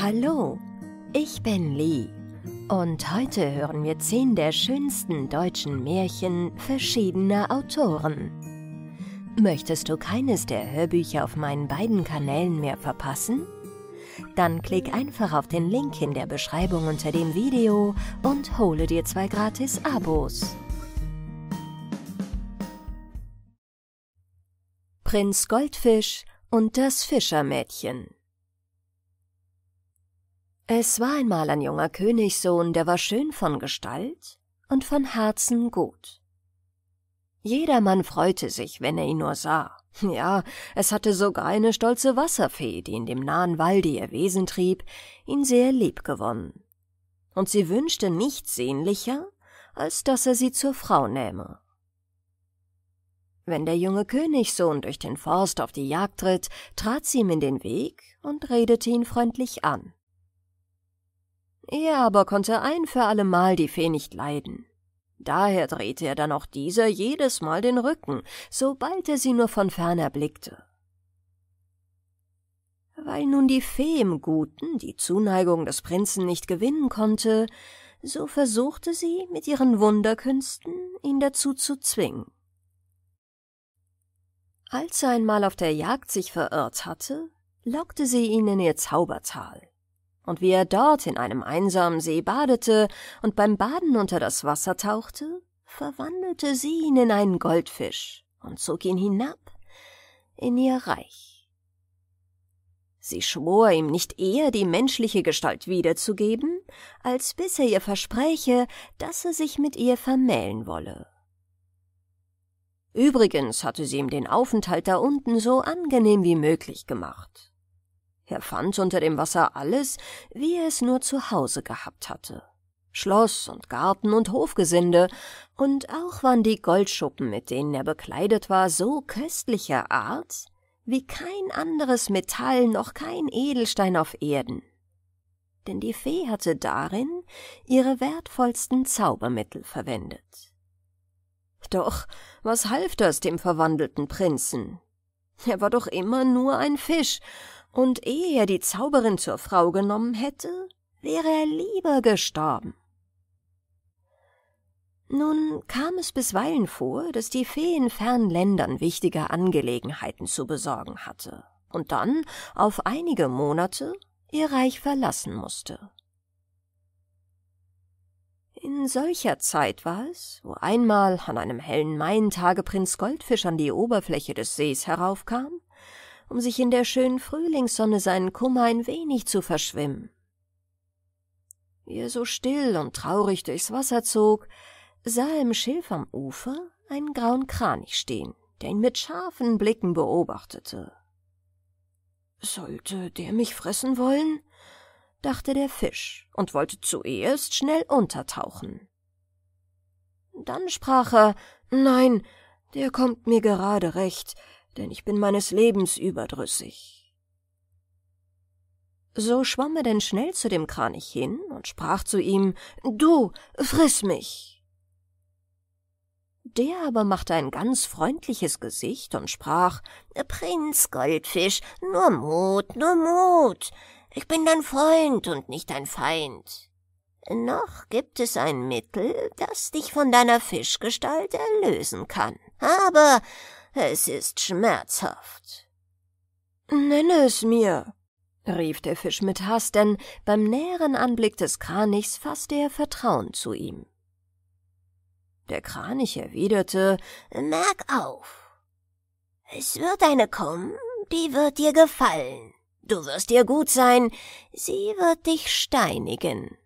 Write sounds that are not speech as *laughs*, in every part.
Hallo, ich bin Lee und heute hören wir zehn der schönsten deutschen Märchen verschiedener Autoren. Möchtest du keines der Hörbücher auf meinen beiden Kanälen mehr verpassen? Dann klick einfach auf den Link in der Beschreibung unter dem Video und hole dir zwei gratis Abos. Prinz Goldfisch und das Fischermädchen es war einmal ein junger Königssohn, der war schön von Gestalt und von Herzen gut. Jedermann freute sich, wenn er ihn nur sah. Ja, es hatte sogar eine stolze Wasserfee, die in dem nahen Walde ihr Wesen trieb, ihn sehr lieb gewonnen. Und sie wünschte nichts sehnlicher, als dass er sie zur Frau nähme. Wenn der junge Königssohn durch den Forst auf die Jagd ritt, trat sie ihm in den Weg und redete ihn freundlich an. Er aber konnte ein für allemal die Fee nicht leiden. Daher drehte er dann auch dieser jedes Mal den Rücken, sobald er sie nur von fern erblickte. Weil nun die Fee im Guten die Zuneigung des Prinzen nicht gewinnen konnte, so versuchte sie mit ihren Wunderkünsten, ihn dazu zu zwingen. Als er einmal auf der Jagd sich verirrt hatte, lockte sie ihn in ihr Zaubertal und wie er dort in einem einsamen See badete und beim Baden unter das Wasser tauchte, verwandelte sie ihn in einen Goldfisch und zog ihn hinab in ihr Reich. Sie schwor ihm nicht eher die menschliche Gestalt wiederzugeben, als bis er ihr verspräche, dass er sich mit ihr vermählen wolle. Übrigens hatte sie ihm den Aufenthalt da unten so angenehm wie möglich gemacht. Er fand unter dem Wasser alles, wie er es nur zu Hause gehabt hatte. Schloss und Garten und Hofgesinde, und auch waren die Goldschuppen, mit denen er bekleidet war, so köstlicher Art, wie kein anderes Metall noch kein Edelstein auf Erden. Denn die Fee hatte darin ihre wertvollsten Zaubermittel verwendet. Doch was half das dem verwandelten Prinzen? Er war doch immer nur ein Fisch, und ehe er die Zauberin zur Frau genommen hätte, wäre er lieber gestorben. Nun kam es bisweilen vor, dass die Fee in fernen Ländern wichtige Angelegenheiten zu besorgen hatte und dann auf einige Monate ihr Reich verlassen musste. In solcher Zeit war es, wo einmal an einem hellen Maientage Prinz Goldfisch an die Oberfläche des Sees heraufkam um sich in der schönen Frühlingssonne seinen Kummer ein wenig zu verschwimmen. Wie er so still und traurig durchs Wasser zog, sah er im Schilf am Ufer einen grauen Kranich stehen, der ihn mit scharfen Blicken beobachtete. Sollte der mich fressen wollen? dachte der Fisch und wollte zuerst schnell untertauchen. Dann sprach er Nein, der kommt mir gerade recht, denn ich bin meines Lebens überdrüssig. So schwamm er denn schnell zu dem Kranich hin und sprach zu ihm Du, friss mich. Der aber machte ein ganz freundliches Gesicht und sprach Prinz Goldfisch, nur Mut, nur Mut. Ich bin dein Freund und nicht dein Feind. Noch gibt es ein Mittel, das dich von deiner Fischgestalt erlösen kann. Aber es ist schmerzhaft. Nenne es mir, rief der Fisch mit Hass, denn beim näheren Anblick des Kranichs fasste er Vertrauen zu ihm. Der Kranich erwiderte Merk auf. Es wird eine kommen, die wird dir gefallen. Du wirst ihr gut sein, sie wird dich steinigen.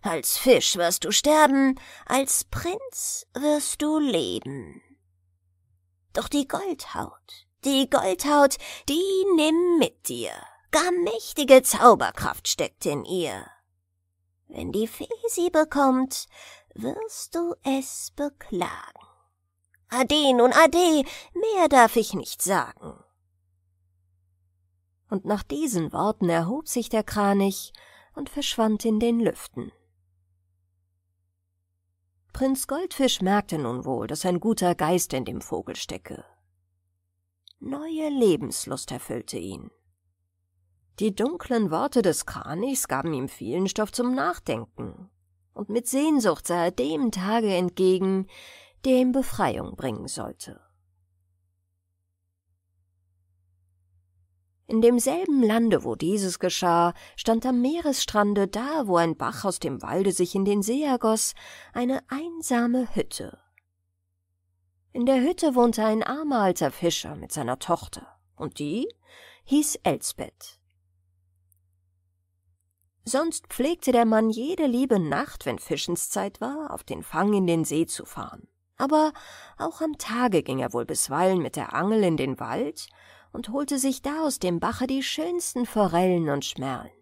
Als Fisch wirst du sterben, als Prinz wirst du leben. Doch die Goldhaut, die Goldhaut, die nimm mit dir. Gar mächtige Zauberkraft steckt in ihr. Wenn die Fee sie bekommt, wirst du es beklagen. Ade nun ade, mehr darf ich nicht sagen. Und nach diesen Worten erhob sich der Kranich und verschwand in den Lüften. Prinz Goldfisch merkte nun wohl, dass ein guter Geist in dem Vogel stecke. Neue Lebenslust erfüllte ihn. Die dunklen Worte des Kranichs gaben ihm vielen Stoff zum Nachdenken, und mit Sehnsucht sah er dem Tage entgegen, der ihm Befreiung bringen sollte. In demselben Lande, wo dieses geschah, stand am Meeresstrande, da, wo ein Bach aus dem Walde sich in den See ergoß, eine einsame Hütte. In der Hütte wohnte ein armer alter Fischer mit seiner Tochter, und die hieß Elsbeth. Sonst pflegte der Mann jede liebe Nacht, wenn Fischenszeit war, auf den Fang in den See zu fahren. Aber auch am Tage ging er wohl bisweilen mit der Angel in den Wald und holte sich da aus dem Bache die schönsten Forellen und Schmerlen.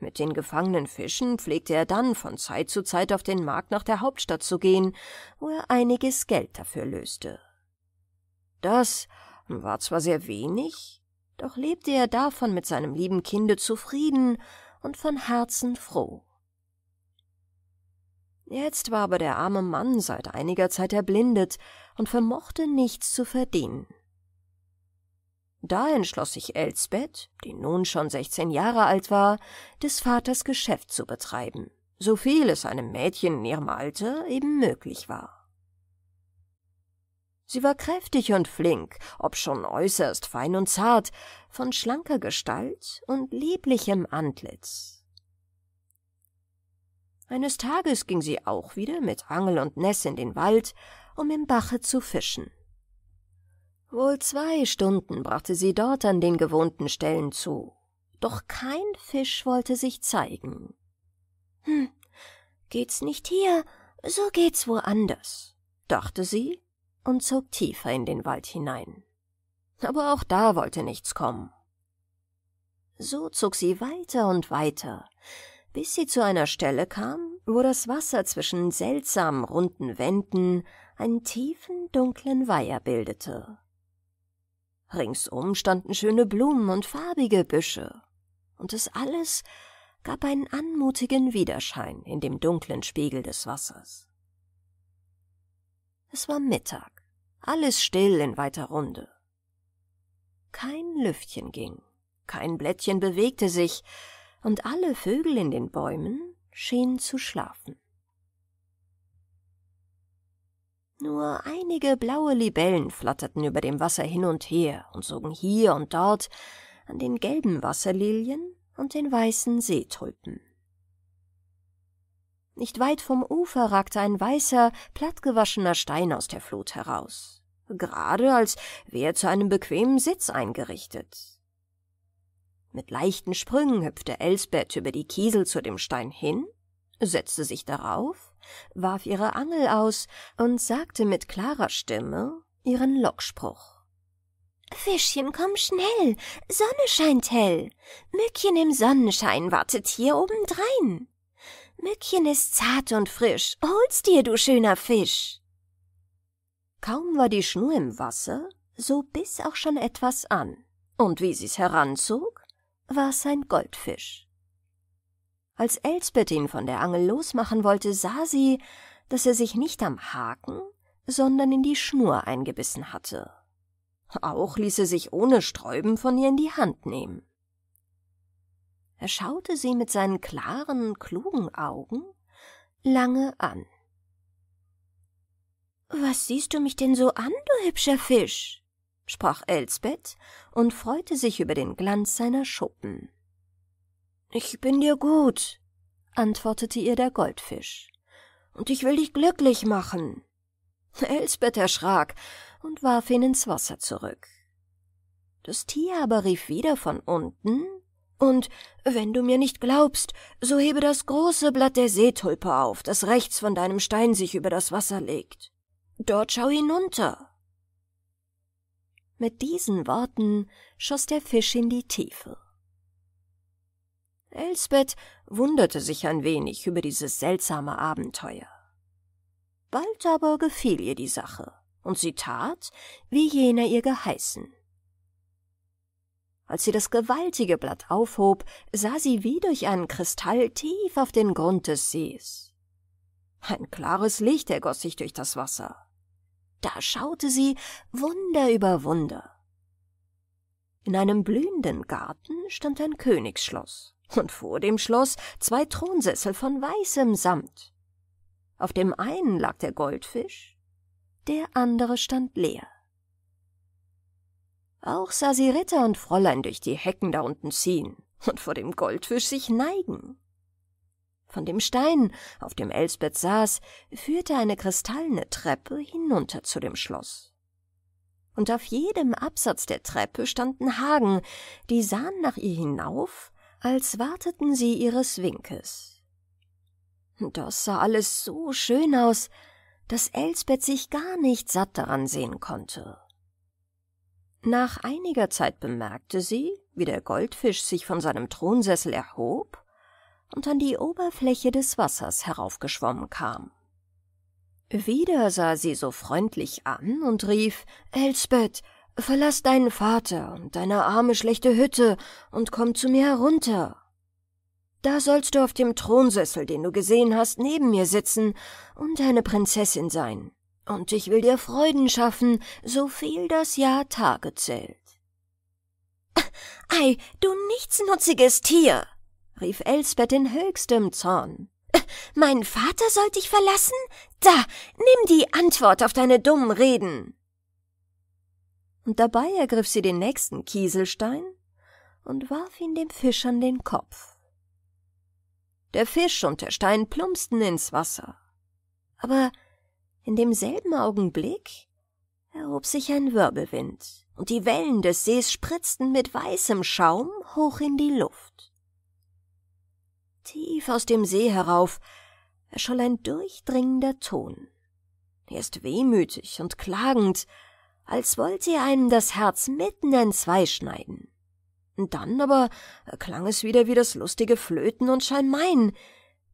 Mit den gefangenen Fischen pflegte er dann von Zeit zu Zeit auf den Markt nach der Hauptstadt zu gehen, wo er einiges Geld dafür löste. Das war zwar sehr wenig, doch lebte er davon mit seinem lieben Kinde zufrieden und von Herzen froh. Jetzt war aber der arme Mann seit einiger Zeit erblindet und vermochte nichts zu verdienen. Da entschloss sich Elsbeth, die nun schon sechzehn Jahre alt war, des Vaters Geschäft zu betreiben, so viel es einem Mädchen in ihrem Alter eben möglich war. Sie war kräftig und flink, obschon äußerst fein und zart, von schlanker Gestalt und lieblichem Antlitz. Eines Tages ging sie auch wieder mit Angel und Ness in den Wald, um im Bache zu fischen. Wohl zwei Stunden brachte sie dort an den gewohnten Stellen zu, doch kein Fisch wollte sich zeigen. Hm, geht's nicht hier, so geht's woanders, dachte sie und zog tiefer in den Wald hinein. Aber auch da wollte nichts kommen. So zog sie weiter und weiter, bis sie zu einer Stelle kam, wo das Wasser zwischen seltsamen runden Wänden einen tiefen, dunklen Weiher bildete. Ringsum standen schöne Blumen und farbige Büsche, und es alles gab einen anmutigen Widerschein in dem dunklen Spiegel des Wassers. Es war Mittag, alles still in weiter Runde. Kein Lüftchen ging, kein Blättchen bewegte sich, und alle Vögel in den Bäumen schienen zu schlafen. Nur einige blaue Libellen flatterten über dem Wasser hin und her und sogen hier und dort an den gelben Wasserlilien und den weißen Seetulpen. Nicht weit vom Ufer ragte ein weißer, plattgewaschener Stein aus der Flut heraus, gerade als wäre zu einem bequemen Sitz eingerichtet. Mit leichten Sprüngen hüpfte Elsbeth über die Kiesel zu dem Stein hin, setzte sich darauf warf ihre Angel aus und sagte mit klarer Stimme ihren Lockspruch. Fischchen, komm schnell, Sonne scheint hell. Mückchen im Sonnenschein wartet hier obendrein. Mückchen ist zart und frisch, hol's dir, du schöner Fisch. Kaum war die Schnur im Wasser, so biss auch schon etwas an, und wie sie's heranzog, war's ein Goldfisch. Als Elsbeth ihn von der Angel losmachen wollte, sah sie, dass er sich nicht am Haken, sondern in die Schnur eingebissen hatte. Auch ließ er sich ohne Sträuben von ihr in die Hand nehmen. Er schaute sie mit seinen klaren, klugen Augen lange an. Was siehst du mich denn so an, du hübscher Fisch? sprach Elsbeth und freute sich über den Glanz seiner Schuppen. Ich bin dir gut, antwortete ihr der Goldfisch, und ich will dich glücklich machen. *laughs* Elsbeth erschrak und warf ihn ins Wasser zurück. Das Tier aber rief wieder von unten, und wenn du mir nicht glaubst, so hebe das große Blatt der Seetulpe auf, das rechts von deinem Stein sich über das Wasser legt. Dort schau hinunter. Mit diesen Worten schoss der Fisch in die Tiefe. Elsbeth wunderte sich ein wenig über dieses seltsame Abenteuer. Bald aber gefiel ihr die Sache, und sie tat, wie jener ihr geheißen. Als sie das gewaltige Blatt aufhob, sah sie wie durch einen Kristall tief auf den Grund des Sees. Ein klares Licht ergoß sich durch das Wasser. Da schaute sie Wunder über Wunder. In einem blühenden Garten stand ein Königsschloss, und vor dem Schloss zwei Thronsessel von weißem Samt. Auf dem einen lag der Goldfisch, der andere stand leer. Auch sah sie Ritter und Fräulein durch die Hecken da unten ziehen und vor dem Goldfisch sich neigen. Von dem Stein, auf dem Elsbeth saß, führte eine kristallene Treppe hinunter zu dem Schloss. Und auf jedem Absatz der Treppe standen Hagen, die sahen nach ihr hinauf, als warteten sie ihres Winkes. Das sah alles so schön aus, dass Elsbeth sich gar nicht satt daran sehen konnte. Nach einiger Zeit bemerkte sie, wie der Goldfisch sich von seinem Thronsessel erhob und an die Oberfläche des Wassers heraufgeschwommen kam. Wieder sah sie so freundlich an und rief Elsbeth, verlass deinen Vater und deine arme schlechte Hütte und komm zu mir herunter. Da sollst du auf dem Thronsessel, den du gesehen hast, neben mir sitzen und eine Prinzessin sein und ich will dir Freuden schaffen, so viel das Jahr Tage zählt. *laughs* Ei, du nichtsnutziges Tier, rief Elsbeth in höchstem Zorn. *laughs* Mein Vater soll dich verlassen? Da, nimm die Antwort auf deine dummen Reden. Und dabei ergriff sie den nächsten Kieselstein und warf ihn dem Fisch an den Kopf. Der Fisch und der Stein plumpsten ins Wasser. Aber in demselben Augenblick erhob sich ein Wirbelwind, und die Wellen des Sees spritzten mit weißem Schaum hoch in die Luft. Tief aus dem See herauf erscholl ein durchdringender Ton. Erst wehmütig und klagend, als wollte er einem das Herz mitten entzwei schneiden. Dann aber klang es wieder wie das lustige Flöten und Schalmeien,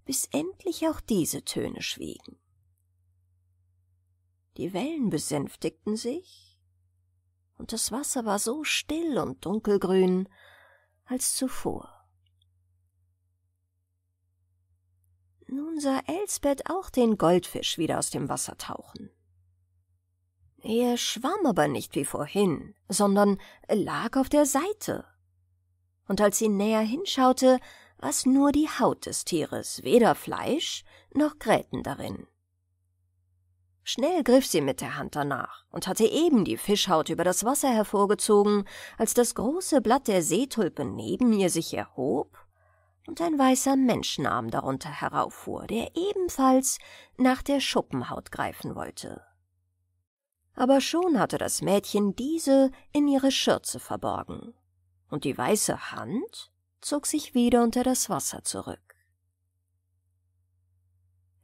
bis endlich auch diese Töne schwiegen. Die Wellen besänftigten sich, und das Wasser war so still und dunkelgrün als zuvor. Nun sah Elsbeth auch den Goldfisch wieder aus dem Wasser tauchen. Er schwamm aber nicht wie vorhin, sondern lag auf der Seite. Und als sie näher hinschaute, war's nur die Haut des Tieres, weder Fleisch noch Gräten darin. Schnell griff sie mit der Hand danach und hatte eben die Fischhaut über das Wasser hervorgezogen, als das große Blatt der Seetulpe neben ihr sich erhob und ein weißer Menschenarm darunter herauffuhr, der ebenfalls nach der Schuppenhaut greifen wollte. Aber schon hatte das Mädchen diese in ihre Schürze verborgen, und die weiße Hand zog sich wieder unter das Wasser zurück.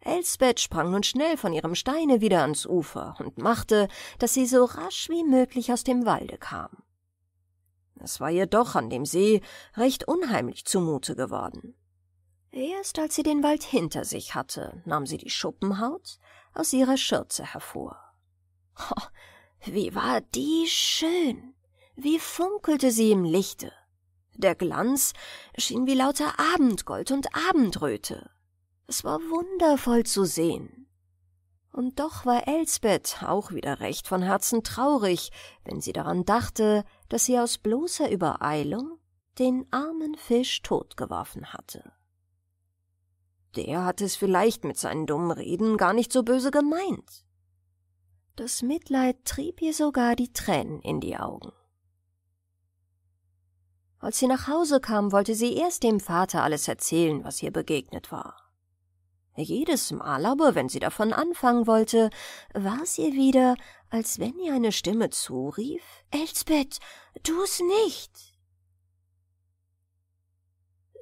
Elsbeth sprang nun schnell von ihrem Steine wieder ans Ufer und machte, dass sie so rasch wie möglich aus dem Walde kam. Es war ihr doch an dem See recht unheimlich zumute geworden. Erst als sie den Wald hinter sich hatte, nahm sie die Schuppenhaut aus ihrer Schürze hervor. Wie war die schön! Wie funkelte sie im Lichte! Der Glanz schien wie lauter Abendgold und Abendröte. Es war wundervoll zu sehen. Und doch war Elsbeth auch wieder recht von Herzen traurig, wenn sie daran dachte, dass sie aus bloßer Übereilung den armen Fisch totgeworfen hatte. Der hatte es vielleicht mit seinen dummen Reden gar nicht so böse gemeint. Das Mitleid trieb ihr sogar die Tränen in die Augen. Als sie nach Hause kam, wollte sie erst dem Vater alles erzählen, was ihr begegnet war. Jedes Mal aber, wenn sie davon anfangen wollte, war es ihr wieder, als wenn ihr eine Stimme zurief Elsbeth, tu's nicht.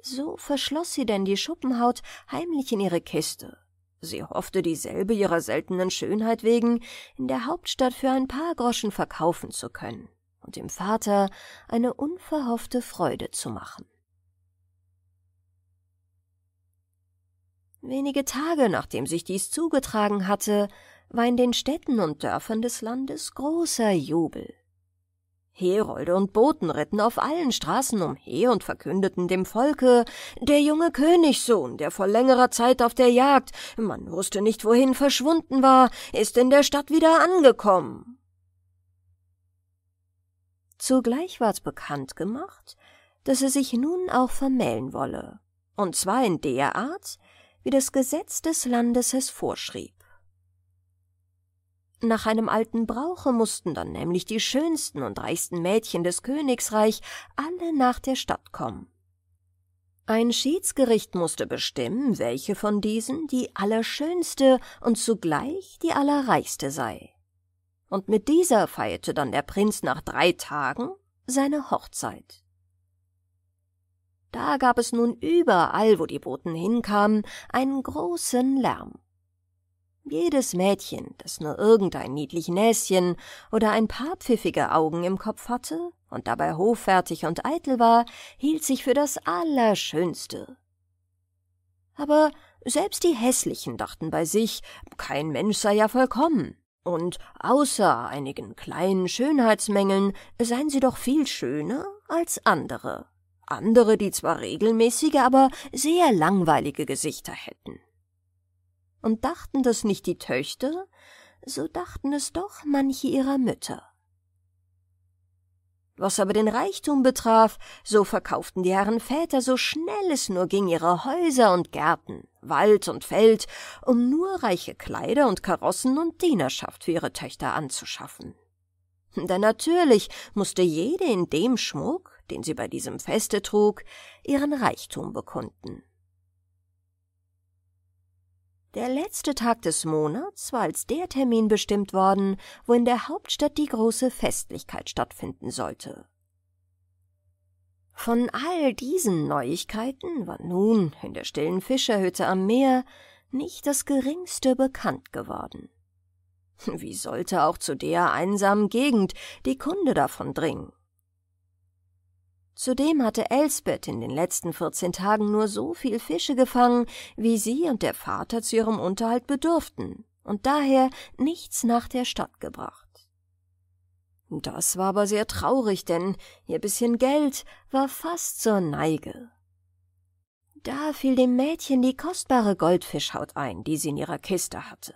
So verschloss sie denn die Schuppenhaut heimlich in ihre Kiste. Sie hoffte, dieselbe ihrer seltenen Schönheit wegen in der Hauptstadt für ein paar Groschen verkaufen zu können und dem Vater eine unverhoffte Freude zu machen. Wenige Tage nachdem sich dies zugetragen hatte, war in den Städten und Dörfern des Landes großer Jubel. Herolde und Boten ritten auf allen Straßen umher und verkündeten dem Volke, der junge Königssohn, der vor längerer Zeit auf der Jagd, man wusste nicht wohin verschwunden war, ist in der Stadt wieder angekommen. Zugleich ward bekannt gemacht, dass er sich nun auch vermählen wolle, und zwar in der Art, wie das Gesetz des Landes es vorschrieb. Nach einem alten Brauche mussten dann nämlich die schönsten und reichsten Mädchen des Königsreich alle nach der Stadt kommen. Ein Schiedsgericht musste bestimmen, welche von diesen die allerschönste und zugleich die allerreichste sei. Und mit dieser feierte dann der Prinz nach drei Tagen seine Hochzeit. Da gab es nun überall, wo die Boten hinkamen, einen großen Lärm. Jedes Mädchen, das nur irgendein niedlich Näschen oder ein paar pfiffige Augen im Kopf hatte und dabei hoffärtig und eitel war, hielt sich für das Allerschönste. Aber selbst die Hässlichen dachten bei sich, kein Mensch sei ja vollkommen, und außer einigen kleinen Schönheitsmängeln seien sie doch viel schöner als andere. Andere, die zwar regelmäßige, aber sehr langweilige Gesichter hätten. Und dachten das nicht die Töchter, so dachten es doch manche ihrer Mütter. Was aber den Reichtum betraf, so verkauften die Herren Väter so schnell es nur ging ihre Häuser und Gärten, Wald und Feld, um nur reiche Kleider und Karossen und Dienerschaft für ihre Töchter anzuschaffen. Denn natürlich musste jede in dem Schmuck, den sie bei diesem Feste trug, ihren Reichtum bekunden. Der letzte Tag des Monats war als der Termin bestimmt worden, wo in der Hauptstadt die große Festlichkeit stattfinden sollte. Von all diesen Neuigkeiten war nun in der stillen Fischerhütte am Meer nicht das geringste bekannt geworden. Wie sollte auch zu der einsamen Gegend die Kunde davon dringen? Zudem hatte Elsbeth in den letzten vierzehn Tagen nur so viel Fische gefangen, wie sie und der Vater zu ihrem Unterhalt bedurften, und daher nichts nach der Stadt gebracht. Das war aber sehr traurig, denn ihr bisschen Geld war fast zur Neige. Da fiel dem Mädchen die kostbare Goldfischhaut ein, die sie in ihrer Kiste hatte.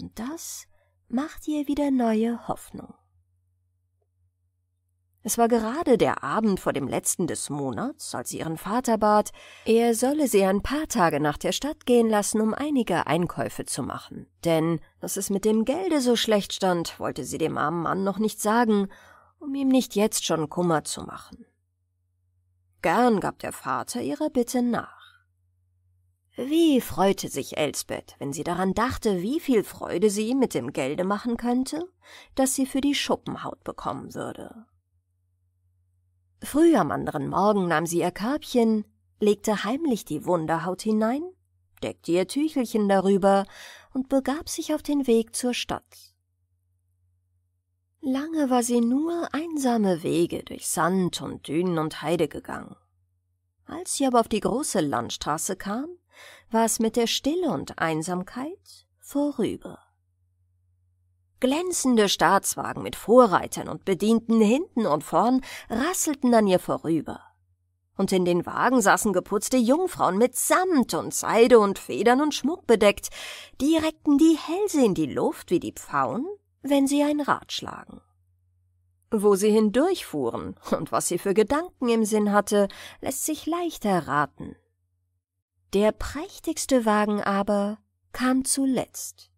Und das machte ihr wieder neue Hoffnung. Es war gerade der Abend vor dem letzten des Monats, als sie ihren Vater bat, er solle sie ein paar Tage nach der Stadt gehen lassen, um einige Einkäufe zu machen. Denn, dass es mit dem Gelde so schlecht stand, wollte sie dem armen Mann noch nicht sagen, um ihm nicht jetzt schon Kummer zu machen. Gern gab der Vater ihrer Bitte nach. Wie freute sich Elsbeth, wenn sie daran dachte, wie viel Freude sie mit dem Gelde machen könnte, das sie für die Schuppenhaut bekommen würde. Früh am anderen Morgen nahm sie ihr Körbchen, legte heimlich die Wunderhaut hinein, deckte ihr Tüchelchen darüber und begab sich auf den Weg zur Stadt. Lange war sie nur einsame Wege durch Sand und Dünen und Heide gegangen. Als sie aber auf die große Landstraße kam, war es mit der Stille und Einsamkeit vorüber. Glänzende Staatswagen mit Vorreitern und Bedienten hinten und vorn rasselten an ihr vorüber. Und in den Wagen saßen geputzte Jungfrauen mit Samt und Seide und Federn und Schmuck bedeckt, die reckten die Hälse in die Luft wie die Pfauen, wenn sie ein Rad schlagen. Wo sie hindurchfuhren und was sie für Gedanken im Sinn hatte, lässt sich leicht erraten. Der prächtigste Wagen aber kam zuletzt.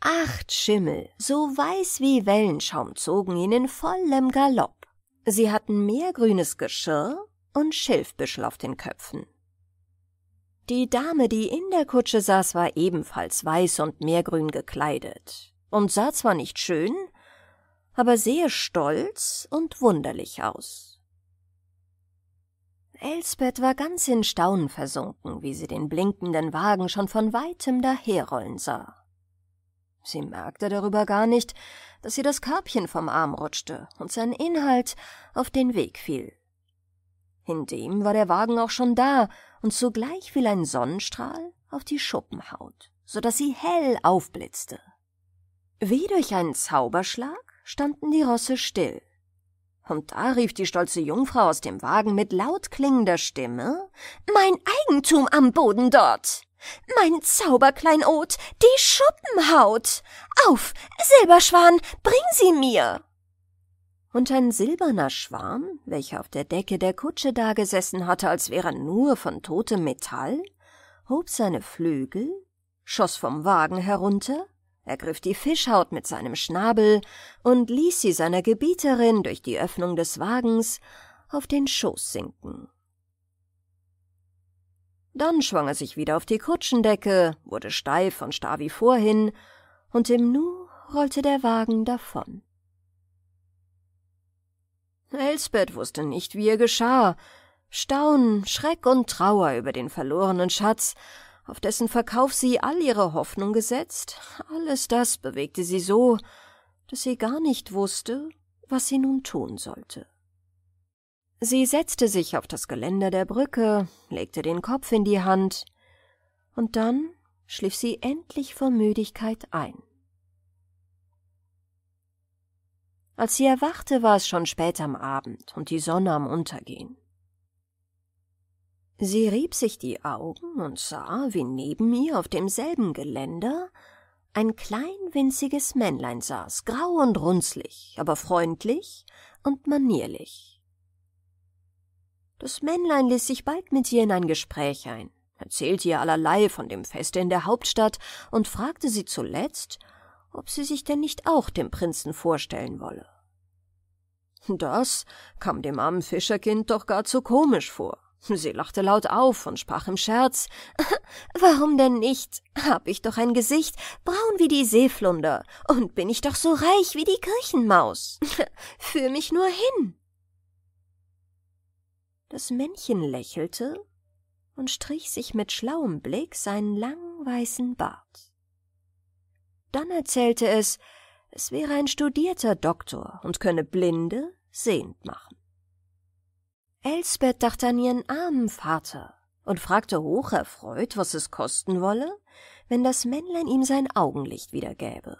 Acht Schimmel, so weiß wie Wellenschaum, zogen ihn in vollem Galopp. Sie hatten meergrünes Geschirr und Schilfbüschel auf den Köpfen. Die Dame, die in der Kutsche saß, war ebenfalls weiß und meergrün gekleidet und sah zwar nicht schön, aber sehr stolz und wunderlich aus. Elsbeth war ganz in Staunen versunken, wie sie den blinkenden Wagen schon von weitem daherrollen sah. Sie merkte darüber gar nicht, dass ihr das Körbchen vom Arm rutschte und sein Inhalt auf den Weg fiel. In dem war der Wagen auch schon da, und sogleich fiel ein Sonnenstrahl auf die Schuppenhaut, so dass sie hell aufblitzte. Wie durch einen Zauberschlag standen die Rosse still. Und da rief die stolze Jungfrau aus dem Wagen mit laut klingender Stimme Mein Eigentum am Boden dort. Mein Zauberkleinod, die Schuppenhaut. Auf, Silberschwan, bring sie mir. und ein silberner Schwan, welcher auf der Decke der Kutsche dagesessen hatte, als wäre nur von totem Metall, hob seine Flügel, schoss vom Wagen herunter, ergriff die Fischhaut mit seinem Schnabel und ließ sie seiner Gebieterin durch die Öffnung des Wagens auf den Schoß sinken. Dann schwang er sich wieder auf die Kutschendecke, wurde steif und starr wie vorhin, und im Nu rollte der Wagen davon. Elsbeth wusste nicht, wie ihr geschah. Staunen, Schreck und Trauer über den verlorenen Schatz, auf dessen Verkauf sie all ihre Hoffnung gesetzt, alles das bewegte sie so, dass sie gar nicht wusste, was sie nun tun sollte. Sie setzte sich auf das Geländer der Brücke, legte den Kopf in die Hand, und dann schlief sie endlich vor Müdigkeit ein. Als sie erwachte, war es schon spät am Abend und die Sonne am Untergehen. Sie rieb sich die Augen und sah, wie neben ihr auf demselben Geländer ein klein winziges Männlein saß, grau und runzlig, aber freundlich und manierlich. Das Männlein ließ sich bald mit ihr in ein Gespräch ein, erzählte ihr allerlei von dem Feste in der Hauptstadt und fragte sie zuletzt, ob sie sich denn nicht auch dem Prinzen vorstellen wolle. Das kam dem armen Fischerkind doch gar zu komisch vor. Sie lachte laut auf und sprach im Scherz *laughs* Warum denn nicht? Hab ich doch ein Gesicht, braun wie die Seeflunder, und bin ich doch so reich wie die Kirchenmaus. *laughs* Führ mich nur hin. Das Männchen lächelte und strich sich mit schlauem Blick seinen langen weißen Bart. Dann erzählte es, es wäre ein studierter Doktor und könne Blinde sehend machen. Elsbeth dachte an ihren armen Vater und fragte hocherfreut, was es kosten wolle, wenn das Männlein ihm sein Augenlicht wiedergäbe.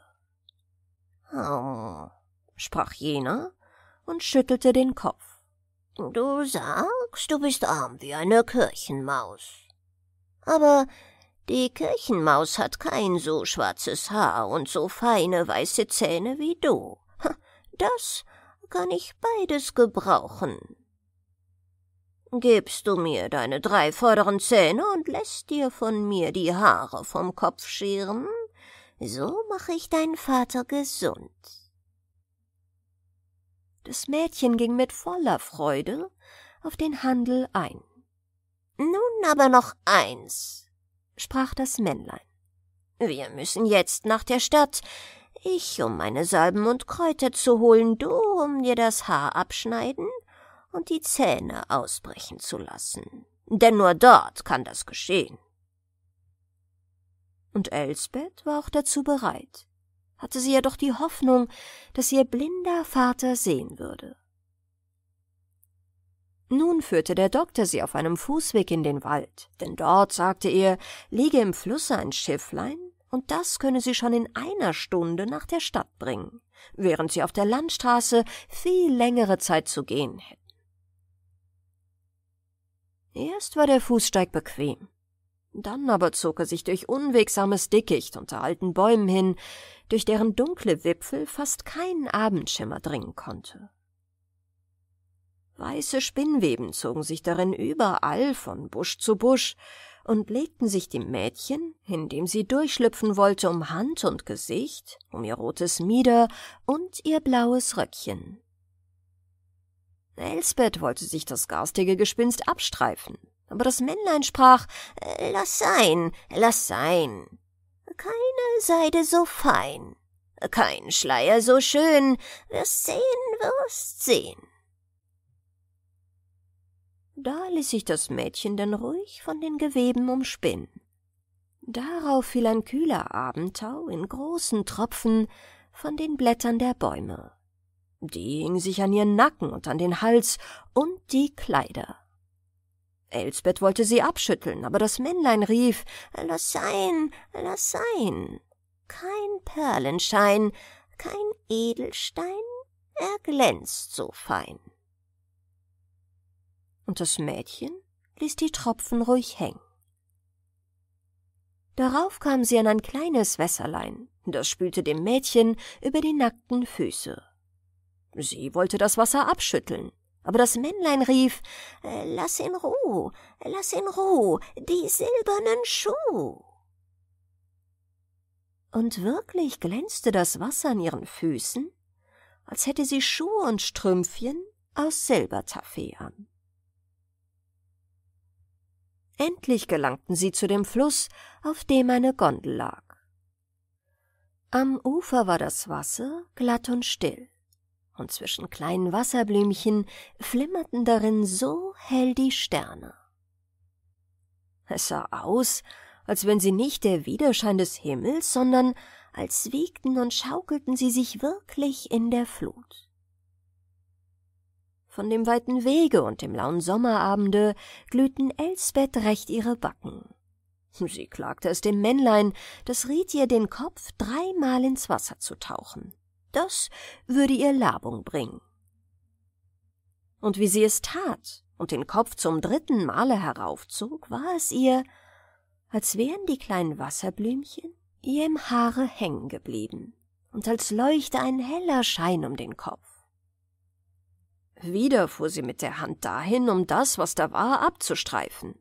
Oh, sprach jener und schüttelte den Kopf. Du sagst, du bist arm wie eine Kirchenmaus. Aber die Kirchenmaus hat kein so schwarzes Haar und so feine weiße Zähne wie du. Das kann ich beides gebrauchen. Gibst du mir deine drei vorderen Zähne und lässt dir von mir die Haare vom Kopf scheren, so mache ich deinen Vater gesund. Das Mädchen ging mit voller Freude auf den Handel ein. Nun aber noch eins, sprach das Männlein. Wir müssen jetzt nach der Stadt, ich, um meine Salben und Kräuter zu holen, du, um dir das Haar abschneiden und die Zähne ausbrechen zu lassen. Denn nur dort kann das geschehen. Und Elsbeth war auch dazu bereit. Hatte sie ja doch die Hoffnung, dass ihr blinder Vater sehen würde. Nun führte der Doktor sie auf einem Fußweg in den Wald, denn dort, sagte er, liege im Flusse ein Schifflein, und das könne sie schon in einer Stunde nach der Stadt bringen, während sie auf der Landstraße viel längere Zeit zu gehen hätten. Erst war der Fußsteig bequem, dann aber zog er sich durch unwegsames Dickicht unter alten Bäumen hin, durch deren dunkle Wipfel fast kein Abendschimmer dringen konnte. Weiße Spinnweben zogen sich darin überall von Busch zu Busch, und legten sich die Mädchen, indem sie durchschlüpfen wollte, um Hand und Gesicht, um ihr rotes Mieder und ihr blaues Röckchen. Elsbeth wollte sich das garstige Gespinst abstreifen, aber das Männlein sprach Lass sein, lass sein. Keine Seide so fein, kein Schleier so schön, wirst sehen, wirst sehen. Da ließ sich das Mädchen denn ruhig von den Geweben umspinnen. Darauf fiel ein kühler Abendtau in großen Tropfen von den Blättern der Bäume. Die hing sich an ihren Nacken und an den Hals und die Kleider. Elsbeth wollte sie abschütteln, aber das Männlein rief Lass sein, lass sein. Kein Perlenschein, kein Edelstein, er glänzt so fein und das Mädchen ließ die Tropfen ruhig hängen. Darauf kam sie an ein kleines Wässerlein, das spülte dem Mädchen über die nackten Füße. Sie wollte das Wasser abschütteln, aber das Männlein rief äh, Lass in Ruh, lass in Ruh, die silbernen Schuh. Und wirklich glänzte das Wasser an ihren Füßen, als hätte sie Schuhe und Strümpfchen aus Silbertaffee an. Endlich gelangten sie zu dem Fluss, auf dem eine Gondel lag. Am Ufer war das Wasser glatt und still, und zwischen kleinen Wasserblümchen flimmerten darin so hell die Sterne. Es sah aus, als wenn sie nicht der Widerschein des Himmels, sondern als wiegten und schaukelten sie sich wirklich in der Flut. Von dem weiten Wege und dem lauen Sommerabende glühten Elsbeth recht ihre Backen. Sie klagte es dem Männlein, das riet ihr, den Kopf dreimal ins Wasser zu tauchen. Das würde ihr Labung bringen. Und wie sie es tat und den Kopf zum dritten Male heraufzog, war es ihr, als wären die kleinen Wasserblümchen ihr im Haare hängen geblieben und als leuchte ein heller Schein um den Kopf. Wieder fuhr sie mit der Hand dahin, um das, was da war, abzustreifen.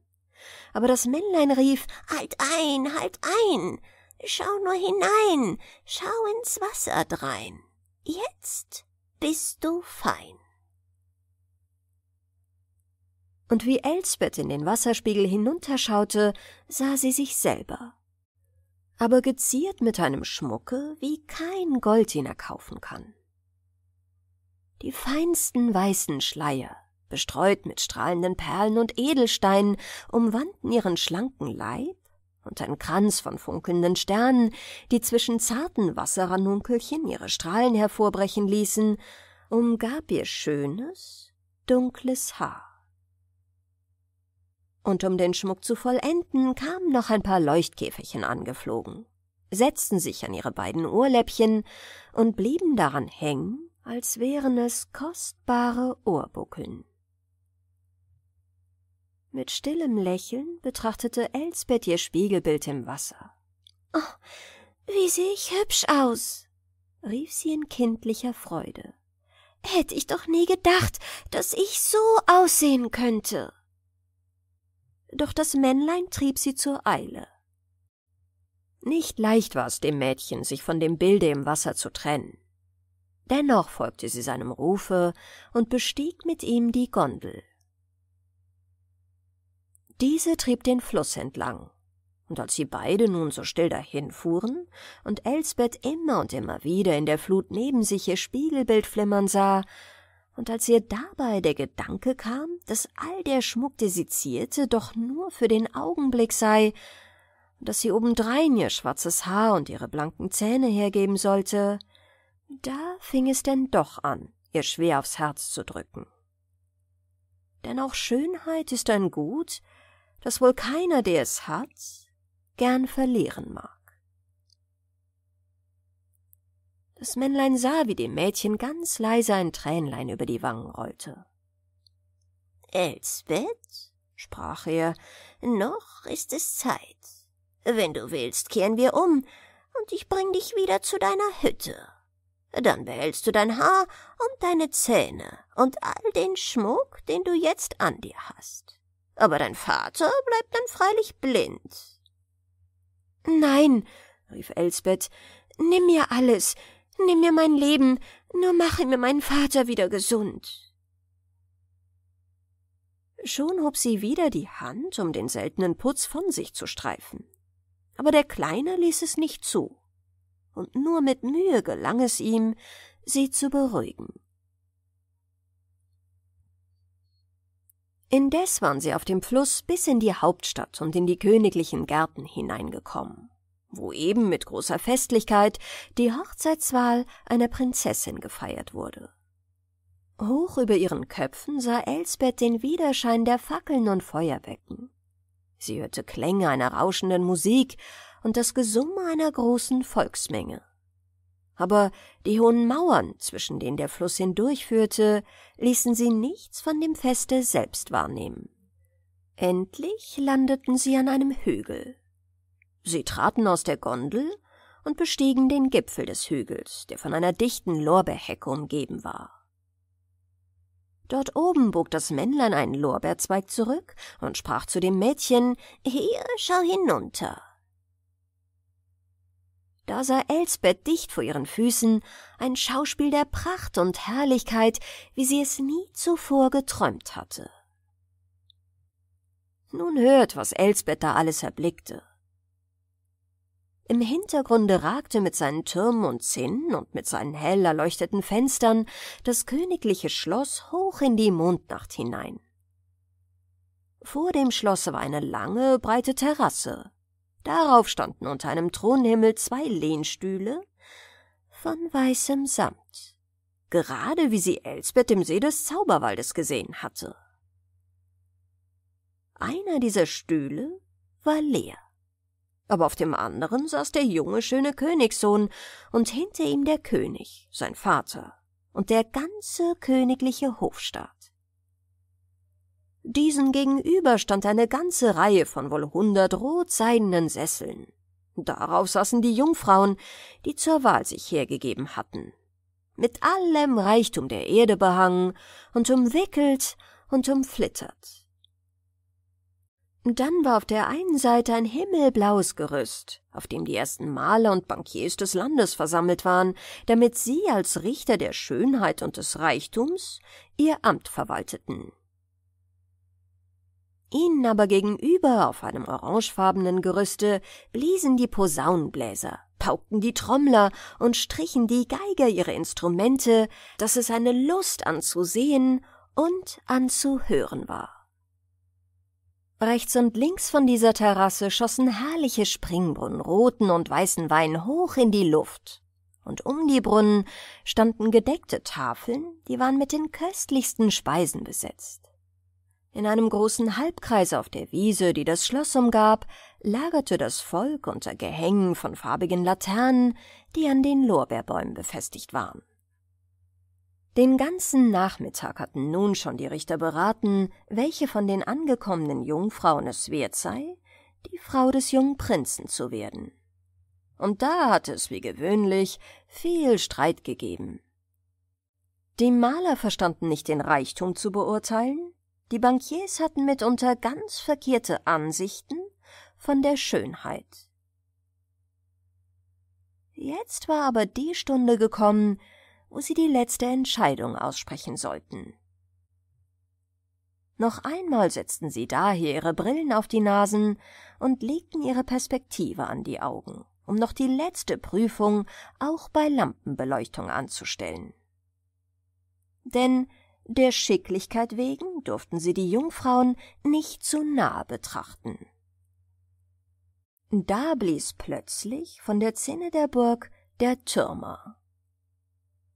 Aber das Männlein rief Halt ein, halt ein. Schau nur hinein, schau ins Wasser drein. Jetzt bist du fein. Und wie Elsbeth in den Wasserspiegel hinunterschaute, sah sie sich selber. Aber geziert mit einem Schmucke, wie kein Gold ihn erkaufen kann. Die feinsten weißen Schleier, bestreut mit strahlenden Perlen und Edelsteinen, umwandten ihren schlanken Leib, und ein Kranz von funkelnden Sternen, die zwischen zarten Wasserranunkelchen ihre Strahlen hervorbrechen ließen, umgab ihr schönes, dunkles Haar. Und um den Schmuck zu vollenden, kamen noch ein paar Leuchtkäferchen angeflogen, setzten sich an ihre beiden Ohrläppchen und blieben daran hängen, als wären es kostbare Ohrbuckeln. Mit stillem Lächeln betrachtete Elsbeth ihr Spiegelbild im Wasser. Oh, wie sehe ich hübsch aus, rief sie in kindlicher Freude. Hätte ich doch nie gedacht, dass ich so aussehen könnte doch das Männlein trieb sie zur Eile. Nicht leicht war es dem Mädchen, sich von dem Bilde im Wasser zu trennen. Dennoch folgte sie seinem Rufe und bestieg mit ihm die Gondel. Diese trieb den Fluss entlang, und als sie beide nun so still dahinfuhren und Elsbeth immer und immer wieder in der Flut neben sich ihr Spiegelbild flimmern sah, und als ihr dabei der Gedanke kam, dass all der Schmuck, der sie zierte, doch nur für den Augenblick sei, und dass sie obendrein ihr schwarzes Haar und ihre blanken Zähne hergeben sollte, da fing es denn doch an, ihr schwer aufs Herz zu drücken. Denn auch Schönheit ist ein Gut, das wohl keiner, der es hat, gern verlieren mag. Das Männlein sah, wie dem Mädchen ganz leise ein Tränlein über die Wangen rollte. Elsbeth, sprach er, noch ist es Zeit. Wenn du willst, kehren wir um, und ich bring dich wieder zu deiner Hütte. Dann behältst du dein Haar und deine Zähne und all den Schmuck, den du jetzt an dir hast. Aber dein Vater bleibt dann freilich blind. Nein, rief Elsbeth, nimm mir alles, Nimm mir mein Leben, nur mache mir meinen Vater wieder gesund. Schon hob sie wieder die Hand, um den seltenen Putz von sich zu streifen. Aber der Kleine ließ es nicht zu, und nur mit Mühe gelang es ihm, sie zu beruhigen. Indes waren sie auf dem Fluss bis in die Hauptstadt und in die königlichen Gärten hineingekommen wo eben mit großer Festlichkeit die Hochzeitswahl einer Prinzessin gefeiert wurde. Hoch über ihren Köpfen sah Elsbeth den Widerschein der Fackeln und Feuerbecken. Sie hörte Klänge einer rauschenden Musik und das Gesumme einer großen Volksmenge. Aber die hohen Mauern, zwischen denen der Fluss hindurchführte, ließen sie nichts von dem Feste selbst wahrnehmen. Endlich landeten sie an einem Hügel. Sie traten aus der Gondel und bestiegen den Gipfel des Hügels, der von einer dichten Lorbeerhecke umgeben war. Dort oben bog das Männlein einen Lorbeerzweig zurück und sprach zu dem Mädchen Hier, schau hinunter. Da sah Elsbeth dicht vor ihren Füßen ein Schauspiel der Pracht und Herrlichkeit, wie sie es nie zuvor geträumt hatte. Nun hört, was Elsbeth da alles erblickte. Im Hintergrunde ragte mit seinen Türmen und Zinnen und mit seinen hell erleuchteten Fenstern das königliche Schloss hoch in die Mondnacht hinein. Vor dem Schlosse war eine lange, breite Terrasse. Darauf standen unter einem Thronhimmel zwei Lehnstühle von weißem Samt, gerade wie sie Elsbeth im See des Zauberwaldes gesehen hatte. Einer dieser Stühle war leer aber auf dem anderen saß der junge, schöne Königssohn und hinter ihm der König, sein Vater, und der ganze königliche Hofstaat. Diesen gegenüber stand eine ganze Reihe von wohl hundert rotseidenen Sesseln. Darauf saßen die Jungfrauen, die zur Wahl sich hergegeben hatten, mit allem Reichtum der Erde behangen und umwickelt und umflittert. Dann war auf der einen Seite ein himmelblaues Gerüst, auf dem die ersten Maler und Bankiers des Landes versammelt waren, damit sie als Richter der Schönheit und des Reichtums ihr Amt verwalteten. Ihnen aber gegenüber auf einem orangefarbenen Gerüste bliesen die Posaunenbläser, paukten die Trommler und strichen die Geiger ihre Instrumente, dass es eine Lust anzusehen und anzuhören war. Rechts und links von dieser Terrasse schossen herrliche Springbrunnen roten und weißen Wein hoch in die Luft. Und um die Brunnen standen gedeckte Tafeln, die waren mit den köstlichsten Speisen besetzt. In einem großen Halbkreis auf der Wiese, die das Schloss umgab, lagerte das Volk unter Gehängen von farbigen Laternen, die an den Lorbeerbäumen befestigt waren. Den ganzen Nachmittag hatten nun schon die Richter beraten, welche von den angekommenen Jungfrauen es wert sei, die Frau des jungen Prinzen zu werden. Und da hatte es wie gewöhnlich viel Streit gegeben. Die Maler verstanden nicht den Reichtum zu beurteilen, die Bankiers hatten mitunter ganz verkehrte Ansichten von der Schönheit. Jetzt war aber die Stunde gekommen, wo sie die letzte Entscheidung aussprechen sollten. Noch einmal setzten sie daher ihre Brillen auf die Nasen und legten ihre Perspektive an die Augen, um noch die letzte Prüfung auch bei Lampenbeleuchtung anzustellen. Denn der Schicklichkeit wegen durften sie die Jungfrauen nicht zu nahe betrachten. Da blies plötzlich von der Zinne der Burg der Türmer.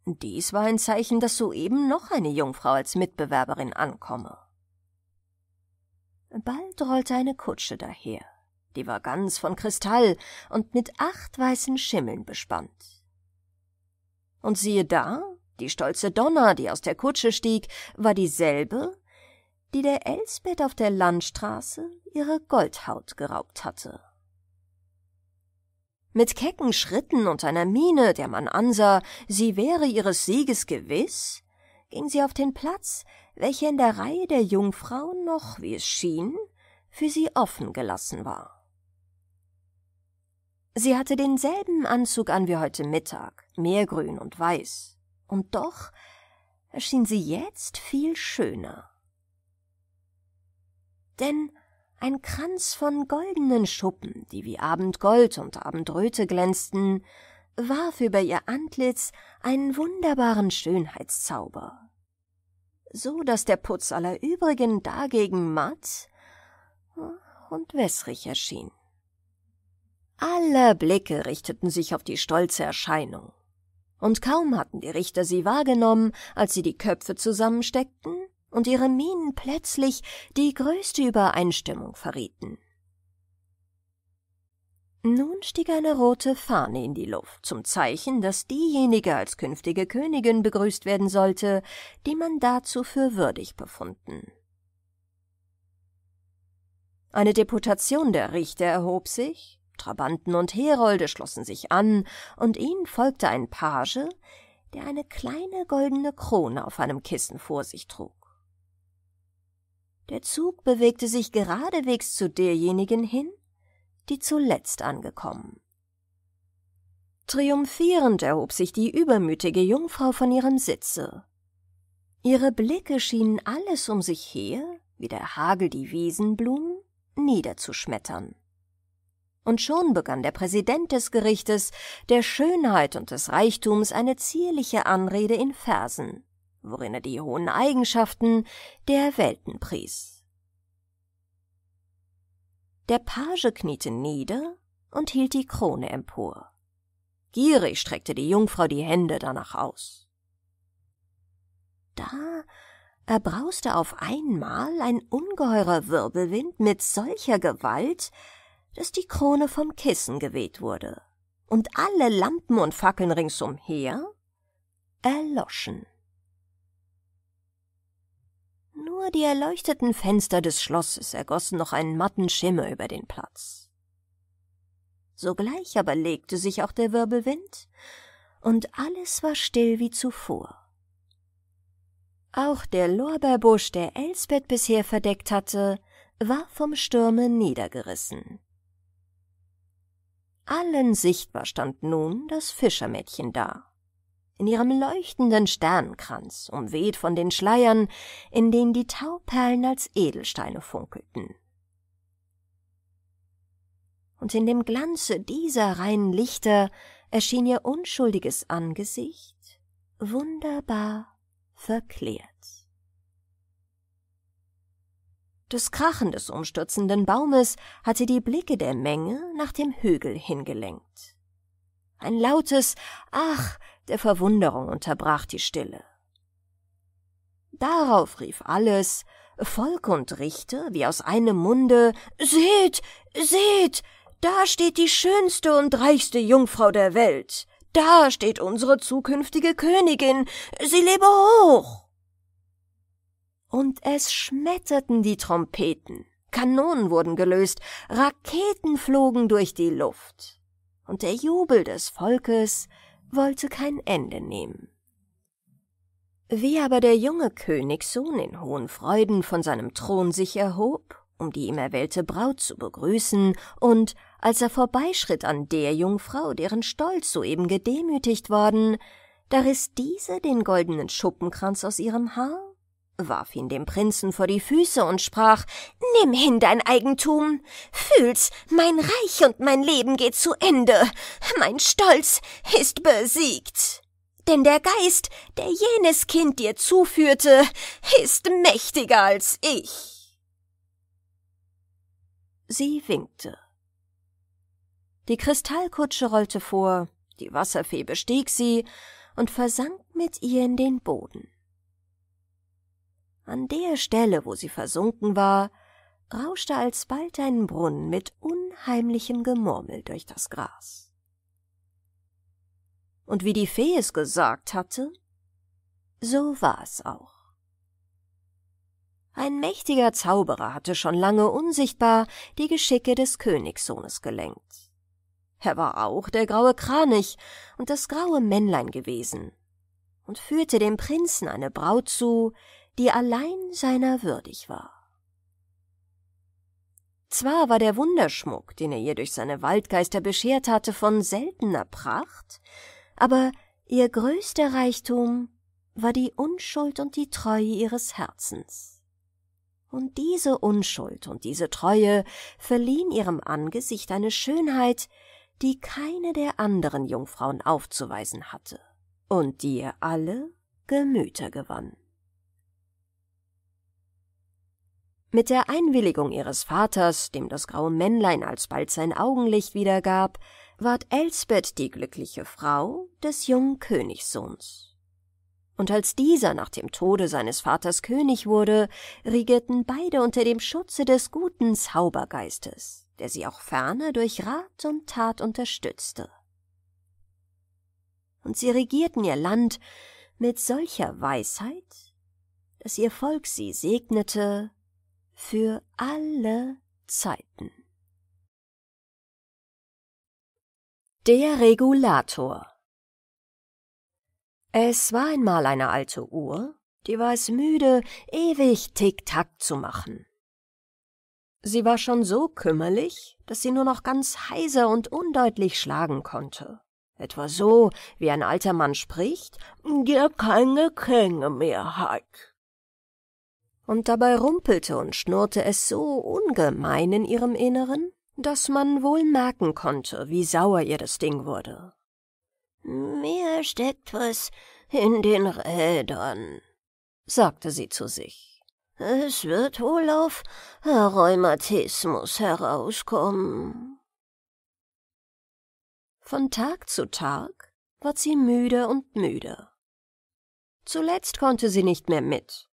Dies war ein Zeichen, dass soeben noch eine Jungfrau als Mitbewerberin ankomme. Bald rollte eine Kutsche daher. Die war ganz von Kristall und mit acht weißen Schimmeln bespannt. Und siehe da, die stolze Donna, die aus der Kutsche stieg, war dieselbe, die der Elsbeth auf der Landstraße ihre Goldhaut geraubt hatte. Mit kecken Schritten und einer Miene, der man ansah, sie wäre ihres Sieges gewiss, ging sie auf den Platz, welcher in der Reihe der Jungfrauen noch, wie es schien, für sie offen gelassen war. Sie hatte denselben Anzug an wie heute Mittag, meergrün und weiß, und doch erschien sie jetzt viel schöner. Denn ein Kranz von goldenen Schuppen, die wie Abendgold und Abendröte glänzten, warf über ihr Antlitz einen wunderbaren Schönheitszauber, so dass der Putz aller übrigen dagegen matt und wässrig erschien. Aller Blicke richteten sich auf die stolze Erscheinung, und kaum hatten die Richter sie wahrgenommen, als sie die Köpfe zusammensteckten, und ihre Mienen plötzlich die größte Übereinstimmung verrieten. Nun stieg eine rote Fahne in die Luft, zum Zeichen, dass diejenige als künftige Königin begrüßt werden sollte, die man dazu für würdig befunden. Eine Deputation der Richter erhob sich, Trabanten und Herolde schlossen sich an, und ihnen folgte ein Page, der eine kleine goldene Krone auf einem Kissen vor sich trug. Der Zug bewegte sich geradewegs zu derjenigen hin, die zuletzt angekommen. Triumphierend erhob sich die übermütige Jungfrau von ihrem Sitze. Ihre Blicke schienen alles um sich her, wie der Hagel die Wiesenblumen, niederzuschmettern. Und schon begann der Präsident des Gerichtes der Schönheit und des Reichtums eine zierliche Anrede in Versen, worin er die hohen Eigenschaften der Welten pries. Der Page kniete nieder und hielt die Krone empor. Gierig streckte die Jungfrau die Hände danach aus. Da erbrauste auf einmal ein ungeheurer Wirbelwind mit solcher Gewalt, dass die Krone vom Kissen geweht wurde, und alle Lampen und Fackeln ringsumher erloschen. Nur die erleuchteten Fenster des Schlosses ergossen noch einen matten Schimmer über den Platz. Sogleich aber legte sich auch der Wirbelwind, und alles war still wie zuvor. Auch der Lorbeerbusch, der Elsbeth bisher verdeckt hatte, war vom Sturme niedergerissen. Allen sichtbar stand nun das Fischermädchen da, in ihrem leuchtenden Sternenkranz, umweht von den Schleiern, in denen die Tauperlen als Edelsteine funkelten und in dem Glanze dieser reinen Lichter erschien ihr unschuldiges Angesicht wunderbar verklärt. Das Krachen des umstürzenden Baumes hatte die Blicke der Menge nach dem Hügel hingelenkt. Ein lautes Ach der Verwunderung unterbrach die Stille. Darauf rief alles, Volk und Richter, wie aus einem Munde Seht, seht, da steht die schönste und reichste Jungfrau der Welt. Da steht unsere zukünftige Königin. Sie lebe hoch. Und es schmetterten die Trompeten, Kanonen wurden gelöst, Raketen flogen durch die Luft, und der Jubel des Volkes wollte kein Ende nehmen. Wie aber der junge Königssohn in hohen Freuden von seinem Thron sich erhob, um die ihm erwählte Braut zu begrüßen, und als er vorbeischritt an der Jungfrau, deren Stolz soeben gedemütigt worden, da riß diese den goldenen Schuppenkranz aus ihrem Haar, warf ihn dem Prinzen vor die Füße und sprach Nimm hin dein Eigentum. Fühl's, mein Reich und mein Leben geht zu Ende. Mein Stolz ist besiegt. Denn der Geist, der jenes Kind dir zuführte, ist mächtiger als ich. Sie winkte. Die Kristallkutsche rollte vor, die Wasserfee bestieg sie und versank mit ihr in den Boden. An der Stelle, wo sie versunken war, rauschte alsbald ein Brunnen mit unheimlichem Gemurmel durch das Gras. Und wie die Fee es gesagt hatte, so war es auch. Ein mächtiger Zauberer hatte schon lange unsichtbar die Geschicke des Königssohnes gelenkt. Er war auch der graue Kranich und das graue Männlein gewesen und führte dem Prinzen eine Braut zu, die allein seiner würdig war. Zwar war der Wunderschmuck, den er ihr durch seine Waldgeister beschert hatte, von seltener Pracht, aber ihr größter Reichtum war die Unschuld und die Treue ihres Herzens. Und diese Unschuld und diese Treue verliehen ihrem Angesicht eine Schönheit, die keine der anderen Jungfrauen aufzuweisen hatte und die ihr alle Gemüter gewann. Mit der Einwilligung ihres Vaters, dem das graue Männlein alsbald sein Augenlicht wiedergab, ward Elsbeth die glückliche Frau des jungen Königssohns. Und als dieser nach dem Tode seines Vaters König wurde, regierten beide unter dem Schutze des guten Zaubergeistes der sie auch ferner durch Rat und Tat unterstützte. Und sie regierten ihr Land mit solcher Weisheit, dass ihr Volk sie segnete für alle Zeiten. Der Regulator Es war einmal eine alte Uhr, die war es müde, ewig Tick-Tack zu machen. Sie war schon so kümmerlich, dass sie nur noch ganz heiser und undeutlich schlagen konnte. Etwa so, wie ein alter Mann spricht, der keine Klänge mehr hat. Und dabei rumpelte und schnurrte es so ungemein in ihrem Inneren, dass man wohl merken konnte, wie sauer ihr das Ding wurde. Mir steckt was in den Rädern, sagte sie zu sich. Es wird wohl auf Rheumatismus herauskommen. Von Tag zu Tag ward sie müde und müde. Zuletzt konnte sie nicht mehr mit.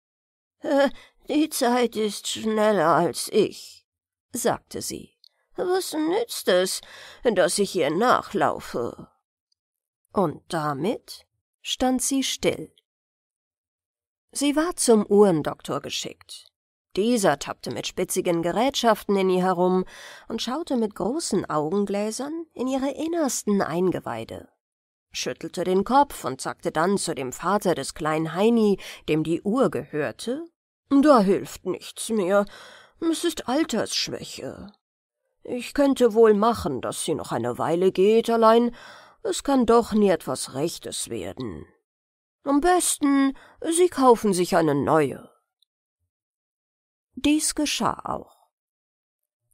Die Zeit ist schneller als ich, sagte sie. Was nützt es, dass ich ihr nachlaufe? Und damit stand sie still. Sie war zum Uhrendoktor geschickt. Dieser tappte mit spitzigen Gerätschaften in ihr herum und schaute mit großen Augengläsern in ihre innersten Eingeweide, schüttelte den Kopf und sagte dann zu dem Vater des kleinen Heini, dem die Uhr gehörte, »Da hilft nichts mehr, es ist Altersschwäche. Ich könnte wohl machen, dass sie noch eine Weile geht, allein es kann doch nie etwas Rechtes werden. Am besten, Sie kaufen sich eine neue. Dies geschah auch.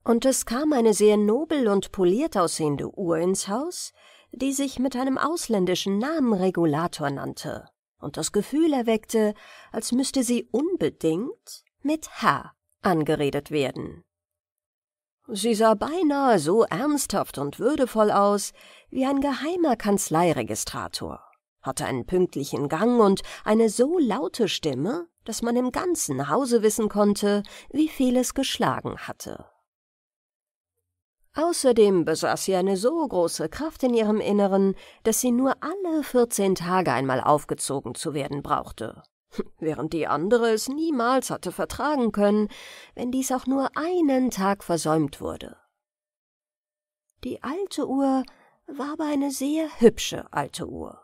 Und es kam eine sehr nobel und poliert aussehende Uhr ins Haus, die sich mit einem ausländischen Namen Regulator nannte und das Gefühl erweckte, als müsste sie unbedingt mit Herr angeredet werden. Sie sah beinahe so ernsthaft und würdevoll aus wie ein geheimer Kanzleiregistrator, hatte einen pünktlichen Gang und eine so laute Stimme, dass man im ganzen Hause wissen konnte, wie viel es geschlagen hatte. Außerdem besaß sie eine so große Kraft in ihrem Inneren, dass sie nur alle vierzehn Tage einmal aufgezogen zu werden brauchte *laughs* während die andere es niemals hatte vertragen können, wenn dies auch nur einen Tag versäumt wurde. Die alte Uhr war aber eine sehr hübsche alte Uhr.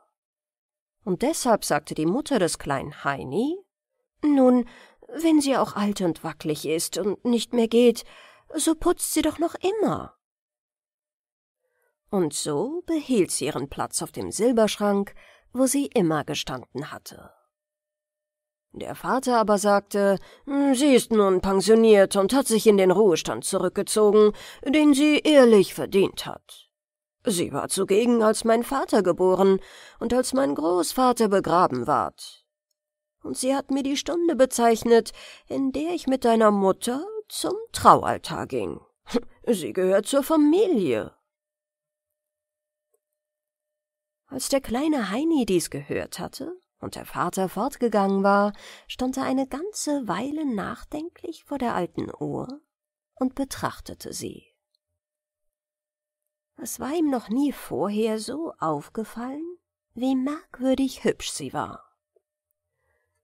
Und deshalb sagte die Mutter des kleinen Heini, nun, wenn sie auch alt und wackelig ist und nicht mehr geht, so putzt sie doch noch immer. Und so behielt sie ihren Platz auf dem Silberschrank, wo sie immer gestanden hatte. Der Vater aber sagte, hm, sie ist nun pensioniert und hat sich in den Ruhestand zurückgezogen, den sie ehrlich verdient hat. Sie war zugegen, als mein Vater geboren und als mein Großvater begraben ward. Und sie hat mir die Stunde bezeichnet, in der ich mit deiner Mutter zum Traualtar ging. *laughs* Sie gehört zur Familie. Als der kleine Heini dies gehört hatte, und der Vater fortgegangen war, stand er eine ganze Weile nachdenklich vor der alten Uhr und betrachtete sie. Es war ihm noch nie vorher so aufgefallen, wie merkwürdig hübsch sie war.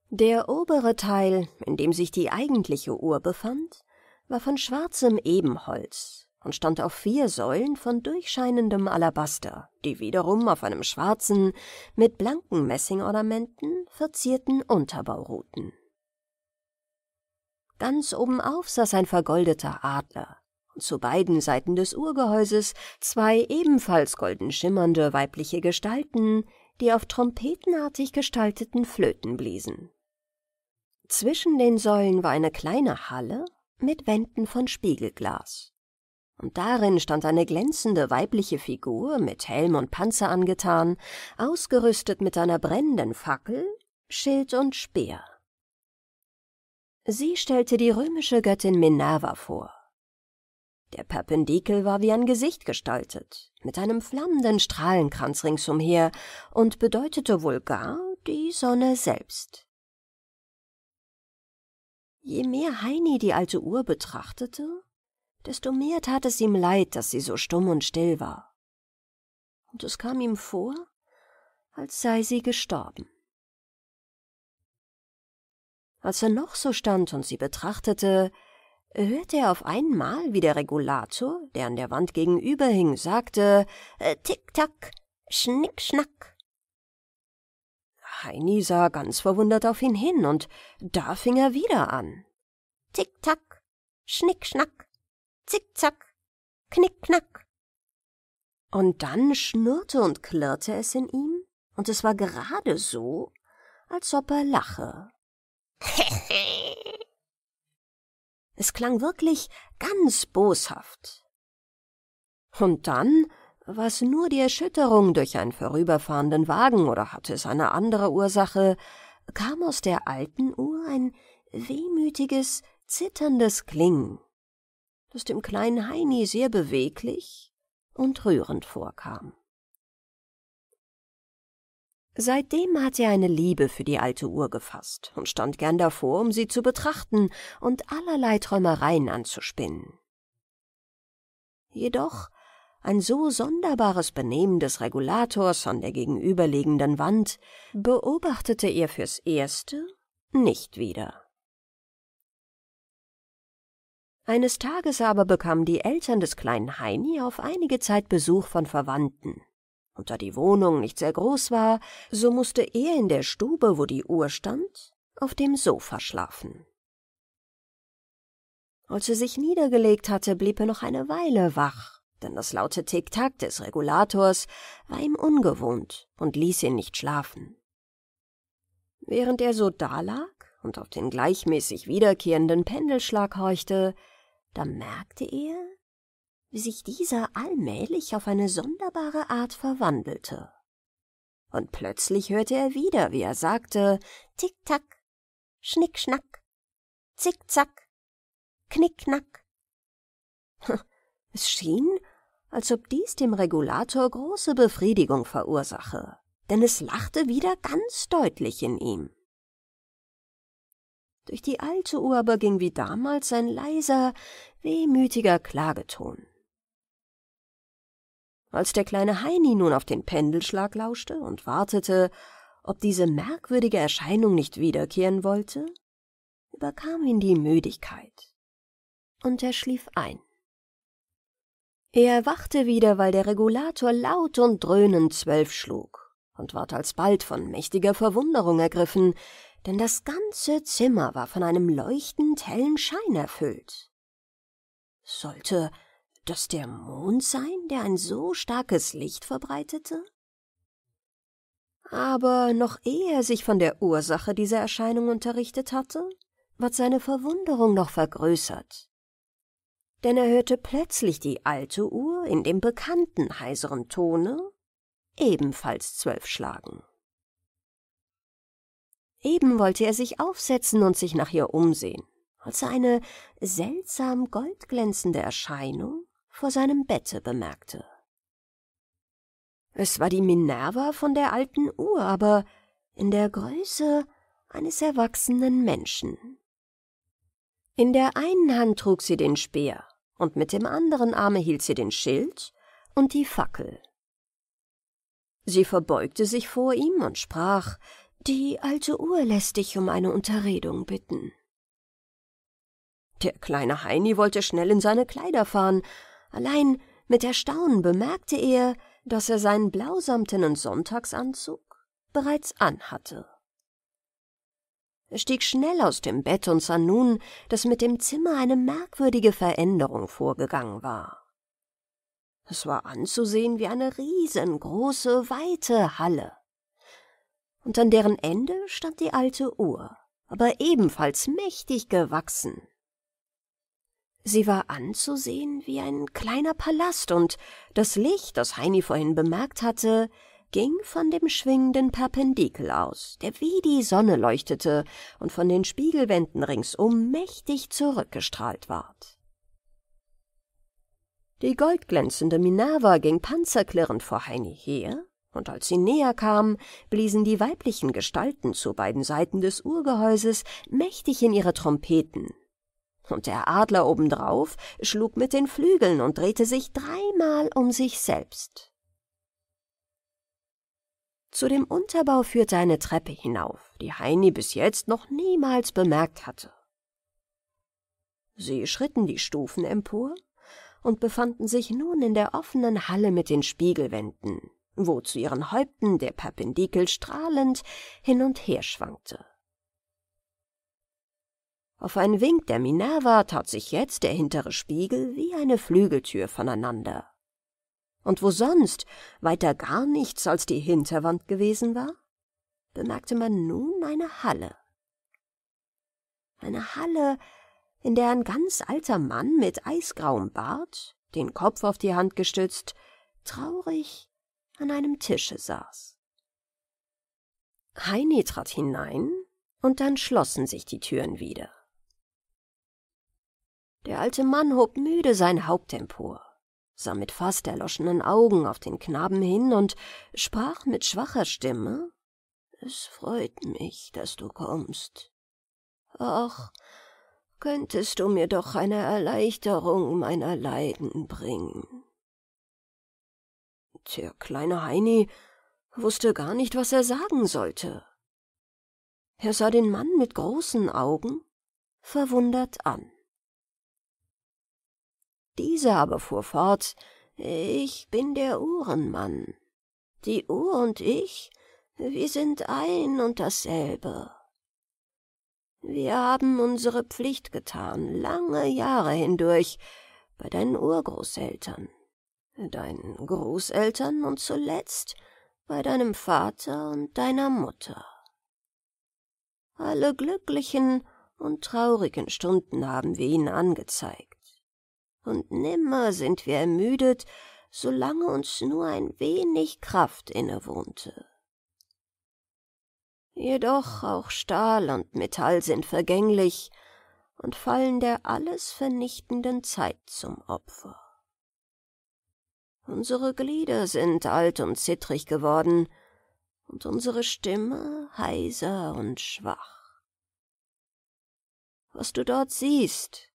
Der obere Teil, in dem sich die eigentliche Uhr befand, war von schwarzem Ebenholz, und stand auf vier Säulen von durchscheinendem Alabaster, die wiederum auf einem schwarzen, mit blanken Messingornamenten verzierten Unterbau ruhten. Ganz obenauf saß ein vergoldeter Adler, und zu beiden Seiten des Uhrgehäuses zwei ebenfalls golden schimmernde weibliche Gestalten, die auf trompetenartig gestalteten Flöten bliesen. Zwischen den Säulen war eine kleine Halle mit Wänden von Spiegelglas und darin stand eine glänzende weibliche Figur mit Helm und Panzer angetan, ausgerüstet mit einer brennenden Fackel, Schild und Speer. Sie stellte die römische Göttin Minerva vor. Der Perpendikel war wie ein Gesicht gestaltet, mit einem flammenden Strahlenkranz ringsumher und bedeutete wohl gar die Sonne selbst. Je mehr Heini die alte Uhr betrachtete, desto mehr tat es ihm leid, dass sie so stumm und still war. Und es kam ihm vor, als sei sie gestorben. Als er noch so stand und sie betrachtete, hörte er auf einmal, wie der Regulator, der an der Wand gegenüber hing, sagte äh, Tick-Tack, Schnick-Schnack. Heini sah ganz verwundert auf ihn hin, und da fing er wieder an. Tick-Tack, Schnick-Schnack, Zick-Zack, Knick-Knack. Und dann schnurrte und klirrte es in ihm, und es war gerade so, als ob er lache. *laughs* es klang wirklich ganz boshaft. Und dann war es nur die Erschütterung durch einen vorüberfahrenden Wagen oder hatte es eine andere Ursache, kam aus der alten Uhr ein wehmütiges, zitterndes Klingen, das dem kleinen Heini sehr beweglich und rührend vorkam. Seitdem hatte er eine Liebe für die alte Uhr gefasst und stand gern davor, um sie zu betrachten und allerlei Träumereien anzuspinnen. Jedoch ein so sonderbares Benehmen des Regulators an der gegenüberliegenden Wand beobachtete er fürs Erste nicht wieder. Eines Tages aber bekamen die Eltern des kleinen Heini auf einige Zeit Besuch von Verwandten. Und da die Wohnung nicht sehr groß war, so musste er in der Stube, wo die Uhr stand, auf dem Sofa schlafen. Als er sich niedergelegt hatte, blieb er noch eine Weile wach, denn das laute Tick-Tack des Regulators war ihm ungewohnt und ließ ihn nicht schlafen. Während er so dalag und auf den gleichmäßig wiederkehrenden Pendelschlag horchte, da merkte er, wie sich dieser allmählich auf eine sonderbare Art verwandelte. Und plötzlich hörte er wieder, wie er sagte Tick-Tack, Schnick-Schnack, Zick-Zack, Knick-Knack. *laughs* Es schien, als ob dies dem Regulator große Befriedigung verursache, denn es lachte wieder ganz deutlich in ihm. Durch die alte Uhr aber ging wie damals ein leiser, wehmütiger Klageton. Als der kleine Heini nun auf den Pendelschlag lauschte und wartete, ob diese merkwürdige Erscheinung nicht wiederkehren wollte, überkam ihn die Müdigkeit, und er schlief ein. Er erwachte wieder, weil der Regulator laut und dröhnend zwölf schlug, und ward alsbald von mächtiger Verwunderung ergriffen, denn das ganze Zimmer war von einem leuchtend hellen Schein erfüllt. Sollte das der Mond sein, der ein so starkes Licht verbreitete? Aber noch ehe er sich von der Ursache dieser Erscheinung unterrichtet hatte, ward seine Verwunderung noch vergrößert. Denn er hörte plötzlich die alte Uhr in dem bekannten heiseren Tone ebenfalls zwölf schlagen. Eben wollte er sich aufsetzen und sich nach ihr umsehen, als er eine seltsam goldglänzende Erscheinung vor seinem Bette bemerkte. Es war die Minerva von der alten Uhr, aber in der Größe eines erwachsenen Menschen. In der einen Hand trug sie den Speer, und mit dem anderen Arme hielt sie den Schild und die Fackel. Sie verbeugte sich vor ihm und sprach die alte Uhr lässt dich um eine Unterredung bitten. Der kleine Heini wollte schnell in seine Kleider fahren, allein mit Erstaunen bemerkte er, dass er seinen blausamtenen Sonntagsanzug bereits anhatte. Er stieg schnell aus dem Bett und sah nun, dass mit dem Zimmer eine merkwürdige Veränderung vorgegangen war. Es war anzusehen wie eine riesengroße, weite Halle und an deren Ende stand die alte Uhr, aber ebenfalls mächtig gewachsen. Sie war anzusehen wie ein kleiner Palast, und das Licht, das Heini vorhin bemerkt hatte, ging von dem schwingenden Perpendikel aus, der wie die Sonne leuchtete und von den Spiegelwänden ringsum mächtig zurückgestrahlt ward. Die goldglänzende Minerva ging panzerklirrend vor Heini her und als sie näher kamen, bliesen die weiblichen Gestalten zu beiden Seiten des Uhrgehäuses mächtig in ihre Trompeten. Und der Adler obendrauf schlug mit den Flügeln und drehte sich dreimal um sich selbst. Zu dem Unterbau führte eine Treppe hinauf, die Heini bis jetzt noch niemals bemerkt hatte. Sie schritten die Stufen empor und befanden sich nun in der offenen Halle mit den Spiegelwänden, wo zu ihren Häupten der Perpendikel strahlend hin und her schwankte. Auf einen Wink der Minerva tat sich jetzt der hintere Spiegel wie eine Flügeltür voneinander. Und wo sonst weiter gar nichts als die Hinterwand gewesen war, bemerkte man nun eine Halle. Eine Halle, in der ein ganz alter Mann mit eisgrauem Bart, den Kopf auf die Hand gestützt, traurig an einem Tische saß. Heini trat hinein, und dann schlossen sich die Türen wieder. Der alte Mann hob müde sein Haupt empor, sah mit fast erloschenen Augen auf den Knaben hin und sprach mit schwacher Stimme Es freut mich, dass du kommst. Ach, könntest du mir doch eine Erleichterung meiner Leiden bringen. Der kleine Heini wusste gar nicht, was er sagen sollte. Er sah den Mann mit großen Augen verwundert an. Dieser aber fuhr fort Ich bin der Uhrenmann. Die Uhr und ich, wir sind ein und dasselbe. Wir haben unsere Pflicht getan, lange Jahre hindurch, bei deinen Urgroßeltern, deinen Großeltern und zuletzt bei deinem Vater und deiner Mutter. Alle glücklichen und traurigen Stunden haben wir ihnen angezeigt und nimmer sind wir ermüdet, solange uns nur ein wenig Kraft innewohnte. Jedoch auch Stahl und Metall sind vergänglich und fallen der alles vernichtenden Zeit zum Opfer. Unsere Glieder sind alt und zittrig geworden und unsere Stimme heiser und schwach. Was du dort siehst,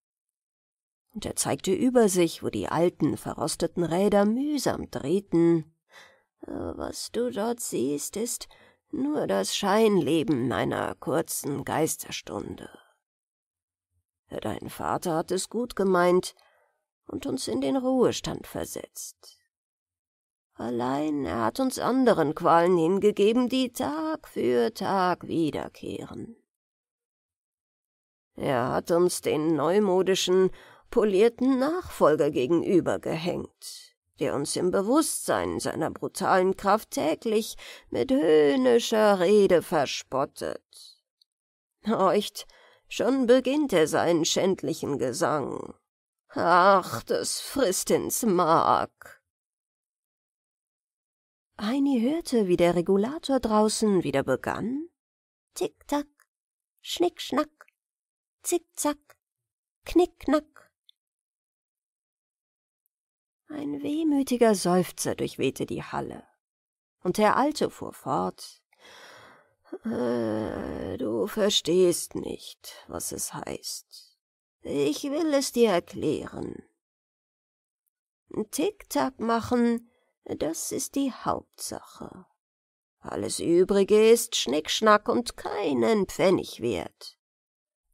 und er zeigte über sich, wo die alten, verrosteten Räder mühsam drehten. Was du dort siehst, ist nur das Scheinleben einer kurzen Geisterstunde. Dein Vater hat es gut gemeint und uns in den Ruhestand versetzt. Allein er hat uns anderen Qualen hingegeben, die Tag für Tag wiederkehren. Er hat uns den neumodischen polierten Nachfolger gegenüber gehängt, der uns im Bewusstsein seiner brutalen Kraft täglich mit höhnischer Rede verspottet. Horcht, schon beginnt er seinen schändlichen Gesang. Ach, das frisst ins Mark. Heini hörte, wie der Regulator draußen wieder begann. Tick-Tack, Schnick-Schnack, Zick-Zack, Knick-Knack. Ein wehmütiger Seufzer durchwehte die Halle, und der Alte fuhr fort. Äh, du verstehst nicht, was es heißt. Ich will es dir erklären. Tick-Tack machen, das ist die Hauptsache. Alles Übrige ist Schnickschnack und keinen Pfennig wert.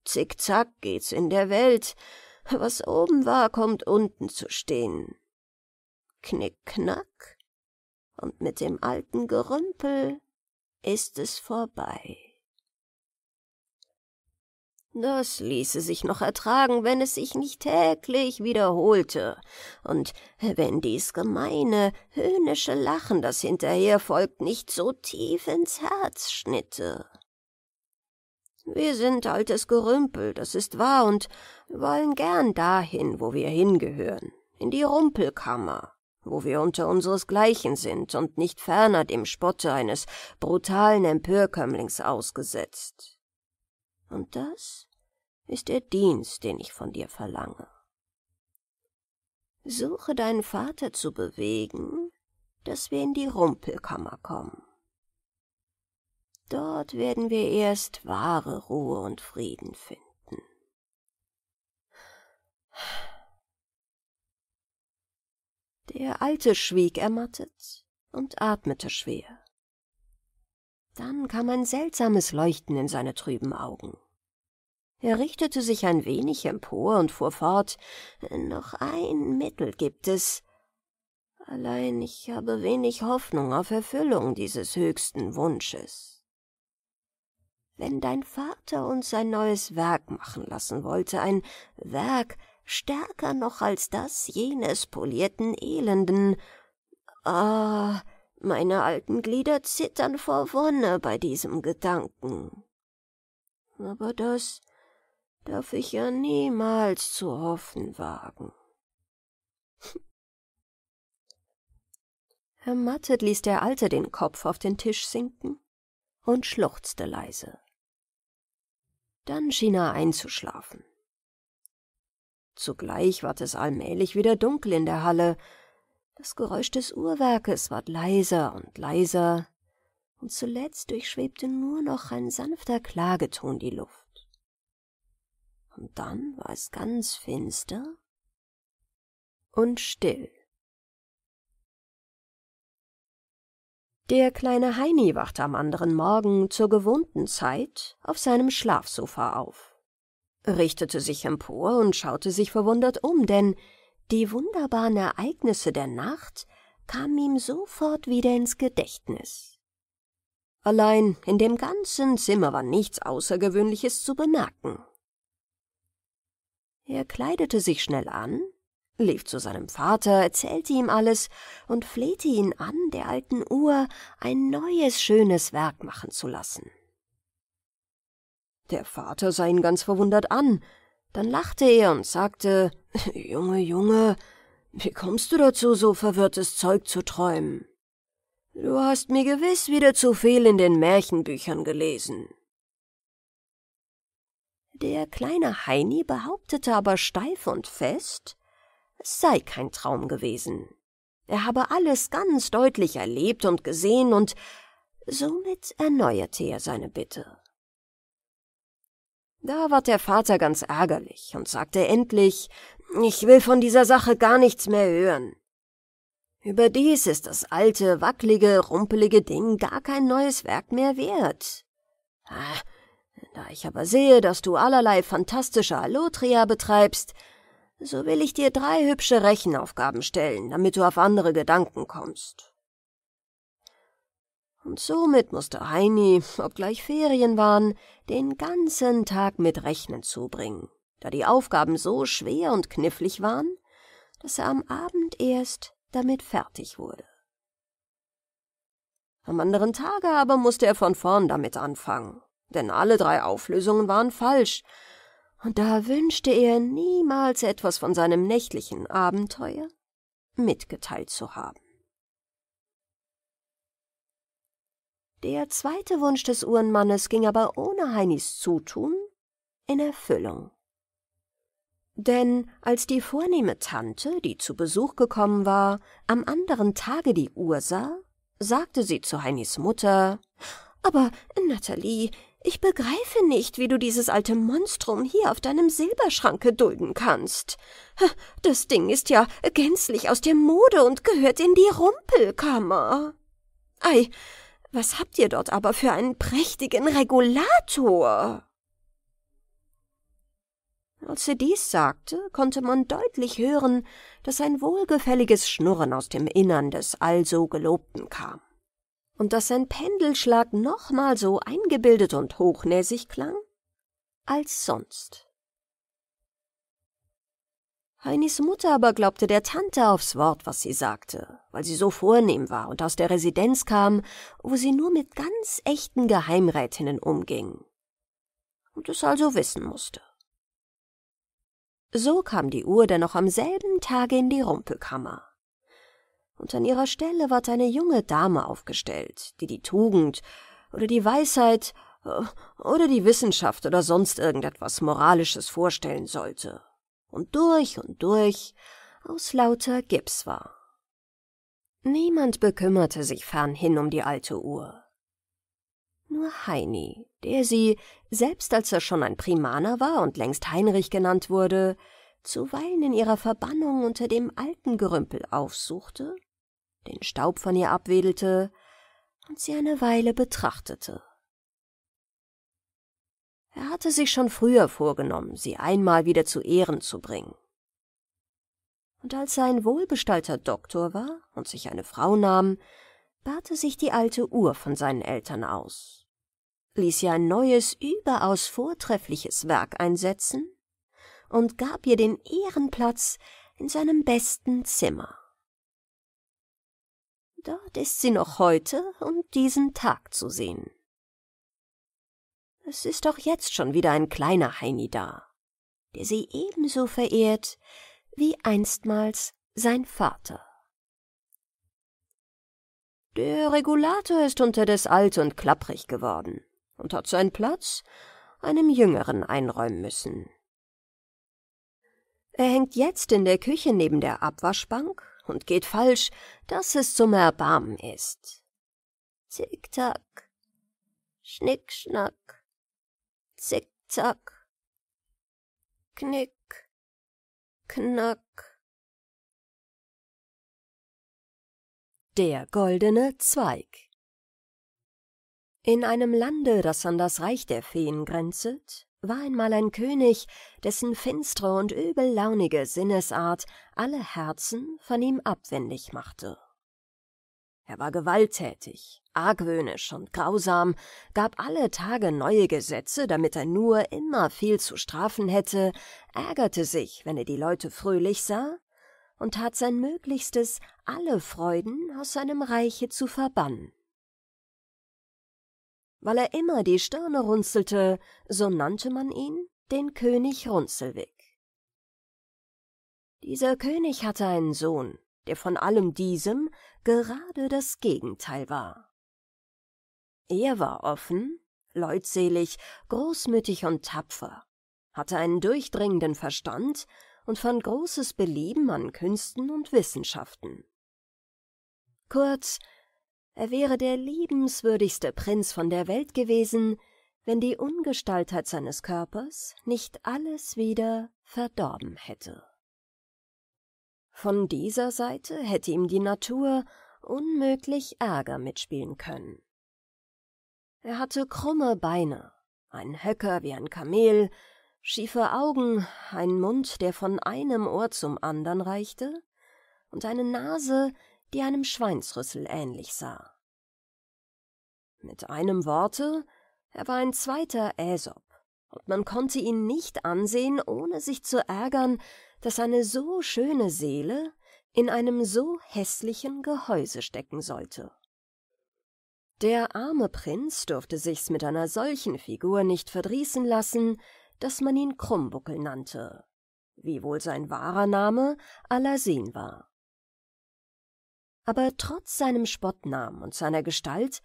Zickzack geht's in der Welt. Was oben war, kommt unten zu stehen. Knickknack, und mit dem alten Gerümpel ist es vorbei. Das ließe sich noch ertragen, wenn es sich nicht täglich wiederholte, und wenn dies gemeine, höhnische Lachen, das hinterher folgt, nicht so tief ins Herz schnitte. Wir sind altes Gerümpel, das ist wahr, und wollen gern dahin, wo wir hingehören, in die Rumpelkammer, wo wir unter unseresgleichen sind und nicht ferner dem Spotte eines brutalen Empörkömmlings ausgesetzt. Und das ist der Dienst, den ich von dir verlange. Suche deinen Vater zu bewegen, dass wir in die Rumpelkammer kommen. Dort werden wir erst wahre Ruhe und Frieden finden. Der Alte schwieg ermattet und atmete schwer. Dann kam ein seltsames Leuchten in seine trüben Augen. Er richtete sich ein wenig empor und fuhr fort Noch ein Mittel gibt es. Allein ich habe wenig Hoffnung auf Erfüllung dieses höchsten Wunsches. Wenn dein Vater uns ein neues Werk machen lassen wollte, ein Werk stärker noch als das jenes polierten Elenden, ah, meine alten Glieder zittern vor Wonne bei diesem Gedanken. Aber das darf ich ja niemals zu hoffen wagen. *laughs* Ermattet ließ der Alte den Kopf auf den Tisch sinken und schluchzte leise. Dann schien er einzuschlafen. Zugleich ward es allmählich wieder dunkel in der Halle, das Geräusch des Uhrwerkes ward leiser und leiser, und zuletzt durchschwebte nur noch ein sanfter Klageton die Luft. Und dann war es ganz finster und still. Der kleine Heini wachte am anderen Morgen zur gewohnten Zeit auf seinem Schlafsofa auf, richtete sich empor und schaute sich verwundert um, denn die wunderbaren Ereignisse der Nacht kamen ihm sofort wieder ins Gedächtnis. Allein in dem ganzen Zimmer war nichts Außergewöhnliches zu bemerken. Er kleidete sich schnell an, lief zu seinem Vater, erzählte ihm alles und flehte ihn an, der alten Uhr ein neues, schönes Werk machen zu lassen. Der Vater sah ihn ganz verwundert an, dann lachte er und sagte, *laughs* Junge, Junge, wie kommst du dazu, so verwirrtes Zeug zu träumen? Du hast mir gewiss wieder zu viel in den Märchenbüchern gelesen. Der kleine Heini behauptete aber steif und fest, es sei kein Traum gewesen. Er habe alles ganz deutlich erlebt und gesehen, und somit erneuerte er seine Bitte. Da ward der Vater ganz ärgerlich und sagte endlich, ich will von dieser Sache gar nichts mehr hören. Überdies ist das alte, wackelige, rumpelige Ding gar kein neues Werk mehr wert. Ah, da ich aber sehe, dass du allerlei fantastische Allotria betreibst, so will ich dir drei hübsche Rechenaufgaben stellen, damit du auf andere Gedanken kommst. Und somit musste Heini, obgleich Ferien waren, den ganzen Tag mit Rechnen zubringen, da die Aufgaben so schwer und knifflig waren, dass er am Abend erst damit fertig wurde. Am anderen Tage aber musste er von vorn damit anfangen, denn alle drei Auflösungen waren falsch, und da wünschte er niemals etwas von seinem nächtlichen Abenteuer mitgeteilt zu haben. Der zweite Wunsch des Uhrenmannes ging aber ohne Heinis Zutun in Erfüllung. Denn als die vornehme Tante, die zu Besuch gekommen war, am anderen Tage die Uhr sah, sagte sie zu Heinis Mutter Aber, Natalie, ich begreife nicht, wie du dieses alte Monstrum hier auf deinem Silberschranke dulden kannst. Das Ding ist ja gänzlich aus der Mode und gehört in die Rumpelkammer. Ei, was habt ihr dort aber für einen prächtigen Regulator? Als sie dies sagte, konnte man deutlich hören, dass ein wohlgefälliges Schnurren aus dem Innern des also Gelobten kam und dass sein Pendelschlag nochmal so eingebildet und hochnäsig klang als sonst. Heinis Mutter aber glaubte der Tante aufs Wort, was sie sagte, weil sie so vornehm war und aus der Residenz kam, wo sie nur mit ganz echten Geheimrätinnen umging und es also wissen musste. So kam die Uhr denn noch am selben Tage in die Rumpelkammer und an ihrer Stelle ward eine junge Dame aufgestellt, die die Tugend oder die Weisheit äh, oder die Wissenschaft oder sonst irgendetwas Moralisches vorstellen sollte und durch und durch aus lauter Gips war. Niemand bekümmerte sich fernhin um die alte Uhr. Nur Heini, der sie, selbst als er schon ein Primaner war und längst Heinrich genannt wurde, zuweilen in ihrer Verbannung unter dem alten Gerümpel aufsuchte den Staub von ihr abwedelte und sie eine Weile betrachtete. Er hatte sich schon früher vorgenommen, sie einmal wieder zu Ehren zu bringen. und als er ein wohlbestallter Doktor war und sich eine Frau nahm, barte sich die alte Uhr von seinen Eltern aus, ließ ihr ein neues, überaus vortreffliches Werk einsetzen und gab ihr den Ehrenplatz in seinem besten Zimmer. Dort ist sie noch heute und diesen Tag zu sehen. Es ist auch jetzt schon wieder ein kleiner Heini da, der sie ebenso verehrt wie einstmals sein Vater. Der Regulator ist unterdes alt und klapprig geworden und hat seinen Platz einem Jüngeren einräumen müssen. Er hängt jetzt in der Küche neben der Abwaschbank und geht falsch, dass es zum Erbarmen ist. Zick-Tack, Schnick-Schnack, Zick-Zack, Knick, Knack. Der goldene Zweig. In einem Lande, das an das Reich der Feen grenzet, war einmal ein König, dessen finstre und übellaunige Sinnesart alle Herzen von ihm abwendig machte. Er war gewalttätig, argwöhnisch und grausam, gab alle Tage neue Gesetze, damit er nur immer viel zu strafen hätte, ärgerte sich, wenn er die Leute fröhlich sah, und tat sein Möglichstes, alle Freuden aus seinem Reiche zu verbannen. Weil er immer die Stirne runzelte, so nannte man ihn den König Runzelwig. Dieser König hatte einen Sohn, der von allem diesem gerade das Gegenteil war. Er war offen, leutselig, großmütig und tapfer, hatte einen durchdringenden Verstand und fand großes Belieben an Künsten und Wissenschaften. Kurz, er wäre der liebenswürdigste Prinz von der Welt gewesen, wenn die Ungestaltheit seines Körpers nicht alles wieder verdorben hätte. Von dieser Seite hätte ihm die Natur unmöglich Ärger mitspielen können. Er hatte krumme Beine, einen Höcker wie ein Kamel, schiefe Augen, einen Mund, der von einem Ohr zum andern reichte, und eine Nase, die einem Schweinsrüssel ähnlich sah. Mit einem Worte, er war ein zweiter Äsop, und man konnte ihn nicht ansehen, ohne sich zu ärgern, dass eine so schöne Seele in einem so hässlichen Gehäuse stecken sollte. Der arme Prinz durfte sich's mit einer solchen Figur nicht verdrießen lassen, dass man ihn Krummbuckel nannte, wiewohl sein wahrer Name Alasin war. Aber trotz seinem Spottnamen und seiner Gestalt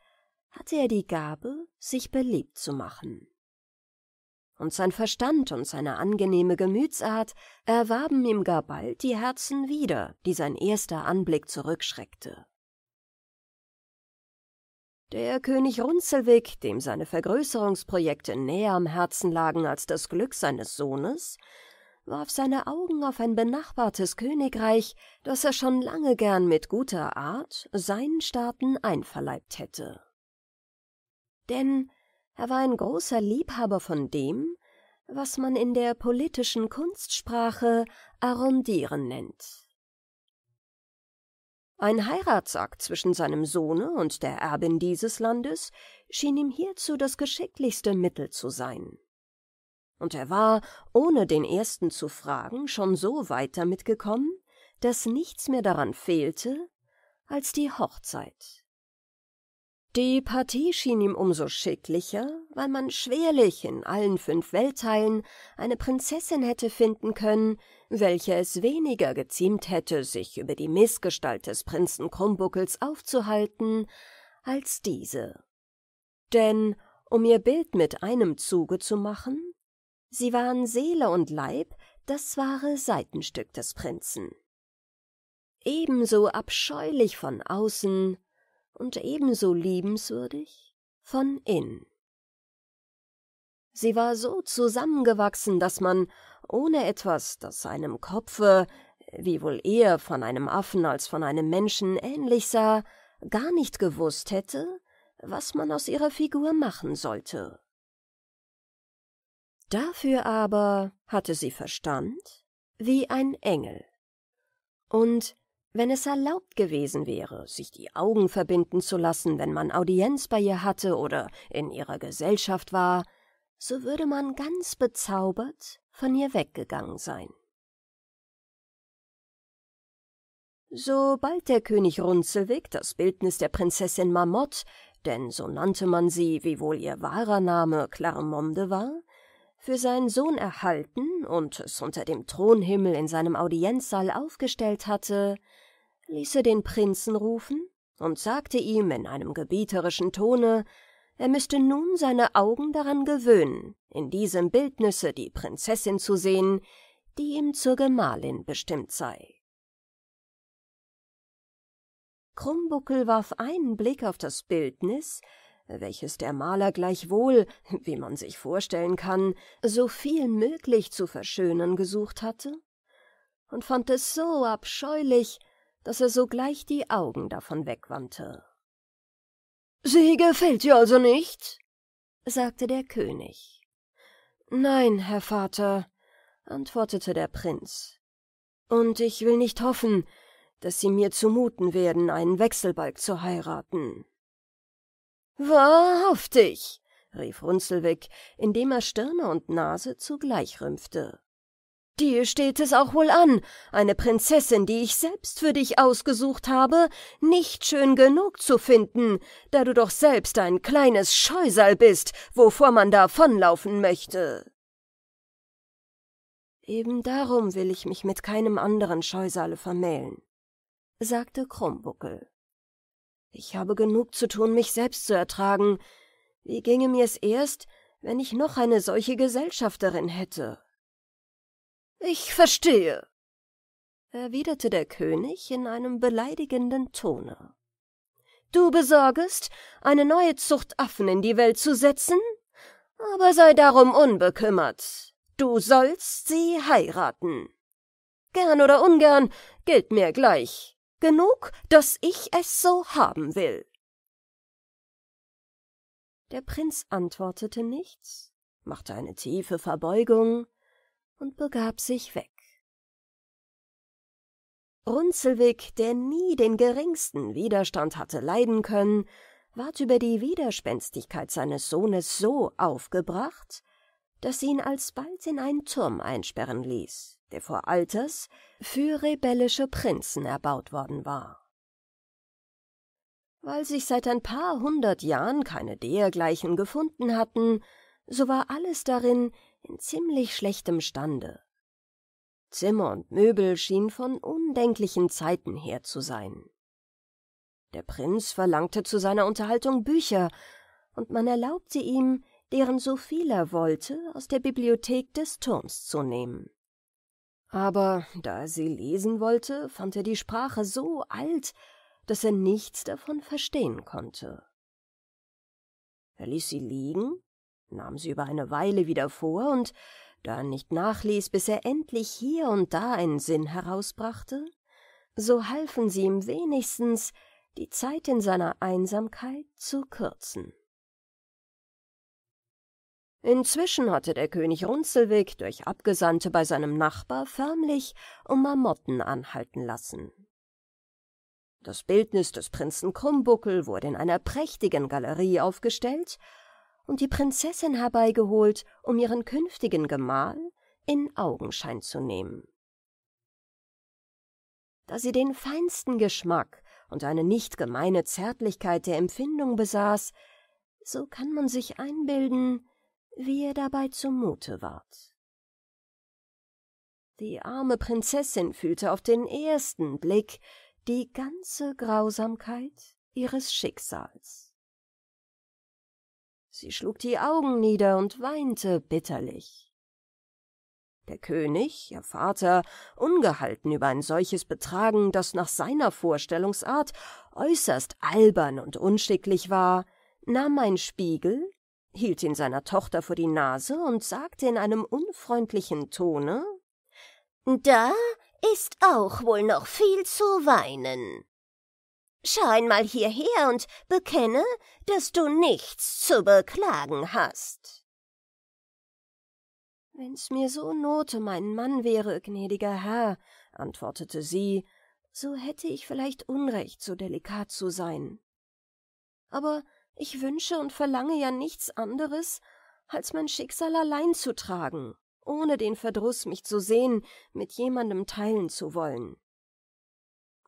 hatte er die Gabe, sich beliebt zu machen und sein Verstand und seine angenehme Gemütsart erwarben ihm gar bald die Herzen wieder, die sein erster Anblick zurückschreckte. Der König Runzelwig, dem seine Vergrößerungsprojekte näher am Herzen lagen als das Glück seines Sohnes, warf seine Augen auf ein benachbartes Königreich, das er schon lange gern mit guter Art seinen Staaten einverleibt hätte. Denn er war ein großer Liebhaber von dem, was man in der politischen Kunstsprache arrondieren nennt. Ein Heiratsakt zwischen seinem Sohne und der Erbin dieses Landes schien ihm hierzu das geschicklichste Mittel zu sein. Und er war, ohne den ersten zu fragen, schon so weit damit gekommen, dass nichts mehr daran fehlte als die Hochzeit. Die Partie schien ihm umso schicklicher, weil man schwerlich in allen fünf Weltteilen eine Prinzessin hätte finden können, welche es weniger geziemt hätte, sich über die Missgestalt des Prinzen Krummbuckels aufzuhalten, als diese. Denn, um ihr Bild mit einem Zuge zu machen, sie waren Seele und Leib das wahre Seitenstück des Prinzen. Ebenso abscheulich von außen und ebenso liebenswürdig von innen. Sie war so zusammengewachsen, dass man, ohne etwas, das seinem Kopfe, wie wohl eher von einem Affen als von einem Menschen ähnlich sah, gar nicht gewusst hätte, was man aus ihrer Figur machen sollte. Dafür aber hatte sie Verstand wie ein Engel Und wenn es erlaubt gewesen wäre, sich die Augen verbinden zu lassen, wenn man Audienz bei ihr hatte oder in ihrer Gesellschaft war, so würde man ganz bezaubert von ihr weggegangen sein. Sobald der König Runzelwig das Bildnis der Prinzessin Marmott, denn so nannte man sie, wiewohl ihr wahrer Name Clarmonde war, für seinen Sohn erhalten und es unter dem Thronhimmel in seinem Audienzsaal aufgestellt hatte, ließ er den Prinzen rufen und sagte ihm in einem gebieterischen Tone, er müsste nun seine Augen daran gewöhnen, in diesem Bildnisse die Prinzessin zu sehen, die ihm zur Gemahlin bestimmt sei. Krummbuckel warf einen Blick auf das Bildnis, welches der Maler gleichwohl, wie man sich vorstellen kann, so viel möglich zu verschönern gesucht hatte, und fand es so abscheulich, dass er sogleich die Augen davon wegwandte. Sie gefällt dir also nicht? sagte der König. Nein, Herr Vater, antwortete der Prinz. Und ich will nicht hoffen, dass Sie mir zumuten werden, einen Wechselbalg zu heiraten. Wahrhaftig, rief Runzelwig, indem er Stirne und Nase zugleich rümpfte. Dir steht es auch wohl an, eine Prinzessin, die ich selbst für dich ausgesucht habe, nicht schön genug zu finden, da du doch selbst ein kleines Scheusal bist, wovor man davonlaufen möchte. Eben darum will ich mich mit keinem anderen Scheusale vermählen, sagte Krummbuckel. Ich habe genug zu tun, mich selbst zu ertragen. Wie ginge mir's erst, wenn ich noch eine solche Gesellschafterin hätte? Ich verstehe, erwiderte der König in einem beleidigenden Tone. Du besorgest, eine neue Zucht Affen in die Welt zu setzen? Aber sei darum unbekümmert. Du sollst sie heiraten. Gern oder ungern, gilt mir gleich. Genug, dass ich es so haben will. Der Prinz antwortete nichts, machte eine tiefe Verbeugung und begab sich weg. Runzelwig, der nie den geringsten Widerstand hatte leiden können, ward über die Widerspenstigkeit seines Sohnes so aufgebracht, dass sie ihn alsbald in einen Turm einsperren ließ, der vor Alters für rebellische Prinzen erbaut worden war. Weil sich seit ein paar hundert Jahren keine dergleichen gefunden hatten, so war alles darin in ziemlich schlechtem Stande. Zimmer und Möbel schienen von undenklichen Zeiten her zu sein. Der Prinz verlangte zu seiner Unterhaltung Bücher, und man erlaubte ihm, deren so viel er wollte, aus der Bibliothek des Turms zu nehmen. Aber da er sie lesen wollte, fand er die Sprache so alt, dass er nichts davon verstehen konnte. Er ließ sie liegen, nahm sie über eine Weile wieder vor, und da er nicht nachließ, bis er endlich hier und da einen Sinn herausbrachte, so halfen sie ihm wenigstens, die Zeit in seiner Einsamkeit zu kürzen. Inzwischen hatte der König Runzelwig durch Abgesandte bei seinem Nachbar förmlich um Marmotten anhalten lassen. Das Bildnis des Prinzen Krummbuckel wurde in einer prächtigen Galerie aufgestellt und die Prinzessin herbeigeholt, um ihren künftigen Gemahl in Augenschein zu nehmen. Da sie den feinsten Geschmack und eine nicht gemeine Zärtlichkeit der Empfindung besaß, so kann man sich einbilden, wie ihr dabei zumute ward. Die arme Prinzessin fühlte auf den ersten Blick die ganze Grausamkeit ihres Schicksals. Sie schlug die Augen nieder und weinte bitterlich. Der König, ihr Vater, ungehalten über ein solches Betragen, das nach seiner Vorstellungsart äußerst albern und unschicklich war, nahm ein Spiegel hielt ihn seiner Tochter vor die Nase und sagte in einem unfreundlichen Tone Da ist auch wohl noch viel zu weinen. Schau einmal hierher und bekenne, dass du nichts zu beklagen hast. Wenn's mir so not um einen Mann wäre, gnädiger Herr, antwortete sie so hätte ich vielleicht Unrecht, so delikat zu sein. Aber ich wünsche und verlange ja nichts anderes, als mein Schicksal allein zu tragen, ohne den Verdruß, mich zu sehen, mit jemandem teilen zu wollen.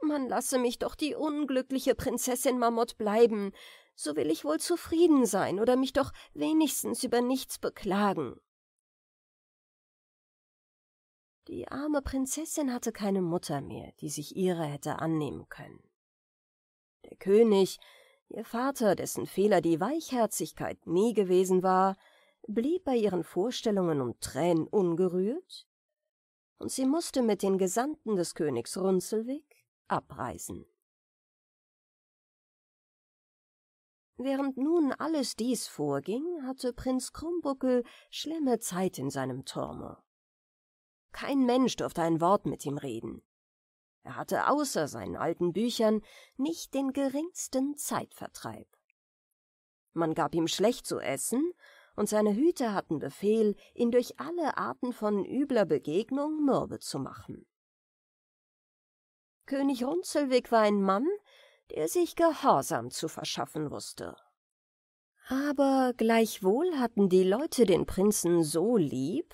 Man lasse mich doch die unglückliche Prinzessin Marmott bleiben, so will ich wohl zufrieden sein oder mich doch wenigstens über nichts beklagen. Die arme Prinzessin hatte keine Mutter mehr, die sich ihrer hätte annehmen können. Der König, ihr Vater, dessen Fehler die Weichherzigkeit nie gewesen war, blieb bei ihren Vorstellungen und Tränen ungerührt, und sie musste mit den Gesandten des Königs Runzelwig abreisen. Während nun alles dies vorging, hatte Prinz Krumbuckel schlimme Zeit in seinem Turme. Kein Mensch durfte ein Wort mit ihm reden. Er hatte außer seinen alten Büchern nicht den geringsten Zeitvertreib. Man gab ihm schlecht zu essen, und seine Hüter hatten Befehl, ihn durch alle Arten von übler Begegnung mürbe zu machen. König Runzelwig war ein Mann, der sich Gehorsam zu verschaffen wusste. Aber gleichwohl hatten die Leute den Prinzen so lieb,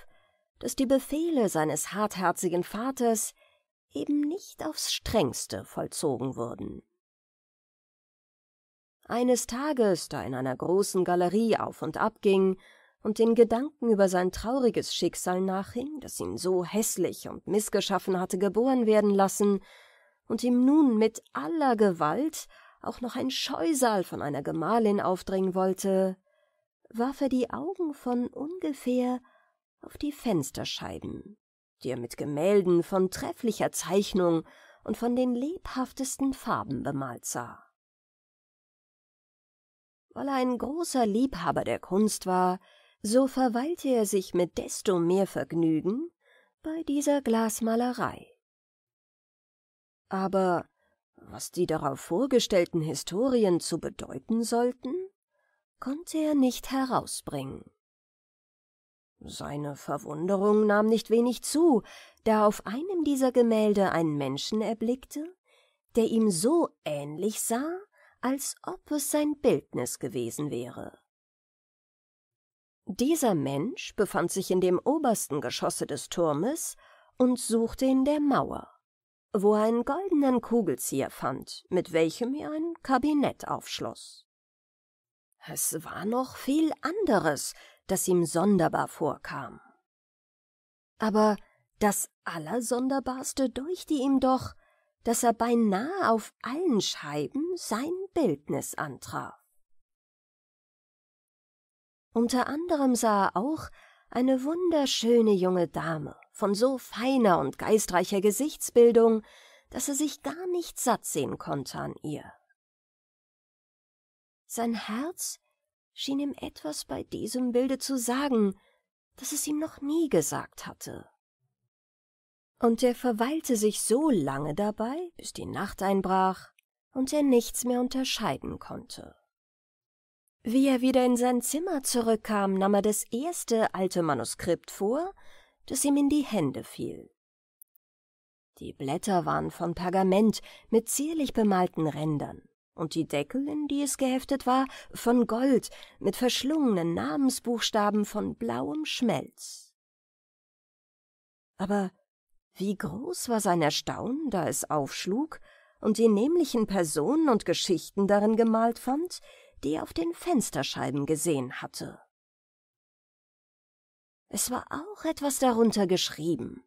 dass die Befehle seines hartherzigen Vaters eben nicht aufs strengste vollzogen wurden. Eines Tages, da in einer großen Galerie auf und ab ging und den Gedanken über sein trauriges Schicksal nachhing, das ihn so hässlich und missgeschaffen hatte geboren werden lassen, und ihm nun mit aller Gewalt auch noch ein Scheusal von einer Gemahlin aufdringen wollte, warf er die Augen von ungefähr auf die Fensterscheiben, die er mit Gemälden von trefflicher Zeichnung und von den lebhaftesten Farben bemalt sah. Weil er ein großer Liebhaber der Kunst war, so verweilte er sich mit desto mehr Vergnügen bei dieser Glasmalerei. Aber was die darauf vorgestellten Historien zu bedeuten sollten, konnte er nicht herausbringen. Seine Verwunderung nahm nicht wenig zu, da auf einem dieser Gemälde einen Menschen erblickte, der ihm so ähnlich sah, als ob es sein Bildnis gewesen wäre. Dieser Mensch befand sich in dem obersten Geschosse des Turmes und suchte in der Mauer wo er einen goldenen Kugelzieher fand, mit welchem er ein Kabinett aufschloss. Es war noch viel anderes, das ihm sonderbar vorkam. Aber das Allersonderbarste deuchte ihm doch, dass er beinahe auf allen Scheiben sein Bildnis antraf. Unter anderem sah er auch eine wunderschöne junge Dame, von so feiner und geistreicher Gesichtsbildung, dass er sich gar nicht satt sehen konnte an ihr. Sein Herz schien ihm etwas bei diesem Bilde zu sagen, das es ihm noch nie gesagt hatte. Und er verweilte sich so lange dabei, bis die Nacht einbrach und er nichts mehr unterscheiden konnte. Wie er wieder in sein Zimmer zurückkam, nahm er das erste alte Manuskript vor das ihm in die Hände fiel. Die Blätter waren von Pergament mit zierlich bemalten Rändern, und die Deckel, in die es geheftet war, von Gold mit verschlungenen Namensbuchstaben von blauem Schmelz. Aber wie groß war sein Erstaunen, da es aufschlug und die nämlichen Personen und Geschichten darin gemalt fand, die er auf den Fensterscheiben gesehen hatte. Es war auch etwas darunter geschrieben.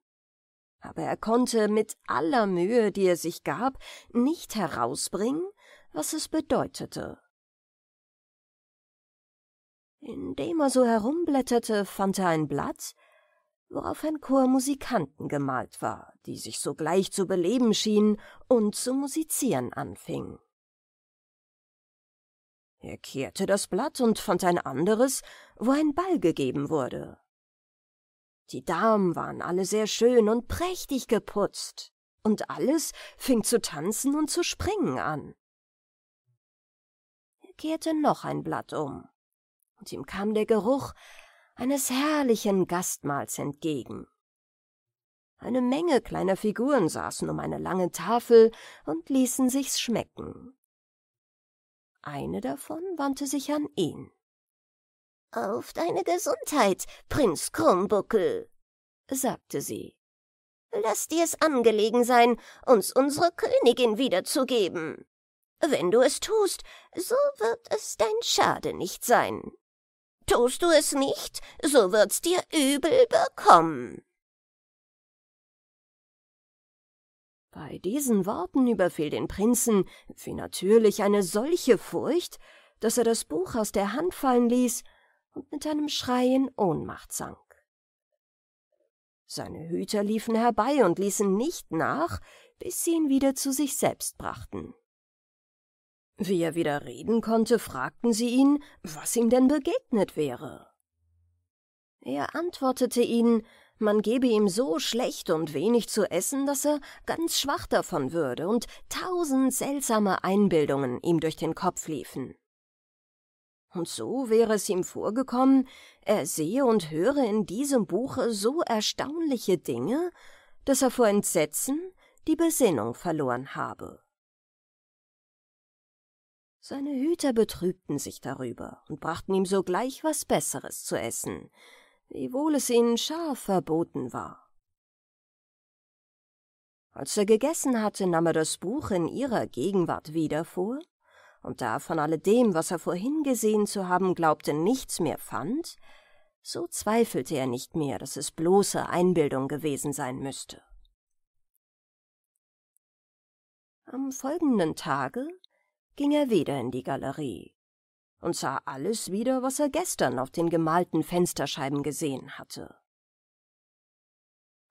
Aber er konnte mit aller Mühe, die er sich gab, nicht herausbringen, was es bedeutete. Indem er so herumblätterte, fand er ein Blatt, worauf ein Chor Musikanten gemalt war, die sich sogleich zu beleben schienen und zu musizieren anfingen. Er kehrte das Blatt und fand ein anderes, wo ein Ball gegeben wurde. Die Damen waren alle sehr schön und prächtig geputzt, und alles fing zu tanzen und zu springen an. Kehrte noch ein Blatt um, und ihm kam der Geruch eines herrlichen Gastmahls entgegen. Eine Menge kleiner Figuren saßen um eine lange Tafel und ließen sich's schmecken. Eine davon wandte sich an ihn. Auf deine Gesundheit, Prinz Krummbuckel, sagte sie. Lass dir's angelegen sein, uns unsere Königin wiederzugeben. Wenn du es tust, so wird es dein Schade nicht sein. Tust du es nicht, so wird's dir übel bekommen. Bei diesen Worten überfiel den Prinzen, wie natürlich, eine solche Furcht, dass er das Buch aus der Hand fallen ließ und mit einem Schrei in Ohnmacht sank. Seine Hüter liefen herbei und ließen nicht nach, bis sie ihn wieder zu sich selbst brachten. Wie er wieder reden konnte, fragten sie ihn, was ihm denn begegnet wäre. Er antwortete ihnen, man gebe ihm so schlecht und wenig zu essen, dass er ganz schwach davon würde und tausend seltsame Einbildungen ihm durch den Kopf liefen. Und so wäre es ihm vorgekommen, er sehe und höre in diesem Buche so erstaunliche Dinge, dass er vor Entsetzen die Besinnung verloren habe. Seine Hüter betrübten sich darüber und brachten ihm sogleich was Besseres zu essen, wiewohl es ihnen scharf verboten war. Als er gegessen hatte, nahm er das Buch in ihrer Gegenwart wieder vor und da von alledem, was er vorhin gesehen zu haben glaubte, nichts mehr fand, so zweifelte er nicht mehr, dass es bloße Einbildung gewesen sein müsste. Am folgenden Tage ging er wieder in die Galerie und sah alles wieder, was er gestern auf den gemalten Fensterscheiben gesehen hatte.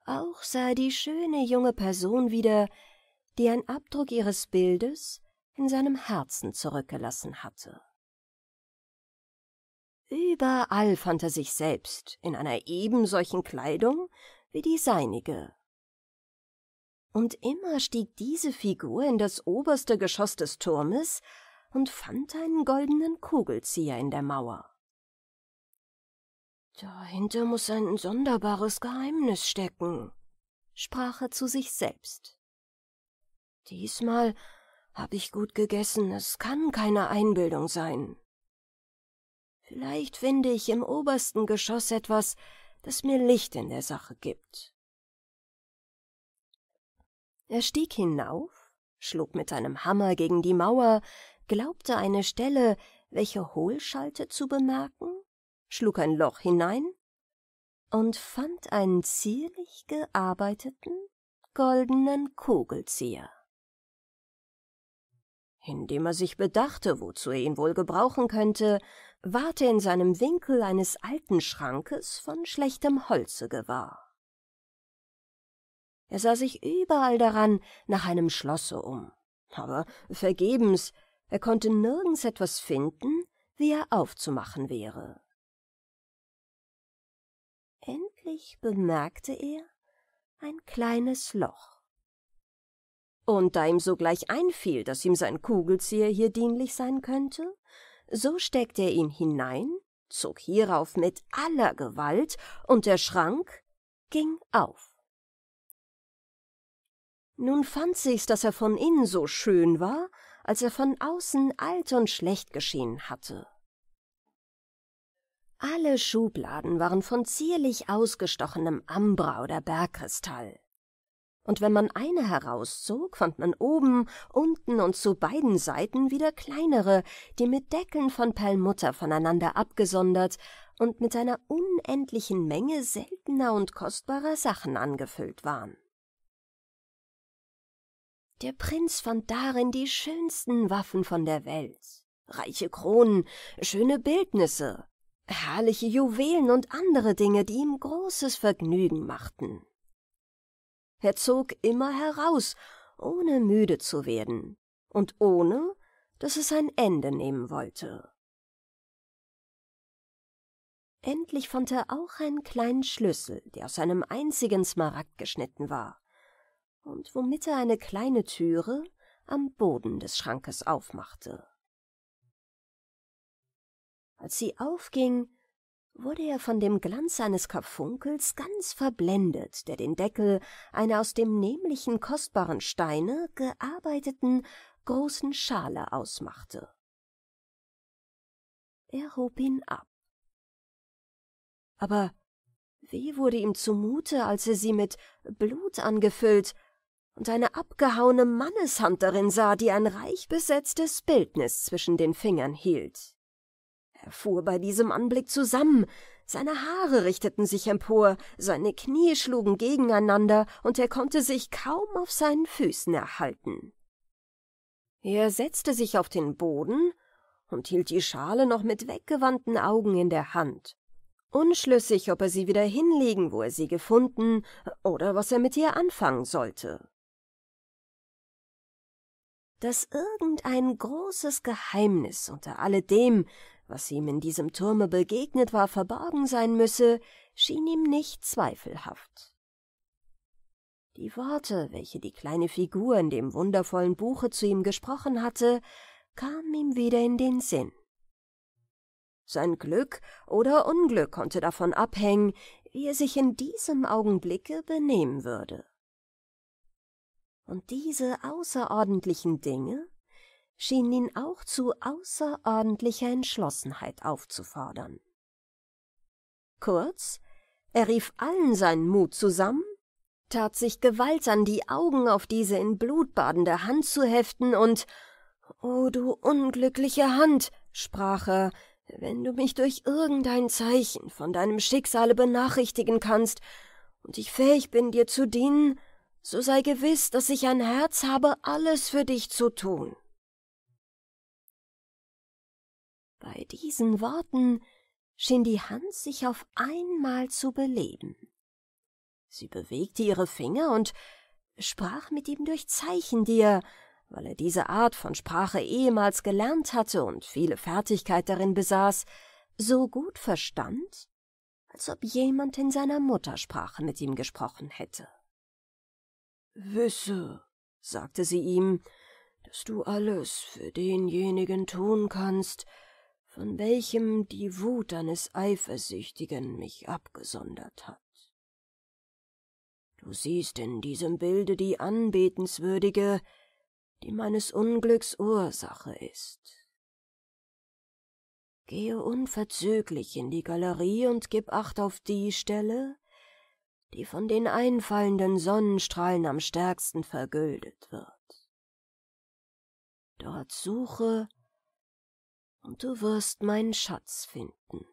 Auch sah er die schöne junge Person wieder, die ein Abdruck ihres Bildes in seinem Herzen zurückgelassen hatte. Überall fand er sich selbst in einer ebensolchen Kleidung wie die seinige. Und immer stieg diese Figur in das oberste Geschoss des Turmes und fand einen goldenen Kugelzieher in der Mauer. Dahinter muss ein sonderbares Geheimnis stecken, sprach er zu sich selbst. Diesmal hab ich gut gegessen, es kann keine Einbildung sein. Vielleicht finde ich im obersten Geschoss etwas, das mir Licht in der Sache gibt. Er stieg hinauf, schlug mit seinem Hammer gegen die Mauer, glaubte eine Stelle, welche hohl schallte, zu bemerken, schlug ein Loch hinein und fand einen zierlich gearbeiteten, goldenen Kugelzieher. Indem er sich bedachte, wozu er ihn wohl gebrauchen könnte, ward er in seinem Winkel eines alten Schrankes von schlechtem Holze gewahr. Er sah sich überall daran nach einem Schlosse um, aber vergebens, er konnte nirgends etwas finden, wie er aufzumachen wäre. Endlich bemerkte er ein kleines Loch. Und da ihm sogleich einfiel, dass ihm sein Kugelzieher hier dienlich sein könnte, so steckte er ihn hinein, zog hierauf mit aller Gewalt, und der Schrank ging auf. Nun fand sich's, dass er von innen so schön war, als er von außen alt und schlecht geschienen hatte. Alle Schubladen waren von zierlich ausgestochenem Ambra oder Bergkristall und wenn man eine herauszog, fand man oben, unten und zu beiden Seiten wieder kleinere, die mit Deckeln von Perlmutter voneinander abgesondert und mit einer unendlichen Menge seltener und kostbarer Sachen angefüllt waren. Der Prinz fand darin die schönsten Waffen von der Welt, reiche Kronen, schöne Bildnisse, herrliche Juwelen und andere Dinge, die ihm großes Vergnügen machten. Er zog immer heraus, ohne müde zu werden und ohne, dass es ein Ende nehmen wollte. Endlich fand er auch einen kleinen Schlüssel, der aus einem einzigen Smaragd geschnitten war, und womit er eine kleine Türe am Boden des Schrankes aufmachte. Als sie aufging, wurde er von dem Glanz eines Karfunkels ganz verblendet, der den Deckel einer aus dem nämlichen kostbaren Steine gearbeiteten großen Schale ausmachte. Er hob ihn ab. Aber wie wurde ihm zumute, als er sie mit Blut angefüllt und eine abgehauene Manneshand darin sah, die ein reich besetztes Bildnis zwischen den Fingern hielt. Er fuhr bei diesem Anblick zusammen, seine Haare richteten sich empor, seine Knie schlugen gegeneinander, und er konnte sich kaum auf seinen Füßen erhalten. Er setzte sich auf den Boden und hielt die Schale noch mit weggewandten Augen in der Hand, unschlüssig, ob er sie wieder hinlegen, wo er sie gefunden, oder was er mit ihr anfangen sollte. Dass irgendein großes Geheimnis unter alledem, was ihm in diesem Turme begegnet war, verborgen sein müsse, schien ihm nicht zweifelhaft. Die Worte, welche die kleine Figur in dem wundervollen Buche zu ihm gesprochen hatte, kamen ihm wieder in den Sinn. Sein Glück oder Unglück konnte davon abhängen, wie er sich in diesem Augenblicke benehmen würde. Und diese außerordentlichen Dinge schienen ihn auch zu außerordentlicher Entschlossenheit aufzufordern. Kurz, er rief allen seinen Mut zusammen, tat sich Gewalt an, die Augen auf diese in Blut badende Hand zu heften und »O du unglückliche Hand«, sprach er, »wenn du mich durch irgendein Zeichen von deinem Schicksale benachrichtigen kannst und ich fähig bin, dir zu dienen, so sei gewiss, dass ich ein Herz habe, alles für dich zu tun.« Bei diesen Worten schien die Hand sich auf einmal zu beleben. Sie bewegte ihre Finger und sprach mit ihm durch Zeichen, die er, weil er diese Art von Sprache ehemals gelernt hatte und viele Fertigkeit darin besaß, so gut verstand, als ob jemand in seiner Muttersprache mit ihm gesprochen hätte. Wisse, sagte sie ihm, dass du alles für denjenigen tun kannst, von welchem die Wut eines Eifersüchtigen mich abgesondert hat. Du siehst in diesem Bilde die Anbetenswürdige, die meines Unglücks Ursache ist. Gehe unverzüglich in die Galerie und gib Acht auf die Stelle, die von den einfallenden Sonnenstrahlen am stärksten vergüldet wird. Dort suche und du wirst meinen Schatz finden.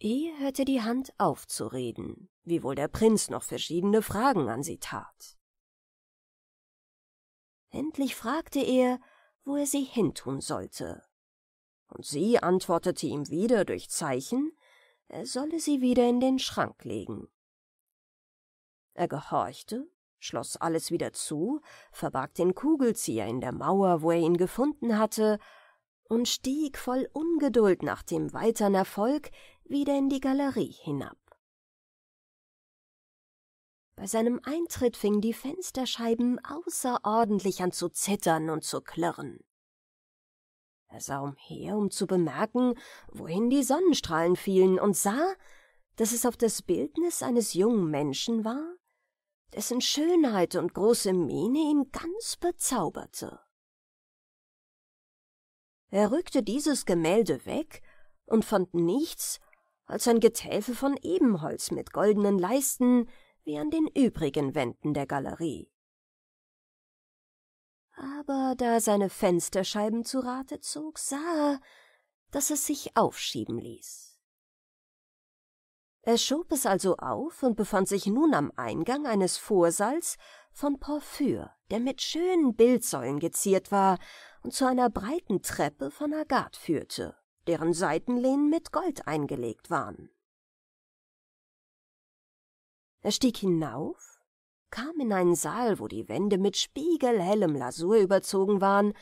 E hörte die Hand auf zu reden, wiewohl der Prinz noch verschiedene Fragen an sie tat. Endlich fragte er, wo er sie hintun sollte, und sie antwortete ihm wieder durch Zeichen, er solle sie wieder in den Schrank legen. Er gehorchte schloss alles wieder zu, verbarg den Kugelzieher in der Mauer, wo er ihn gefunden hatte, und stieg voll Ungeduld nach dem weitern Erfolg wieder in die Galerie hinab. Bei seinem Eintritt fingen die Fensterscheiben außerordentlich an zu zittern und zu klirren. Er sah umher, um zu bemerken, wohin die Sonnenstrahlen fielen, und sah, dass es auf das Bildnis eines jungen Menschen war, dessen Schönheit und große Miene ihn ganz bezauberte. Er rückte dieses Gemälde weg und fand nichts als ein Getäfe von Ebenholz mit goldenen Leisten wie an den übrigen Wänden der Galerie. Aber da seine Fensterscheiben zu Rate zog, sah er, dass es sich aufschieben ließ. Er schob es also auf und befand sich nun am Eingang eines Vorsaals von Porphyr, der mit schönen Bildsäulen geziert war und zu einer breiten Treppe von Agat führte, deren Seitenlehnen mit Gold eingelegt waren. Er stieg hinauf, kam in einen Saal, wo die Wände mit spiegelhellem Lasur überzogen waren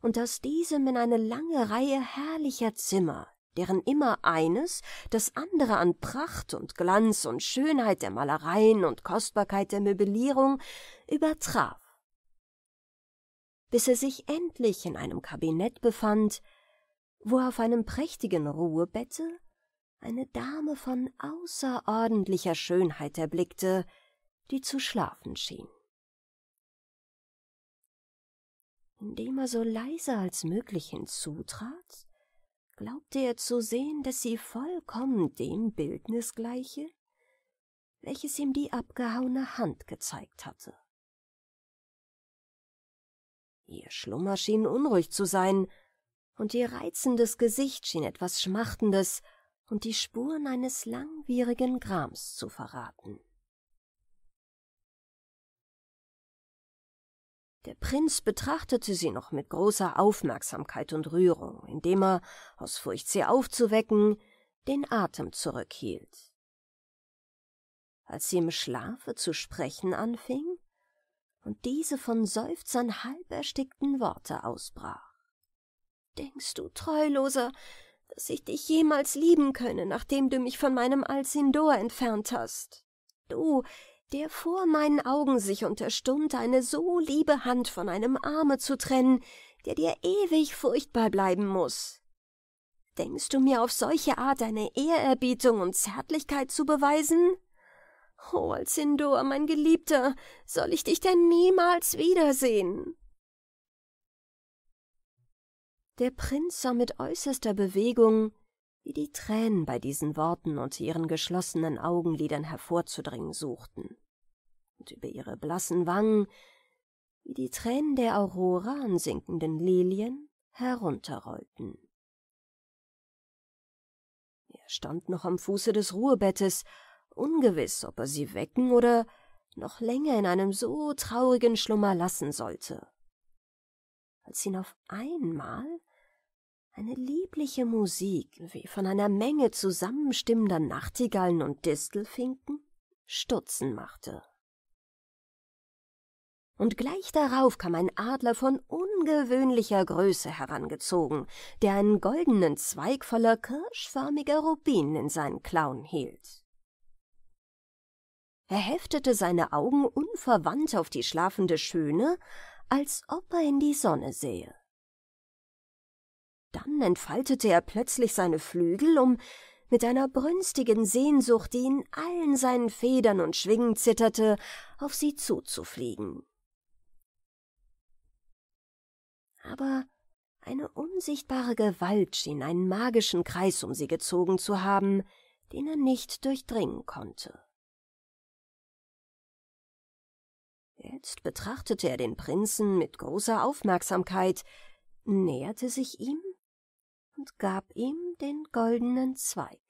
und aus diesem in eine lange Reihe herrlicher Zimmer, deren immer eines das andere an Pracht und Glanz und Schönheit der Malereien und Kostbarkeit der Möblierung übertraf, bis er sich endlich in einem Kabinett befand, wo auf einem prächtigen Ruhebette eine Dame von außerordentlicher Schönheit erblickte, die zu schlafen schien. Indem er so leise als möglich hinzutrat, glaubte er zu sehen, dass sie vollkommen dem Bildnis gleiche, welches ihm die abgehauene Hand gezeigt hatte. Ihr Schlummer schien unruhig zu sein, und ihr reizendes Gesicht schien etwas Schmachtendes und die Spuren eines langwierigen Grams zu verraten. Der Prinz betrachtete sie noch mit großer Aufmerksamkeit und Rührung, indem er, aus Furcht sie aufzuwecken, den Atem zurückhielt. Als sie im Schlafe zu sprechen anfing und diese von Seufzern halb erstickten Worte ausbrach. Denkst du, Treuloser, dass ich dich jemals lieben könne, nachdem du mich von meinem Alcindor entfernt hast? Du, der vor meinen Augen sich unterstund, eine so liebe Hand von einem Arme zu trennen, der dir ewig furchtbar bleiben muss. Denkst du mir auf solche Art eine Ehrerbietung und Zärtlichkeit zu beweisen? Oh, Alcindor, mein Geliebter, soll ich dich denn niemals wiedersehen? Der Prinz sah mit äußerster Bewegung, wie die Tränen bei diesen Worten unter ihren geschlossenen Augenlidern hervorzudringen suchten und über ihre blassen Wangen, wie die Tränen der Aurora an sinkenden Lilien, herunterrollten. Er stand noch am Fuße des Ruhebettes, ungewiss, ob er sie wecken oder noch länger in einem so traurigen Schlummer lassen sollte, als ihn auf einmal eine liebliche Musik, wie von einer Menge zusammenstimmender Nachtigallen und Distelfinken, stutzen machte und gleich darauf kam ein Adler von ungewöhnlicher Größe herangezogen, der einen goldenen Zweig voller kirschförmiger Rubinen in seinen Klauen hielt. Er heftete seine Augen unverwandt auf die schlafende Schöne, als ob er in die Sonne sähe. Dann entfaltete er plötzlich seine Flügel, um mit einer brünstigen Sehnsucht, die in allen seinen Federn und Schwingen zitterte, auf sie zuzufliegen. Aber eine unsichtbare Gewalt schien einen magischen Kreis um sie gezogen zu haben, den er nicht durchdringen konnte. Jetzt betrachtete er den Prinzen mit großer Aufmerksamkeit, näherte sich ihm und gab ihm den goldenen Zweig.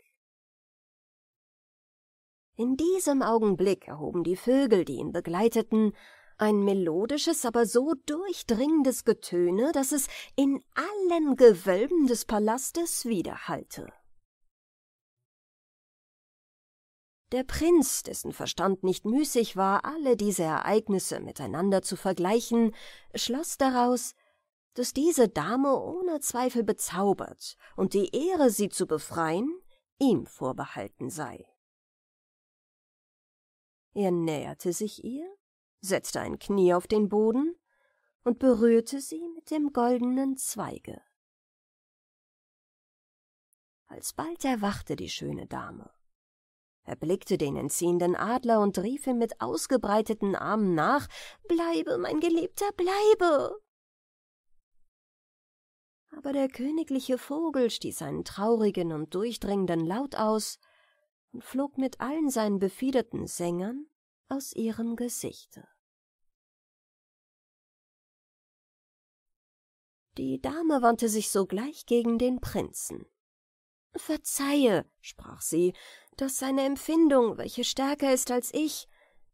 In diesem Augenblick erhoben die Vögel, die ihn begleiteten, ein melodisches, aber so durchdringendes Getöne, dass es in allen Gewölben des Palastes widerhallte. Der Prinz, dessen Verstand nicht müßig war, alle diese Ereignisse miteinander zu vergleichen, schloss daraus, dass diese Dame ohne Zweifel bezaubert und die Ehre, sie zu befreien, ihm vorbehalten sei. Er näherte sich ihr setzte ein Knie auf den Boden und berührte sie mit dem goldenen Zweige. Alsbald erwachte die schöne Dame, erblickte den entziehenden Adler und rief ihm mit ausgebreiteten Armen nach Bleibe, mein Geliebter, bleibe. Aber der königliche Vogel stieß einen traurigen und durchdringenden Laut aus und flog mit allen seinen befiederten Sängern aus ihrem Gesichte. Die Dame wandte sich sogleich gegen den Prinzen. Verzeihe, sprach sie, dass seine Empfindung, welche stärker ist als ich,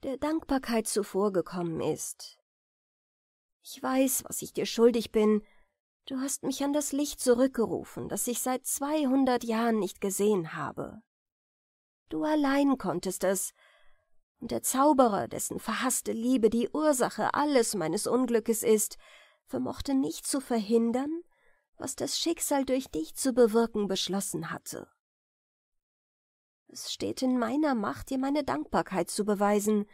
der Dankbarkeit zuvorgekommen ist. Ich weiß, was ich dir schuldig bin. Du hast mich an das Licht zurückgerufen, das ich seit zweihundert Jahren nicht gesehen habe. Du allein konntest es, und der Zauberer, dessen verhasste Liebe die Ursache alles meines Unglückes ist, vermochte nicht zu verhindern, was das Schicksal durch dich zu bewirken beschlossen hatte. Es steht in meiner Macht, dir meine Dankbarkeit zu beweisen,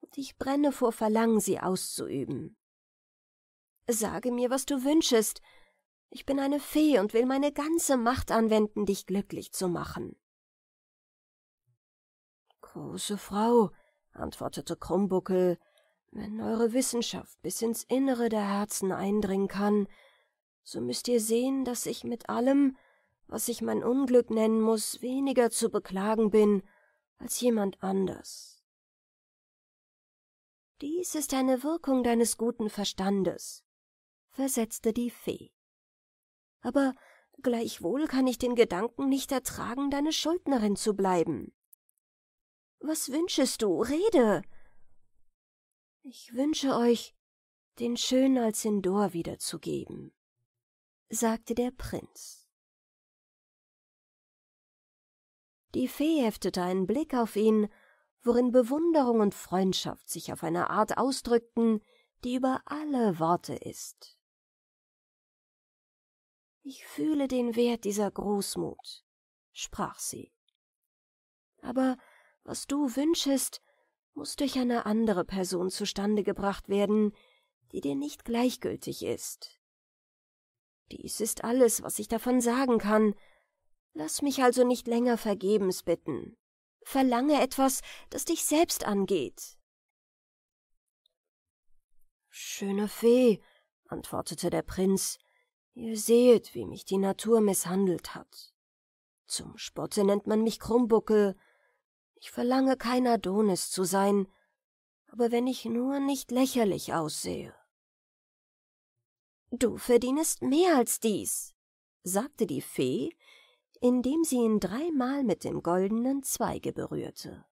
und ich brenne vor Verlangen, sie auszuüben. Sage mir, was du wünschest, Ich bin eine Fee und will meine ganze Macht anwenden, dich glücklich zu machen. Große Frau, antwortete Krummbuckel, wenn eure Wissenschaft bis ins Innere der Herzen eindringen kann, so müsst ihr sehen, dass ich mit allem, was ich mein Unglück nennen muss, weniger zu beklagen bin als jemand anders. Dies ist eine Wirkung deines guten Verstandes, versetzte die Fee. Aber gleichwohl kann ich den Gedanken nicht ertragen, deine Schuldnerin zu bleiben. Was wünschest du? Rede. Ich wünsche euch, den schönen Alcindor wiederzugeben, sagte der Prinz. Die Fee heftete einen Blick auf ihn worin Bewunderung und Freundschaft sich auf eine Art ausdrückten, die über alle Worte ist. Ich fühle den Wert dieser Großmut, sprach sie. Aber was du wünschest, muss durch eine andere Person zustande gebracht werden, die dir nicht gleichgültig ist. Dies ist alles, was ich davon sagen kann. Lass mich also nicht länger vergebens bitten. Verlange etwas, das dich selbst angeht. Schöne Fee, antwortete der Prinz, ihr sehet, wie mich die Natur misshandelt hat. Zum Spotte nennt man mich Krummbuckel. Ich verlange kein Adonis zu sein, aber wenn ich nur nicht lächerlich aussehe. Du verdienest mehr als dies, sagte die Fee, indem sie ihn dreimal mit dem goldenen Zweige berührte.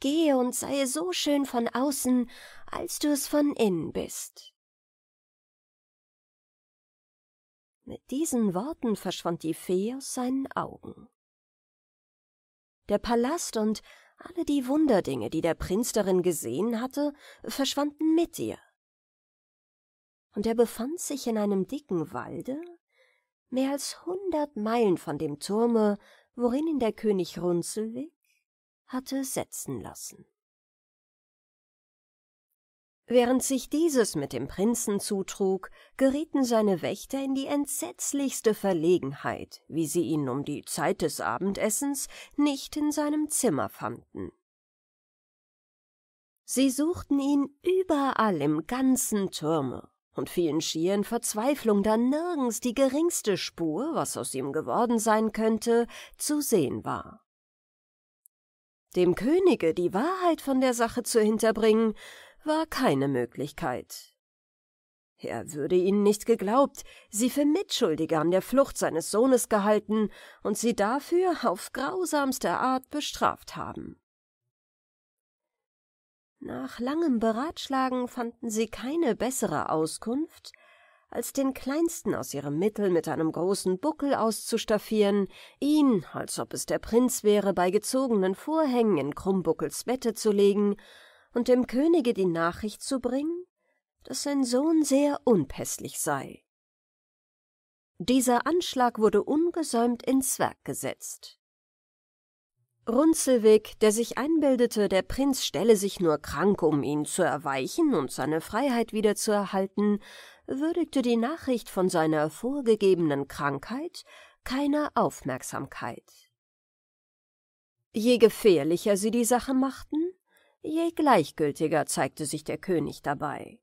Gehe und sei so schön von außen, als du es von innen bist. Mit diesen Worten verschwand die Fee aus seinen Augen. Der Palast und alle die Wunderdinge, die der Prinz darin gesehen hatte, verschwanden mit ihr. Und er befand sich in einem dicken Walde, mehr als hundert Meilen von dem Turme, worin ihn der König Runzelwig hatte setzen lassen. Während sich dieses mit dem Prinzen zutrug, gerieten seine Wächter in die entsetzlichste Verlegenheit, wie sie ihn um die Zeit des Abendessens nicht in seinem Zimmer fanden. Sie suchten ihn überall im ganzen Turme, und fielen schier in Verzweiflung, da nirgends die geringste Spur, was aus ihm geworden sein könnte, zu sehen war. Dem Könige die Wahrheit von der Sache zu hinterbringen, war keine Möglichkeit. Er würde ihnen nicht geglaubt, sie für Mitschuldige an der Flucht seines Sohnes gehalten und sie dafür auf grausamste Art bestraft haben. Nach langem Beratschlagen fanden sie keine bessere Auskunft, als den Kleinsten aus ihrem Mittel mit einem großen Buckel auszustaffieren, ihn, als ob es der Prinz wäre, bei gezogenen Vorhängen in Krummbuckels Bette zu legen und dem Könige die Nachricht zu bringen, dass sein Sohn sehr unpässlich sei. Dieser Anschlag wurde ungesäumt ins Werk gesetzt. Runzelwig, der sich einbildete, der Prinz stelle sich nur krank, um ihn zu erweichen und seine Freiheit wieder zu erhalten, würdigte die Nachricht von seiner vorgegebenen Krankheit keiner Aufmerksamkeit. Je gefährlicher sie die Sache machten, je gleichgültiger zeigte sich der König dabei.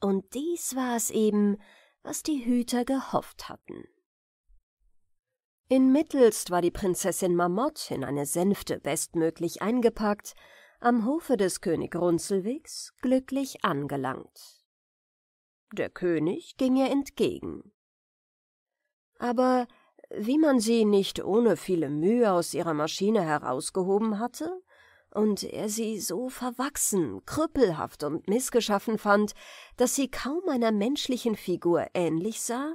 Und dies war es eben, was die Hüter gehofft hatten. Inmittelst war die Prinzessin Marmott in eine Sänfte bestmöglich eingepackt, am Hofe des König Runzelwigs glücklich angelangt. Der König ging ihr entgegen. Aber wie man sie nicht ohne viele Mühe aus ihrer Maschine herausgehoben hatte, und er sie so verwachsen, krüppelhaft und missgeschaffen fand, dass sie kaum einer menschlichen Figur ähnlich sah,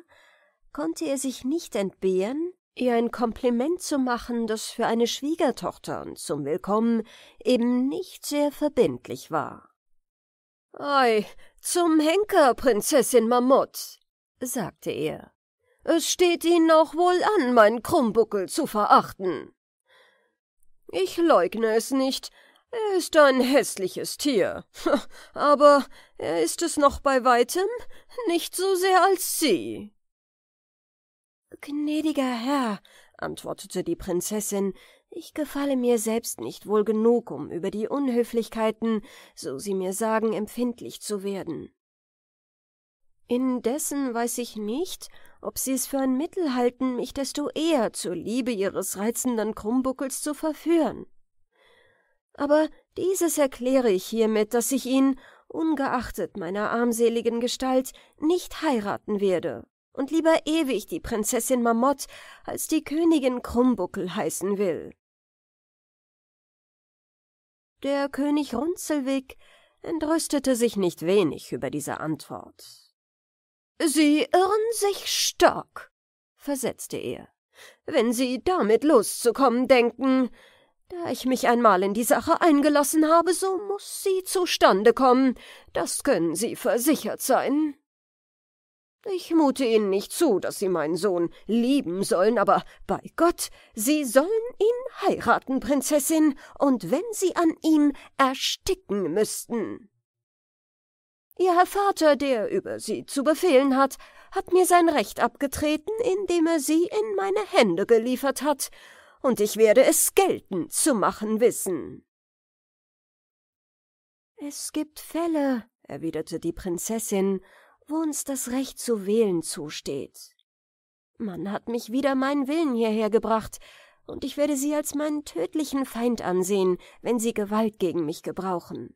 konnte er sich nicht entbehren, ihr ein Kompliment zu machen, das für eine Schwiegertochter und zum Willkommen eben nicht sehr verbindlich war. Ei, zum Henker, Prinzessin Mammut, sagte er. Es steht Ihnen auch wohl an, mein Krummbuckel zu verachten. Ich leugne es nicht, Er ist ein hässliches Tier, *laughs* aber er ist es noch bei weitem nicht so sehr als Sie. Gnädiger Herr, antwortete die Prinzessin, ich gefalle mir selbst nicht wohl genug, um über die Unhöflichkeiten, so Sie mir sagen, empfindlich zu werden. Indessen weiß ich nicht, ob Sie es für ein Mittel halten, mich desto eher zur Liebe Ihres reizenden Krummbuckels zu verführen. Aber dieses erkläre ich hiermit, dass ich ihn, ungeachtet meiner armseligen Gestalt, nicht heiraten werde und lieber ewig die Prinzessin Marmott als die Königin Krummbuckel heißen will. Der König Runzelwig entrüstete sich nicht wenig über diese Antwort. Sie irren sich stark, versetzte er. Wenn Sie damit loszukommen denken, da ich mich einmal in die Sache eingelassen habe, so muss sie zustande kommen, das können Sie versichert sein. Ich mute Ihnen nicht zu, dass Sie meinen Sohn lieben sollen, aber bei Gott, Sie sollen ihn heiraten, Prinzessin, und wenn Sie an ihm ersticken müssten. Ihr Herr Vater, der über Sie zu befehlen hat, hat mir sein Recht abgetreten, indem er Sie in meine Hände geliefert hat, und ich werde es geltend zu machen wissen. Es gibt Fälle, erwiderte die Prinzessin, wo uns das Recht zu wählen zusteht. Man hat mich wider meinen Willen hierher gebracht, und ich werde sie als meinen tödlichen Feind ansehen, wenn sie Gewalt gegen mich gebrauchen.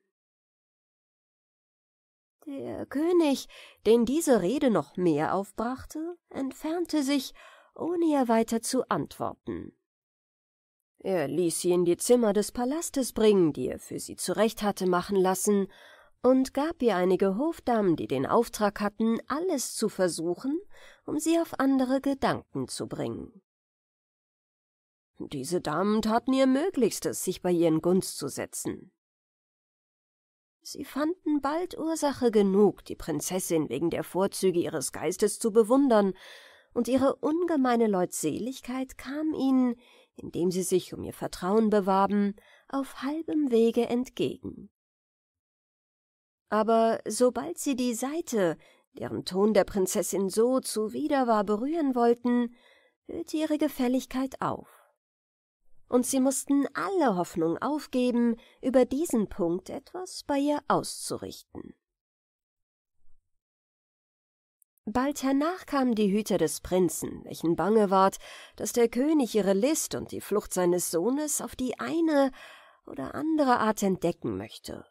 Der König, den diese Rede noch mehr aufbrachte, entfernte sich, ohne ihr weiter zu antworten. Er ließ sie in die Zimmer des Palastes bringen, die er für sie zurecht hatte machen lassen, und gab ihr einige Hofdamen, die den Auftrag hatten, alles zu versuchen, um sie auf andere Gedanken zu bringen. Diese Damen taten ihr Möglichstes, sich bei ihr in Gunst zu setzen. Sie fanden bald Ursache genug, die Prinzessin wegen der Vorzüge ihres Geistes zu bewundern, und ihre ungemeine Leutseligkeit kam ihnen indem sie sich um ihr Vertrauen bewarben, auf halbem Wege entgegen. Aber sobald sie die Seite, deren Ton der Prinzessin so zuwider war, berühren wollten, hörte ihre Gefälligkeit auf. Und sie mussten alle Hoffnung aufgeben, über diesen Punkt etwas bei ihr auszurichten. Bald hernach kamen die Hüter des Prinzen, welchen bange ward, dass der König ihre List und die Flucht seines Sohnes auf die eine oder andere Art entdecken möchte.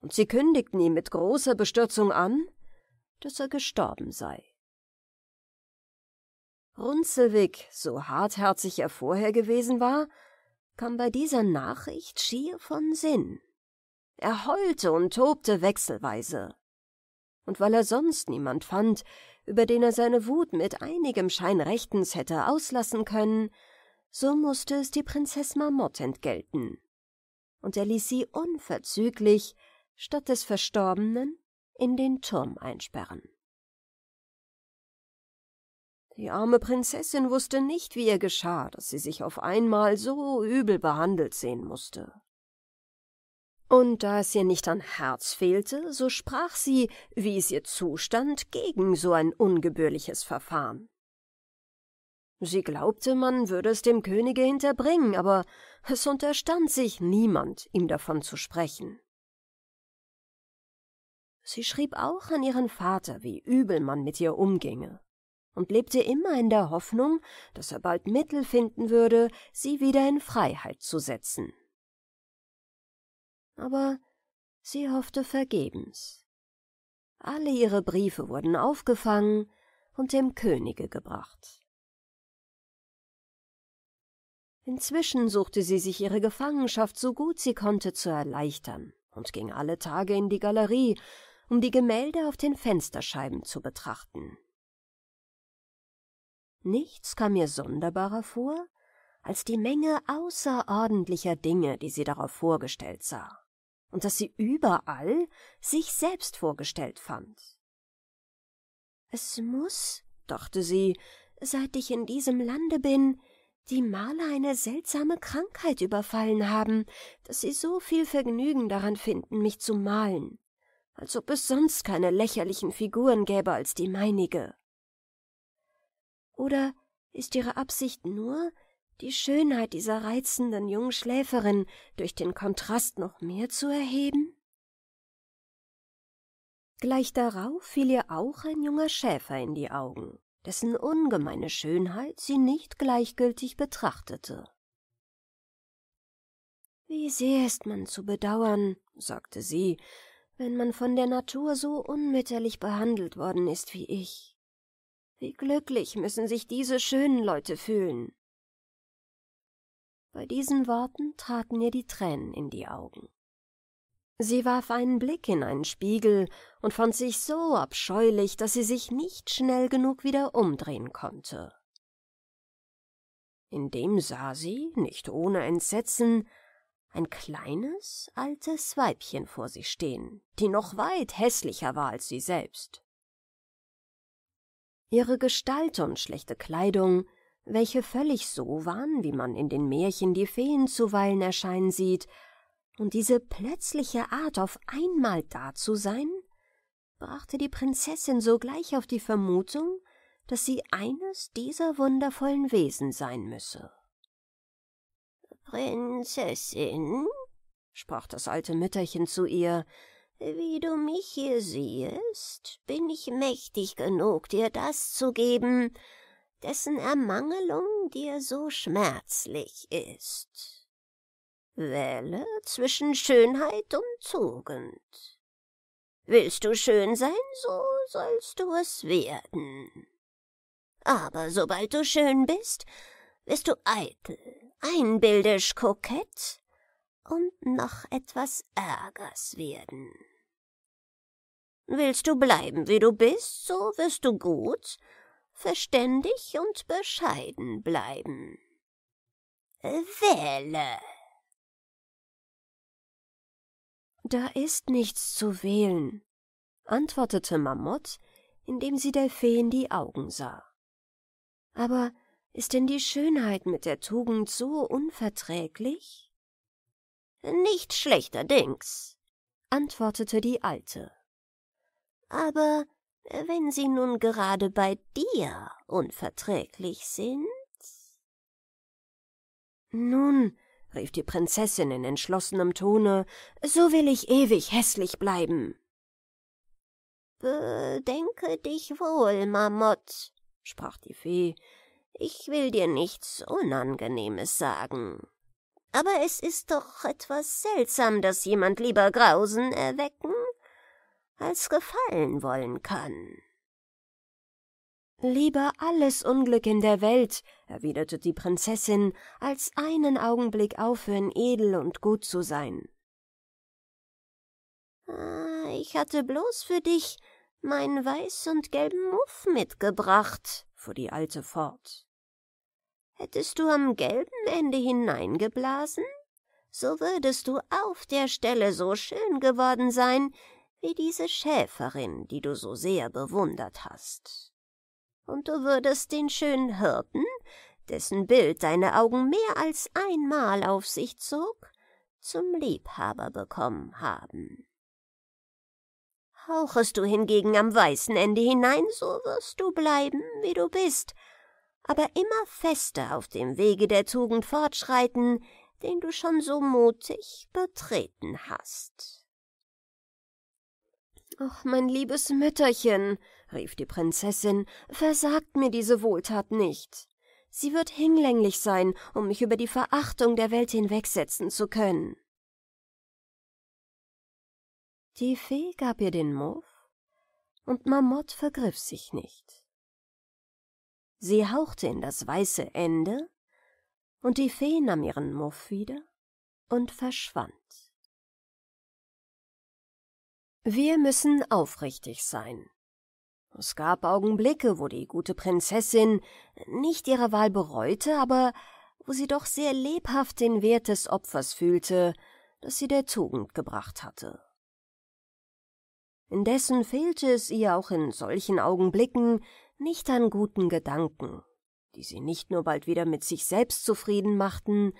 Und sie kündigten ihm mit großer Bestürzung an, dass er gestorben sei. Runzelwig, so hartherzig er vorher gewesen war, kam bei dieser Nachricht schier von Sinn. Er heulte und tobte wechselweise, und weil er sonst niemand fand, über den er seine Wut mit einigem Schein Rechtens hätte auslassen können, so musste es die Prinzess Marmott entgelten. Und er ließ sie unverzüglich, statt des Verstorbenen, in den Turm einsperren. Die arme Prinzessin wusste nicht, wie ihr geschah, dass sie sich auf einmal so übel behandelt sehen musste. Und da es ihr nicht an Herz fehlte, so sprach sie, wie es ihr zustand, gegen so ein ungebührliches Verfahren. Sie glaubte, man würde es dem Könige hinterbringen, aber es unterstand sich niemand, ihm davon zu sprechen. Sie schrieb auch an ihren Vater, wie übel man mit ihr umginge, und lebte immer in der Hoffnung, dass er bald Mittel finden würde, sie wieder in Freiheit zu setzen aber sie hoffte vergebens. Alle ihre Briefe wurden aufgefangen und dem Könige gebracht. Inzwischen suchte sie sich ihre Gefangenschaft so gut sie konnte zu erleichtern und ging alle Tage in die Galerie, um die Gemälde auf den Fensterscheiben zu betrachten. Nichts kam ihr sonderbarer vor, als die Menge außerordentlicher Dinge, die sie darauf vorgestellt sah und dass sie überall sich selbst vorgestellt fand. Es muss, dachte sie, seit ich in diesem Lande bin, die Maler eine seltsame Krankheit überfallen haben, dass sie so viel Vergnügen daran finden, mich zu malen, als ob es sonst keine lächerlichen Figuren gäbe als die meinige. Oder ist ihre Absicht nur, die Schönheit dieser reizenden jungen Schläferin durch den Kontrast noch mehr zu erheben? Gleich darauf fiel ihr auch ein junger Schäfer in die Augen, dessen ungemeine Schönheit sie nicht gleichgültig betrachtete. Wie sehr ist man zu bedauern, sagte sie, wenn man von der Natur so unmütterlich behandelt worden ist wie ich. Wie glücklich müssen sich diese schönen Leute fühlen. Bei diesen Worten traten ihr die Tränen in die Augen. Sie warf einen Blick in einen Spiegel und fand sich so abscheulich, dass sie sich nicht schnell genug wieder umdrehen konnte. Indem sah sie, nicht ohne Entsetzen, ein kleines, altes Weibchen vor sich stehen, die noch weit hässlicher war als sie selbst. Ihre Gestalt und schlechte Kleidung, welche völlig so waren, wie man in den Märchen die Feen zuweilen erscheinen sieht, und diese plötzliche Art, auf einmal da zu sein, brachte die Prinzessin sogleich auf die Vermutung, dass sie eines dieser wundervollen Wesen sein müsse. Prinzessin, sprach das alte Mütterchen zu ihr, wie du mich hier siehst, bin ich mächtig genug, dir das zu geben, dessen Ermangelung dir so schmerzlich ist. Wähle zwischen Schönheit und Tugend. Willst du schön sein, so sollst du es werden. Aber sobald du schön bist, wirst du eitel, einbildisch kokett und noch etwas Ärgers werden. Willst du bleiben, wie du bist, so wirst du gut, verständig und bescheiden bleiben. Wähle. Da ist nichts zu wählen, antwortete Mammut, indem sie der Fee in die Augen sah. Aber ist denn die Schönheit mit der Tugend so unverträglich? Nicht schlechterdings, antwortete die Alte. Aber wenn sie nun gerade bei dir unverträglich sind? Nun, rief die Prinzessin in entschlossenem Tone, so will ich ewig hässlich bleiben. Bedenke dich wohl, Marmott, sprach die Fee, ich will dir nichts Unangenehmes sagen. Aber es ist doch etwas seltsam, dass jemand lieber Grausen erwecken als gefallen wollen kann. Lieber alles Unglück in der Welt, erwiderte die Prinzessin, als einen Augenblick aufhören, edel und gut zu sein. Ah, ich hatte bloß für dich meinen weiß und gelben Muff mitgebracht, fuhr die Alte fort. Hättest du am gelben Ende hineingeblasen, so würdest du auf der Stelle so schön geworden sein, wie diese Schäferin, die du so sehr bewundert hast. Und du würdest den schönen Hirten, dessen Bild deine Augen mehr als einmal auf sich zog, zum Liebhaber bekommen haben. Hauchest du hingegen am weißen Ende hinein, so wirst du bleiben, wie du bist, aber immer fester auf dem Wege der Tugend fortschreiten, den du schon so mutig betreten hast. »Ach, mein liebes Mütterchen«, rief die Prinzessin, »versagt mir diese Wohltat nicht. Sie wird hinlänglich sein, um mich über die Verachtung der Welt hinwegsetzen zu können.« Die Fee gab ihr den Muff, und Marmott vergriff sich nicht. Sie hauchte in das weiße Ende, und die Fee nahm ihren Muff wieder und verschwand. Wir müssen aufrichtig sein. Es gab Augenblicke, wo die gute Prinzessin nicht ihre Wahl bereute, aber wo sie doch sehr lebhaft den Wert des Opfers fühlte, das sie der Tugend gebracht hatte. Indessen fehlte es ihr auch in solchen Augenblicken nicht an guten Gedanken, die sie nicht nur bald wieder mit sich selbst zufrieden machten,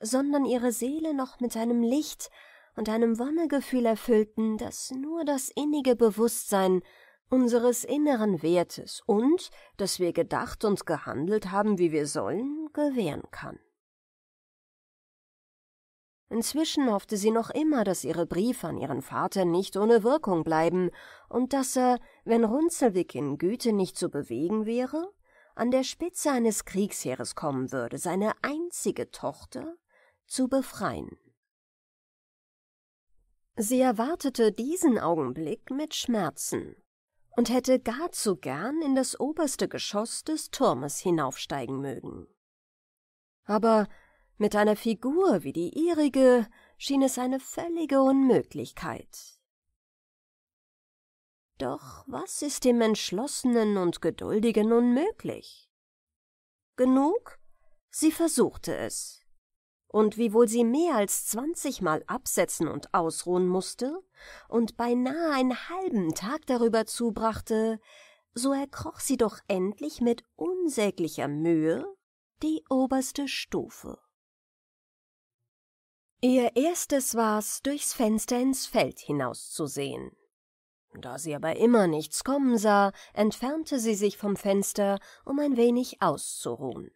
sondern ihre Seele noch mit einem Licht und einem Wonnegefühl erfüllten, das nur das innige Bewusstsein unseres inneren Wertes und, dass wir gedacht und gehandelt haben, wie wir sollen, gewähren kann. Inzwischen hoffte sie noch immer, dass ihre Briefe an ihren Vater nicht ohne Wirkung bleiben und dass er, wenn Runzelwick in Güte nicht zu bewegen wäre, an der Spitze eines Kriegsheeres kommen würde, seine einzige Tochter zu befreien. Sie erwartete diesen Augenblick mit Schmerzen und hätte gar zu gern in das oberste Geschoss des Turmes hinaufsteigen mögen. Aber mit einer Figur wie die ihrige schien es eine völlige Unmöglichkeit. Doch was ist dem Entschlossenen und Geduldigen unmöglich? Genug? Sie versuchte es. Und wiewohl sie mehr als zwanzigmal absetzen und ausruhen musste und beinahe einen halben Tag darüber zubrachte, so erkroch sie doch endlich mit unsäglicher Mühe die oberste Stufe. Ihr erstes war's, durchs Fenster ins Feld hinauszusehen. Da sie aber immer nichts kommen sah, entfernte sie sich vom Fenster, um ein wenig auszuruhen.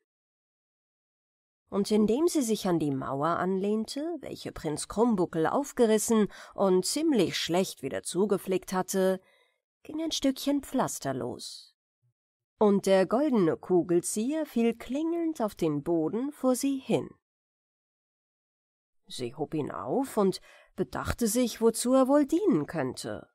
Und indem sie sich an die Mauer anlehnte, welche Prinz Krummbuckel aufgerissen und ziemlich schlecht wieder zugeflickt hatte, ging ein Stückchen Pflaster los. Und der goldene Kugelzieher fiel klingelnd auf den Boden vor sie hin. Sie hob ihn auf und bedachte sich, wozu er wohl dienen könnte.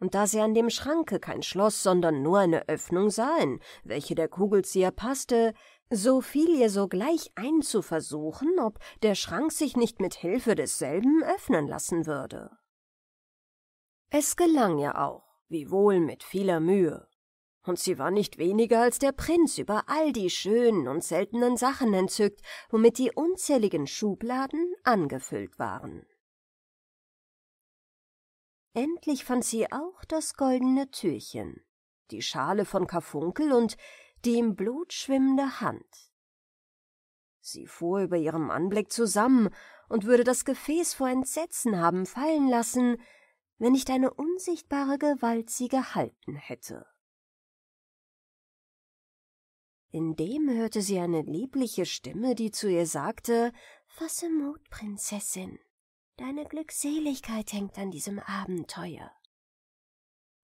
Und da sie an dem Schranke kein Schloss, sondern nur eine Öffnung sahen, welche der Kugelzieher passte, so fiel ihr sogleich ein zu versuchen, ob der Schrank sich nicht mit Hilfe desselben öffnen lassen würde. Es gelang ihr auch, wiewohl mit vieler Mühe und sie war nicht weniger als der Prinz über all die schönen und seltenen Sachen entzückt, womit die unzähligen Schubladen angefüllt waren. Endlich fand sie auch das goldene Türchen, die Schale von Karfunkel und die im Blut schwimmende Hand. Sie fuhr über ihrem Anblick zusammen und würde das Gefäß vor Entsetzen haben fallen lassen, wenn nicht eine unsichtbare Gewalt sie gehalten hätte. Indem hörte sie eine liebliche Stimme, die zu ihr sagte Fasse Mut, Prinzessin. Deine Glückseligkeit hängt an diesem Abenteuer.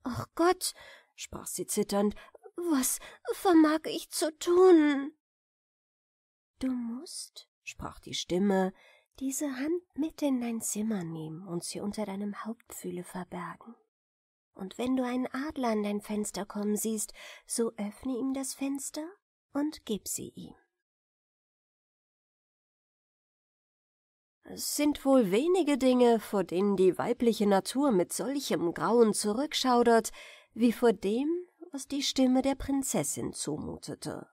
Ach Gott, sprach sie zitternd, was vermag ich zu tun? Du musst, sprach die Stimme, diese Hand mit in dein Zimmer nehmen und sie unter deinem Hauptfühle verbergen. Und wenn du einen Adler an dein Fenster kommen siehst, so öffne ihm das Fenster und gib sie ihm. Es sind wohl wenige Dinge, vor denen die weibliche Natur mit solchem Grauen zurückschaudert, wie vor dem, was die Stimme der Prinzessin zumutete.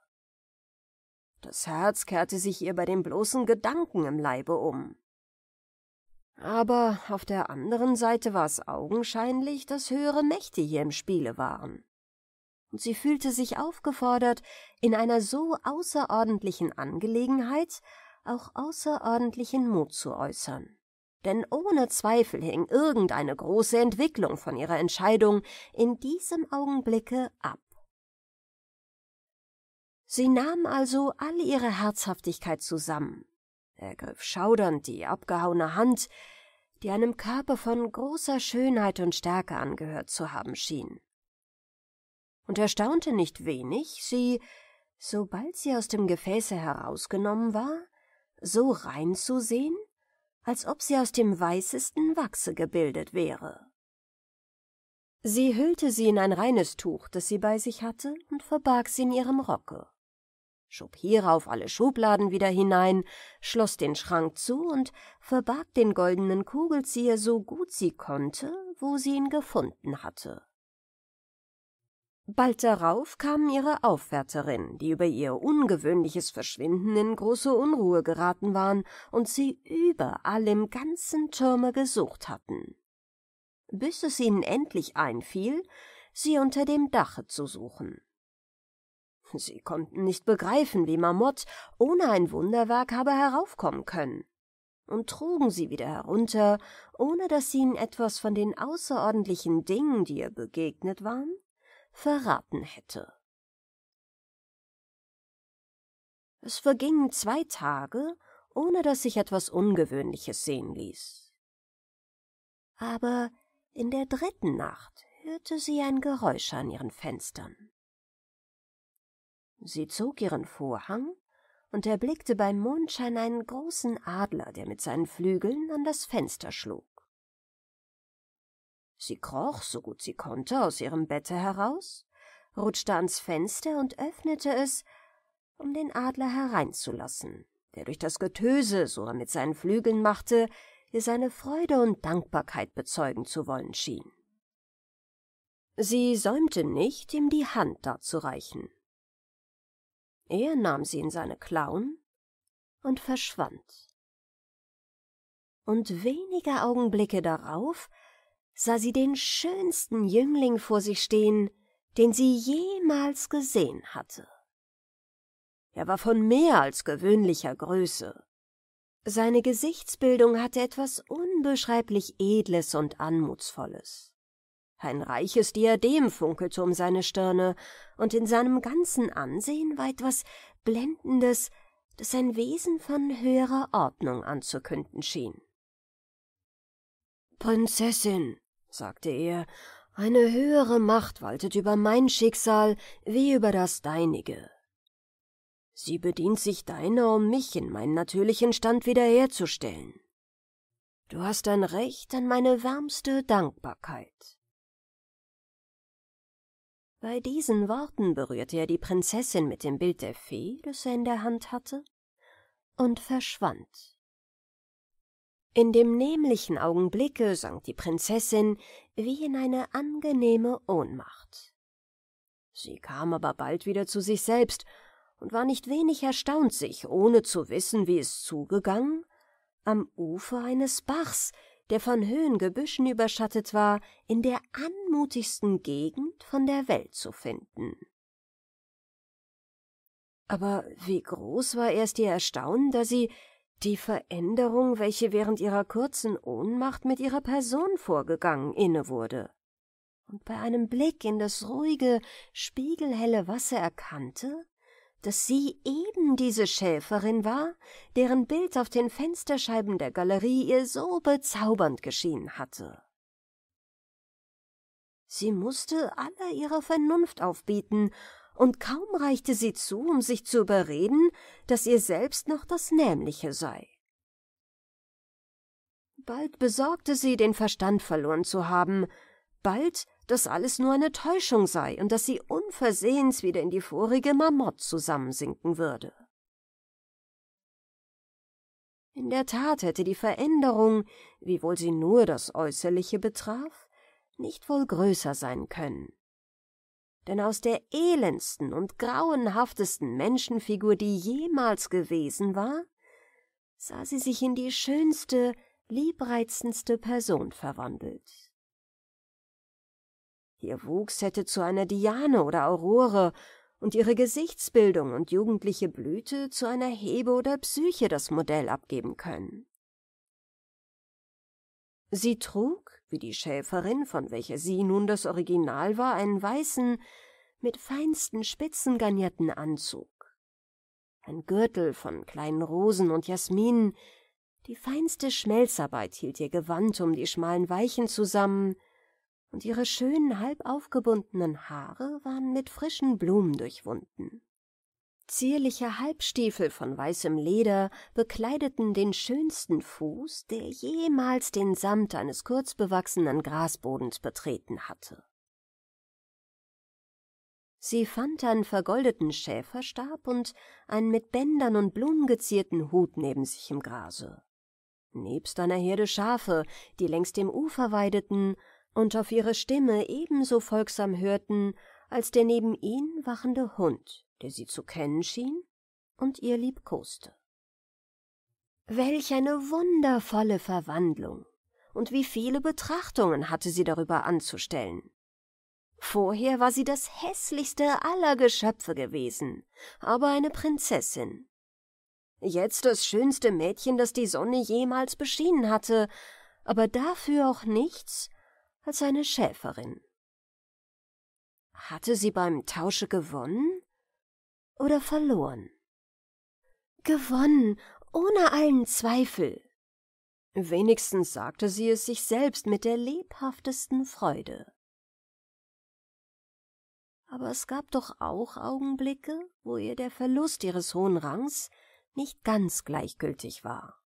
Das Herz kehrte sich ihr bei dem bloßen Gedanken im Leibe um. Aber auf der anderen Seite war es augenscheinlich, dass höhere Mächte hier im Spiele waren und sie fühlte sich aufgefordert, in einer so außerordentlichen Angelegenheit auch außerordentlichen Mut zu äußern. Denn ohne Zweifel hing irgendeine große Entwicklung von ihrer Entscheidung in diesem Augenblicke ab. Sie nahm also all ihre Herzhaftigkeit zusammen, ergriff schaudernd die abgehauene Hand, die einem Körper von großer Schönheit und Stärke angehört zu haben schien, und er staunte nicht wenig, sie, sobald sie aus dem Gefäße herausgenommen war, so rein zu sehen, als ob sie aus dem weißesten Wachse gebildet wäre. Sie hüllte sie in ein reines Tuch, das sie bei sich hatte, und verbarg sie in ihrem Rocke, schob hierauf alle Schubladen wieder hinein, schloss den Schrank zu und verbarg den goldenen Kugelzieher so gut sie konnte, wo sie ihn gefunden hatte. Bald darauf kamen ihre Aufwärterinnen, die über ihr ungewöhnliches Verschwinden in große Unruhe geraten waren und sie überall im ganzen Türme gesucht hatten. Bis es ihnen endlich einfiel, sie unter dem Dache zu suchen. Sie konnten nicht begreifen, wie Marmott ohne ein Wunderwerk habe heraufkommen können, und trugen sie wieder herunter, ohne dass ihnen etwas von den außerordentlichen Dingen, die ihr begegnet waren, verraten hätte. Es vergingen zwei Tage, ohne dass sich etwas Ungewöhnliches sehen ließ. Aber in der dritten Nacht hörte sie ein Geräusch an ihren Fenstern. Sie zog ihren Vorhang und erblickte beim Mondschein einen großen Adler, der mit seinen Flügeln an das Fenster schlug. Sie kroch, so gut sie konnte, aus ihrem Bette heraus, rutschte ans Fenster und öffnete es, um den Adler hereinzulassen, der durch das Getöse, so er mit seinen Flügeln machte, ihr seine Freude und Dankbarkeit bezeugen zu wollen schien. Sie säumte nicht, ihm die Hand darzureichen. Er nahm sie in seine Klauen und verschwand. Und wenige Augenblicke darauf sah sie den schönsten Jüngling vor sich stehen, den sie jemals gesehen hatte. Er war von mehr als gewöhnlicher Größe. Seine Gesichtsbildung hatte etwas unbeschreiblich Edles und Anmutsvolles. Ein reiches Diadem funkelte um seine Stirne, und in seinem ganzen Ansehen war etwas Blendendes, das ein Wesen von höherer Ordnung anzukünden schien. Prinzessin, sagte er, eine höhere Macht waltet über mein Schicksal wie über das deinige. Sie bedient sich deiner, um mich in meinen natürlichen Stand wiederherzustellen. Du hast ein Recht an meine wärmste Dankbarkeit. Bei diesen Worten berührte er die Prinzessin mit dem Bild der Fee, das er in der Hand hatte, und verschwand. In dem nämlichen Augenblicke sank die Prinzessin wie in eine angenehme Ohnmacht. Sie kam aber bald wieder zu sich selbst und war nicht wenig erstaunt, sich, ohne zu wissen, wie es zugegangen, am Ufer eines Bachs, der von Höhengebüschen überschattet war, in der anmutigsten Gegend von der Welt zu finden. Aber wie groß war erst ihr Erstaunen, da sie die Veränderung, welche während ihrer kurzen Ohnmacht mit ihrer Person vorgegangen, inne wurde und bei einem Blick in das ruhige, spiegelhelle Wasser erkannte, dass sie eben diese Schäferin war, deren Bild auf den Fensterscheiben der Galerie ihr so bezaubernd geschienen hatte. Sie musste aller ihrer Vernunft aufbieten, und kaum reichte sie zu, um sich zu überreden, dass ihr selbst noch das Nämliche sei. Bald besorgte sie, den Verstand verloren zu haben, bald dass alles nur eine Täuschung sei und dass sie unversehens wieder in die vorige Marmott zusammensinken würde. In der Tat hätte die Veränderung, wiewohl sie nur das Äußerliche betraf, nicht wohl größer sein können. Denn aus der elendsten und grauenhaftesten Menschenfigur, die jemals gewesen war, sah sie sich in die schönste, liebreizendste Person verwandelt. Ihr Wuchs hätte zu einer Diane oder Aurore und ihre Gesichtsbildung und jugendliche Blüte zu einer Hebe oder Psyche das Modell abgeben können. Sie trug, wie die Schäferin, von welcher sie nun das Original war, einen weißen, mit feinsten Spitzen garnierten Anzug. Ein Gürtel von kleinen Rosen und Jasminen, die feinste Schmelzarbeit hielt ihr Gewand um die schmalen Weichen zusammen, und ihre schönen, halb aufgebundenen Haare waren mit frischen Blumen durchwunden. Zierliche Halbstiefel von weißem Leder bekleideten den schönsten Fuß, der jemals den Samt eines kurzbewachsenen Grasbodens betreten hatte. Sie fand einen vergoldeten Schäferstab und einen mit Bändern und Blumen gezierten Hut neben sich im Grase. Nebst einer Herde Schafe, die längs dem Ufer weideten und auf ihre Stimme ebenso folgsam hörten als der neben ihnen wachende Hund, der sie zu kennen schien und ihr liebkoste. Welch eine wundervolle Verwandlung, und wie viele Betrachtungen hatte sie darüber anzustellen. Vorher war sie das hässlichste aller Geschöpfe gewesen, aber eine Prinzessin. Jetzt das schönste Mädchen, das die Sonne jemals beschienen hatte, aber dafür auch nichts als eine Schäferin. Hatte sie beim Tausche gewonnen oder verloren? Gewonnen, ohne allen Zweifel. Wenigstens sagte sie es sich selbst mit der lebhaftesten Freude. Aber es gab doch auch Augenblicke, wo ihr der Verlust ihres hohen Rangs nicht ganz gleichgültig war.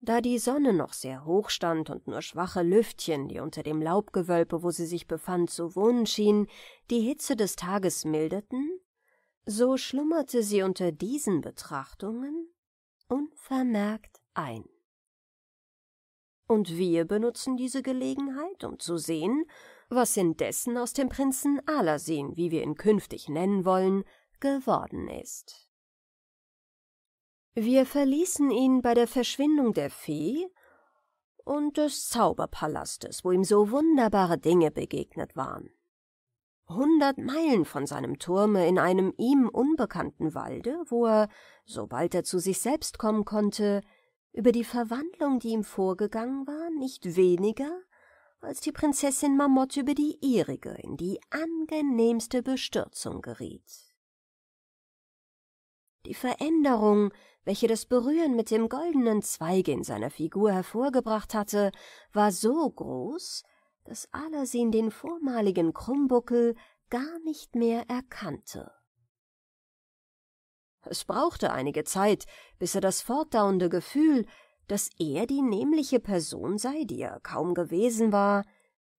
Da die Sonne noch sehr hoch stand und nur schwache Lüftchen, die unter dem Laubgewölbe, wo sie sich befand, zu wohnen schienen, die Hitze des Tages milderten, so schlummerte sie unter diesen Betrachtungen unvermerkt ein. Und wir benutzen diese Gelegenheit, um zu sehen, was indessen aus dem Prinzen Alasin, wie wir ihn künftig nennen wollen, geworden ist. Wir verließen ihn bei der Verschwindung der Fee und des Zauberpalastes, wo ihm so wunderbare Dinge begegnet waren. Hundert Meilen von seinem Turme in einem ihm unbekannten Walde, wo er, sobald er zu sich selbst kommen konnte, über die Verwandlung, die ihm vorgegangen war, nicht weniger als die Prinzessin Marmotte über die ihrige in die angenehmste Bestürzung geriet. Die Veränderung, welche das Berühren mit dem goldenen Zweige in seiner Figur hervorgebracht hatte, war so groß, dass Alasin den vormaligen Krummbuckel gar nicht mehr erkannte. Es brauchte einige Zeit, bis er das fortdauernde Gefühl, dass er die nämliche Person sei, die er kaum gewesen war,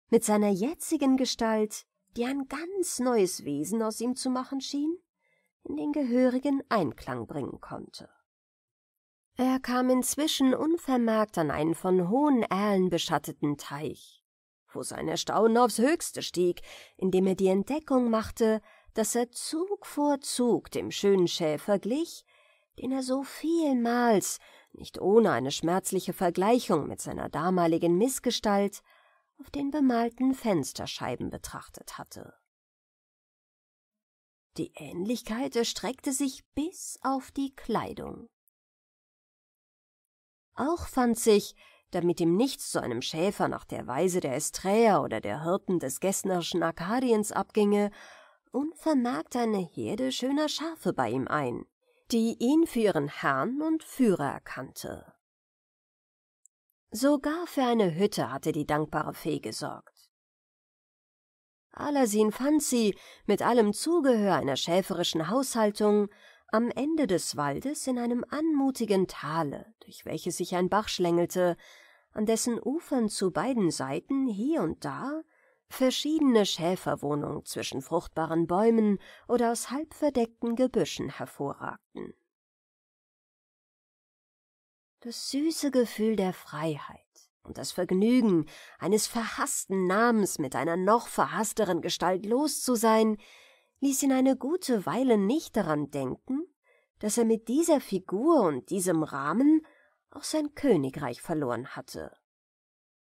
mit seiner jetzigen Gestalt, die ein ganz neues Wesen aus ihm zu machen schien, in den gehörigen Einklang bringen konnte. Er kam inzwischen unvermerkt an einen von hohen Erlen beschatteten Teich, wo sein Erstaunen aufs höchste stieg, indem er die Entdeckung machte, dass er Zug vor Zug dem schönen Schäfer glich, den er so vielmals, nicht ohne eine schmerzliche Vergleichung mit seiner damaligen Missgestalt, auf den bemalten Fensterscheiben betrachtet hatte. Die Ähnlichkeit erstreckte sich bis auf die Kleidung. Auch fand sich, damit ihm nichts zu einem Schäfer nach der Weise der Esträer oder der Hirten des gessnerischen Arkadiens abginge, unvermerkt eine Herde schöner Schafe bei ihm ein, die ihn für ihren Herrn und Führer erkannte. Sogar für eine Hütte hatte die dankbare Fee gesorgt. Alasin fand sie, mit allem Zugehör einer schäferischen Haushaltung, am Ende des Waldes in einem anmutigen Tale, durch welches sich ein Bach schlängelte, an dessen Ufern zu beiden Seiten hier und da verschiedene Schäferwohnungen zwischen fruchtbaren Bäumen oder aus halbverdeckten Gebüschen hervorragten. Das süße Gefühl der Freiheit und das Vergnügen, eines verhaßten Namens mit einer noch verhaßteren Gestalt los zu sein, ließ ihn eine gute Weile nicht daran denken, dass er mit dieser Figur und diesem Rahmen auch sein Königreich verloren hatte,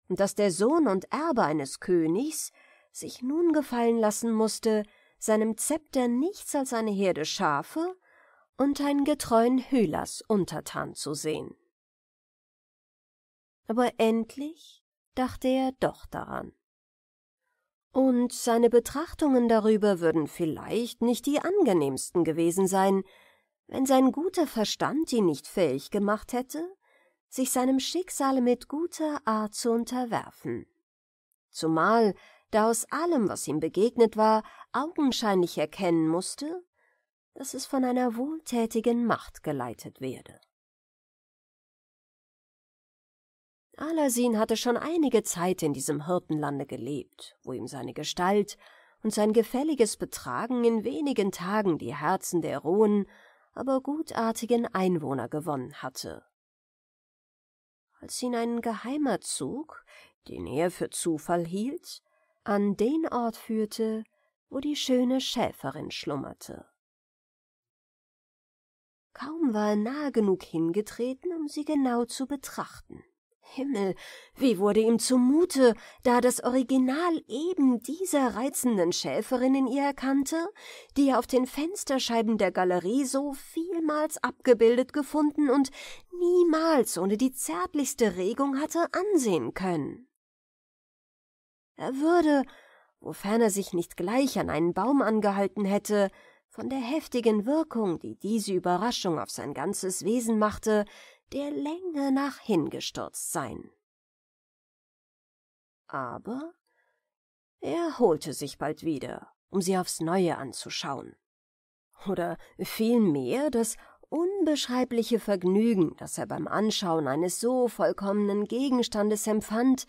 und dass der Sohn und Erbe eines Königs sich nun gefallen lassen musste, seinem Zepter nichts als eine Herde Schafe und einen getreuen Hylas untertan zu sehen. Aber endlich dachte er doch daran und seine Betrachtungen darüber würden vielleicht nicht die angenehmsten gewesen sein, wenn sein guter Verstand ihn nicht fähig gemacht hätte, sich seinem Schicksale mit guter Art zu unterwerfen. Zumal, da aus allem, was ihm begegnet war, augenscheinlich erkennen musste, dass es von einer wohltätigen Macht geleitet werde. Alasin hatte schon einige Zeit in diesem Hirtenlande gelebt, wo ihm seine Gestalt und sein gefälliges Betragen in wenigen Tagen die Herzen der rohen, aber gutartigen Einwohner gewonnen hatte. Als ihn ein geheimer Zug, den er für Zufall hielt, an den Ort führte, wo die schöne Schäferin schlummerte. Kaum war er nahe genug hingetreten, um sie genau zu betrachten Himmel, wie wurde ihm zumute, da das Original eben dieser reizenden Schäferin in ihr erkannte, die er auf den Fensterscheiben der Galerie so vielmals abgebildet gefunden und niemals ohne die zärtlichste Regung hatte ansehen können. Er würde, wofern er sich nicht gleich an einen Baum angehalten hätte, von der heftigen Wirkung, die diese Überraschung auf sein ganzes Wesen machte, der Länge nach hingestürzt sein. Aber er holte sich bald wieder, um sie aufs Neue anzuschauen. Oder vielmehr das unbeschreibliche Vergnügen, das er beim Anschauen eines so vollkommenen Gegenstandes empfand,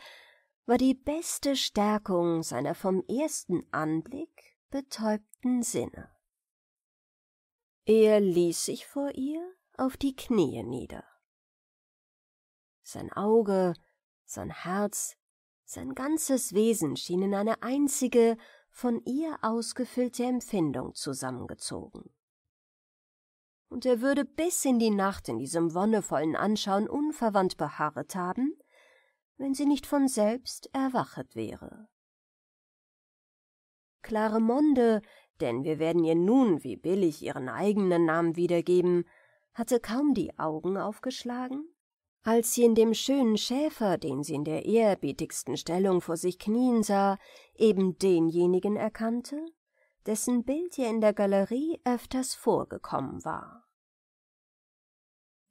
war die beste Stärkung seiner vom ersten Anblick betäubten Sinne. Er ließ sich vor ihr auf die Knie nieder sein Auge, sein Herz, sein ganzes Wesen schien in eine einzige, von ihr ausgefüllte Empfindung zusammengezogen. Und er würde bis in die Nacht in diesem wonnevollen Anschauen unverwandt beharret haben, wenn sie nicht von selbst erwachet wäre. Claremonde, denn wir werden ihr nun wie billig ihren eigenen Namen wiedergeben, hatte kaum die Augen aufgeschlagen, als sie in dem schönen Schäfer, den sie in der ehrerbietigsten Stellung vor sich knien sah, eben denjenigen erkannte, dessen Bild ihr in der Galerie öfters vorgekommen war.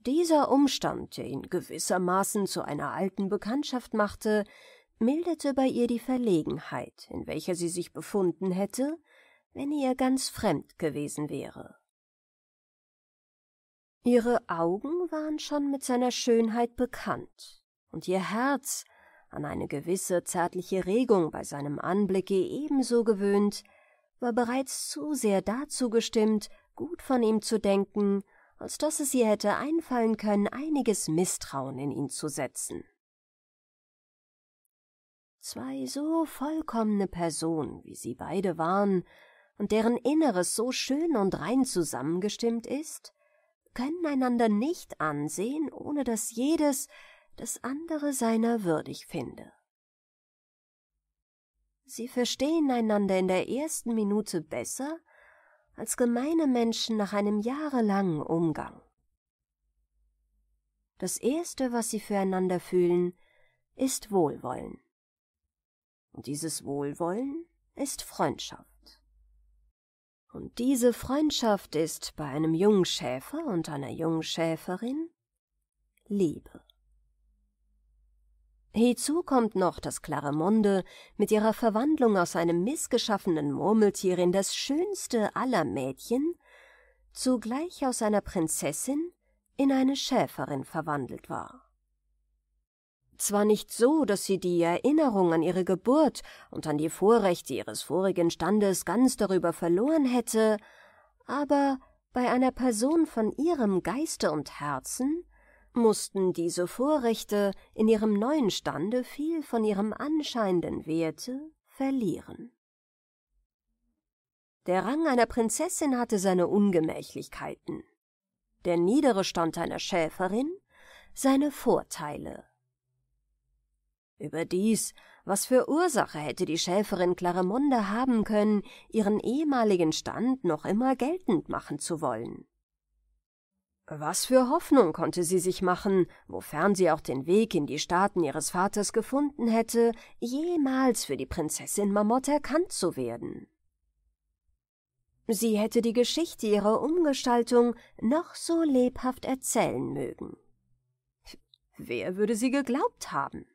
Dieser Umstand, der ihn gewissermaßen zu einer alten Bekanntschaft machte, milderte bei ihr die Verlegenheit, in welcher sie sich befunden hätte, wenn ihr ganz fremd gewesen wäre. Ihre Augen waren schon mit seiner Schönheit bekannt, und ihr Herz, an eine gewisse zärtliche Regung bei seinem Anblicke ebenso gewöhnt, war bereits zu sehr dazu gestimmt, gut von ihm zu denken, als dass es ihr hätte einfallen können, einiges Misstrauen in ihn zu setzen. Zwei so vollkommene Personen, wie sie beide waren, und deren Inneres so schön und rein zusammengestimmt ist, können einander nicht ansehen, ohne dass jedes das andere seiner würdig finde. Sie verstehen einander in der ersten Minute besser als gemeine Menschen nach einem jahrelangen Umgang. Das Erste, was sie füreinander fühlen, ist Wohlwollen. Und dieses Wohlwollen ist Freundschaft. Und diese Freundschaft ist bei einem jungen Schäfer und einer jungen Schäferin Liebe. Hiezu kommt noch, dass Claremonde mit ihrer Verwandlung aus einem missgeschaffenen Murmeltier in das schönste aller Mädchen zugleich aus einer Prinzessin in eine Schäferin verwandelt war. Zwar nicht so, dass sie die Erinnerung an ihre Geburt und an die Vorrechte ihres vorigen Standes ganz darüber verloren hätte, aber bei einer Person von ihrem Geiste und Herzen mussten diese Vorrechte in ihrem neuen Stande viel von ihrem anscheinenden Werte verlieren. Der Rang einer Prinzessin hatte seine Ungemächlichkeiten, der niedere Stand einer Schäferin seine Vorteile Überdies, was für Ursache hätte die Schäferin Claremonde haben können, ihren ehemaligen Stand noch immer geltend machen zu wollen? Was für Hoffnung konnte sie sich machen, wofern sie auch den Weg in die Staaten ihres Vaters gefunden hätte, jemals für die Prinzessin Marmotte erkannt zu werden? Sie hätte die Geschichte ihrer Umgestaltung noch so lebhaft erzählen mögen. Wer würde sie geglaubt haben?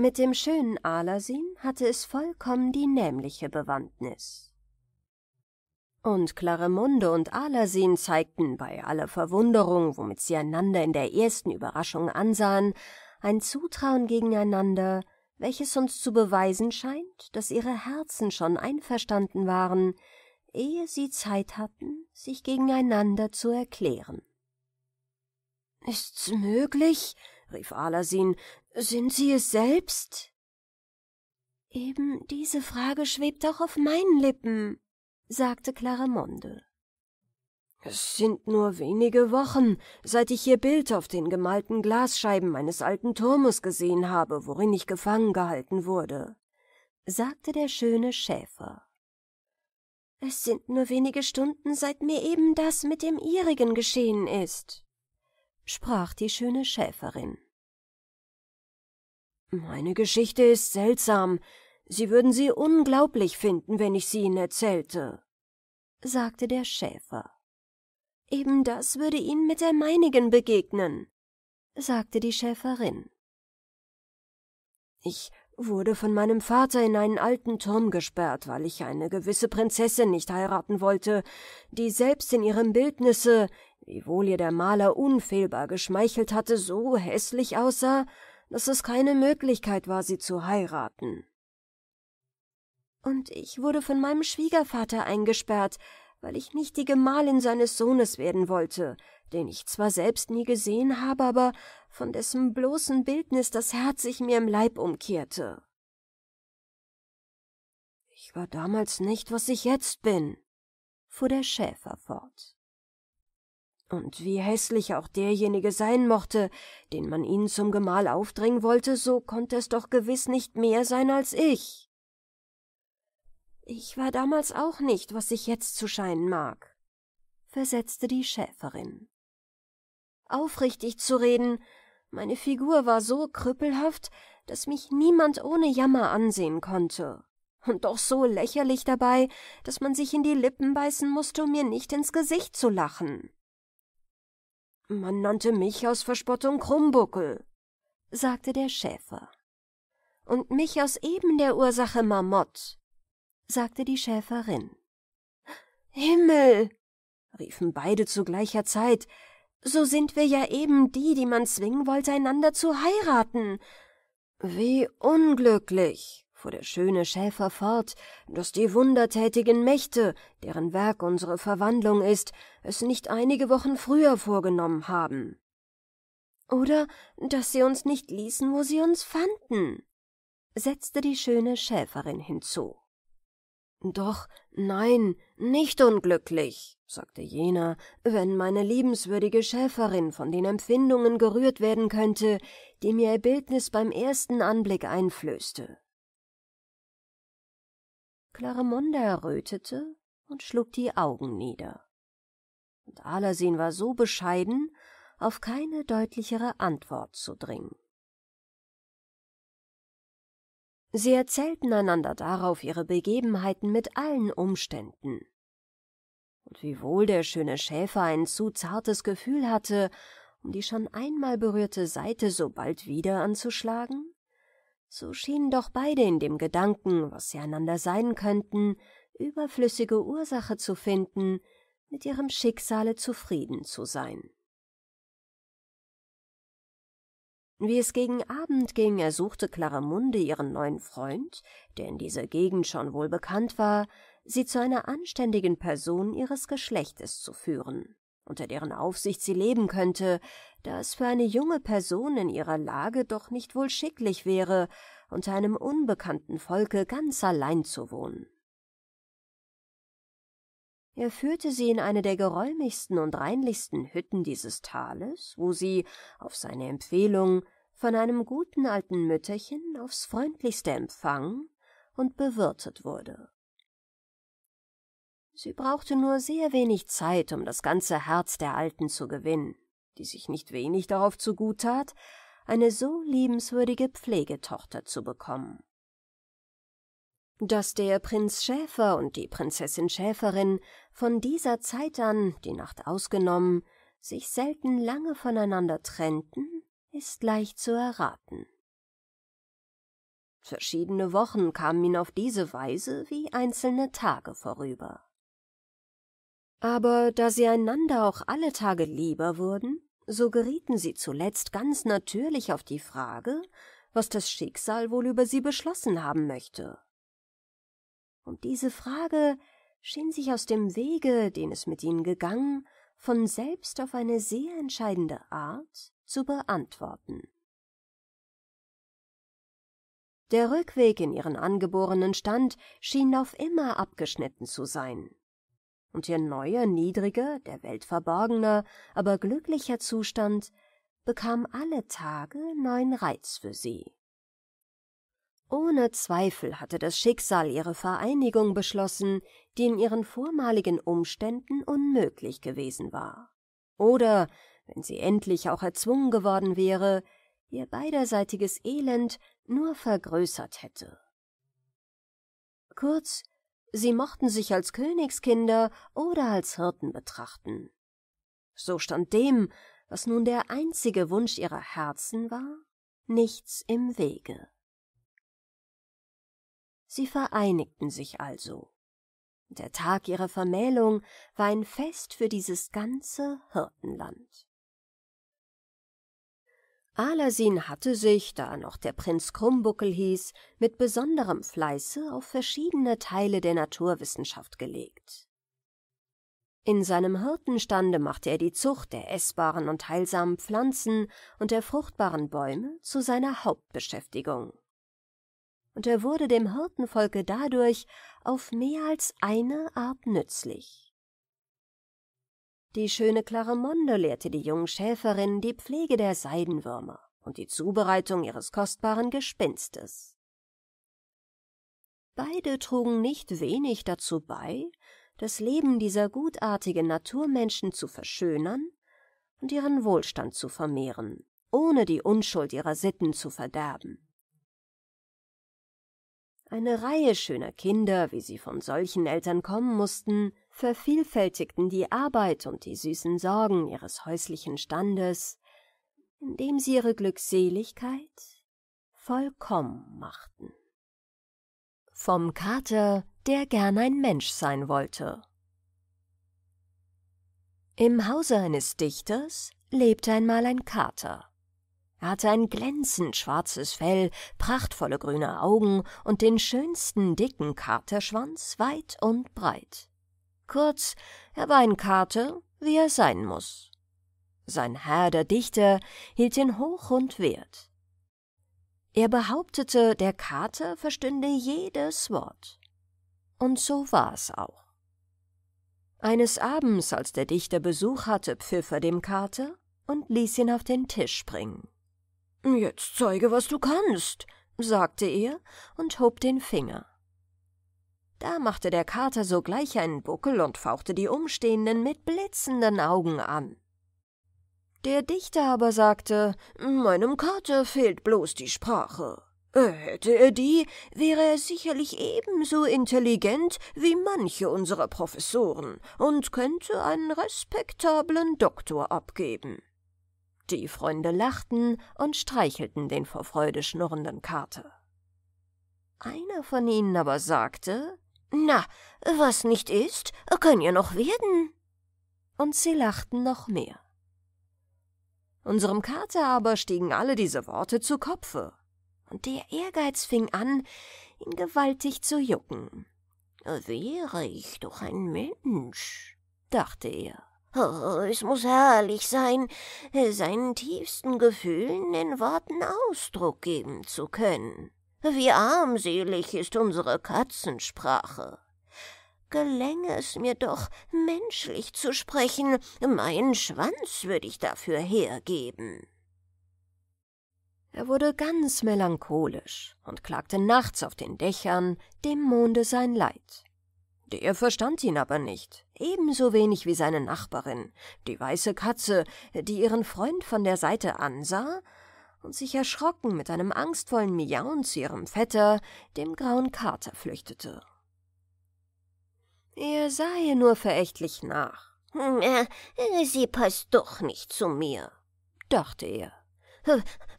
Mit dem schönen Alasin hatte es vollkommen die nämliche Bewandtnis. Und Claremunde und Alasin zeigten bei aller Verwunderung, womit sie einander in der ersten Überraschung ansahen, ein Zutrauen gegeneinander, welches uns zu beweisen scheint, dass ihre Herzen schon einverstanden waren, ehe sie Zeit hatten, sich gegeneinander zu erklären. Ist's möglich? Rief Alasin, sind Sie es selbst? Eben diese Frage schwebt auch auf meinen Lippen, sagte Claremonde. Es sind nur wenige Wochen, seit ich Ihr Bild auf den gemalten Glasscheiben meines alten Turmes gesehen habe, worin ich gefangen gehalten wurde, sagte der schöne Schäfer. Es sind nur wenige Stunden, seit mir eben das mit dem Ihrigen geschehen ist, sprach die schöne Schäferin. Meine Geschichte ist seltsam. Sie würden sie unglaublich finden, wenn ich sie Ihnen erzählte, sagte der Schäfer. Eben das würde Ihnen mit der meinigen begegnen, sagte die Schäferin. Ich wurde von meinem Vater in einen alten Turm gesperrt, weil ich eine gewisse Prinzessin nicht heiraten wollte, die selbst in ihrem Bildnisse, wiewohl ihr der Maler unfehlbar geschmeichelt hatte, so hässlich aussah, dass es keine Möglichkeit war, sie zu heiraten. Und ich wurde von meinem Schwiegervater eingesperrt, weil ich nicht die Gemahlin seines Sohnes werden wollte, den ich zwar selbst nie gesehen habe, aber von dessen bloßen Bildnis das Herz sich mir im Leib umkehrte. Ich war damals nicht, was ich jetzt bin, fuhr der Schäfer fort. Und wie hässlich auch derjenige sein mochte, den man ihnen zum Gemahl aufdrängen wollte, so konnte es doch gewiss nicht mehr sein als ich. Ich war damals auch nicht, was ich jetzt zu scheinen mag, versetzte die Schäferin. Aufrichtig zu reden, meine Figur war so krüppelhaft, dass mich niemand ohne Jammer ansehen konnte, und doch so lächerlich dabei, dass man sich in die Lippen beißen musste, um mir nicht ins Gesicht zu lachen. Man nannte mich aus Verspottung Krummbuckel, sagte der Schäfer. Und mich aus eben der Ursache Marmott, sagte die Schäferin. Himmel, riefen beide zu gleicher Zeit, so sind wir ja eben die, die man zwingen wollte, einander zu heiraten. Wie unglücklich, fuhr der schöne Schäfer fort, dass die wundertätigen Mächte, deren Werk unsere Verwandlung ist, es nicht einige Wochen früher vorgenommen haben. Oder dass sie uns nicht ließen, wo sie uns fanden, setzte die schöne Schäferin hinzu. Doch nein, nicht unglücklich, sagte jener, wenn meine liebenswürdige Schäferin von den Empfindungen gerührt werden könnte, die mir ihr Bildnis beim ersten Anblick einflößte. Claremonde errötete und schlug die Augen nieder. Und Alasin war so bescheiden, auf keine deutlichere Antwort zu dringen. Sie erzählten einander darauf ihre Begebenheiten mit allen Umständen. Und wiewohl der schöne Schäfer ein zu zartes Gefühl hatte, um die schon einmal berührte Seite so bald wieder anzuschlagen, so schienen doch beide in dem Gedanken, was sie einander sein könnten, überflüssige Ursache zu finden, mit ihrem Schicksale zufrieden zu sein. Wie es gegen Abend ging, ersuchte Claramunde ihren neuen Freund, der in dieser Gegend schon wohl bekannt war, sie zu einer anständigen Person ihres Geschlechtes zu führen, unter deren Aufsicht sie leben könnte, da es für eine junge Person in ihrer Lage doch nicht wohl schicklich wäre, unter einem unbekannten Volke ganz allein zu wohnen. Er führte sie in eine der geräumigsten und reinlichsten Hütten dieses Tales, wo sie, auf seine Empfehlung, von einem guten alten Mütterchen aufs freundlichste empfangen und bewirtet wurde. Sie brauchte nur sehr wenig Zeit, um das ganze Herz der Alten zu gewinnen, die sich nicht wenig darauf zugut tat, eine so liebenswürdige Pflegetochter zu bekommen. Dass der Prinz Schäfer und die Prinzessin Schäferin von dieser Zeit an, die Nacht ausgenommen, sich selten lange voneinander trennten, ist leicht zu erraten. Verschiedene Wochen kamen ihn auf diese Weise wie einzelne Tage vorüber. Aber da sie einander auch alle Tage lieber wurden, so gerieten sie zuletzt ganz natürlich auf die Frage, was das Schicksal wohl über sie beschlossen haben möchte und diese Frage schien sich aus dem Wege, den es mit ihnen gegangen, von selbst auf eine sehr entscheidende Art zu beantworten. Der Rückweg in ihren angeborenen Stand schien auf immer abgeschnitten zu sein. Und ihr neuer, niedriger, der Welt verborgener, aber glücklicher Zustand bekam alle Tage neuen Reiz für sie. Ohne Zweifel hatte das Schicksal ihre Vereinigung beschlossen, die in ihren vormaligen Umständen unmöglich gewesen war. Oder, wenn sie endlich auch erzwungen geworden wäre, ihr beiderseitiges Elend nur vergrößert hätte. Kurz, sie mochten sich als Königskinder oder als Hirten betrachten. So stand dem, was nun der einzige Wunsch ihrer Herzen war, nichts im Wege. Sie vereinigten sich also. Der Tag ihrer Vermählung war ein Fest für dieses ganze Hirtenland. Alasin hatte sich, da noch der Prinz Krummbuckel hieß, mit besonderem Fleiße auf verschiedene Teile der Naturwissenschaft gelegt. In seinem Hirtenstande machte er die Zucht der essbaren und heilsamen Pflanzen und der fruchtbaren Bäume zu seiner Hauptbeschäftigung und er wurde dem Hirtenvolke dadurch auf mehr als eine Art nützlich. Die schöne Claremonde lehrte die jungen Schäferin die Pflege der Seidenwürmer und die Zubereitung ihres kostbaren Gespinstes. Beide trugen nicht wenig dazu bei, das Leben dieser gutartigen Naturmenschen zu verschönern und ihren Wohlstand zu vermehren, ohne die Unschuld ihrer Sitten zu verderben. Eine Reihe schöner Kinder, wie sie von solchen Eltern kommen mussten, vervielfältigten die Arbeit und die süßen Sorgen ihres häuslichen Standes, indem sie ihre Glückseligkeit vollkommen machten. Vom Kater, der gern ein Mensch sein wollte. Im Hause eines Dichters lebte einmal ein Kater. Er hatte ein glänzend schwarzes Fell, prachtvolle grüne Augen und den schönsten dicken Katerschwanz weit und breit. Kurz, er war ein Kater, wie er sein muss. Sein Herr, der Dichter, hielt ihn hoch und wert. Er behauptete, der Kater verstünde jedes Wort. Und so war es auch. Eines Abends, als der Dichter Besuch hatte, pfiff er dem Kater und ließ ihn auf den Tisch springen. Jetzt zeige, was du kannst, sagte er und hob den Finger. Da machte der Kater sogleich einen Buckel und fauchte die Umstehenden mit blitzenden Augen an. Der Dichter aber sagte, meinem Kater fehlt bloß die Sprache. Hätte er die, wäre er sicherlich ebenso intelligent wie manche unserer Professoren und könnte einen respektablen Doktor abgeben. Die Freunde lachten und streichelten den vor Freude schnurrenden Kater. Einer von ihnen aber sagte, »Na, was nicht ist, kann ja noch werden.« Und sie lachten noch mehr. Unserem Kater aber stiegen alle diese Worte zu Kopfe, und der Ehrgeiz fing an, ihn gewaltig zu jucken. »Wäre ich doch ein Mensch«, dachte er, Oh, es muss herrlich sein, seinen tiefsten Gefühlen in Worten Ausdruck geben zu können. Wie armselig ist unsere Katzensprache. Gelänge es mir doch, menschlich zu sprechen, meinen Schwanz würde ich dafür hergeben. Er wurde ganz melancholisch und klagte nachts auf den Dächern dem Monde sein Leid. Der verstand ihn aber nicht, ebenso wenig wie seine Nachbarin, die weiße Katze, die ihren Freund von der Seite ansah und sich erschrocken mit einem angstvollen Miauen zu ihrem Vetter, dem grauen Kater, flüchtete. Er sah ihr nur verächtlich nach. Hm, sie passt doch nicht zu mir, dachte er.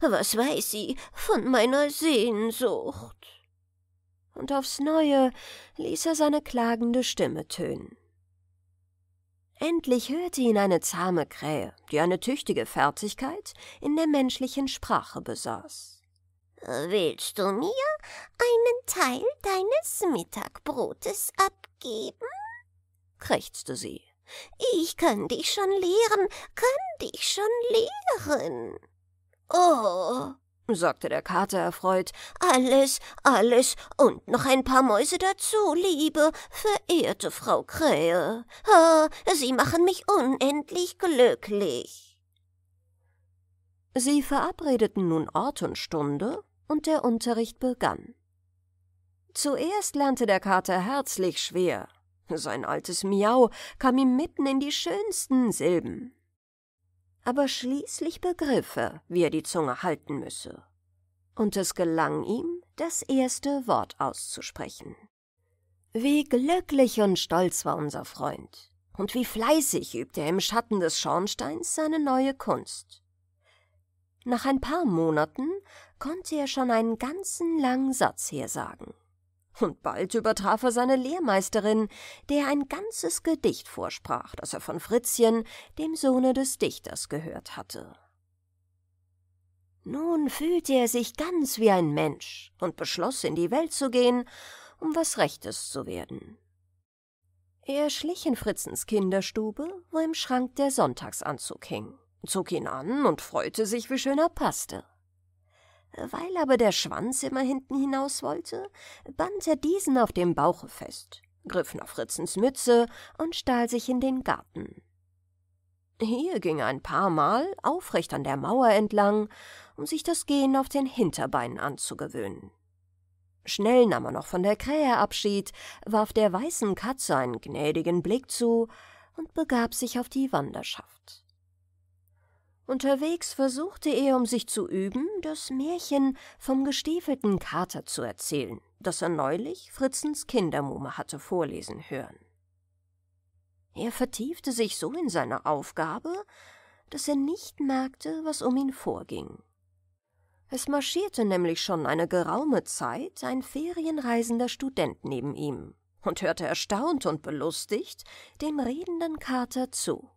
Was weiß sie von meiner Sehnsucht? Und aufs neue ließ er seine klagende Stimme tönen. Endlich hörte ihn eine zahme Krähe, die eine tüchtige Fertigkeit in der menschlichen Sprache besaß. Willst du mir einen Teil deines Mittagbrotes abgeben? krächzte sie. Ich kann dich schon lehren, kann dich schon lehren. Oh, sagte der Kater erfreut. Alles, alles und noch ein paar Mäuse dazu, liebe, verehrte Frau Krähe. Ha, Sie machen mich unendlich glücklich. Sie verabredeten nun Ort und Stunde, und der Unterricht begann. Zuerst lernte der Kater herzlich schwer. Sein altes Miau kam ihm mitten in die schönsten Silben aber schließlich begriff er, wie er die Zunge halten müsse. Und es gelang ihm, das erste Wort auszusprechen. Wie glücklich und stolz war unser Freund, und wie fleißig übte er im Schatten des Schornsteins seine neue Kunst. Nach ein paar Monaten konnte er schon einen ganzen langen Satz hersagen und bald übertraf er seine Lehrmeisterin, der ein ganzes Gedicht vorsprach, das er von Fritzchen, dem Sohne des Dichters, gehört hatte. Nun fühlte er sich ganz wie ein Mensch und beschloss, in die Welt zu gehen, um was Rechtes zu werden. Er schlich in Fritzens Kinderstube, wo im Schrank der Sonntagsanzug hing, zog ihn an und freute sich, wie schön er passte. Weil aber der Schwanz immer hinten hinaus wollte, band er diesen auf dem Bauche fest, griff nach Fritzens Mütze und stahl sich in den Garten. Hier ging er ein paar Mal aufrecht an der Mauer entlang, um sich das Gehen auf den Hinterbeinen anzugewöhnen. Schnell nahm er noch von der Krähe Abschied, warf der weißen Katze einen gnädigen Blick zu und begab sich auf die Wanderschaft. Unterwegs versuchte er, um sich zu üben, das Märchen vom gestiefelten Kater zu erzählen, das er neulich Fritzens Kindermuhme hatte vorlesen hören. Er vertiefte sich so in seine Aufgabe, dass er nicht merkte, was um ihn vorging. Es marschierte nämlich schon eine geraume Zeit ein ferienreisender Student neben ihm und hörte erstaunt und belustigt dem redenden Kater zu.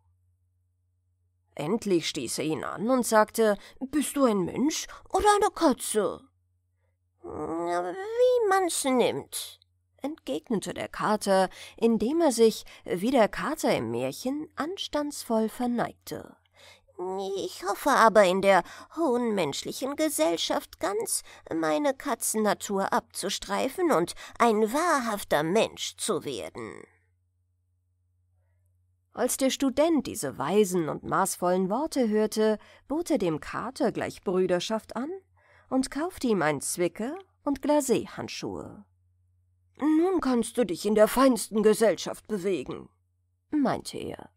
Endlich stieß er ihn an und sagte, Bist du ein Mensch oder eine Katze? Wie man's nimmt, entgegnete der Kater, indem er sich, wie der Kater im Märchen, anstandsvoll verneigte. Ich hoffe aber in der hohen menschlichen Gesellschaft ganz meine Katzennatur abzustreifen und ein wahrhafter Mensch zu werden. Als der Student diese weisen und maßvollen Worte hörte, bot er dem Kater gleich Brüderschaft an und kaufte ihm ein Zwicker und Glacé-Handschuhe. Nun kannst du dich in der feinsten Gesellschaft bewegen, meinte er.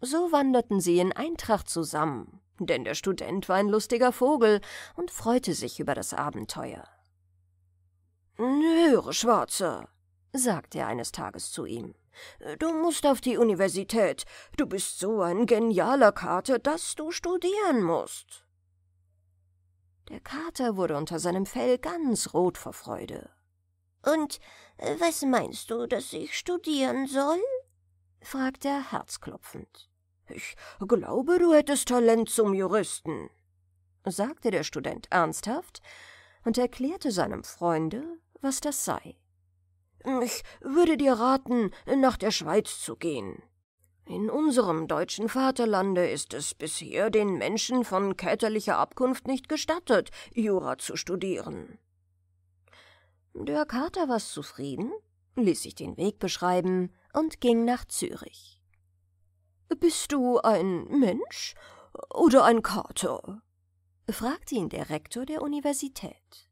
So wanderten sie in Eintracht zusammen, denn der Student war ein lustiger Vogel und freute sich über das Abenteuer. Höre, Schwarzer, sagte er eines Tages zu ihm. Du musst auf die Universität. Du bist so ein genialer Kater, dass du studieren musst. Der Kater wurde unter seinem Fell ganz rot vor Freude. Und äh, was meinst du, dass ich studieren soll? fragte er herzklopfend. Ich glaube, du hättest Talent zum Juristen, sagte der Student ernsthaft und erklärte seinem Freunde, was das sei. Ich würde dir raten, nach der Schweiz zu gehen. In unserem deutschen Vaterlande ist es bisher den Menschen von käterlicher Abkunft nicht gestattet, Jura zu studieren. Der Kater war zufrieden, ließ sich den Weg beschreiben und ging nach Zürich. Bist du ein Mensch oder ein Kater? fragte ihn der Rektor der Universität.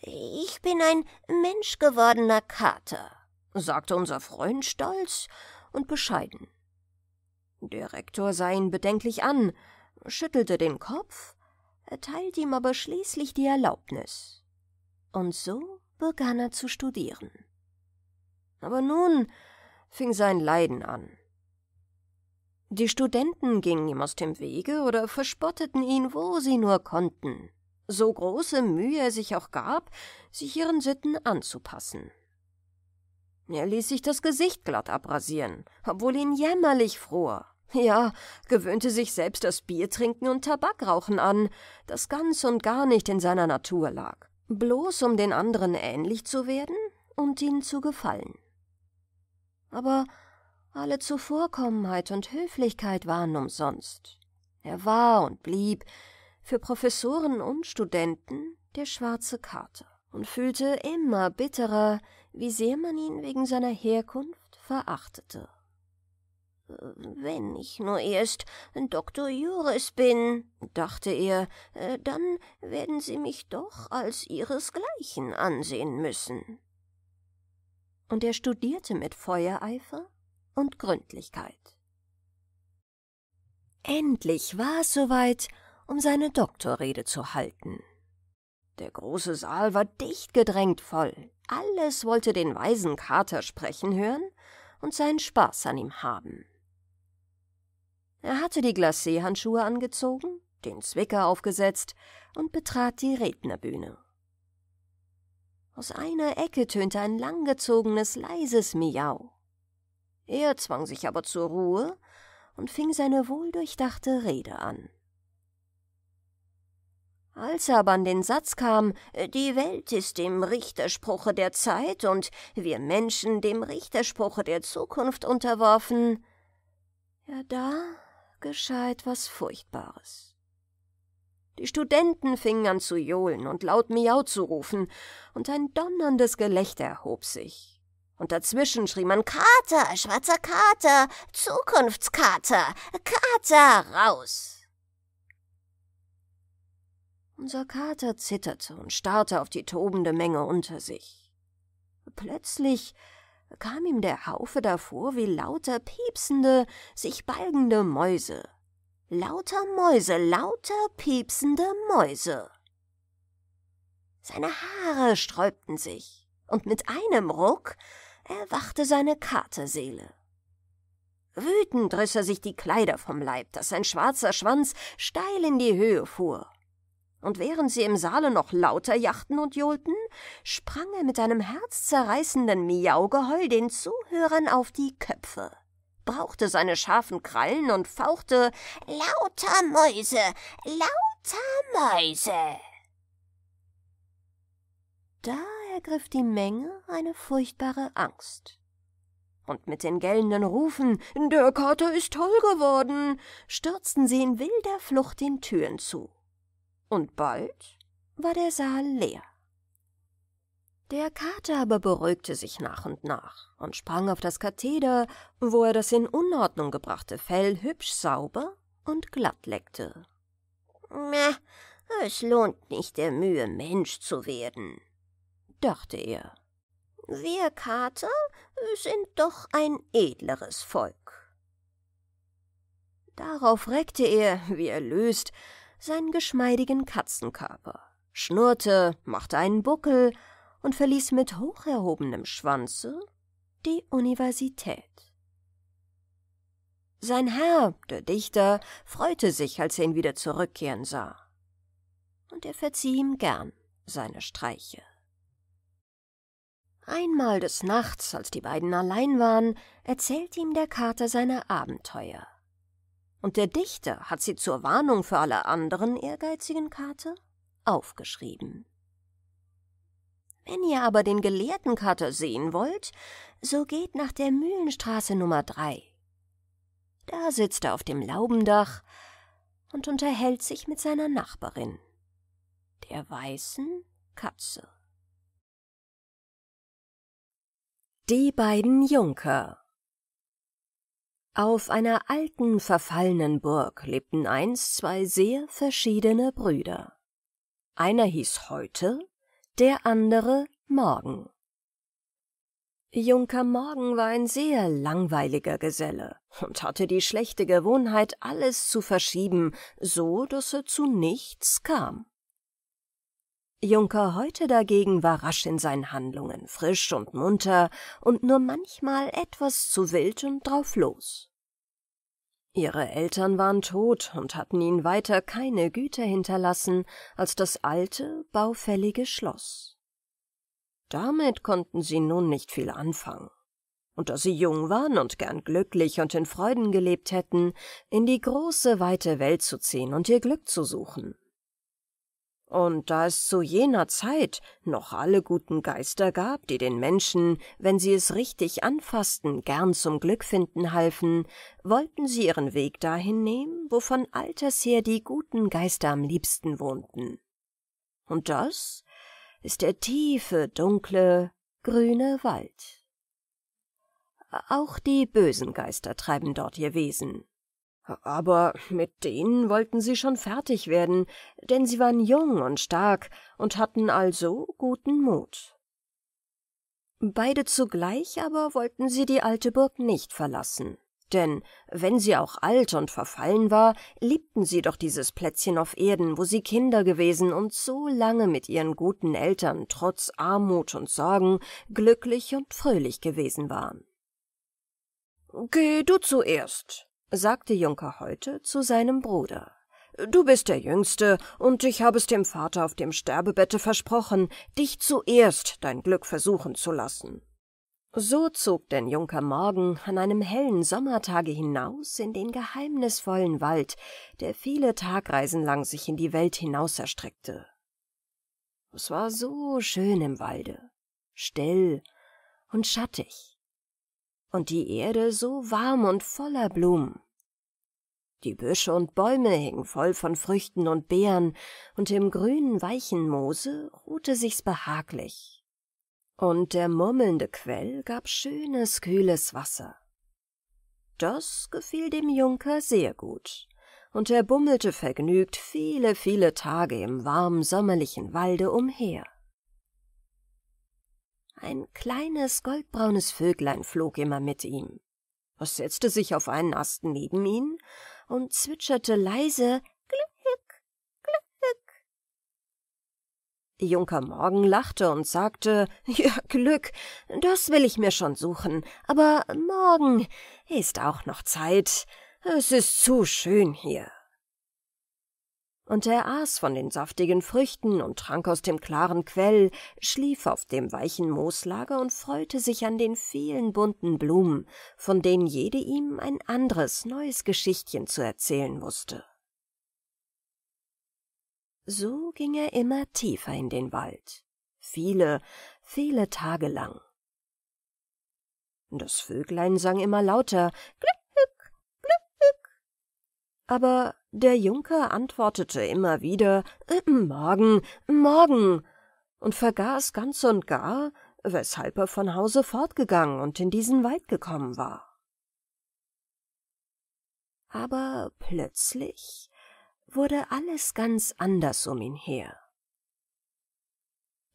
Ich bin ein menschgewordener Kater, sagte unser Freund stolz und bescheiden. Der Rektor sah ihn bedenklich an, schüttelte den Kopf, erteilte ihm aber schließlich die Erlaubnis. Und so begann er zu studieren. Aber nun fing sein Leiden an. Die Studenten gingen ihm aus dem Wege oder verspotteten ihn, wo sie nur konnten so große Mühe er sich auch gab, sich ihren Sitten anzupassen. Er ließ sich das Gesicht glatt abrasieren, obwohl ihn jämmerlich fror. Ja, gewöhnte sich selbst das Biertrinken und Tabakrauchen an, das ganz und gar nicht in seiner Natur lag, bloß um den anderen ähnlich zu werden und ihnen zu gefallen. Aber alle Zuvorkommenheit und Höflichkeit waren umsonst. Er war und blieb für Professoren und Studenten der schwarze Kater und fühlte immer bitterer, wie sehr man ihn wegen seiner Herkunft verachtete. Wenn ich nur erst Doktor Juris bin, dachte er, äh, dann werden sie mich doch als ihresgleichen ansehen müssen. Und er studierte mit Feuereifer und Gründlichkeit. Endlich war es soweit, um seine Doktorrede zu halten. Der große Saal war dicht gedrängt voll. Alles wollte den weisen Kater sprechen hören und seinen Spaß an ihm haben. Er hatte die Glacé-Handschuhe angezogen, den Zwicker aufgesetzt und betrat die Rednerbühne. Aus einer Ecke tönte ein langgezogenes, leises Miau. Er zwang sich aber zur Ruhe und fing seine wohldurchdachte Rede an. Als er aber an den Satz kam, die Welt ist dem Richterspruche der Zeit und wir Menschen dem Richterspruche der Zukunft unterworfen, ja da geschah etwas Furchtbares. Die Studenten fingen an zu johlen und laut Miau zu rufen, und ein donnerndes Gelächter erhob sich. Und dazwischen schrie man Kater, schwarzer Kater, Zukunftskater, Kater raus. Unser Kater zitterte und starrte auf die tobende Menge unter sich. Plötzlich kam ihm der Haufe davor wie lauter piepsende, sich balgende Mäuse. Lauter Mäuse, lauter piepsende Mäuse. Seine Haare sträubten sich, und mit einem Ruck erwachte seine Katerseele. Wütend riss er sich die Kleider vom Leib, dass sein schwarzer Schwanz steil in die Höhe fuhr und während sie im Saale noch lauter jachten und johlten, sprang er mit einem herzzerreißenden Miaugeheul den Zuhörern auf die Köpfe, brauchte seine scharfen Krallen und fauchte Lauter Mäuse, lauter Mäuse. Da ergriff die Menge eine furchtbare Angst. Und mit den gellenden Rufen Der Kater ist toll geworden, stürzten sie in wilder Flucht den Türen zu und bald war der Saal leer. Der Kater aber beruhigte sich nach und nach und sprang auf das Katheder, wo er das in Unordnung gebrachte Fell hübsch sauber und glatt leckte. Na, es lohnt nicht der Mühe, Mensch zu werden, dachte er. Wir Kater sind doch ein edleres Volk. Darauf reckte er, wie erlöst, seinen geschmeidigen Katzenkörper, schnurrte, machte einen Buckel und verließ mit hoch erhobenem Schwanze die Universität. Sein Herr, der Dichter, freute sich, als er ihn wieder zurückkehren sah. Und er verzieh ihm gern seine Streiche. Einmal des Nachts, als die beiden allein waren, erzählte ihm der Kater seine Abenteuer und der Dichter hat sie zur Warnung für alle anderen ehrgeizigen Kater aufgeschrieben. Wenn ihr aber den gelehrten Kater sehen wollt, so geht nach der Mühlenstraße Nummer drei. Da sitzt er auf dem Laubendach und unterhält sich mit seiner Nachbarin, der weißen Katze. Die beiden Junker auf einer alten, verfallenen Burg lebten einst zwei sehr verschiedene Brüder. Einer hieß Heute, der andere Morgen. Junker Morgen war ein sehr langweiliger Geselle und hatte die schlechte Gewohnheit, alles zu verschieben, so dass er zu nichts kam. Junker Heute dagegen war rasch in seinen Handlungen, frisch und munter und nur manchmal etwas zu wild und drauf los. Ihre Eltern waren tot und hatten ihnen weiter keine Güter hinterlassen als das alte, baufällige Schloss. Damit konnten sie nun nicht viel anfangen. Und da sie jung waren und gern glücklich und in Freuden gelebt hätten, in die große, weite Welt zu ziehen und ihr Glück zu suchen. Und da es zu jener Zeit noch alle guten Geister gab, die den Menschen, wenn sie es richtig anfassten, gern zum Glück finden halfen, wollten sie ihren Weg dahin nehmen, wo von alters her die guten Geister am liebsten wohnten. Und das ist der tiefe, dunkle, grüne Wald. Auch die bösen Geister treiben dort ihr Wesen. Aber mit denen wollten sie schon fertig werden, denn sie waren jung und stark und hatten also guten Mut. Beide zugleich aber wollten sie die alte Burg nicht verlassen, denn wenn sie auch alt und verfallen war, liebten sie doch dieses Plätzchen auf Erden, wo sie Kinder gewesen und so lange mit ihren guten Eltern trotz Armut und Sorgen glücklich und fröhlich gewesen waren. Geh du zuerst, sagte Junker heute zu seinem Bruder. Du bist der Jüngste, und ich habe es dem Vater auf dem Sterbebette versprochen, dich zuerst dein Glück versuchen zu lassen. So zog denn Junker Morgen an einem hellen Sommertage hinaus in den geheimnisvollen Wald, der viele Tagreisen lang sich in die Welt hinaus erstreckte. Es war so schön im Walde, still und schattig und die Erde so warm und voller Blumen. Die Büsche und Bäume hingen voll von Früchten und Beeren, und im grünen, weichen Moose ruhte sich's behaglich. Und der murmelnde Quell gab schönes, kühles Wasser. Das gefiel dem Junker sehr gut, und er bummelte vergnügt viele, viele Tage im warmen, sommerlichen Walde umher. Ein kleines goldbraunes Vöglein flog immer mit ihm. Es setzte sich auf einen Ast neben ihn und zwitscherte leise Glück, Glück. Junker Morgen lachte und sagte, *laughs* ja, Glück, das will ich mir schon suchen, aber morgen ist auch noch Zeit. Es ist zu schön hier und er aß von den saftigen Früchten und trank aus dem klaren Quell, schlief auf dem weichen Mooslager und freute sich an den vielen bunten Blumen, von denen jede ihm ein anderes, neues Geschichtchen zu erzählen wusste. So ging er immer tiefer in den Wald, viele, viele Tage lang. Das Vöglein sang immer lauter Glück, aber der Junker antwortete immer wieder äh, Morgen, morgen, und vergaß ganz und gar, weshalb er von Hause fortgegangen und in diesen Wald gekommen war. Aber plötzlich wurde alles ganz anders um ihn her.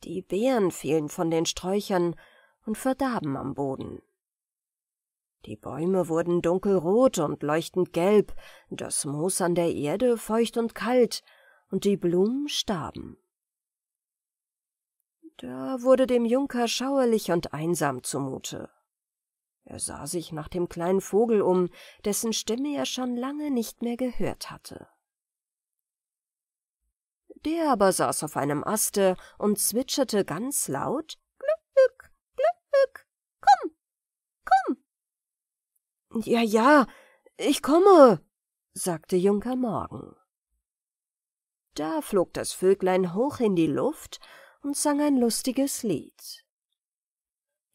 Die Beeren fielen von den Sträuchern und verdarben am Boden. Die Bäume wurden dunkelrot und leuchtend gelb, das Moos an der Erde feucht und kalt, und die Blumen starben. Da wurde dem Junker schauerlich und einsam zumute. Er sah sich nach dem kleinen Vogel um, dessen Stimme er schon lange nicht mehr gehört hatte. Der aber saß auf einem Aste und zwitscherte ganz laut Glück, Glück, komm. Ja, ja, ich komme, sagte Junker Morgen. Da flog das Vöglein hoch in die Luft und sang ein lustiges Lied.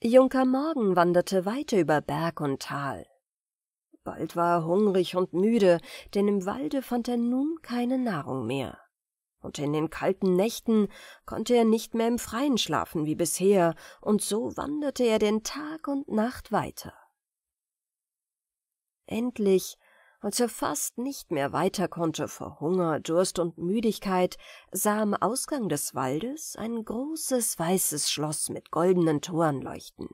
Junker Morgen wanderte weiter über Berg und Tal. Bald war er hungrig und müde, denn im Walde fand er nun keine Nahrung mehr. Und in den kalten Nächten konnte er nicht mehr im Freien schlafen wie bisher, und so wanderte er den Tag und Nacht weiter. Endlich, als er fast nicht mehr weiter konnte vor Hunger, Durst und Müdigkeit, sah am Ausgang des Waldes ein großes weißes Schloss mit goldenen Toren leuchten.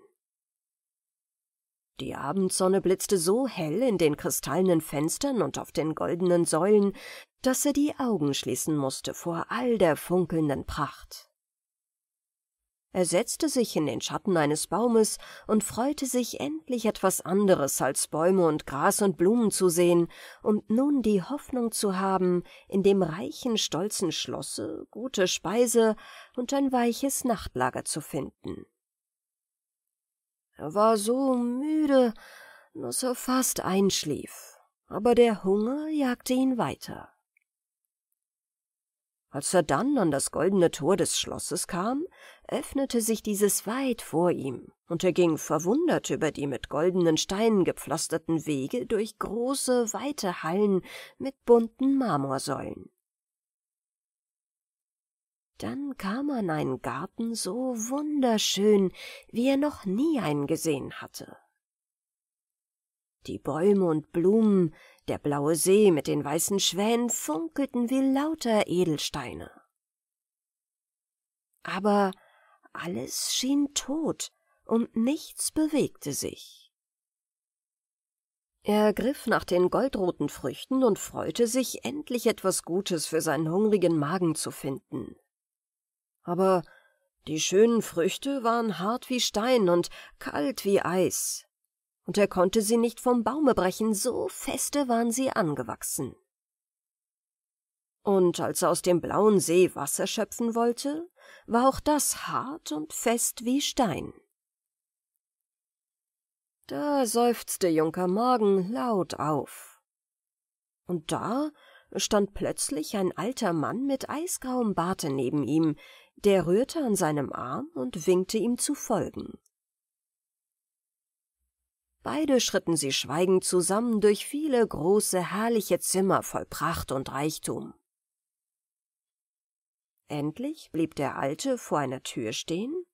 Die Abendsonne blitzte so hell in den kristallenen Fenstern und auf den goldenen Säulen, dass er die Augen schließen musste vor all der funkelnden Pracht. Er setzte sich in den Schatten eines Baumes und freute sich, endlich etwas anderes als Bäume und Gras und Blumen zu sehen und nun die Hoffnung zu haben, in dem reichen, stolzen Schlosse gute Speise und ein weiches Nachtlager zu finden. Er war so müde, dass er fast einschlief, aber der Hunger jagte ihn weiter. Als er dann an das goldene Tor des Schlosses kam, öffnete sich dieses weit vor ihm, und er ging verwundert über die mit goldenen Steinen gepflasterten Wege durch große, weite Hallen mit bunten Marmorsäulen. Dann kam er an einen Garten so wunderschön, wie er noch nie einen gesehen hatte. Die Bäume und Blumen, der blaue See mit den weißen Schwänen funkelten wie lauter Edelsteine. Aber alles schien tot und nichts bewegte sich. Er griff nach den goldroten Früchten und freute sich, endlich etwas Gutes für seinen hungrigen Magen zu finden. Aber die schönen Früchte waren hart wie Stein und kalt wie Eis und er konnte sie nicht vom Baume brechen, so feste waren sie angewachsen. Und als er aus dem blauen See Wasser schöpfen wollte, war auch das hart und fest wie Stein. Da seufzte Junker Morgen laut auf. Und da stand plötzlich ein alter Mann mit eisgrauem Barte neben ihm, der rührte an seinem Arm und winkte ihm zu folgen. Beide schritten sie schweigend zusammen durch viele große, herrliche Zimmer voll Pracht und Reichtum. Endlich blieb der Alte vor einer Tür stehen,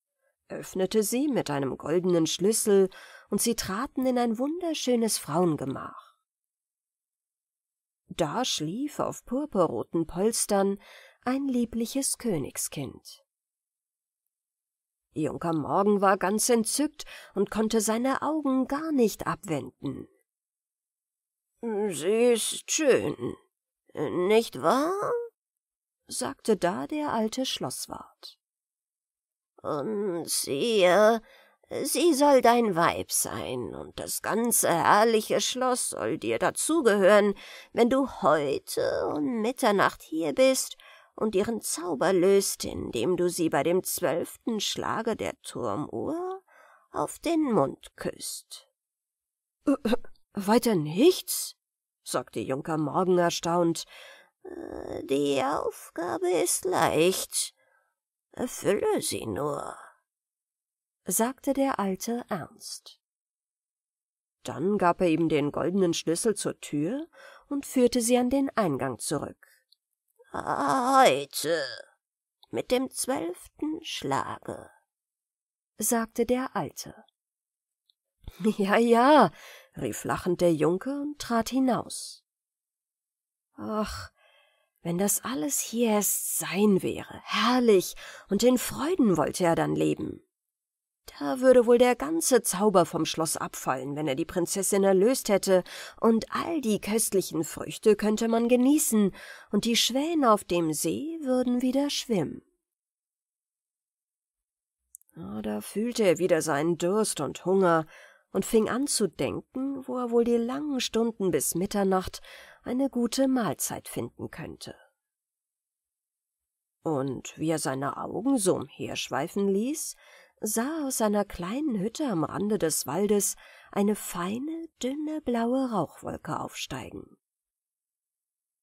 öffnete sie mit einem goldenen Schlüssel, und sie traten in ein wunderschönes Frauengemach. Da schlief auf purpurroten Polstern ein liebliches Königskind. Junker Morgen war ganz entzückt und konnte seine Augen gar nicht abwenden. Sie ist schön, nicht wahr? sagte da der alte Schlosswart. Und siehe, sie soll dein Weib sein, und das ganze herrliche Schloss soll dir dazugehören, wenn du heute um Mitternacht hier bist und ihren Zauber löst, indem du sie bei dem zwölften Schlage der Turmuhr auf den Mund küsst. Äh, äh, weiter nichts? sagte Junker Morgen erstaunt. Äh, die Aufgabe ist leicht. Erfülle sie nur, sagte der Alte ernst. Dann gab er ihm den goldenen Schlüssel zur Tür und führte sie an den Eingang zurück. Heute, mit dem zwölften Schlage, sagte der Alte. *laughs* Ja, ja, rief lachend der Junker und trat hinaus. Ach, wenn das alles hier erst sein wäre, herrlich, und in Freuden wollte er dann leben. Da würde wohl der ganze Zauber vom Schloss abfallen, wenn er die Prinzessin erlöst hätte, und all die köstlichen Früchte könnte man genießen, und die Schwäne auf dem See würden wieder schwimmen. Da fühlte er wieder seinen Durst und Hunger und fing an zu denken, wo er wohl die langen Stunden bis Mitternacht eine gute Mahlzeit finden könnte. Und wie er seine Augen so umherschweifen ließ, sah aus einer kleinen Hütte am Rande des Waldes eine feine, dünne, blaue Rauchwolke aufsteigen.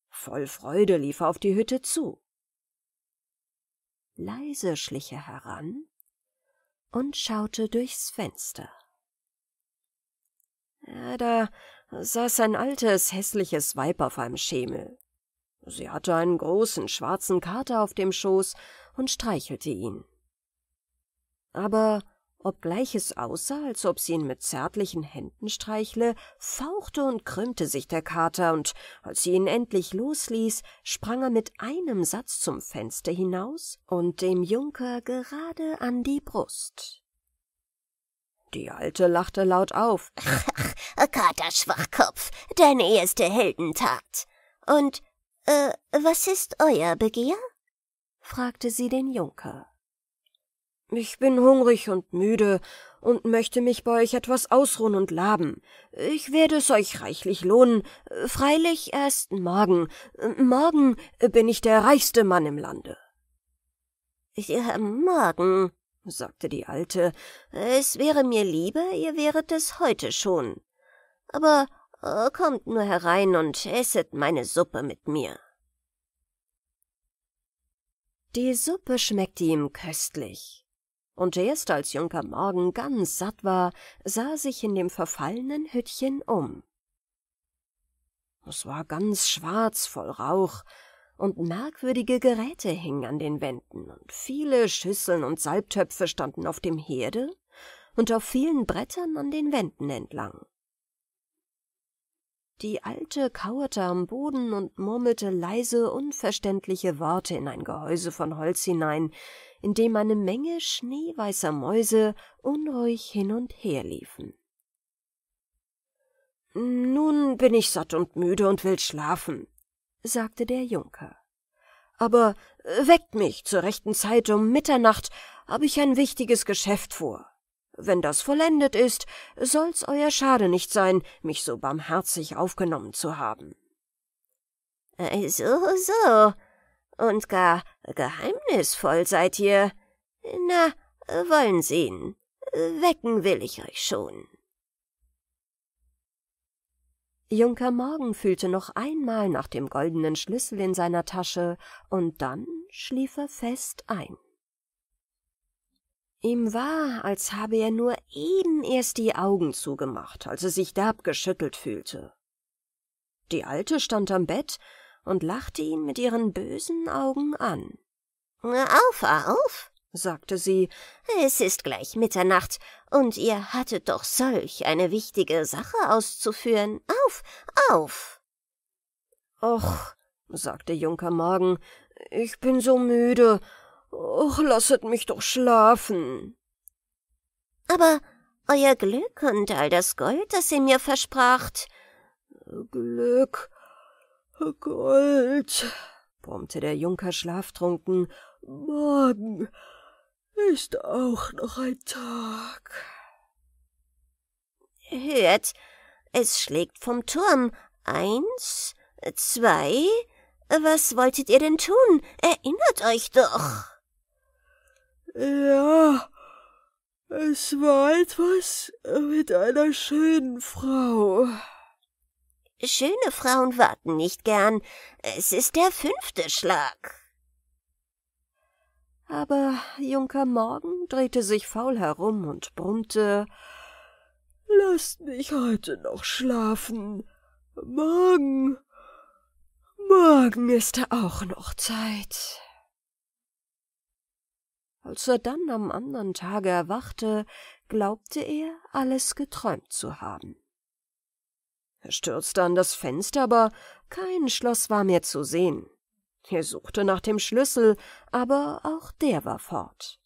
Voll Freude lief er auf die Hütte zu. Leise schlich er heran und schaute durchs Fenster. Ja, da saß ein altes, hässliches Weib auf einem Schemel. Sie hatte einen großen, schwarzen Kater auf dem Schoß und streichelte ihn aber obgleich es aussah, als ob sie ihn mit zärtlichen Händen streichle, fauchte und krümmte sich der Kater, und als sie ihn endlich losließ, sprang er mit einem Satz zum Fenster hinaus und dem Junker gerade an die Brust. Die Alte lachte laut auf. *laughs* Kater Schwachkopf, deine erste Heldentat. Und, äh, was ist euer Begehr? fragte sie den Junker. Ich bin hungrig und müde und möchte mich bei euch etwas ausruhen und laben. Ich werde es euch reichlich lohnen, freilich erst morgen. Morgen bin ich der reichste Mann im Lande. Ja, morgen, sagte die Alte. Es wäre mir lieber, ihr wäret es heute schon. Aber äh, kommt nur herein und esset meine Suppe mit mir. Die Suppe schmeckte ihm köstlich. Und erst als Junker Morgen ganz satt war, sah sich in dem verfallenen Hüttchen um. Es war ganz schwarz voll Rauch, und merkwürdige Geräte hingen an den Wänden, und viele Schüsseln und Salbtöpfe standen auf dem Herde und auf vielen Brettern an den Wänden entlang. Die Alte kauerte am Boden und murmelte leise, unverständliche Worte in ein Gehäuse von Holz hinein, in dem eine Menge schneeweißer Mäuse unruhig hin und her liefen. Nun bin ich satt und müde und will schlafen, sagte der Junker. Aber weckt mich zur rechten Zeit um Mitternacht, hab ich ein wichtiges Geschäft vor. Wenn das vollendet ist, soll's euer Schade nicht sein, mich so barmherzig aufgenommen zu haben. Äh, so, so. Und gar geheimnisvoll seid ihr. Na, wollen sehen. Wecken will ich euch schon. Junker Morgen fühlte noch einmal nach dem goldenen Schlüssel in seiner Tasche, und dann schlief er fest ein. Ihm war, als habe er nur eben erst die Augen zugemacht, als er sich derb geschüttelt fühlte. Die Alte stand am Bett und lachte ihn mit ihren bösen Augen an. Auf, auf, sagte sie, es ist gleich Mitternacht, und ihr hattet doch solch eine wichtige Sache auszuführen. Auf, auf. Och, sagte Junker Morgen, ich bin so müde Och, lasset mich doch schlafen. Aber euer Glück und all das Gold, das ihr mir verspracht. Glück, Gold, brummte der Junker schlaftrunken. Morgen ist auch noch ein Tag. Hört, es schlägt vom Turm. Eins, zwei. Was wolltet ihr denn tun? Erinnert euch doch. Ja, es war etwas mit einer schönen Frau. Schöne Frauen warten nicht gern. Es ist der fünfte Schlag. Aber Junker Morgen drehte sich faul herum und brummte Lasst mich heute noch schlafen. Morgen. Morgen ist auch noch Zeit. Als er dann am andern Tage erwachte, glaubte er, alles geträumt zu haben. Er stürzte an das Fenster, aber kein Schloss war mehr zu sehen. Er suchte nach dem Schlüssel, aber auch der war fort.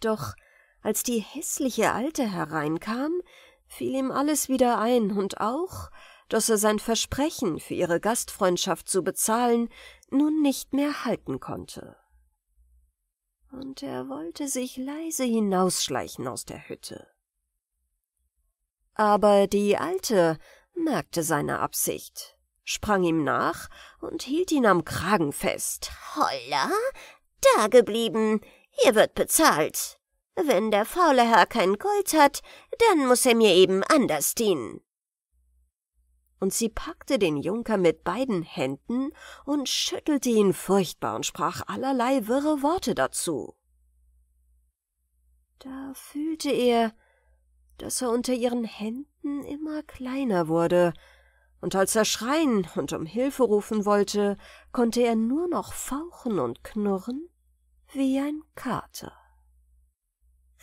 Doch als die hässliche Alte hereinkam, fiel ihm alles wieder ein und auch, dass er sein Versprechen für ihre Gastfreundschaft zu bezahlen nun nicht mehr halten konnte und er wollte sich leise hinausschleichen aus der Hütte. Aber die Alte merkte seine Absicht, sprang ihm nach und hielt ihn am Kragen fest. Holla, dageblieben, hier wird bezahlt. Wenn der faule Herr kein Gold hat, dann muss er mir eben anders dienen und sie packte den Junker mit beiden Händen und schüttelte ihn furchtbar und sprach allerlei wirre Worte dazu. Da fühlte er, dass er unter ihren Händen immer kleiner wurde, und als er schreien und um Hilfe rufen wollte, konnte er nur noch fauchen und knurren wie ein Kater.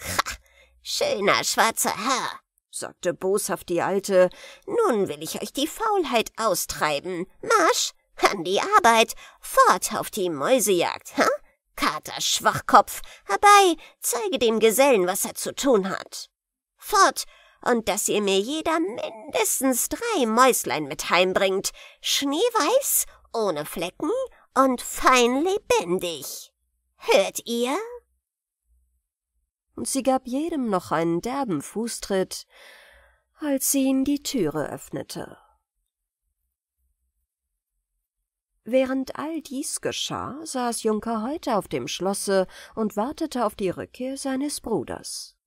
Ha, schöner schwarzer Herr, sagte boshaft die Alte, nun will ich euch die Faulheit austreiben. Marsch, an die Arbeit, fort auf die Mäusejagd, ha? Kater Schwachkopf, herbei, zeige dem Gesellen, was er zu tun hat. Fort, und dass ihr mir jeder mindestens drei Mäuslein mit heimbringt, schneeweiß, ohne Flecken und fein lebendig. Hört ihr? Und sie gab jedem noch einen derben Fußtritt, als sie ihn die Türe öffnete. Während all dies geschah, saß Junker heute auf dem Schlosse und wartete auf die Rückkehr seines Bruders.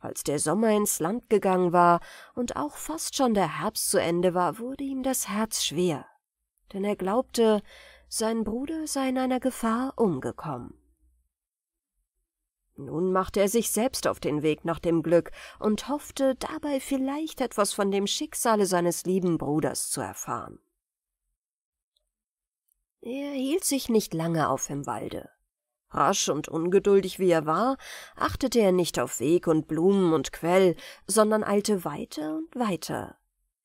Als der Sommer ins Land gegangen war und auch fast schon der Herbst zu Ende war, wurde ihm das Herz schwer, denn er glaubte, sein Bruder sei in einer Gefahr umgekommen. Nun machte er sich selbst auf den Weg nach dem Glück und hoffte dabei vielleicht etwas von dem Schicksale seines lieben Bruders zu erfahren. Er hielt sich nicht lange auf im Walde. Rasch und ungeduldig wie er war, achtete er nicht auf Weg und Blumen und Quell, sondern eilte weiter und weiter,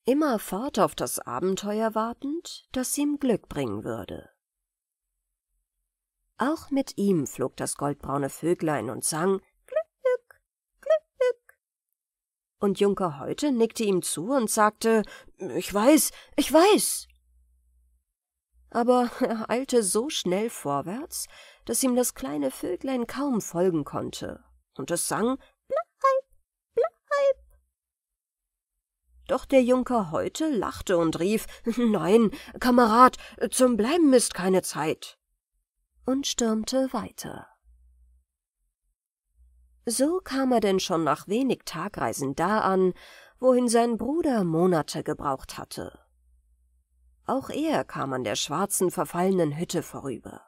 immerfort auf das Abenteuer wartend, das ihm Glück bringen würde. Auch mit ihm flog das goldbraune Vöglein und sang Glück, Glück. Und Junker Heute nickte ihm zu und sagte Ich weiß, ich weiß. Aber *laughs* er eilte so schnell vorwärts, dass ihm das kleine Vöglein kaum folgen konnte, und es sang Bleib, bleib. Doch der Junker Heute lachte und rief *laughs* Nein, Kamerad, zum Bleiben ist keine Zeit und stürmte weiter. So kam er denn schon nach wenig Tagreisen da an, wohin sein Bruder Monate gebraucht hatte. Auch er kam an der schwarzen, verfallenen Hütte vorüber.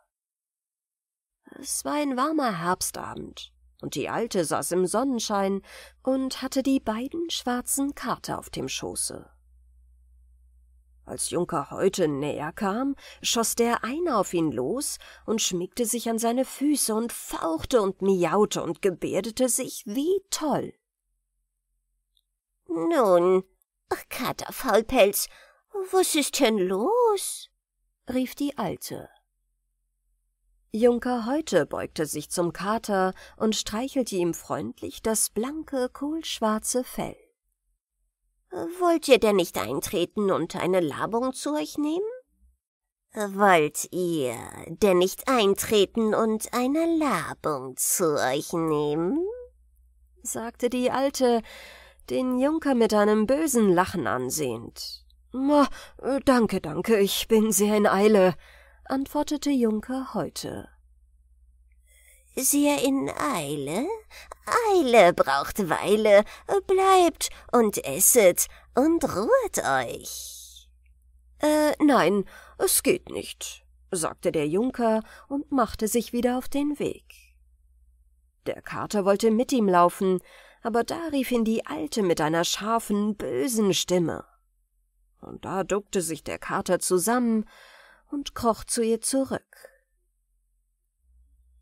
Es war ein warmer Herbstabend, und die Alte saß im Sonnenschein und hatte die beiden schwarzen Kater auf dem Schoße. Als Junker heute näher kam, schoss der eine auf ihn los und schmiegte sich an seine Füße und fauchte und miaute und gebärdete sich wie toll. Nun, Kater Faulpelz, was ist denn los? rief die Alte. Junker heute beugte sich zum Kater und streichelte ihm freundlich das blanke, kohlschwarze Fell. Wollt ihr denn nicht eintreten und eine Labung zu euch nehmen? Wollt ihr denn nicht eintreten und eine Labung zu euch nehmen? sagte die Alte, den Junker mit einem bösen Lachen ansehend. Ma, danke, danke, ich bin sehr in Eile, antwortete Junker heute. Sehr in Eile? Eile braucht Weile, bleibt und esset und ruhet euch. Äh, nein, es geht nicht, sagte der Junker und machte sich wieder auf den Weg. Der Kater wollte mit ihm laufen, aber da rief ihn die Alte mit einer scharfen, bösen Stimme. Und da duckte sich der Kater zusammen und kroch zu ihr zurück.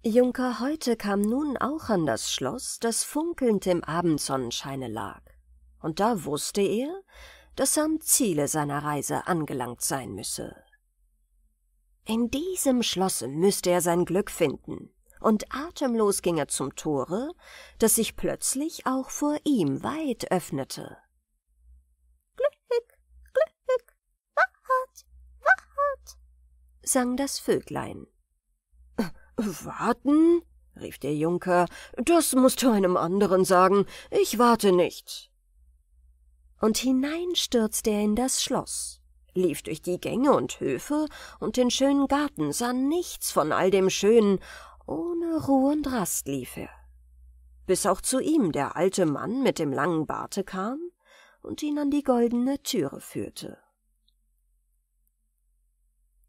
Junker Heute kam nun auch an das Schloss, das funkelnd im Abendsonnenscheine lag, und da wusste er, dass er am Ziele seiner Reise angelangt sein müsse. In diesem Schlosse müsste er sein Glück finden, und atemlos ging er zum Tore, das sich plötzlich auch vor ihm weit öffnete. Glück, Glück, wachat, wachat, sang das Vöglein. Warten? rief der Junker, das musst du einem anderen sagen, ich warte nicht. Und hinein stürzte er in das Schloss, lief durch die Gänge und Höfe und den schönen Garten, sah nichts von all dem Schönen, ohne Ruhe und Rast lief er, bis auch zu ihm der alte Mann mit dem langen Barte kam und ihn an die goldene Türe führte.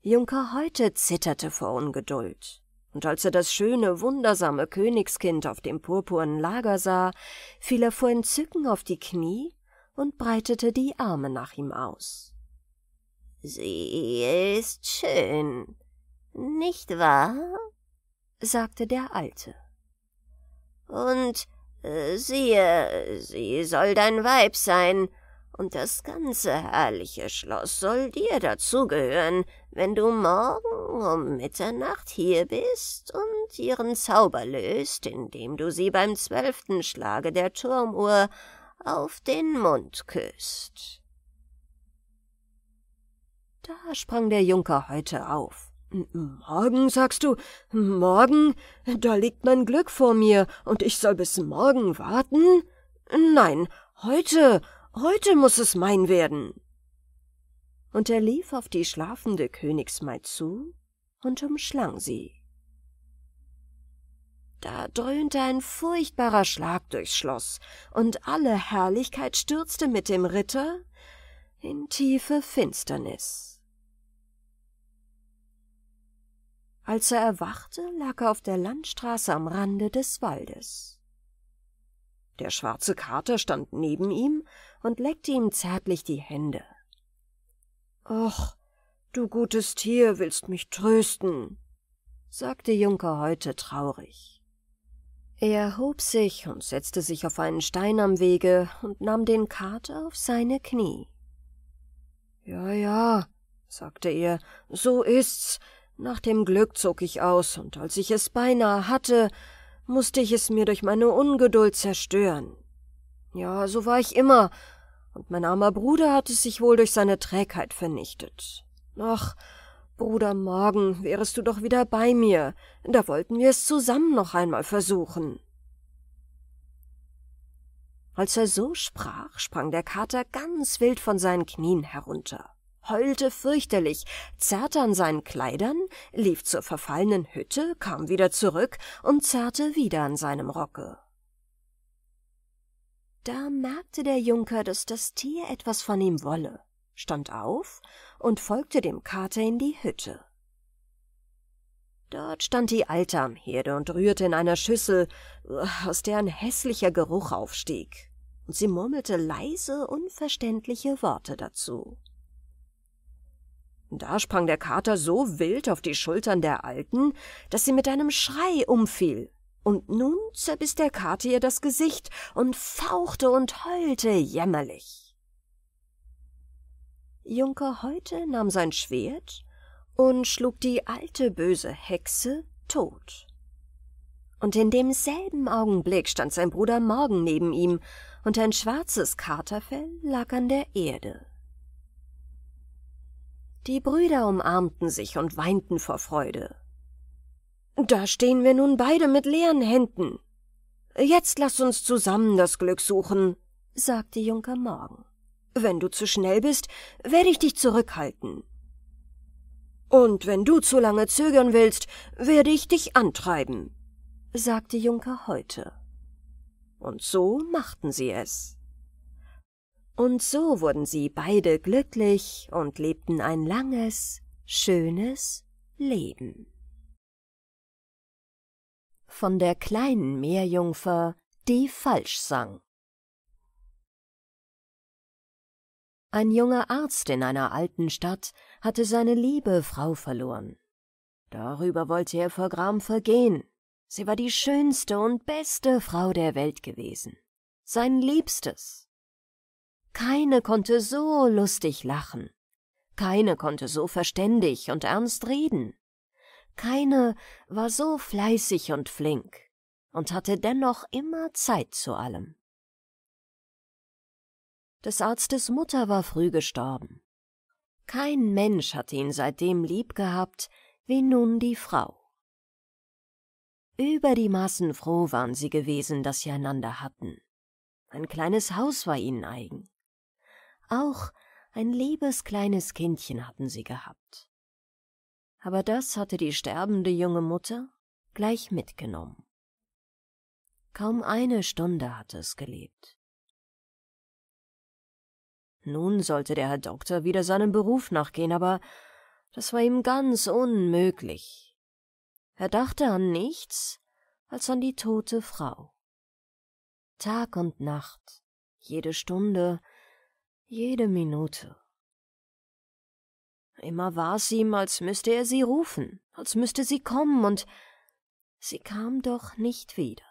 Junker Heute zitterte vor Ungeduld und als er das schöne, wundersame Königskind auf dem purpurnen Lager sah, fiel er vor Entzücken auf die Knie und breitete die Arme nach ihm aus. Sie ist schön, nicht wahr? sagte der Alte. Und äh, siehe, sie soll dein Weib sein, und das ganze herrliche Schloss soll dir dazugehören, wenn du morgen um Mitternacht hier bist und ihren Zauber löst, indem du sie beim zwölften Schlage der Turmuhr auf den Mund küsst. Da sprang der Junker heute auf. Morgen, sagst du? Morgen? Da liegt mein Glück vor mir, und ich soll bis morgen warten? Nein, heute, Heute muss es mein werden. Und er lief auf die schlafende Königsmaid zu und umschlang sie. Da dröhnte ein furchtbarer Schlag durchs Schloss, und alle Herrlichkeit stürzte mit dem Ritter in tiefe Finsternis. Als er erwachte, lag er auf der Landstraße am Rande des Waldes. Der schwarze Kater stand neben ihm und leckte ihm zärtlich die Hände. »Och, du gutes Tier, willst mich trösten«, sagte Junker heute traurig. Er hob sich und setzte sich auf einen Stein am Wege und nahm den Kater auf seine Knie. »Ja, ja«, sagte er, »so ist's. Nach dem Glück zog ich aus, und als ich es beinahe hatte, musste ich es mir durch meine Ungeduld zerstören. Ja, so war ich immer, und mein armer Bruder hat es sich wohl durch seine Trägheit vernichtet. Ach, Bruder Morgen, wärest du doch wieder bei mir, da wollten wir es zusammen noch einmal versuchen. Als er so sprach, sprang der Kater ganz wild von seinen Knien herunter heulte fürchterlich, zerrte an seinen Kleidern, lief zur verfallenen Hütte, kam wieder zurück und zerrte wieder an seinem Rocke. Da merkte der Junker, dass das Tier etwas von ihm wolle, stand auf und folgte dem Kater in die Hütte. Dort stand die Alte am Herde und rührte in einer Schüssel, aus der ein hässlicher Geruch aufstieg, und sie murmelte leise, unverständliche Worte dazu. Da sprang der Kater so wild auf die Schultern der Alten, dass sie mit einem Schrei umfiel. Und nun zerbiß der Kater ihr das Gesicht und fauchte und heulte jämmerlich. Junker Heute nahm sein Schwert und schlug die alte böse Hexe tot. Und in demselben Augenblick stand sein Bruder Morgen neben ihm, und ein schwarzes Katerfell lag an der Erde. Die Brüder umarmten sich und weinten vor Freude. Da stehen wir nun beide mit leeren Händen. Jetzt lass uns zusammen das Glück suchen, sagte Junker Morgen. Wenn du zu schnell bist, werde ich dich zurückhalten. Und wenn du zu lange zögern willst, werde ich dich antreiben, sagte Junker Heute. Und so machten sie es. Und so wurden sie beide glücklich und lebten ein langes, schönes Leben. Von der kleinen Meerjungfer, die falsch sang. Ein junger Arzt in einer alten Stadt hatte seine liebe Frau verloren. Darüber wollte er vor Gram vergehen. Sie war die schönste und beste Frau der Welt gewesen. Sein Liebstes, keine konnte so lustig lachen, keine konnte so verständig und ernst reden, keine war so fleißig und flink und hatte dennoch immer Zeit zu allem. Des Arztes Mutter war früh gestorben. Kein Mensch hatte ihn seitdem lieb gehabt, wie nun die Frau. Über die Maßen froh waren sie gewesen, dass sie einander hatten. Ein kleines Haus war ihnen eigen. Auch ein liebes kleines Kindchen hatten sie gehabt. Aber das hatte die sterbende junge Mutter gleich mitgenommen. Kaum eine Stunde hatte es gelebt. Nun sollte der Herr Doktor wieder seinem Beruf nachgehen, aber das war ihm ganz unmöglich. Er dachte an nichts als an die tote Frau. Tag und Nacht, jede Stunde, jede Minute. Immer war es ihm, als müsste er sie rufen, als müsste sie kommen, und sie kam doch nicht wieder.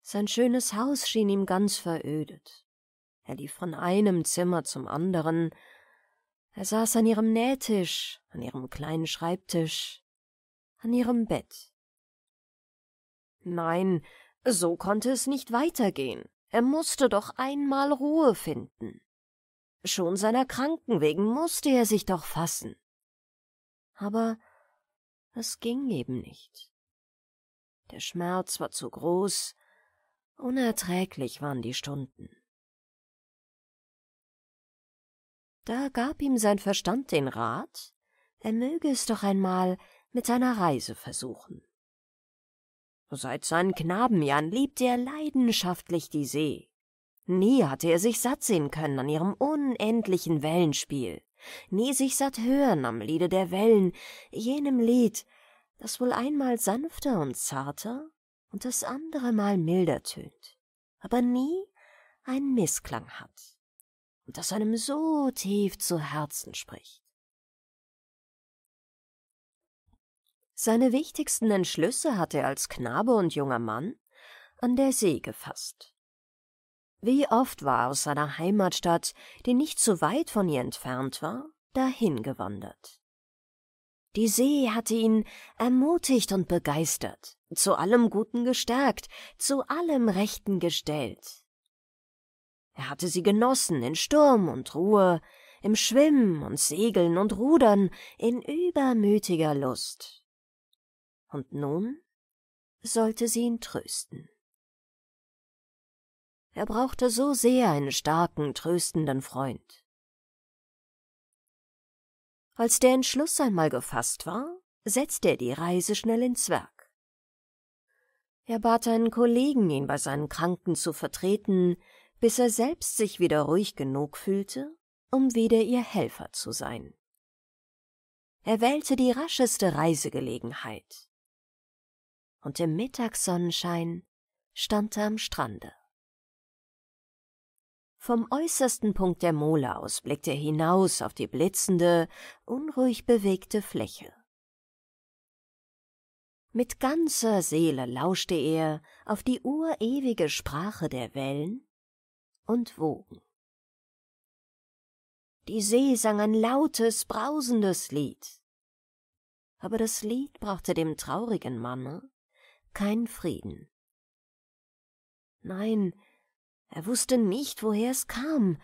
Sein schönes Haus schien ihm ganz verödet. Er lief von einem Zimmer zum anderen, er saß an ihrem Nähtisch, an ihrem kleinen Schreibtisch, an ihrem Bett. Nein, so konnte es nicht weitergehen. Er musste doch einmal Ruhe finden. Schon seiner Kranken wegen musste er sich doch fassen. Aber es ging eben nicht. Der Schmerz war zu groß, unerträglich waren die Stunden. Da gab ihm sein Verstand den Rat, er möge es doch einmal mit seiner Reise versuchen. Seit seinen Knabenjahren liebte er leidenschaftlich die See. Nie hatte er sich satt sehen können an ihrem unendlichen Wellenspiel, nie sich satt hören am Liede der Wellen, jenem Lied, das wohl einmal sanfter und zarter und das andere Mal milder tönt, aber nie einen Mißklang hat und das einem so tief zu Herzen spricht. Seine wichtigsten Entschlüsse hat er als Knabe und junger Mann an der See gefasst. Wie oft war aus seiner Heimatstadt, die nicht so weit von ihr entfernt war, dahin gewandert. Die See hatte ihn ermutigt und begeistert, zu allem Guten gestärkt, zu allem Rechten gestellt. Er hatte sie genossen in Sturm und Ruhe, im Schwimmen und Segeln und Rudern, in übermütiger Lust. Und nun sollte sie ihn trösten. Er brauchte so sehr einen starken, tröstenden Freund. Als der Entschluss einmal gefasst war, setzte er die Reise schnell ins Werk. Er bat einen Kollegen, ihn bei seinen Kranken zu vertreten, bis er selbst sich wieder ruhig genug fühlte, um wieder ihr Helfer zu sein. Er wählte die rascheste Reisegelegenheit. Und im Mittagssonnenschein stand er am Strande. Vom äußersten Punkt der Mole aus blickte er hinaus auf die blitzende, unruhig bewegte Fläche. Mit ganzer Seele lauschte er auf die urewige Sprache der Wellen und Wogen. Die See sang ein lautes, brausendes Lied. Aber das Lied brachte dem traurigen Manne kein Frieden. Nein, er wusste nicht, woher es kam,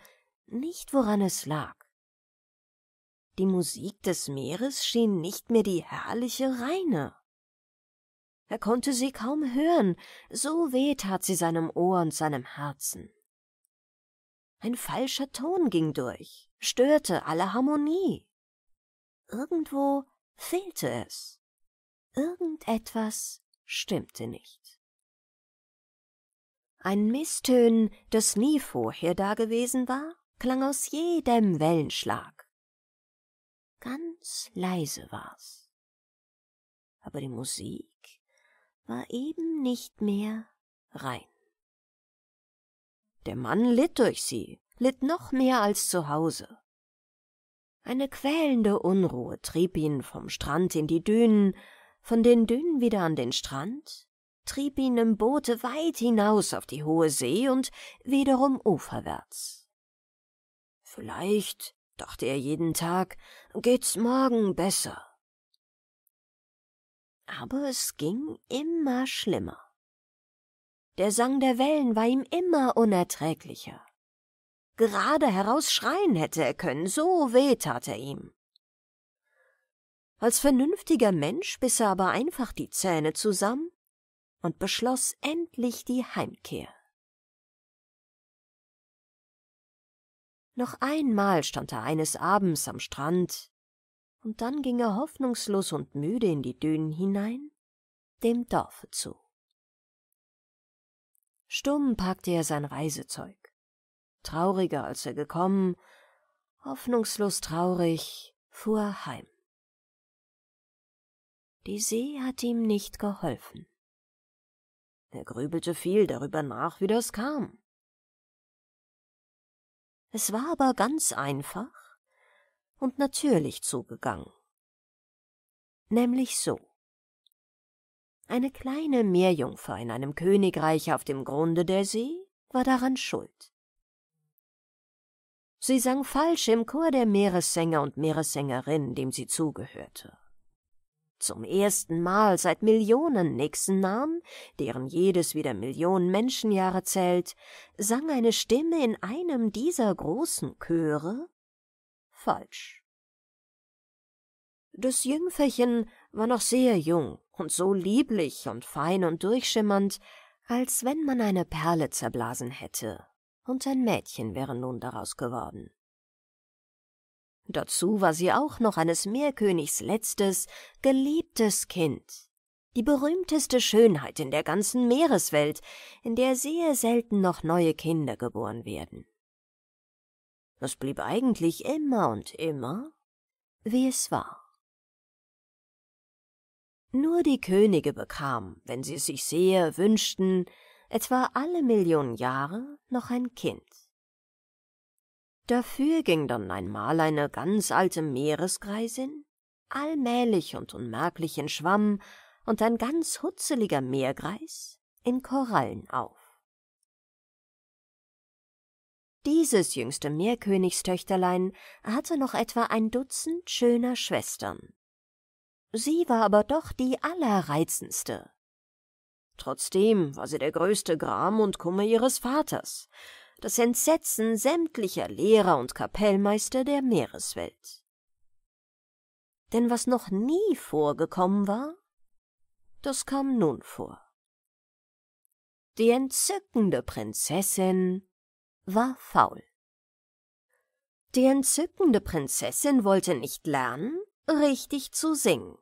nicht woran es lag. Die Musik des Meeres schien nicht mehr die herrliche reine. Er konnte sie kaum hören, so weh tat sie seinem Ohr und seinem Herzen. Ein falscher Ton ging durch, störte alle Harmonie. Irgendwo fehlte es. Irgendetwas stimmte nicht. Ein Misstönen, das nie vorher dagewesen war, klang aus jedem Wellenschlag. Ganz leise war's. Aber die Musik war eben nicht mehr rein. Der Mann litt durch sie, litt noch mehr als zu Hause. Eine quälende Unruhe trieb ihn vom Strand in die Dünen, von den Dünen wieder an den Strand, trieb ihn im Boote weit hinaus auf die hohe See und wiederum uferwärts. Vielleicht, dachte er jeden Tag, geht's morgen besser. Aber es ging immer schlimmer. Der Sang der Wellen war ihm immer unerträglicher. Gerade heraus schreien hätte er können, so weh tat er ihm. Als vernünftiger Mensch biss er aber einfach die Zähne zusammen und beschloss endlich die Heimkehr. Noch einmal stand er eines Abends am Strand, und dann ging er hoffnungslos und müde in die Dünen hinein, dem Dorfe zu. Stumm packte er sein Reisezeug. Trauriger als er gekommen, hoffnungslos traurig, fuhr er heim. Die See hatte ihm nicht geholfen. Er grübelte viel darüber nach, wie das kam. Es war aber ganz einfach und natürlich zugegangen. Nämlich so. Eine kleine Meerjungfer in einem Königreich auf dem Grunde der See war daran schuld. Sie sang falsch im Chor der Meeressänger und Meeressängerin, dem sie zugehörte. Zum ersten Mal seit Millionen nächsten Namen, deren jedes wieder Millionen Menschenjahre zählt, sang eine Stimme in einem dieser großen Chöre falsch. Das Jüngferchen war noch sehr jung und so lieblich und fein und durchschimmernd, als wenn man eine Perle zerblasen hätte, und ein Mädchen wäre nun daraus geworden. Dazu war sie auch noch eines Meerkönigs letztes, geliebtes Kind, die berühmteste Schönheit in der ganzen Meereswelt, in der sehr selten noch neue Kinder geboren werden. Es blieb eigentlich immer und immer, wie es war. Nur die Könige bekamen, wenn sie es sich sehr wünschten, etwa alle Millionen Jahre noch ein Kind. Dafür ging dann einmal eine ganz alte Meeresgreisin, allmählich und unmerklich in Schwamm, und ein ganz hutzeliger Meergreis in Korallen auf. Dieses jüngste Meerkönigstöchterlein hatte noch etwa ein Dutzend schöner Schwestern. Sie war aber doch die allerreizendste. Trotzdem war sie der größte Gram und Kummer ihres Vaters, das Entsetzen sämtlicher Lehrer und Kapellmeister der Meereswelt. Denn was noch nie vorgekommen war, das kam nun vor. Die entzückende Prinzessin war faul. Die entzückende Prinzessin wollte nicht lernen, richtig zu singen.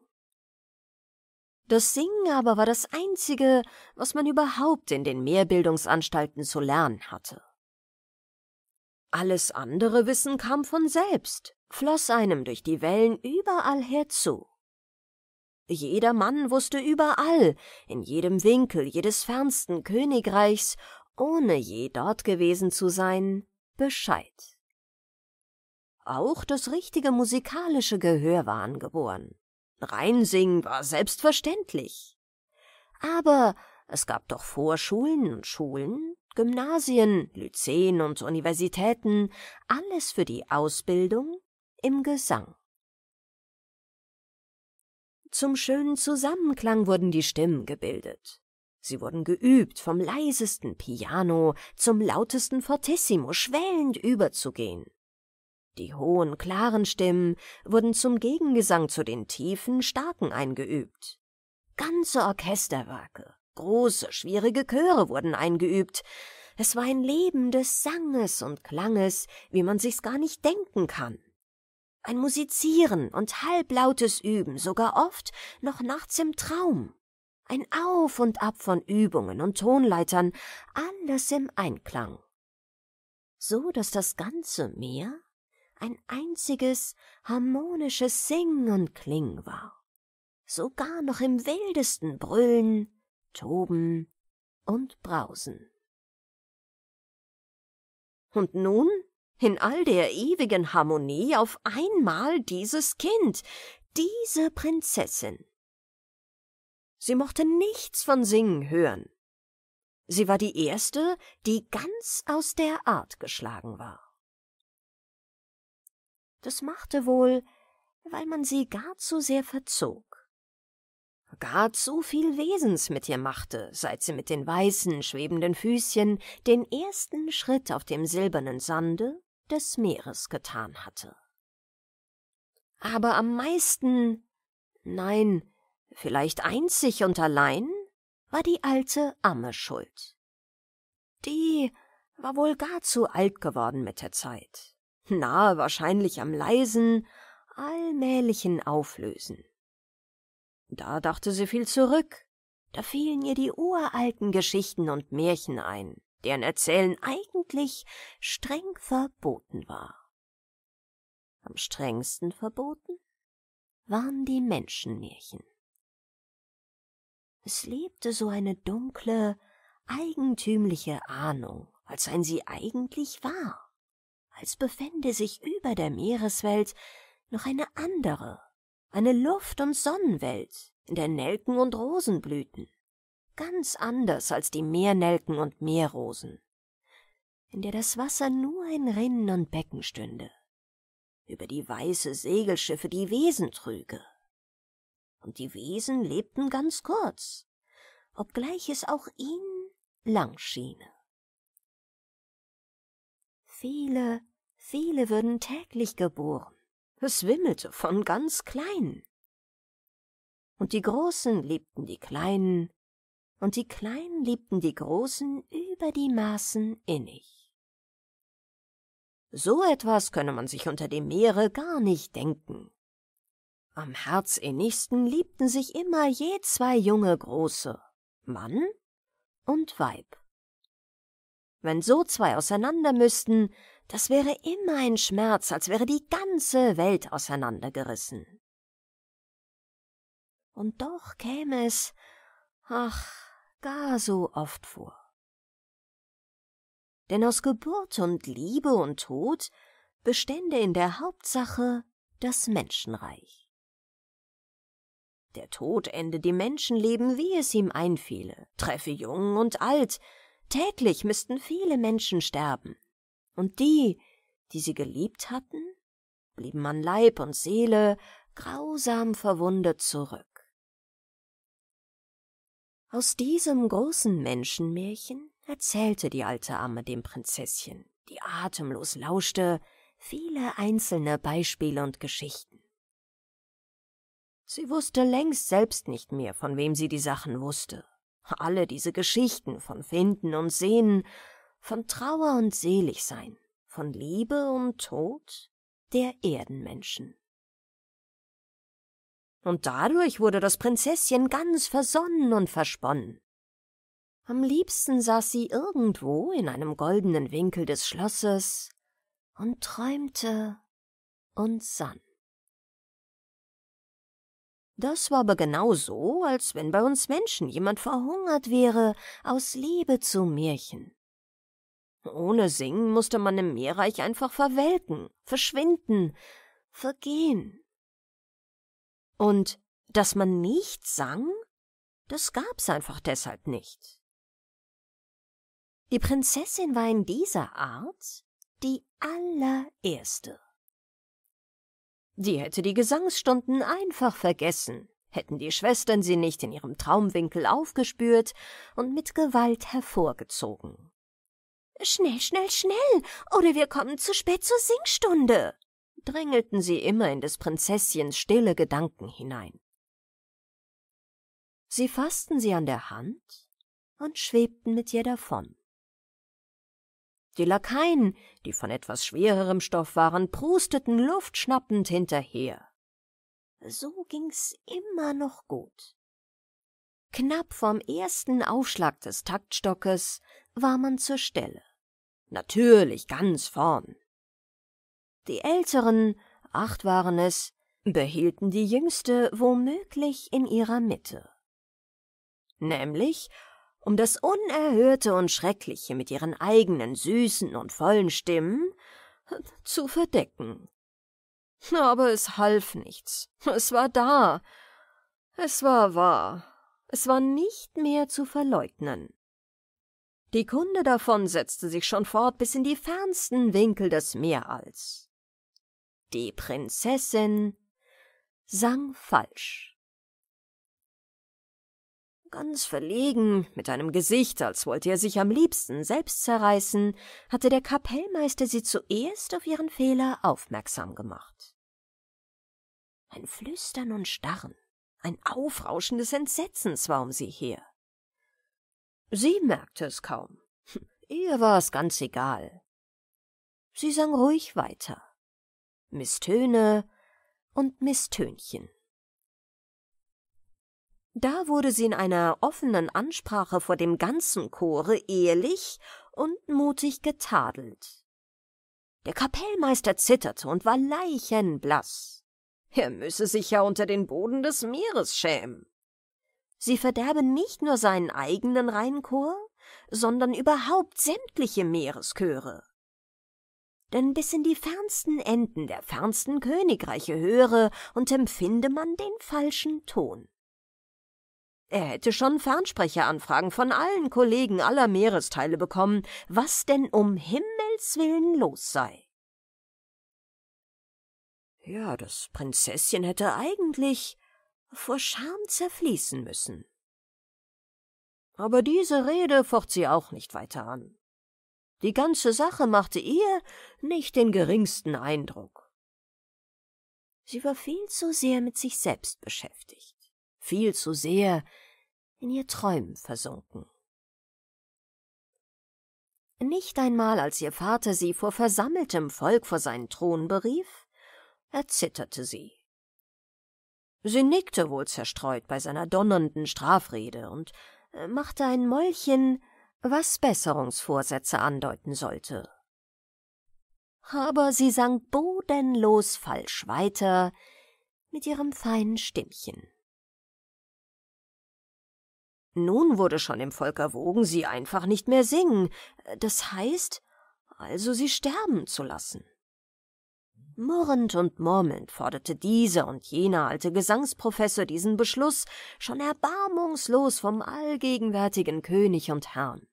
Das Singen aber war das Einzige, was man überhaupt in den Mehrbildungsanstalten zu lernen hatte. Alles andere Wissen kam von selbst, floss einem durch die Wellen überall herzu. Jeder Mann wusste überall, in jedem Winkel jedes fernsten Königreichs, ohne je dort gewesen zu sein, Bescheid. Auch das richtige musikalische Gehör war angeboren. Reinsingen war selbstverständlich. Aber es gab doch Vorschulen und Schulen, Gymnasien, Lyzeen und Universitäten, alles für die Ausbildung im Gesang. Zum schönen Zusammenklang wurden die Stimmen gebildet. Sie wurden geübt, vom leisesten Piano zum lautesten Fortissimo schwellend überzugehen. Die hohen, klaren Stimmen wurden zum Gegengesang zu den tiefen, starken eingeübt. Ganze Orchesterwerke, große, schwierige Chöre wurden eingeübt. Es war ein Leben des Sanges und Klanges, wie man sich's gar nicht denken kann. Ein Musizieren und halblautes Üben, sogar oft noch nachts im Traum. Ein Auf und Ab von Übungen und Tonleitern, alles im Einklang. So dass das ganze Meer ein einziges harmonisches Singen und Klingen war. Sogar noch im wildesten Brüllen, Toben und Brausen. Und nun, in all der ewigen Harmonie, auf einmal dieses Kind, diese Prinzessin. Sie mochte nichts von Singen hören. Sie war die erste, die ganz aus der Art geschlagen war. Das machte wohl, weil man sie gar zu sehr verzog. Gar zu viel Wesens mit ihr machte, seit sie mit den weißen, schwebenden Füßchen den ersten Schritt auf dem silbernen Sande des Meeres getan hatte. Aber am meisten, nein, vielleicht einzig und allein, war die alte Amme schuld. Die war wohl gar zu alt geworden mit der Zeit nahe wahrscheinlich am leisen, allmählichen Auflösen. Da dachte sie viel zurück, da fielen ihr die uralten Geschichten und Märchen ein, deren Erzählen eigentlich streng verboten war. Am strengsten verboten waren die Menschenmärchen. Es lebte so eine dunkle, eigentümliche Ahnung, als seien sie eigentlich wahr als befände sich über der Meereswelt noch eine andere, eine Luft- und Sonnenwelt, in der Nelken und Rosen blühten, ganz anders als die Meernelken und Meerrosen, in der das Wasser nur in Rinnen und Becken stünde, über die weiße Segelschiffe die Wesen trüge. Und die Wesen lebten ganz kurz, obgleich es auch ihnen lang schiene. Viele, viele würden täglich geboren. Es wimmelte von ganz Kleinen. Und die Großen liebten die Kleinen, und die Kleinen liebten die Großen über die Maßen innig. So etwas könne man sich unter dem Meere gar nicht denken. Am herzinnigsten liebten sich immer je zwei junge Große, Mann und Weib. Wenn so zwei auseinander müssten, das wäre immer ein Schmerz, als wäre die ganze Welt auseinandergerissen. Und doch käme es, ach, gar so oft vor. Denn aus Geburt und Liebe und Tod bestände in der Hauptsache das Menschenreich. Der Tod ende die Menschenleben, wie es ihm einfiele, treffe jung und alt, täglich müssten viele Menschen sterben, und die, die sie geliebt hatten, blieben an Leib und Seele grausam verwundet zurück. Aus diesem großen Menschenmärchen erzählte die alte Amme dem Prinzesschen, die atemlos lauschte, viele einzelne Beispiele und Geschichten. Sie wusste längst selbst nicht mehr, von wem sie die Sachen wusste. Alle diese Geschichten von Finden und Sehnen, von Trauer und Seligsein, von Liebe und Tod der Erdenmenschen. Und dadurch wurde das Prinzesschen ganz versonnen und versponnen. Am liebsten saß sie irgendwo in einem goldenen Winkel des Schlosses und träumte und sann. Das war aber genau so, als wenn bei uns Menschen jemand verhungert wäre aus Liebe zu Märchen. Ohne Singen musste man im Meerreich einfach verwelken, verschwinden, vergehen. Und dass man nicht sang, das gab's einfach deshalb nicht. Die Prinzessin war in dieser Art die allererste. Die hätte die Gesangsstunden einfach vergessen, hätten die Schwestern sie nicht in ihrem Traumwinkel aufgespürt und mit Gewalt hervorgezogen. Schnell, schnell, schnell, oder wir kommen zu spät zur Singstunde, drängelten sie immer in des Prinzesschens stille Gedanken hinein. Sie fassten sie an der Hand und schwebten mit ihr davon. Die Lakaien, die von etwas schwererem Stoff waren, prusteten luftschnappend hinterher. So ging's immer noch gut. Knapp vorm ersten Aufschlag des Taktstockes war man zur Stelle. Natürlich ganz vorn. Die Älteren, acht waren es, behielten die Jüngste womöglich in ihrer Mitte. Nämlich um das Unerhörte und Schreckliche mit ihren eigenen süßen und vollen Stimmen zu verdecken. Aber es half nichts. Es war da. Es war wahr. Es war nicht mehr zu verleugnen. Die Kunde davon setzte sich schon fort bis in die fernsten Winkel des Meeralls. Die Prinzessin sang falsch. Ganz verlegen, mit einem Gesicht, als wollte er sich am liebsten selbst zerreißen, hatte der Kapellmeister sie zuerst auf ihren Fehler aufmerksam gemacht. Ein Flüstern und Starren, ein Aufrauschen des Entsetzens war um sie her. Sie merkte es kaum. *laughs* Ihr war es ganz egal. Sie sang ruhig weiter. Misstöne und Misstönchen. Da wurde sie in einer offenen Ansprache vor dem ganzen Chore ehrlich und mutig getadelt. Der Kapellmeister zitterte und war leichenblass. Er müsse sich ja unter den Boden des Meeres schämen. Sie verderbe nicht nur seinen eigenen Rheinchor, sondern überhaupt sämtliche Meereschöre. Denn bis in die fernsten Enden der fernsten Königreiche höre und empfinde man den falschen Ton. Er hätte schon Fernsprecheranfragen von allen Kollegen aller Meeresteile bekommen, was denn um Himmels willen los sei. Ja, das Prinzesschen hätte eigentlich vor Scham zerfließen müssen. Aber diese Rede focht sie auch nicht weiter an. Die ganze Sache machte ihr nicht den geringsten Eindruck. Sie war viel zu sehr mit sich selbst beschäftigt viel zu sehr in ihr Träumen versunken. Nicht einmal als ihr Vater sie vor versammeltem Volk vor seinen Thron berief, erzitterte sie. Sie nickte wohl zerstreut bei seiner donnernden Strafrede und äh, machte ein Mäulchen, was Besserungsvorsätze andeuten sollte. aber sie sang bodenlos falsch weiter mit ihrem feinen Stimmchen. Nun wurde schon im Volk erwogen, sie einfach nicht mehr singen, das heißt, also sie sterben zu lassen. Murrend und murmelnd forderte dieser und jener alte Gesangsprofessor diesen Beschluss schon erbarmungslos vom allgegenwärtigen König und Herrn.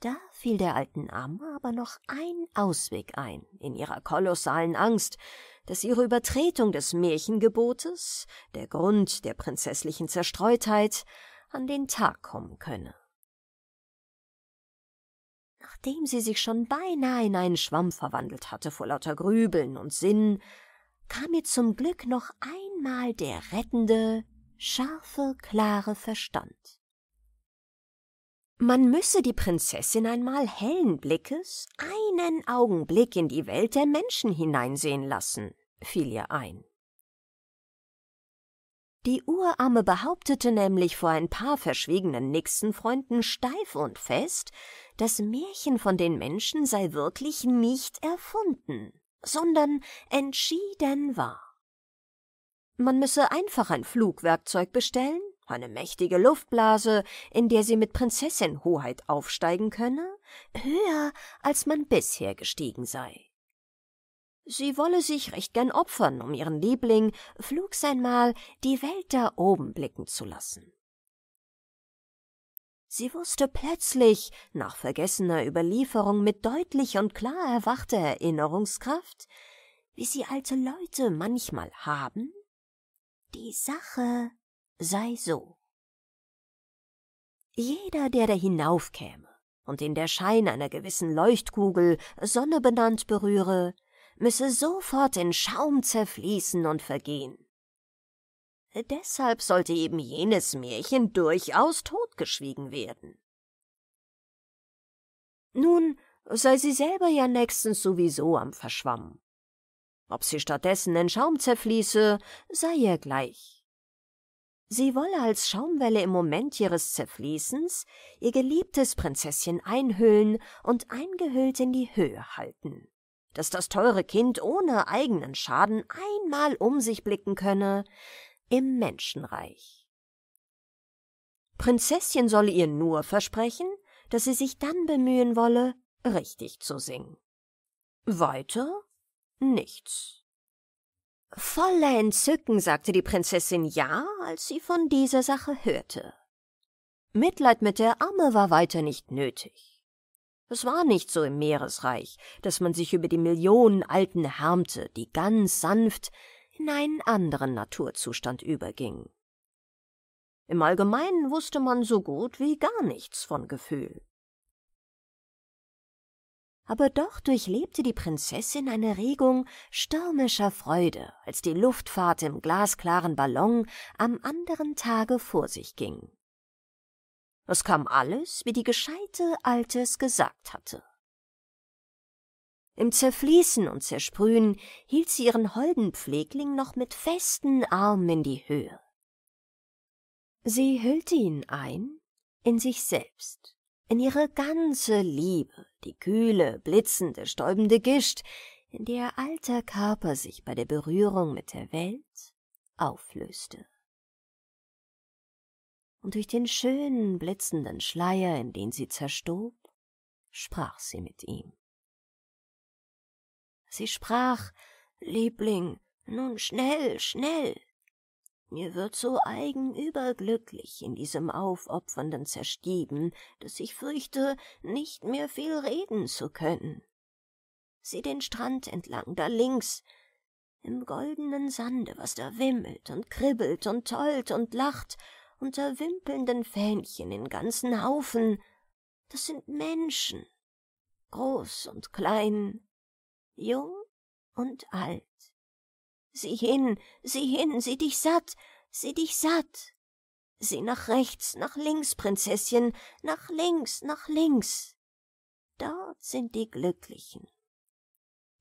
Da fiel der alten Amme aber noch ein Ausweg ein in ihrer kolossalen Angst, dass ihre Übertretung des Märchengebotes, der Grund der prinzesslichen Zerstreutheit, an den Tag kommen könne nachdem sie sich schon beinahe in einen Schwamm verwandelt hatte vor lauter Grübeln und Sinnen, kam ihr zum Glück noch einmal der rettende, scharfe, klare Verstand. Man müsse die Prinzessin einmal hellen Blickes einen Augenblick in die Welt der Menschen hineinsehen lassen, fiel ihr ein. Die Uramme behauptete nämlich vor ein paar verschwiegenen Nixenfreunden steif und fest, das Märchen von den Menschen sei wirklich nicht erfunden, sondern entschieden wahr. Man müsse einfach ein Flugwerkzeug bestellen, eine mächtige Luftblase, in der sie mit Prinzessinhoheit aufsteigen könne, höher als man bisher gestiegen sei. Sie wolle sich recht gern opfern, um ihren Liebling flugs einmal die Welt da oben blicken zu lassen. Sie wusste plötzlich, nach vergessener Überlieferung mit deutlich und klar erwachter Erinnerungskraft, wie sie alte Leute manchmal haben, die Sache sei so. Jeder, der da hinaufkäme und in der Schein einer gewissen Leuchtkugel, Sonne benannt, berühre, müsse sofort in Schaum zerfließen und vergehen. Deshalb sollte eben jenes Märchen durchaus totgeschwiegen werden. Nun sei sie selber ja nächstens sowieso am Verschwammen. Ob sie stattdessen in Schaum zerfließe, sei ihr gleich. Sie wolle als Schaumwelle im Moment ihres Zerfließens ihr geliebtes Prinzesschen einhüllen und eingehüllt in die Höhe halten dass das teure Kind ohne eigenen Schaden einmal um sich blicken könne im Menschenreich. Prinzesschen solle ihr nur versprechen, dass sie sich dann bemühen wolle, richtig zu singen. Weiter nichts. Voller Entzücken sagte die Prinzessin ja, als sie von dieser Sache hörte. Mitleid mit der Amme war weiter nicht nötig. Es war nicht so im Meeresreich, dass man sich über die Millionen Alten härmte, die ganz sanft in einen anderen Naturzustand überging. Im Allgemeinen wusste man so gut wie gar nichts von Gefühl. Aber doch durchlebte die Prinzessin eine Regung stürmischer Freude, als die Luftfahrt im glasklaren Ballon am anderen Tage vor sich ging. Es kam alles, wie die gescheite Alte es gesagt hatte. Im Zerfließen und Zersprühen hielt sie ihren holden Pflegling noch mit festen Armen in die Höhe. Sie hüllte ihn ein in sich selbst, in ihre ganze Liebe, die kühle, blitzende, stäubende Gischt, in der alter Körper sich bei der Berührung mit der Welt auflöste und durch den schönen, blitzenden Schleier, in den sie zerstob, sprach sie mit ihm. Sie sprach, Liebling, nun schnell, schnell. Mir wird so eigen überglücklich in diesem aufopfernden Zerstieben, dass ich fürchte, nicht mehr viel reden zu können. Sieh den Strand entlang, da links, im goldenen Sande, was da wimmelt und kribbelt und tollt und lacht unter wimpelnden Fähnchen in ganzen Haufen, das sind Menschen, groß und klein, jung und alt. Sieh hin, sieh hin, sieh dich satt, sieh dich satt. Sieh nach rechts, nach links, Prinzesschen, nach links, nach links. Dort sind die Glücklichen.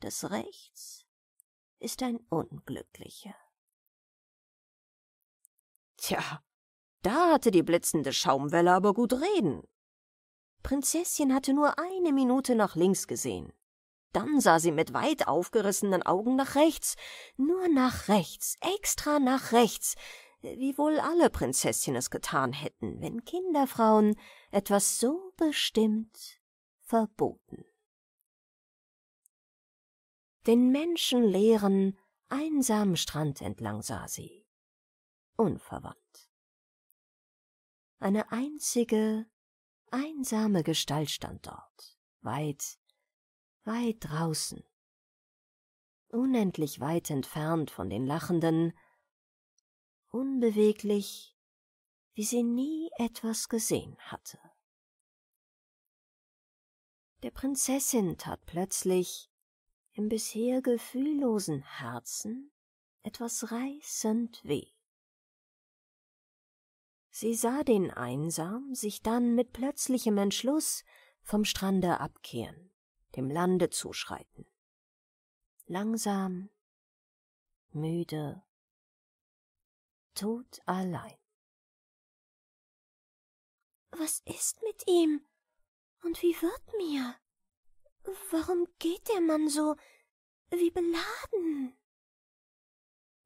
Das Rechts ist ein Unglücklicher. Tja, da hatte die blitzende Schaumwelle aber gut reden. Prinzessin hatte nur eine Minute nach links gesehen. Dann sah sie mit weit aufgerissenen Augen nach rechts, nur nach rechts, extra nach rechts, wie wohl alle Prinzesschen es getan hätten, wenn Kinderfrauen etwas so bestimmt verboten. Den menschenleeren, einsamen Strand entlang sah sie, unverwandt. Eine einzige, einsame Gestalt stand dort, weit, weit draußen, unendlich weit entfernt von den Lachenden, unbeweglich, wie sie nie etwas gesehen hatte. Der Prinzessin tat plötzlich im bisher gefühllosen Herzen etwas reißend weh. Sie sah den Einsam sich dann mit plötzlichem Entschluss vom Strande abkehren, dem Lande zuschreiten. Langsam, müde, tot allein. Was ist mit ihm? Und wie wird mir? Warum geht der Mann so wie beladen?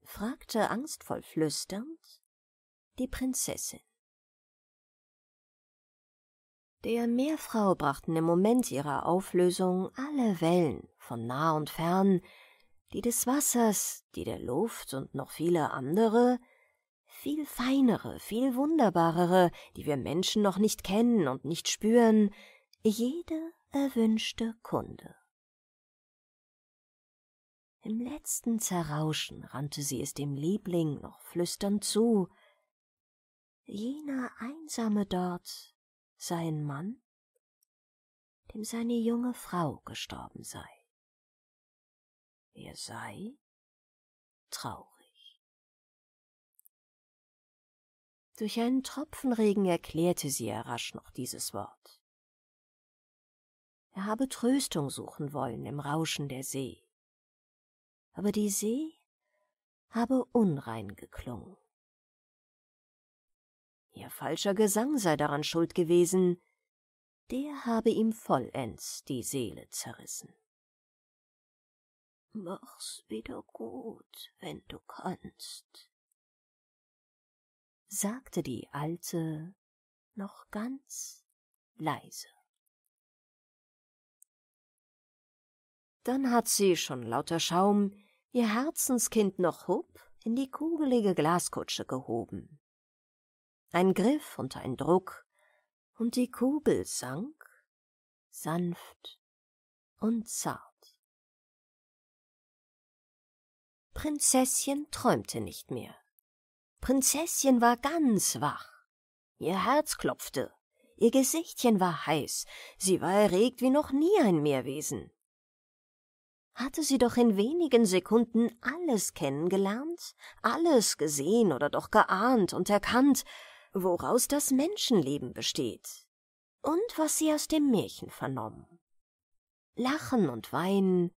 fragte angstvoll flüsternd die Prinzessin. Der Meerfrau brachten im Moment ihrer Auflösung alle Wellen von nah und fern, die des Wassers, die der Luft und noch viele andere, viel feinere, viel wunderbarere, die wir Menschen noch nicht kennen und nicht spüren, jede erwünschte Kunde. Im letzten Zerrauschen rannte sie es dem Liebling noch flüsternd zu, jener Einsame dort sei ein Mann, dem seine junge Frau gestorben sei. Er sei traurig. Durch einen Tropfenregen erklärte sie ihr rasch noch dieses Wort. Er habe Tröstung suchen wollen im Rauschen der See. Aber die See habe unrein geklungen. Ihr falscher Gesang sei daran schuld gewesen, der habe ihm vollends die Seele zerrissen. Mach's wieder gut, wenn du kannst, sagte die Alte noch ganz leise. Dann hat sie schon lauter Schaum ihr Herzenskind noch hub in die kugelige Glaskutsche gehoben ein Griff und ein Druck, und die Kugel sank, sanft und zart. Prinzesschen träumte nicht mehr. Prinzesschen war ganz wach. Ihr Herz klopfte, ihr Gesichtchen war heiß, sie war erregt wie noch nie ein Meerwesen. Hatte sie doch in wenigen Sekunden alles kennengelernt, alles gesehen oder doch geahnt und erkannt, woraus das Menschenleben besteht und was sie aus dem Märchen vernommen. Lachen und Weinen,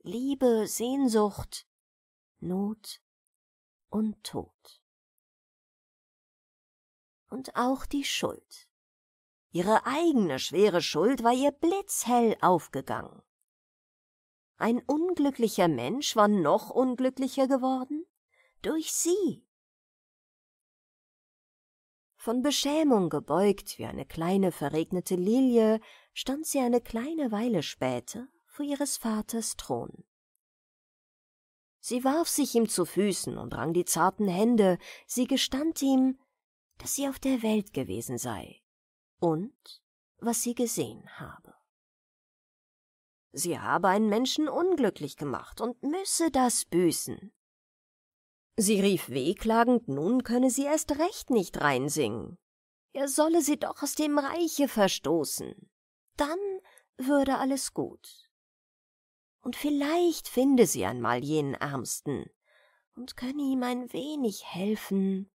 Liebe, Sehnsucht, Not und Tod. Und auch die Schuld. Ihre eigene schwere Schuld war ihr blitzhell aufgegangen. Ein unglücklicher Mensch war noch unglücklicher geworden durch sie. Von Beschämung gebeugt wie eine kleine verregnete Lilie, stand sie eine kleine Weile später vor ihres Vaters Thron. Sie warf sich ihm zu Füßen und rang die zarten Hände, sie gestand ihm, dass sie auf der Welt gewesen sei und was sie gesehen habe. Sie habe einen Menschen unglücklich gemacht und müsse das büßen. Sie rief wehklagend, nun könne sie erst recht nicht reinsingen. Er solle sie doch aus dem Reiche verstoßen. Dann würde alles gut. Und vielleicht finde sie einmal jenen Ärmsten und könne ihm ein wenig helfen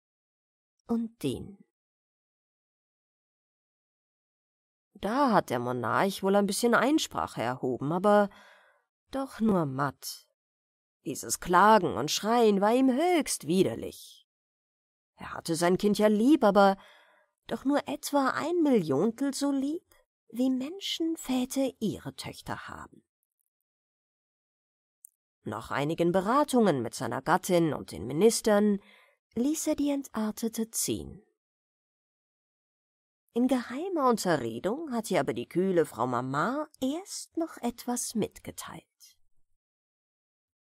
und dienen. Da hat der Monarch wohl ein bisschen Einsprache erhoben, aber doch nur matt. Dieses Klagen und Schreien war ihm höchst widerlich. Er hatte sein Kind ja lieb, aber doch nur etwa ein Milliontel so lieb wie Menschenväter ihre Töchter haben. Nach einigen Beratungen mit seiner Gattin und den Ministern ließ er die Entartete ziehen. In geheimer Unterredung hat ihr aber die kühle Frau Mama erst noch etwas mitgeteilt.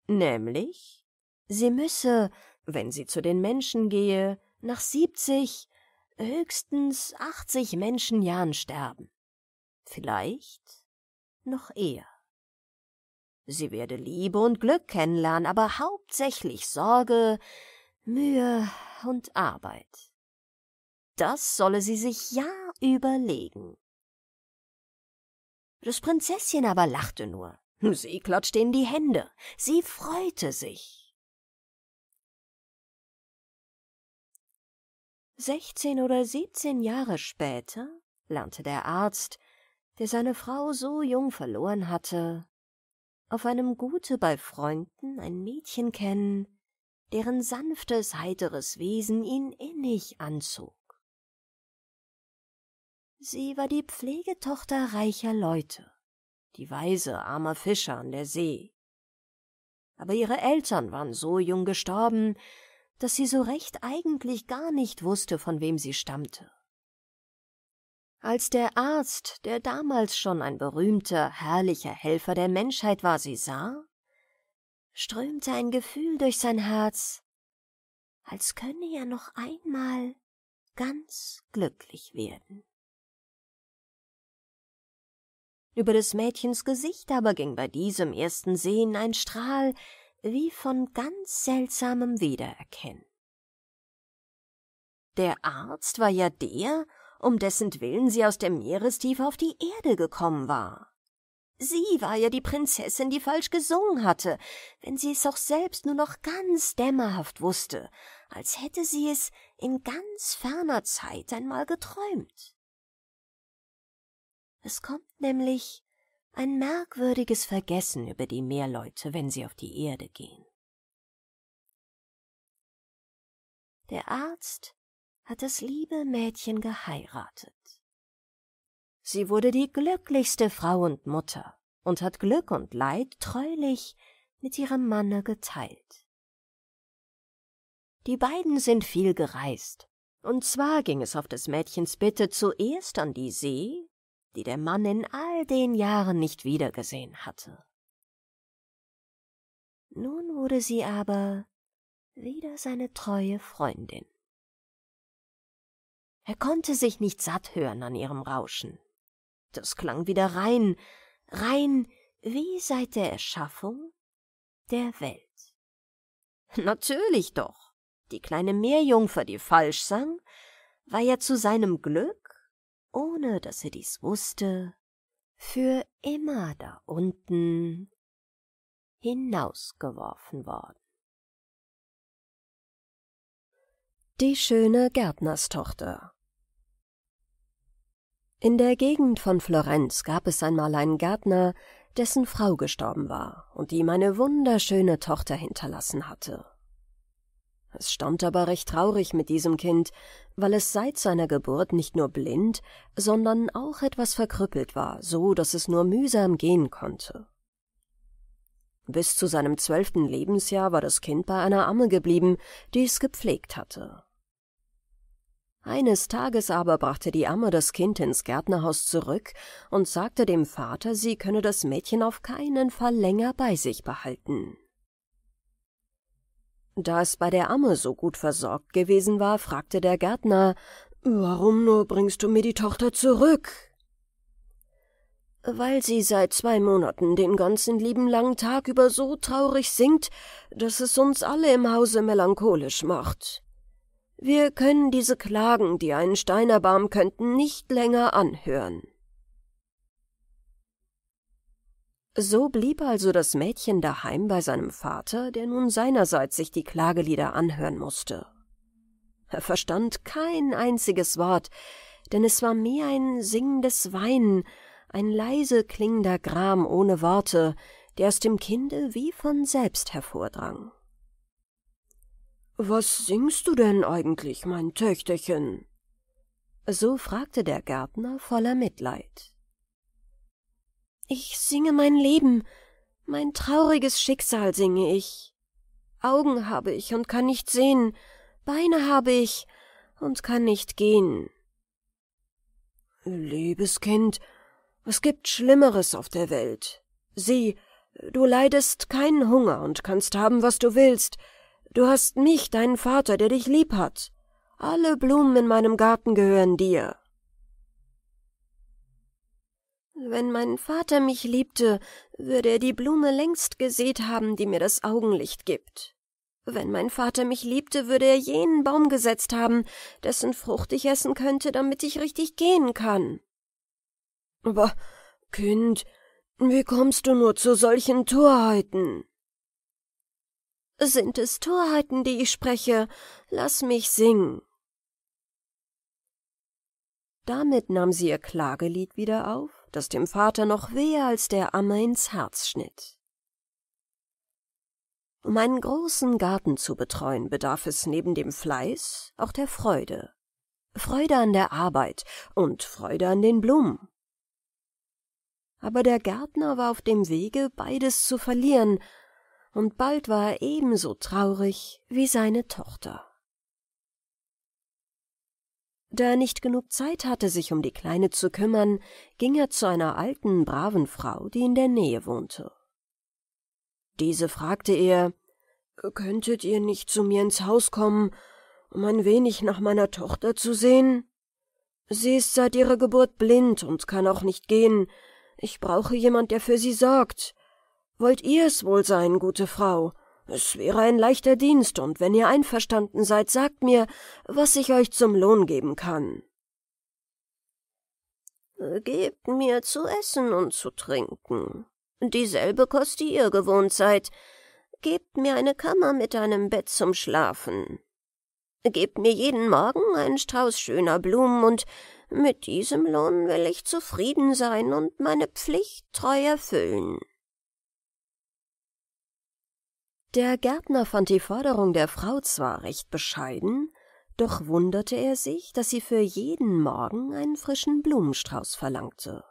Nämlich, sie müsse, wenn sie zu den Menschen gehe, nach siebzig, höchstens achtzig Menschenjahren sterben. Vielleicht noch eher. Sie werde Liebe und Glück kennenlernen, aber hauptsächlich Sorge, Mühe und Arbeit. Das solle sie sich ja überlegen. Das Prinzesschen aber lachte nur. Sie klatschte in die Hände. Sie freute sich. Sechzehn oder siebzehn Jahre später lernte der Arzt, der seine Frau so jung verloren hatte, auf einem Gute bei Freunden ein Mädchen kennen, deren sanftes, heiteres Wesen ihn innig anzog. Sie war die Pflegetochter reicher Leute, die Weise armer Fischer an der See. Aber ihre Eltern waren so jung gestorben, dass sie so recht eigentlich gar nicht wusste, von wem sie stammte. Als der Arzt, der damals schon ein berühmter, herrlicher Helfer der Menschheit war, sie sah, strömte ein Gefühl durch sein Herz, als könne er noch einmal ganz glücklich werden. Über des Mädchens Gesicht aber ging bei diesem ersten Sehen ein Strahl wie von ganz seltsamem Wiedererkennen. Der Arzt war ja der, um dessen Willen sie aus der Meerestiefe auf die Erde gekommen war. Sie war ja die Prinzessin, die falsch gesungen hatte, wenn sie es auch selbst nur noch ganz dämmerhaft wusste, als hätte sie es in ganz ferner Zeit einmal geträumt. Es kommt nämlich ein merkwürdiges Vergessen über die Meerleute, wenn sie auf die Erde gehen. Der Arzt hat das liebe Mädchen geheiratet. Sie wurde die glücklichste Frau und Mutter und hat Glück und Leid treulich mit ihrem Manne geteilt. Die beiden sind viel gereist, und zwar ging es auf des Mädchens Bitte zuerst an die See die der Mann in all den Jahren nicht wiedergesehen hatte. Nun wurde sie aber wieder seine treue Freundin. Er konnte sich nicht satt hören an ihrem Rauschen. Das klang wieder rein, rein wie seit der Erschaffung der Welt. Natürlich doch. Die kleine Meerjungfer, die falsch sang, war ja zu seinem Glück ohne dass er dies wusste, für immer da unten hinausgeworfen worden. Die schöne Gärtnerstochter In der Gegend von Florenz gab es einmal einen Gärtner, dessen Frau gestorben war und ihm eine wunderschöne Tochter hinterlassen hatte. Es stand aber recht traurig mit diesem Kind, weil es seit seiner Geburt nicht nur blind, sondern auch etwas verkrüppelt war, so dass es nur mühsam gehen konnte. Bis zu seinem zwölften Lebensjahr war das Kind bei einer Amme geblieben, die es gepflegt hatte. Eines Tages aber brachte die Amme das Kind ins Gärtnerhaus zurück und sagte dem Vater, sie könne das Mädchen auf keinen Fall länger bei sich behalten. Da es bei der Amme so gut versorgt gewesen war, fragte der Gärtner, »Warum nur bringst du mir die Tochter zurück?« »Weil sie seit zwei Monaten den ganzen lieben langen Tag über so traurig singt, dass es uns alle im Hause melancholisch macht. Wir können diese Klagen, die einen Stein erbarmen könnten, nicht länger anhören.« So blieb also das Mädchen daheim bei seinem Vater, der nun seinerseits sich die Klagelieder anhören musste. Er verstand kein einziges Wort, denn es war mehr ein singendes Weinen, ein leise klingender Gram ohne Worte, der aus dem Kinde wie von selbst hervordrang. Was singst du denn eigentlich, mein Töchterchen? So fragte der Gärtner voller Mitleid. Ich singe mein Leben, mein trauriges Schicksal singe ich. Augen habe ich und kann nicht sehen, Beine habe ich und kann nicht gehen. Liebes Kind, es gibt Schlimmeres auf der Welt. Sieh, du leidest keinen Hunger und kannst haben, was du willst. Du hast mich, deinen Vater, der dich lieb hat. Alle Blumen in meinem Garten gehören dir. Wenn mein Vater mich liebte, würde er die Blume längst gesät haben, die mir das Augenlicht gibt. Wenn mein Vater mich liebte, würde er jenen Baum gesetzt haben, dessen Frucht ich essen könnte, damit ich richtig gehen kann. Aber, Kind, wie kommst du nur zu solchen Torheiten? Sind es Torheiten, die ich spreche? Lass mich singen. Damit nahm sie ihr Klagelied wieder auf, das dem Vater noch weher als der Amme ins Herz schnitt. Um einen großen Garten zu betreuen, bedarf es neben dem Fleiß auch der Freude. Freude an der Arbeit und Freude an den Blumen. Aber der Gärtner war auf dem Wege, beides zu verlieren, und bald war er ebenso traurig wie seine Tochter. Da er nicht genug Zeit hatte, sich um die Kleine zu kümmern, ging er zu einer alten, braven Frau, die in der Nähe wohnte. Diese fragte er, »Könntet ihr nicht zu mir ins Haus kommen, um ein wenig nach meiner Tochter zu sehen? Sie ist seit ihrer Geburt blind und kann auch nicht gehen. Ich brauche jemand, der für sie sorgt. Wollt ihr es wohl sein, gute Frau? Es wäre ein leichter Dienst, und wenn ihr einverstanden seid, sagt mir, was ich euch zum Lohn geben kann. Gebt mir zu essen und zu trinken, dieselbe Kost, die ihr gewohnt seid. Gebt mir eine Kammer mit einem Bett zum Schlafen. Gebt mir jeden Morgen einen Strauß schöner Blumen, und mit diesem Lohn will ich zufrieden sein und meine Pflicht treu erfüllen. Der Gärtner fand die Forderung der Frau zwar recht bescheiden, doch wunderte er sich, dass sie für jeden Morgen einen frischen Blumenstrauß verlangte.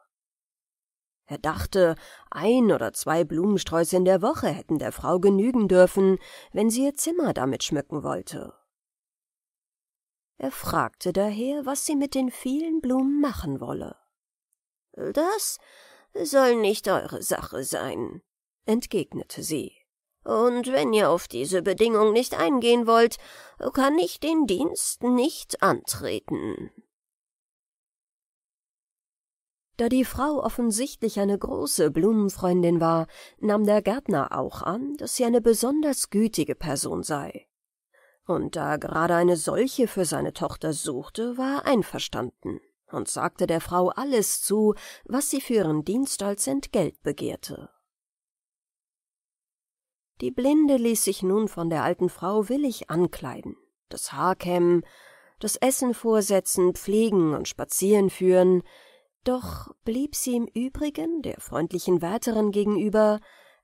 Er dachte, ein oder zwei Blumensträuße in der Woche hätten der Frau genügen dürfen, wenn sie ihr Zimmer damit schmücken wollte. Er fragte daher, was sie mit den vielen Blumen machen wolle. Das soll nicht eure Sache sein, entgegnete sie. Und wenn ihr auf diese Bedingung nicht eingehen wollt, kann ich den Dienst nicht antreten. Da die Frau offensichtlich eine große Blumenfreundin war, nahm der Gärtner auch an, dass sie eine besonders gütige Person sei. Und da gerade eine solche für seine Tochter suchte, war er einverstanden und sagte der Frau alles zu, was sie für ihren Dienst als Entgelt begehrte. Die Blinde ließ sich nun von der alten Frau willig ankleiden, das Haar kämmen, das Essen vorsetzen, pflegen und spazieren führen, doch blieb sie im Übrigen der freundlichen Wärterin gegenüber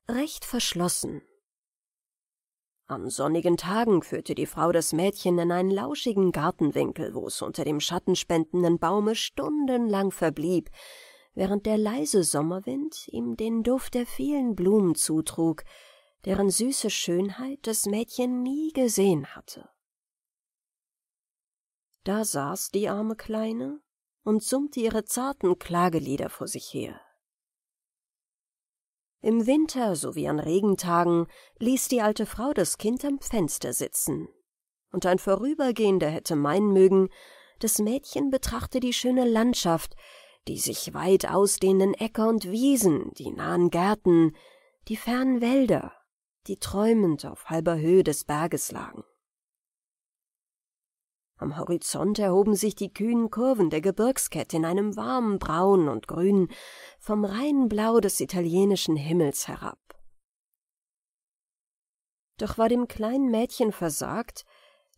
recht verschlossen. An sonnigen Tagen führte die Frau das Mädchen in einen lauschigen Gartenwinkel, wo es unter dem schattenspendenden Baume stundenlang verblieb, während der leise Sommerwind ihm den Duft der vielen Blumen zutrug, deren süße Schönheit das Mädchen nie gesehen hatte. Da saß die arme Kleine und summte ihre zarten Klagelieder vor sich her. Im Winter sowie an Regentagen ließ die alte Frau das Kind am Fenster sitzen, und ein Vorübergehender hätte meinen mögen, das Mädchen betrachte die schöne Landschaft, die sich weit ausdehnenden Äcker und Wiesen, die nahen Gärten, die fernen Wälder, die träumend auf halber Höhe des Berges lagen. Am Horizont erhoben sich die kühnen Kurven der Gebirgskette in einem warmen Braun und Grün vom reinen Blau des italienischen Himmels herab. Doch war dem kleinen Mädchen versagt,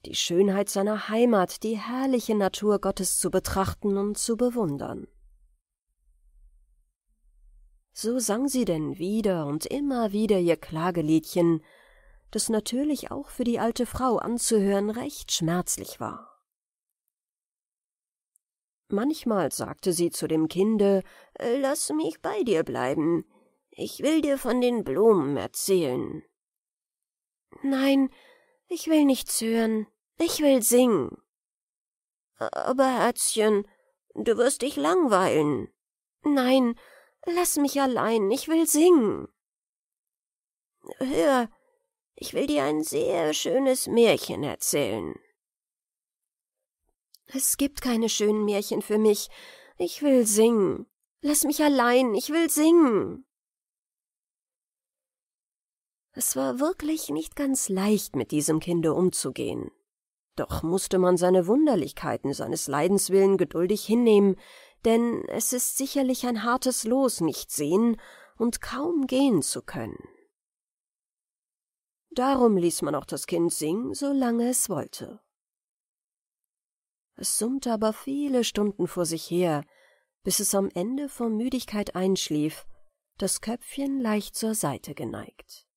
die Schönheit seiner Heimat, die herrliche Natur Gottes zu betrachten und zu bewundern. So sang sie denn wieder und immer wieder ihr Klageliedchen, das natürlich auch für die alte Frau anzuhören recht schmerzlich war. Manchmal sagte sie zu dem Kinde Lass mich bei dir bleiben, ich will dir von den Blumen erzählen. Nein, ich will nichts hören, ich will singen. Aber Herzchen, du wirst dich langweilen. Nein, lass mich allein, ich will singen. Hör, ich will dir ein sehr schönes Märchen erzählen. Es gibt keine schönen Märchen für mich. Ich will singen. Lass mich allein, ich will singen. Es war wirklich nicht ganz leicht, mit diesem Kinde umzugehen. Doch musste man seine Wunderlichkeiten seines Leidens willen geduldig hinnehmen, denn es ist sicherlich ein hartes Los, nicht sehen und kaum gehen zu können. Darum ließ man auch das Kind singen, solange es wollte. Es summte aber viele Stunden vor sich her, bis es am Ende vor Müdigkeit einschlief, das Köpfchen leicht zur Seite geneigt.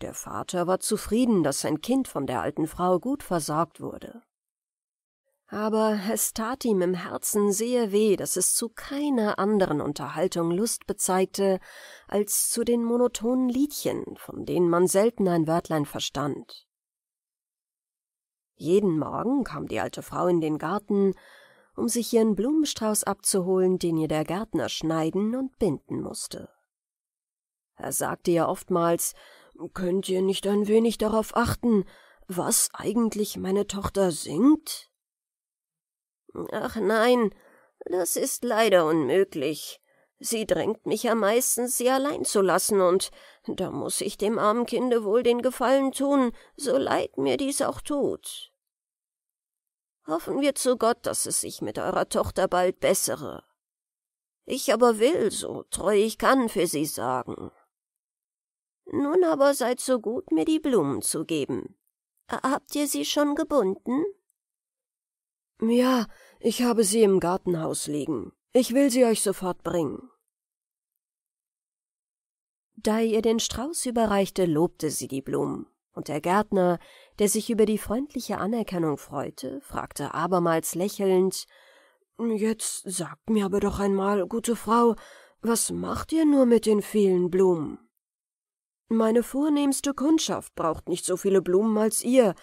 Der Vater war zufrieden, dass sein Kind von der alten Frau gut versorgt wurde. Aber es tat ihm im Herzen sehr weh, dass es zu keiner anderen Unterhaltung Lust bezeigte, als zu den monotonen Liedchen, von denen man selten ein Wörtlein verstand. Jeden Morgen kam die alte Frau in den Garten, um sich ihren Blumenstrauß abzuholen, den ihr der Gärtner schneiden und binden musste. Er sagte ihr oftmals, Könnt ihr nicht ein wenig darauf achten, was eigentlich meine Tochter singt? Ach nein, das ist leider unmöglich. Sie drängt mich ja meistens, sie allein zu lassen, und da muss ich dem armen Kinde wohl den Gefallen tun, so leid mir dies auch tut. Hoffen wir zu Gott, dass es sich mit eurer Tochter bald bessere. Ich aber will, so treu ich kann, für sie sagen. Nun aber seid so gut, mir die Blumen zu geben. Habt ihr sie schon gebunden? Ja, ich habe sie im Gartenhaus liegen. Ich will sie euch sofort bringen. Da ihr den Strauß überreichte, lobte sie die Blumen, und der Gärtner, der sich über die freundliche Anerkennung freute, fragte abermals lächelnd Jetzt sagt mir aber doch einmal, gute Frau, was macht ihr nur mit den vielen Blumen? Meine vornehmste Kundschaft braucht nicht so viele Blumen als ihr.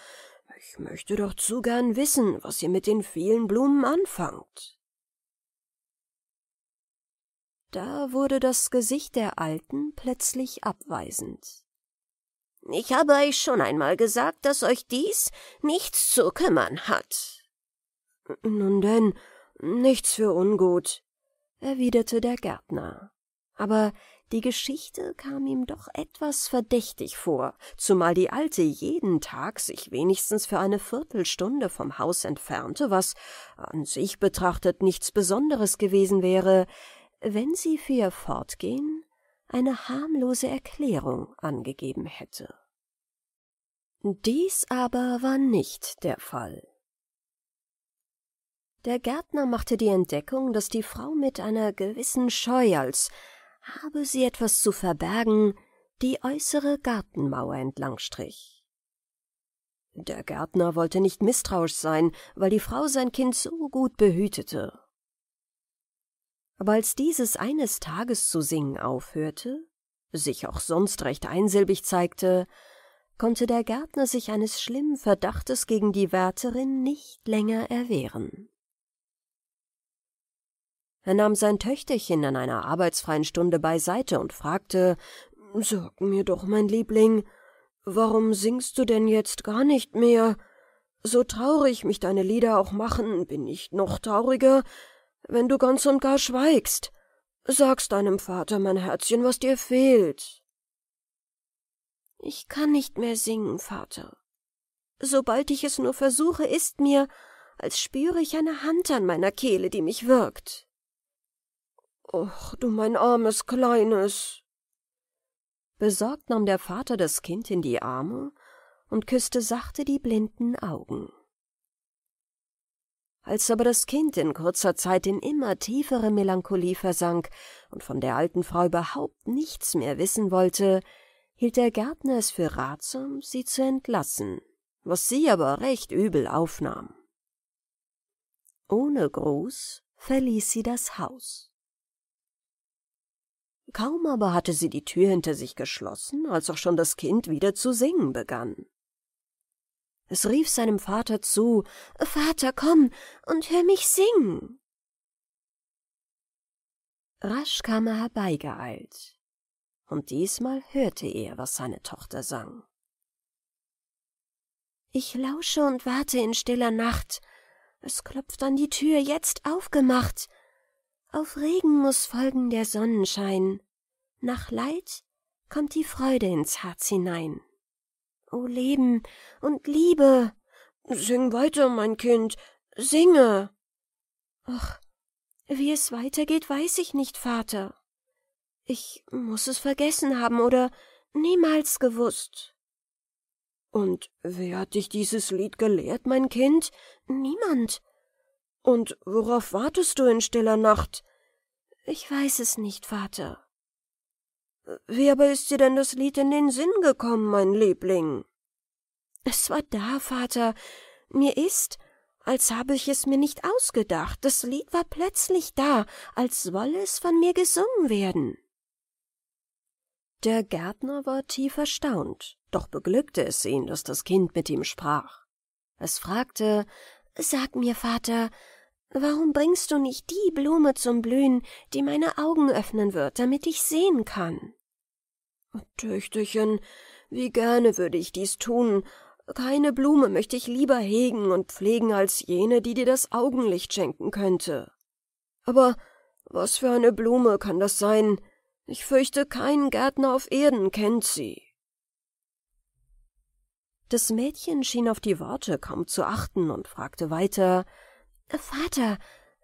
Ich möchte doch zu gern wissen, was ihr mit den vielen Blumen anfangt. Da wurde das Gesicht der Alten plötzlich abweisend. Ich habe euch schon einmal gesagt, dass euch dies nichts zu kümmern hat. Nun denn, nichts für ungut, erwiderte der Gärtner. Aber die Geschichte kam ihm doch etwas verdächtig vor, zumal die Alte jeden Tag sich wenigstens für eine Viertelstunde vom Haus entfernte, was an sich betrachtet nichts Besonderes gewesen wäre, wenn sie für ihr Fortgehen eine harmlose Erklärung angegeben hätte. Dies aber war nicht der Fall. Der Gärtner machte die Entdeckung, dass die Frau mit einer gewissen Scheu als habe sie etwas zu verbergen, die äußere Gartenmauer entlangstrich. Der Gärtner wollte nicht misstrauisch sein, weil die Frau sein Kind so gut behütete. Aber als dieses eines Tages zu singen aufhörte, sich auch sonst recht einsilbig zeigte, konnte der Gärtner sich eines schlimmen Verdachtes gegen die Wärterin nicht länger erwehren. Er nahm sein Töchterchen an einer arbeitsfreien Stunde beiseite und fragte Sag mir doch, mein Liebling, warum singst du denn jetzt gar nicht mehr? So traurig mich deine Lieder auch machen, bin ich noch trauriger, wenn du ganz und gar schweigst. Sag's deinem Vater, mein Herzchen, was dir fehlt. Ich kann nicht mehr singen, Vater. Sobald ich es nur versuche, ist mir, als spüre ich eine Hand an meiner Kehle, die mich wirkt. Och, du mein armes Kleines. Besorgt nahm der Vater das Kind in die Arme und küsste sachte die blinden Augen. Als aber das Kind in kurzer Zeit in immer tiefere Melancholie versank und von der alten Frau überhaupt nichts mehr wissen wollte, hielt der Gärtner es für ratsam, sie zu entlassen, was sie aber recht übel aufnahm. Ohne Gruß verließ sie das Haus. Kaum aber hatte sie die Tür hinter sich geschlossen, als auch schon das Kind wieder zu singen begann. Es rief seinem Vater zu Vater, komm und hör mich singen. Rasch kam er herbeigeeilt, und diesmal hörte er, was seine Tochter sang. Ich lausche und warte in stiller Nacht, es klopft an die Tür, jetzt aufgemacht. Auf Regen muss folgen der Sonnenschein, nach Leid kommt die Freude ins Herz hinein. O Leben und Liebe, sing weiter, mein Kind, singe. Ach, wie es weitergeht, weiß ich nicht, Vater. Ich muss es vergessen haben oder niemals gewusst. Und wer hat dich dieses Lied gelehrt, mein Kind? Niemand. Und worauf wartest du in stiller Nacht? Ich weiß es nicht, Vater. Wie aber ist dir denn das Lied in den Sinn gekommen, mein Liebling? Es war da, Vater. Mir ist, als habe ich es mir nicht ausgedacht. Das Lied war plötzlich da, als wolle es von mir gesungen werden. Der Gärtner war tief erstaunt, doch beglückte es ihn, dass das Kind mit ihm sprach. Es fragte, Sag mir, Vater, warum bringst du nicht die Blume zum Blühen, die meine Augen öffnen wird, damit ich sehen kann? Töchterchen, wie gerne würde ich dies tun, keine Blume möchte ich lieber hegen und pflegen als jene, die dir das Augenlicht schenken könnte. Aber was für eine Blume kann das sein? Ich fürchte, kein Gärtner auf Erden kennt sie. Das Mädchen schien auf die Worte kaum zu achten und fragte weiter Vater,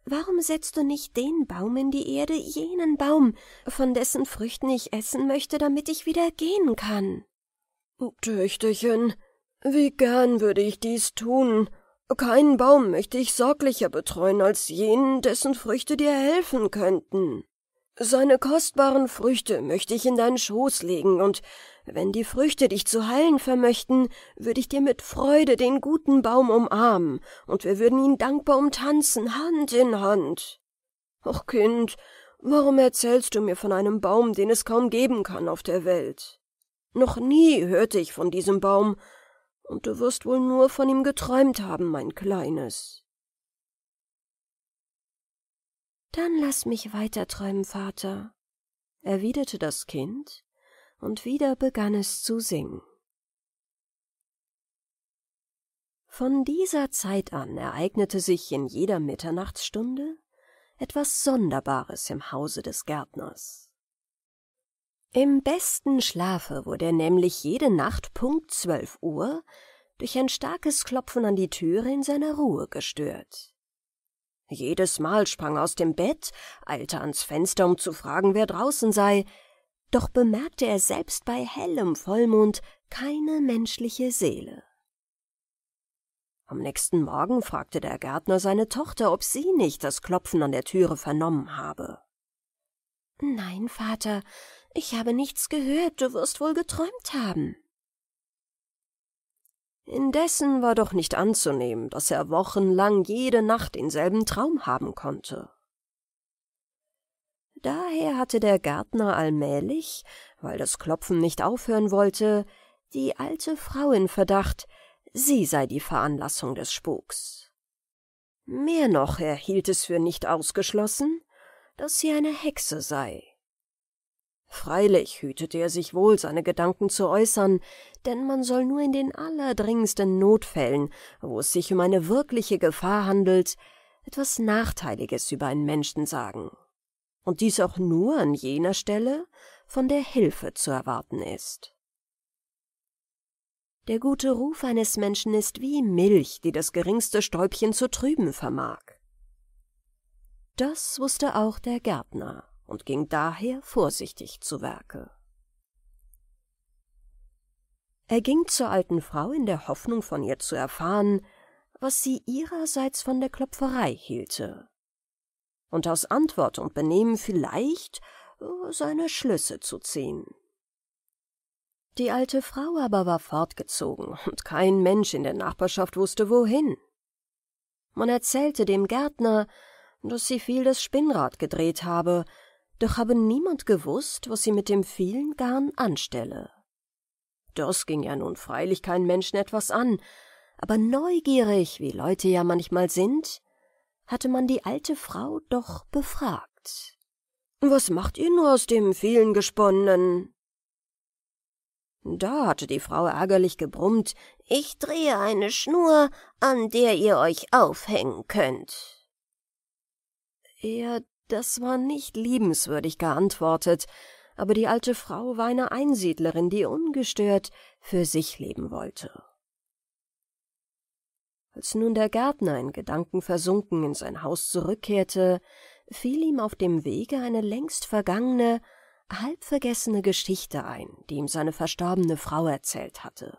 warum setzt du nicht den Baum in die Erde, jenen Baum, von dessen Früchten ich essen möchte, damit ich wieder gehen kann? Töchterchen, wie gern würde ich dies tun. Keinen Baum möchte ich sorglicher betreuen als jenen, dessen Früchte dir helfen könnten. Seine kostbaren Früchte möchte ich in deinen Schoß legen, und wenn die Früchte dich zu heilen vermöchten, würde ich dir mit Freude den guten Baum umarmen, und wir würden ihn dankbar umtanzen, Hand in Hand. Ach, Kind, warum erzählst du mir von einem Baum, den es kaum geben kann auf der Welt? Noch nie hörte ich von diesem Baum, und du wirst wohl nur von ihm geträumt haben, mein Kleines. Dann lass mich weiter träumen, Vater, erwiderte das Kind, und wieder begann es zu singen. Von dieser Zeit an ereignete sich in jeder Mitternachtsstunde etwas Sonderbares im Hause des Gärtners. Im besten Schlafe wurde er nämlich jede Nacht Punkt zwölf Uhr durch ein starkes Klopfen an die Türe in seiner Ruhe gestört. Jedes Mal sprang er aus dem Bett, eilte ans Fenster, um zu fragen, wer draußen sei, doch bemerkte er selbst bei hellem Vollmond keine menschliche Seele. Am nächsten Morgen fragte der Gärtner seine Tochter, ob sie nicht das Klopfen an der Türe vernommen habe. Nein, Vater, ich habe nichts gehört, du wirst wohl geträumt haben. Indessen war doch nicht anzunehmen, dass er wochenlang jede Nacht denselben Traum haben konnte. Daher hatte der Gärtner allmählich, weil das Klopfen nicht aufhören wollte, die alte Frau in Verdacht, sie sei die Veranlassung des Spuks. Mehr noch, er hielt es für nicht ausgeschlossen, dass sie eine Hexe sei. Freilich hütete er sich wohl, seine Gedanken zu äußern, denn man soll nur in den allerdringendsten Notfällen, wo es sich um eine wirkliche Gefahr handelt, etwas Nachteiliges über einen Menschen sagen. Und dies auch nur an jener Stelle, von der Hilfe zu erwarten ist. Der gute Ruf eines Menschen ist wie Milch, die das geringste Stäubchen zu trüben vermag. Das wusste auch der Gärtner und ging daher vorsichtig zu Werke. Er ging zur alten Frau in der Hoffnung, von ihr zu erfahren, was sie ihrerseits von der Klopferei hielte, und aus Antwort und Benehmen vielleicht äh, seine Schlüsse zu ziehen. Die alte Frau aber war fortgezogen, und kein Mensch in der Nachbarschaft wusste wohin. Man erzählte dem Gärtner, dass sie viel das Spinnrad gedreht habe, doch habe niemand gewusst, was sie mit dem vielen Garn anstelle. Das ging ja nun freilich kein Menschen etwas an, aber neugierig, wie Leute ja manchmal sind, hatte man die alte Frau doch befragt. Was macht ihr nur aus dem vielen Gesponnenen? Da hatte die Frau ärgerlich gebrummt, ich drehe eine Schnur, an der ihr euch aufhängen könnt. Ja, das war nicht liebenswürdig geantwortet, aber die alte Frau war eine Einsiedlerin, die ungestört für sich leben wollte. Als nun der Gärtner in Gedanken versunken in sein Haus zurückkehrte, fiel ihm auf dem Wege eine längst vergangene, halb vergessene Geschichte ein, die ihm seine verstorbene Frau erzählt hatte.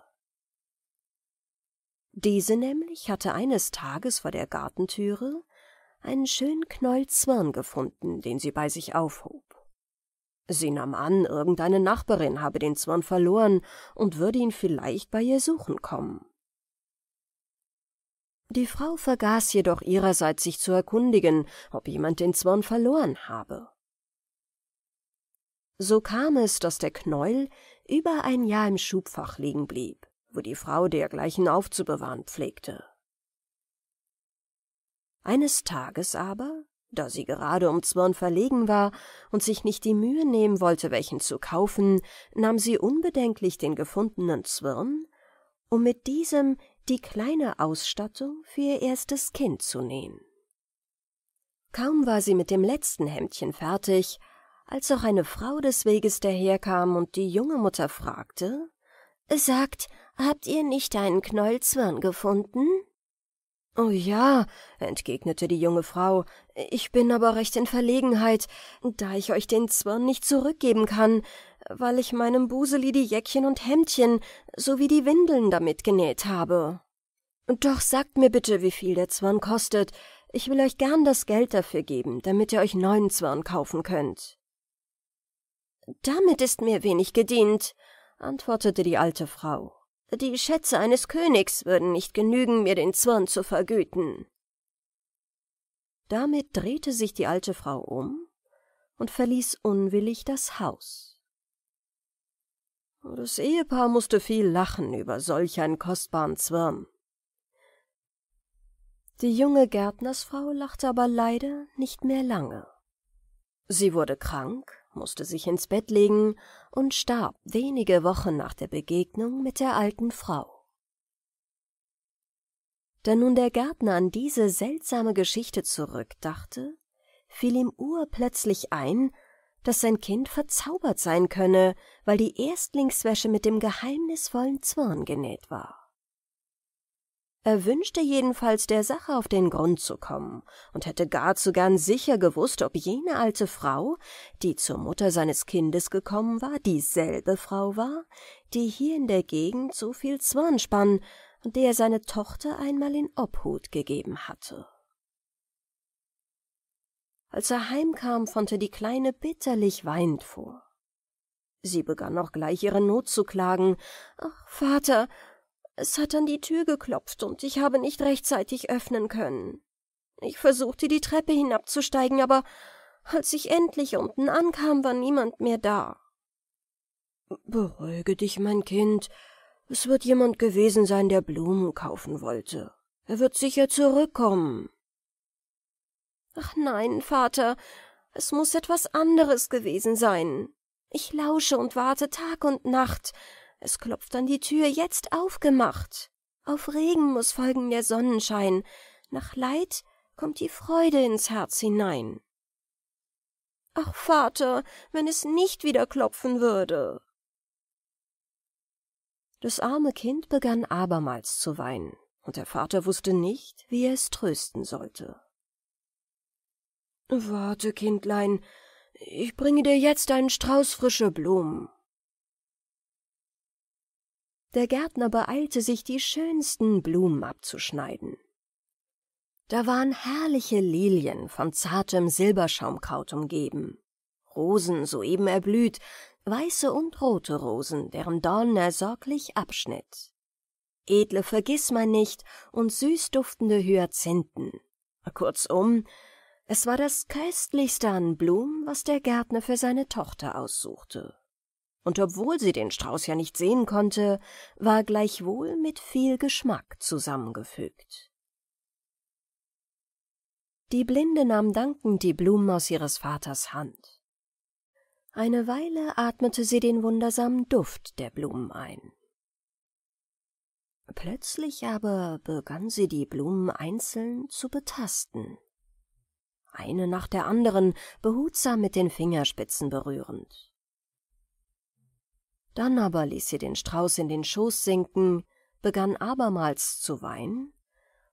Diese nämlich hatte eines Tages vor der Gartentüre einen schönen Knäuel Zwirn gefunden, den sie bei sich aufhob. Sie nahm an, irgendeine Nachbarin habe den Zwirn verloren und würde ihn vielleicht bei ihr suchen kommen. Die Frau vergaß jedoch ihrerseits sich zu erkundigen, ob jemand den Zwirn verloren habe. So kam es, dass der Knäuel über ein Jahr im Schubfach liegen blieb, wo die Frau dergleichen aufzubewahren pflegte. Eines Tages aber, da sie gerade um Zwirn verlegen war und sich nicht die Mühe nehmen wollte, welchen zu kaufen, nahm sie unbedenklich den gefundenen Zwirn, um mit diesem die kleine Ausstattung für ihr erstes Kind zu nähen. Kaum war sie mit dem letzten Hemdchen fertig, als auch eine Frau des Weges daherkam und die junge Mutter fragte, »Sagt, habt ihr nicht einen Knäuel gefunden?« »Oh ja«, entgegnete die junge Frau, »ich bin aber recht in Verlegenheit, da ich euch den Zwirn nicht zurückgeben kann, weil ich meinem Buseli die Jäckchen und Hemdchen sowie die Windeln damit genäht habe. Doch sagt mir bitte, wie viel der Zwirn kostet, ich will euch gern das Geld dafür geben, damit ihr euch neuen Zwirn kaufen könnt.« »Damit ist mir wenig gedient«, antwortete die alte Frau. Die Schätze eines Königs würden nicht genügen, mir den Zwirn zu vergüten. Damit drehte sich die alte Frau um und verließ unwillig das Haus. Das Ehepaar musste viel lachen über solch einen kostbaren Zwirn. Die junge Gärtnersfrau lachte aber leider nicht mehr lange. Sie wurde krank musste sich ins Bett legen und starb wenige Wochen nach der Begegnung mit der alten Frau. Da nun der Gärtner an diese seltsame Geschichte zurückdachte, fiel ihm urplötzlich ein, dass sein Kind verzaubert sein könne, weil die Erstlingswäsche mit dem geheimnisvollen Zwirn genäht war. Er wünschte jedenfalls der Sache auf den Grund zu kommen und hätte gar zu gern sicher gewusst, ob jene alte Frau, die zur Mutter seines Kindes gekommen war, dieselbe Frau war, die hier in der Gegend so viel Zwirn spann und der seine Tochter einmal in Obhut gegeben hatte. Als er heimkam, fand er die Kleine bitterlich weinend vor. Sie begann auch gleich ihre Not zu klagen. »Ach, Vater, es hat an die Tür geklopft und ich habe nicht rechtzeitig öffnen können. Ich versuchte, die Treppe hinabzusteigen, aber als ich endlich unten ankam, war niemand mehr da. Beruhige dich, mein Kind. Es wird jemand gewesen sein, der Blumen kaufen wollte. Er wird sicher zurückkommen. Ach nein, Vater, es muss etwas anderes gewesen sein. Ich lausche und warte Tag und Nacht, es klopft an die Tür, jetzt aufgemacht. Auf Regen muss folgen der Sonnenschein, nach Leid kommt die Freude ins Herz hinein. Ach, Vater, wenn es nicht wieder klopfen würde. Das arme Kind begann abermals zu weinen, und der Vater wusste nicht, wie er es trösten sollte. Warte, Kindlein, ich bringe dir jetzt einen Strauß frische Blumen. Der Gärtner beeilte sich, die schönsten Blumen abzuschneiden. Da waren herrliche Lilien von zartem Silberschaumkraut umgeben, Rosen soeben erblüht, weiße und rote Rosen, deren Dornen er sorglich abschnitt. edle Vergissmeinnicht und süß duftende Hyazinthen. Kurzum, es war das köstlichste an Blumen, was der Gärtner für seine Tochter aussuchte. Und obwohl sie den Strauß ja nicht sehen konnte, war gleichwohl mit viel Geschmack zusammengefügt. Die Blinde nahm dankend die Blumen aus ihres Vaters Hand. Eine Weile atmete sie den wundersamen Duft der Blumen ein. Plötzlich aber begann sie die Blumen einzeln zu betasten, eine nach der anderen behutsam mit den Fingerspitzen berührend. Dann aber ließ sie den Strauß in den Schoß sinken, begann abermals zu weinen,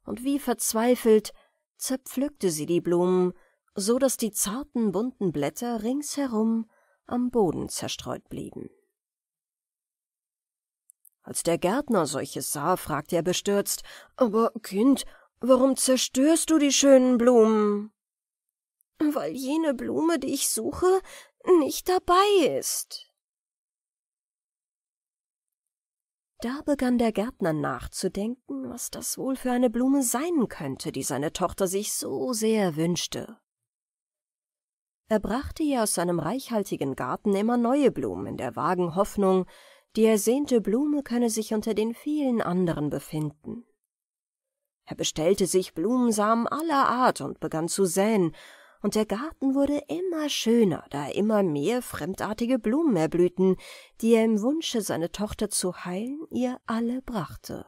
und wie verzweifelt zerpflückte sie die Blumen, so dass die zarten bunten Blätter ringsherum am Boden zerstreut blieben. Als der Gärtner solches sah, fragte er bestürzt, »Aber, Kind, warum zerstörst du die schönen Blumen?« »Weil jene Blume, die ich suche, nicht dabei ist.« Da begann der Gärtner nachzudenken, was das wohl für eine Blume sein könnte, die seine Tochter sich so sehr wünschte. Er brachte ihr aus seinem reichhaltigen Garten immer neue Blumen in der vagen Hoffnung, die ersehnte Blume könne sich unter den vielen anderen befinden. Er bestellte sich Blumensamen aller Art und begann zu säen, und der Garten wurde immer schöner, da immer mehr fremdartige Blumen erblühten, die er im Wunsche, seine Tochter zu heilen, ihr alle brachte.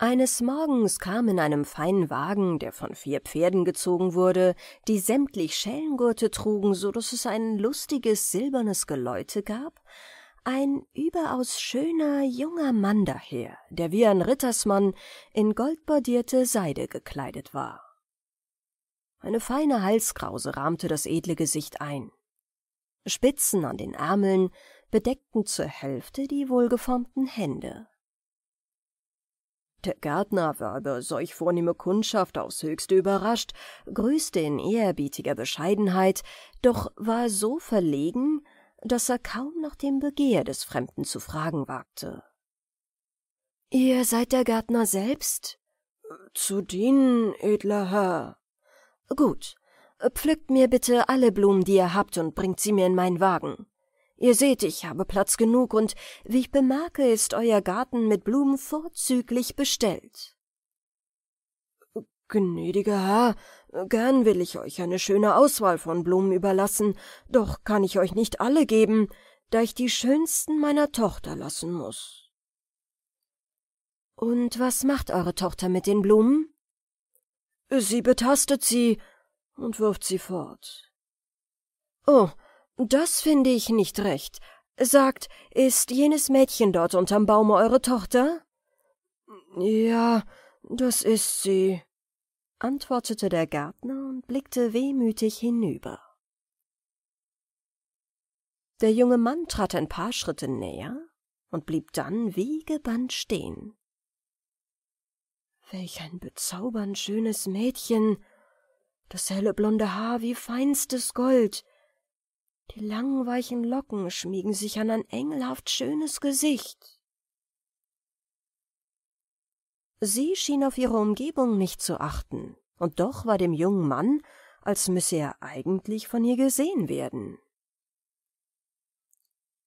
Eines Morgens kam in einem feinen Wagen, der von vier Pferden gezogen wurde, die sämtlich Schellengurte trugen, so dass es ein lustiges silbernes Geläute gab, ein überaus schöner junger Mann daher, der wie ein Rittersmann in goldbordierte Seide gekleidet war. Eine feine Halskrause rahmte das edle Gesicht ein. Spitzen an den Ärmeln bedeckten zur Hälfte die wohlgeformten Hände. Der Gärtner war über solch vornehme Kundschaft aufs höchste überrascht, grüßte in ehrerbietiger Bescheidenheit, doch war so verlegen, dass er kaum nach dem Begehr des Fremden zu fragen wagte. »Ihr seid der Gärtner selbst?« »Zu dienen, edler Herr.« »Gut, pflückt mir bitte alle Blumen, die ihr habt, und bringt sie mir in meinen Wagen. Ihr seht, ich habe Platz genug, und wie ich bemerke, ist euer Garten mit Blumen vorzüglich bestellt. Gnädiger Herr, gern will ich euch eine schöne Auswahl von Blumen überlassen, doch kann ich euch nicht alle geben, da ich die schönsten meiner Tochter lassen muss. Und was macht eure Tochter mit den Blumen? Sie betastet sie und wirft sie fort. Oh, das finde ich nicht recht. Sagt, ist jenes Mädchen dort unterm Baume eure Tochter? Ja, das ist sie, antwortete der Gärtner und blickte wehmütig hinüber. Der junge Mann trat ein paar Schritte näher und blieb dann wie gebannt stehen. Welch ein bezaubernd schönes Mädchen, das helle blonde Haar wie feinstes Gold, die langen weichen Locken schmiegen sich an ein engelhaft schönes Gesicht. Sie schien auf ihre Umgebung nicht zu achten, und doch war dem jungen Mann, als müsse er eigentlich von ihr gesehen werden.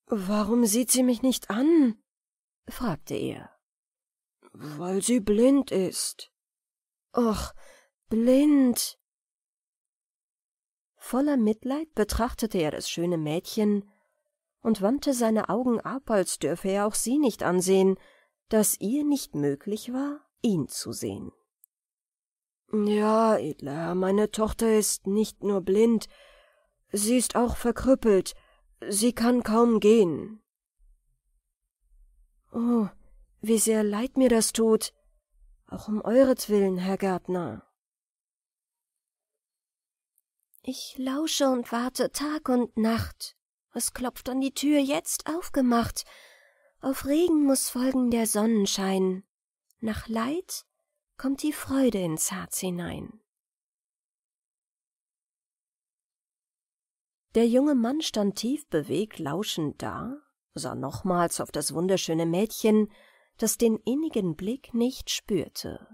Warum sieht sie mich nicht an? fragte er. Weil sie blind ist. Och, blind, Voller Mitleid betrachtete er das schöne Mädchen und wandte seine Augen ab, als dürfe er auch sie nicht ansehen, dass ihr nicht möglich war, ihn zu sehen. Ja, edler Herr, meine Tochter ist nicht nur blind, sie ist auch verkrüppelt, sie kann kaum gehen. Oh, wie sehr leid mir das tut, auch um euretwillen, Herr Gärtner. Ich lausche und warte Tag und Nacht. Es klopft an die Tür, jetzt aufgemacht. Auf Regen muss folgen der Sonnenschein. Nach Leid kommt die Freude ins Herz hinein. Der junge Mann stand tief bewegt lauschend da, sah nochmals auf das wunderschöne Mädchen das den innigen Blick nicht spürte.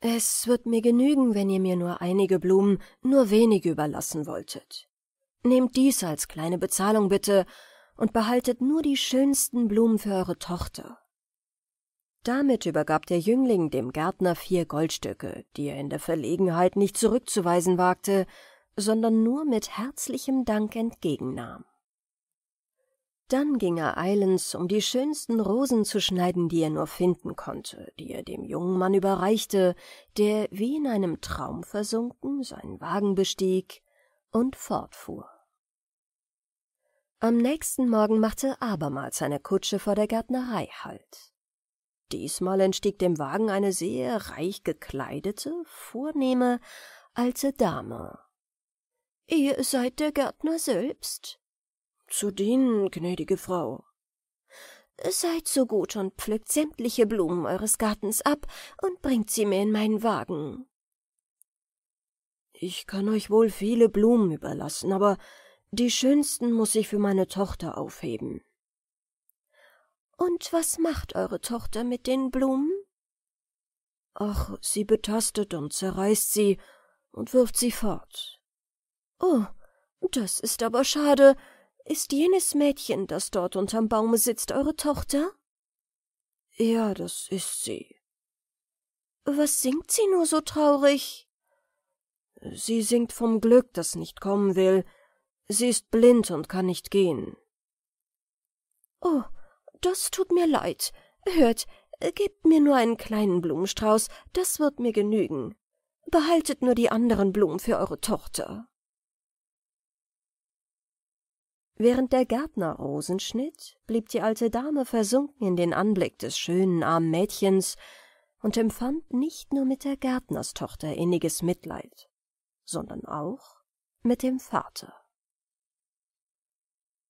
Es wird mir genügen, wenn ihr mir nur einige Blumen, nur wenige überlassen wolltet. Nehmt dies als kleine Bezahlung bitte und behaltet nur die schönsten Blumen für eure Tochter. Damit übergab der Jüngling dem Gärtner vier Goldstücke, die er in der Verlegenheit nicht zurückzuweisen wagte, sondern nur mit herzlichem Dank entgegennahm. Dann ging er eilends, um die schönsten Rosen zu schneiden, die er nur finden konnte, die er dem jungen Mann überreichte, der wie in einem Traum versunken seinen Wagen bestieg und fortfuhr. Am nächsten Morgen machte abermals eine Kutsche vor der Gärtnerei Halt. Diesmal entstieg dem Wagen eine sehr reich gekleidete, vornehme, alte Dame. »Ihr seid der Gärtner selbst?« »Zu dienen, gnädige Frau.« »Seid so gut und pflückt sämtliche Blumen eures Gartens ab und bringt sie mir in meinen Wagen.« »Ich kann euch wohl viele Blumen überlassen, aber die schönsten muss ich für meine Tochter aufheben.« »Und was macht eure Tochter mit den Blumen?« »Ach, sie betastet und zerreißt sie und wirft sie fort.« »Oh, das ist aber schade. Ist jenes Mädchen, das dort unterm Baume sitzt, eure Tochter?« »Ja, das ist sie.« »Was singt sie nur so traurig?« »Sie singt vom Glück, das nicht kommen will. Sie ist blind und kann nicht gehen.« »Oh, das tut mir leid. Hört, gebt mir nur einen kleinen Blumenstrauß, das wird mir genügen. Behaltet nur die anderen Blumen für eure Tochter.« Während der Gärtner Rosen schnitt, blieb die alte Dame versunken in den Anblick des schönen armen Mädchens und empfand nicht nur mit der Gärtnerstochter inniges Mitleid, sondern auch mit dem Vater.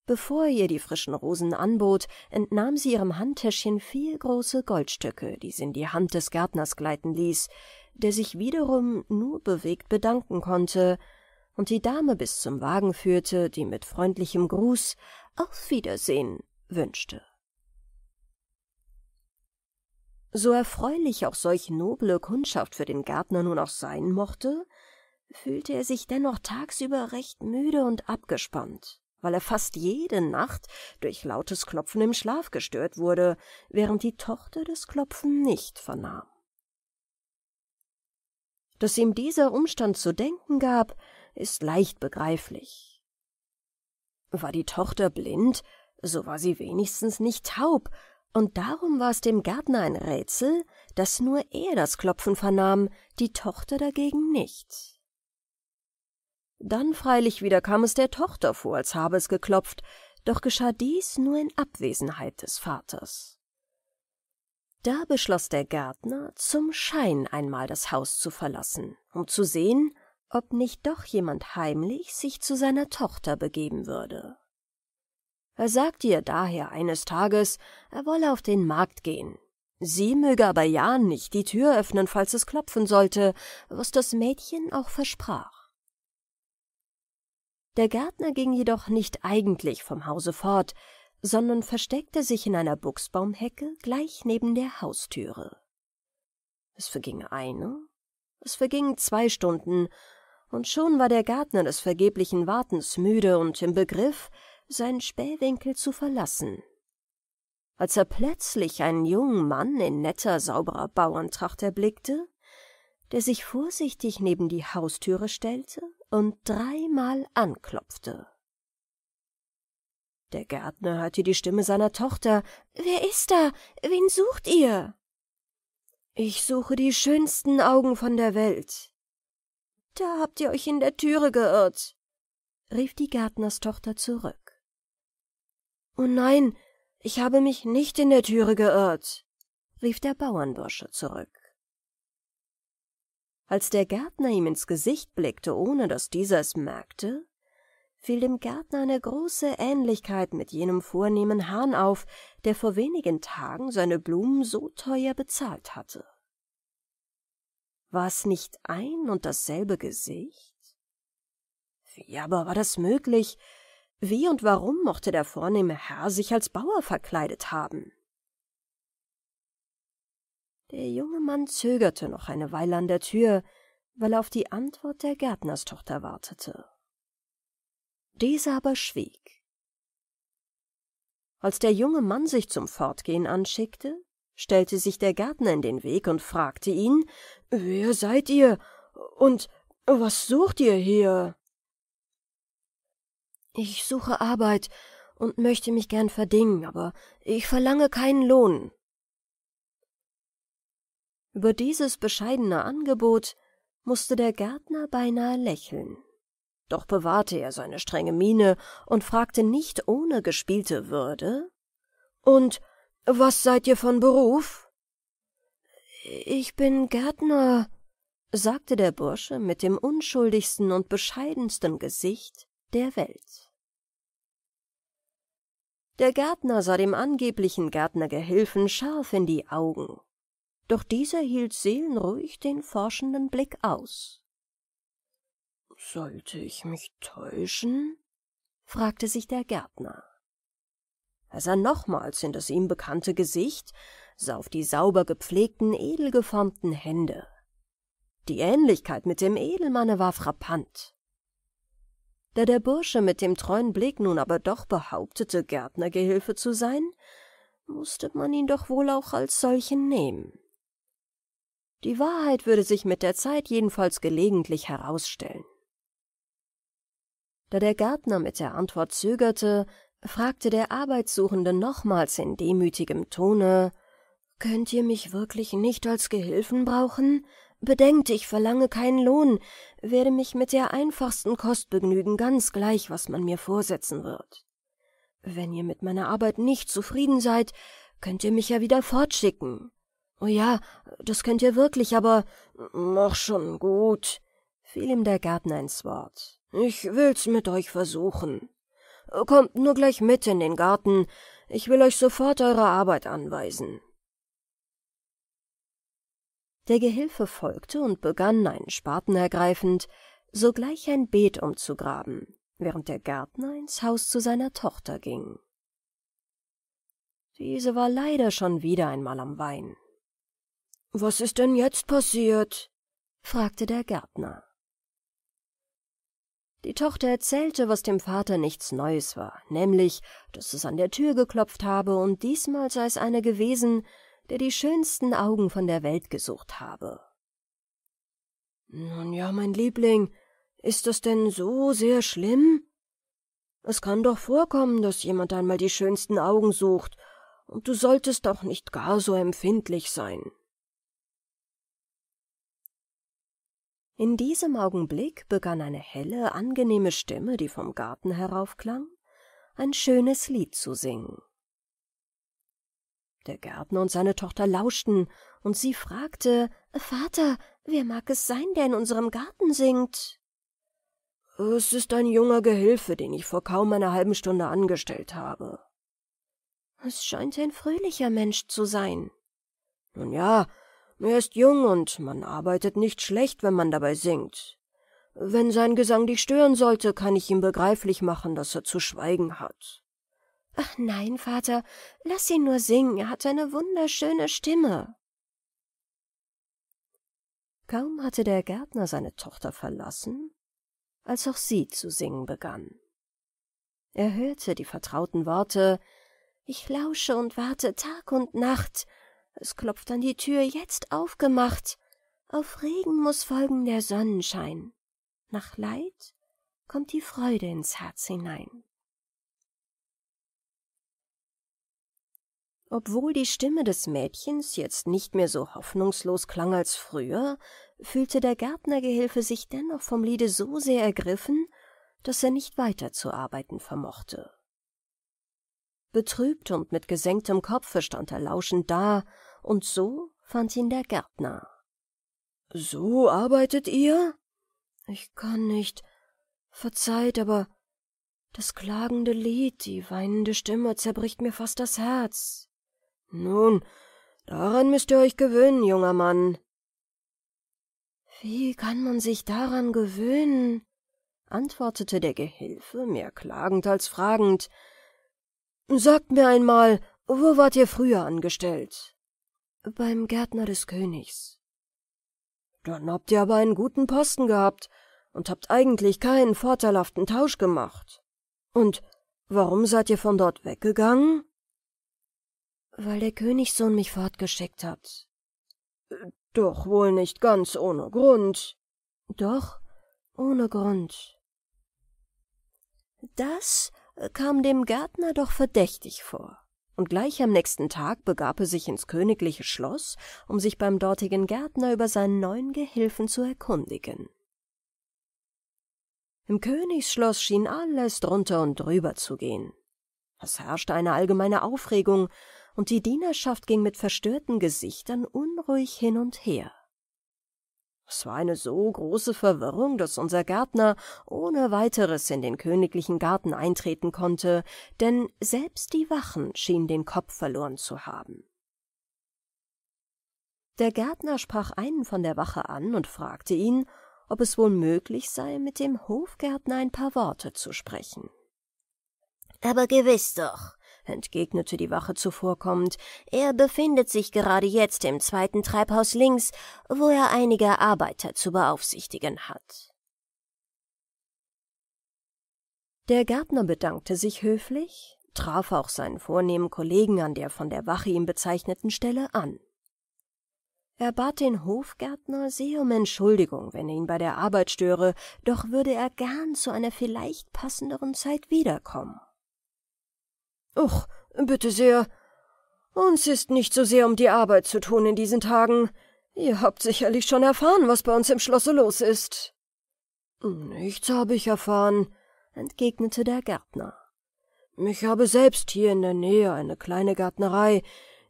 Bevor ihr die frischen Rosen anbot, entnahm sie ihrem Handtäschchen vier große Goldstücke, die sie in die Hand des Gärtners gleiten ließ, der sich wiederum nur bewegt bedanken konnte, und die Dame bis zum Wagen führte, die mit freundlichem Gruß Auf Wiedersehen wünschte. So erfreulich auch solch noble Kundschaft für den Gärtner nun auch sein mochte, fühlte er sich dennoch tagsüber recht müde und abgespannt, weil er fast jede Nacht durch lautes Klopfen im Schlaf gestört wurde, während die Tochter das Klopfen nicht vernahm. Dass ihm dieser Umstand zu denken gab, ist leicht begreiflich. War die Tochter blind, so war sie wenigstens nicht taub, und darum war es dem Gärtner ein Rätsel, dass nur er das Klopfen vernahm, die Tochter dagegen nicht. Dann freilich wieder kam es der Tochter vor, als habe es geklopft, doch geschah dies nur in Abwesenheit des Vaters. Da beschloss der Gärtner, zum Schein einmal das Haus zu verlassen, um zu sehen, ob nicht doch jemand heimlich sich zu seiner Tochter begeben würde. Er sagte ihr daher eines Tages, er wolle auf den Markt gehen. Sie möge aber ja nicht die Tür öffnen, falls es klopfen sollte, was das Mädchen auch versprach. Der Gärtner ging jedoch nicht eigentlich vom Hause fort, sondern versteckte sich in einer Buchsbaumhecke gleich neben der Haustüre. Es verging eine, es vergingen zwei Stunden, und schon war der Gärtner des vergeblichen Wartens müde und im Begriff, seinen Spähwinkel zu verlassen. Als er plötzlich einen jungen Mann in netter, sauberer Bauerntracht erblickte, der sich vorsichtig neben die Haustüre stellte und dreimal anklopfte. Der Gärtner hörte die Stimme seiner Tochter. »Wer ist da? Wen sucht ihr?« »Ich suche die schönsten Augen von der Welt«, da habt ihr euch in der Türe geirrt, rief die Gärtnerstochter zurück. Oh nein, ich habe mich nicht in der Türe geirrt, rief der Bauernbursche zurück. Als der Gärtner ihm ins Gesicht blickte, ohne dass dieser es merkte, fiel dem Gärtner eine große Ähnlichkeit mit jenem vornehmen Hahn auf, der vor wenigen Tagen seine Blumen so teuer bezahlt hatte. War es nicht ein und dasselbe Gesicht? Wie aber war das möglich? Wie und warum mochte der vornehme Herr sich als Bauer verkleidet haben? Der junge Mann zögerte noch eine Weile an der Tür, weil er auf die Antwort der Gärtnerstochter wartete. Diese aber schwieg. Als der junge Mann sich zum Fortgehen anschickte, stellte sich der Gärtner in den Weg und fragte ihn, »Wer seid ihr und was sucht ihr hier?« »Ich suche Arbeit und möchte mich gern verdingen, aber ich verlange keinen Lohn.« Über dieses bescheidene Angebot musste der Gärtner beinahe lächeln. Doch bewahrte er seine strenge Miene und fragte nicht ohne gespielte Würde, »Und was seid ihr von Beruf?« »Ich bin Gärtner«, sagte der Bursche mit dem unschuldigsten und bescheidensten Gesicht der Welt. Der Gärtner sah dem angeblichen Gärtnergehilfen scharf in die Augen, doch dieser hielt seelenruhig den forschenden Blick aus. »Sollte ich mich täuschen?« fragte sich der Gärtner. Er sah nochmals in das ihm bekannte Gesicht, sah auf die sauber gepflegten, edelgeformten Hände. Die Ähnlichkeit mit dem Edelmanne war frappant. Da der Bursche mit dem treuen Blick nun aber doch behauptete, Gärtnergehilfe zu sein, musste man ihn doch wohl auch als solchen nehmen. Die Wahrheit würde sich mit der Zeit jedenfalls gelegentlich herausstellen. Da der Gärtner mit der Antwort zögerte, fragte der Arbeitssuchende nochmals in demütigem Tone Könnt ihr mich wirklich nicht als Gehilfen brauchen? Bedenkt, ich verlange keinen Lohn, werde mich mit der einfachsten Kost begnügen, ganz gleich, was man mir vorsetzen wird. Wenn ihr mit meiner Arbeit nicht zufrieden seid, könnt ihr mich ja wieder fortschicken. Oh ja, das könnt ihr wirklich, aber mach schon gut, fiel ihm der Gärtner ins Wort. Ich will's mit euch versuchen. Kommt nur gleich mit in den Garten, ich will euch sofort eure Arbeit anweisen. Der Gehilfe folgte und begann, einen Spaten ergreifend, sogleich ein Beet umzugraben, während der Gärtner ins Haus zu seiner Tochter ging. Diese war leider schon wieder einmal am Wein. »Was ist denn jetzt passiert?« fragte der Gärtner. Die Tochter erzählte, was dem Vater nichts Neues war, nämlich, dass es an der Tür geklopft habe und diesmal sei es einer gewesen, der die schönsten Augen von der Welt gesucht habe. Nun ja, mein Liebling, ist das denn so sehr schlimm? Es kann doch vorkommen, dass jemand einmal die schönsten Augen sucht, und du solltest doch nicht gar so empfindlich sein. In diesem Augenblick begann eine helle, angenehme Stimme, die vom Garten heraufklang, ein schönes Lied zu singen. Der Gärtner und seine Tochter lauschten, und sie fragte Vater, wer mag es sein, der in unserem Garten singt? Es ist ein junger Gehilfe, den ich vor kaum einer halben Stunde angestellt habe. Es scheint ein fröhlicher Mensch zu sein. Nun ja, er ist jung und man arbeitet nicht schlecht, wenn man dabei singt. Wenn sein Gesang dich stören sollte, kann ich ihm begreiflich machen, dass er zu schweigen hat. Ach nein, Vater, lass ihn nur singen, er hat eine wunderschöne Stimme. Kaum hatte der Gärtner seine Tochter verlassen, als auch sie zu singen begann. Er hörte die vertrauten Worte Ich lausche und warte Tag und Nacht, es klopft an die Tür, jetzt aufgemacht. Auf Regen muss folgen der Sonnenschein. Nach Leid kommt die Freude ins Herz hinein. Obwohl die Stimme des Mädchens jetzt nicht mehr so hoffnungslos klang als früher, fühlte der Gärtnergehilfe sich dennoch vom Liede so sehr ergriffen, dass er nicht weiter zu arbeiten vermochte. Betrübt und mit gesenktem Kopfe stand er lauschend da, und so fand ihn der Gärtner. »So arbeitet ihr?« »Ich kann nicht. Verzeiht, aber das klagende Lied, die weinende Stimme zerbricht mir fast das Herz.« »Nun, daran müsst ihr euch gewöhnen, junger Mann.« »Wie kann man sich daran gewöhnen?« antwortete der Gehilfe, mehr klagend als fragend. Sagt mir einmal, wo wart ihr früher angestellt? Beim Gärtner des Königs. Dann habt ihr aber einen guten Posten gehabt und habt eigentlich keinen vorteilhaften Tausch gemacht. Und warum seid ihr von dort weggegangen? Weil der Königssohn mich fortgeschickt hat. Doch wohl nicht ganz ohne Grund. Doch, ohne Grund. Das kam dem Gärtner doch verdächtig vor und gleich am nächsten Tag begab er sich ins königliche Schloss, um sich beim dortigen Gärtner über seinen neuen Gehilfen zu erkundigen. Im Königsschloss schien alles drunter und drüber zu gehen. Es herrschte eine allgemeine Aufregung, und die Dienerschaft ging mit verstörten Gesichtern unruhig hin und her. Es war eine so große Verwirrung, dass unser Gärtner ohne weiteres in den königlichen Garten eintreten konnte, denn selbst die Wachen schienen den Kopf verloren zu haben. Der Gärtner sprach einen von der Wache an und fragte ihn, ob es wohl möglich sei, mit dem Hofgärtner ein paar Worte zu sprechen. Aber gewiss doch, entgegnete die Wache zuvorkommend. Er befindet sich gerade jetzt im zweiten Treibhaus links, wo er einige Arbeiter zu beaufsichtigen hat. Der Gärtner bedankte sich höflich, traf auch seinen vornehmen Kollegen an der von der Wache ihm bezeichneten Stelle an. Er bat den Hofgärtner sehr um Entschuldigung, wenn er ihn bei der Arbeit störe, doch würde er gern zu einer vielleicht passenderen Zeit wiederkommen. »Och, bitte sehr. Uns ist nicht so sehr um die Arbeit zu tun in diesen Tagen. Ihr habt sicherlich schon erfahren, was bei uns im Schlosse los ist.« »Nichts habe ich erfahren«, entgegnete der Gärtner. »Ich habe selbst hier in der Nähe eine kleine Gärtnerei,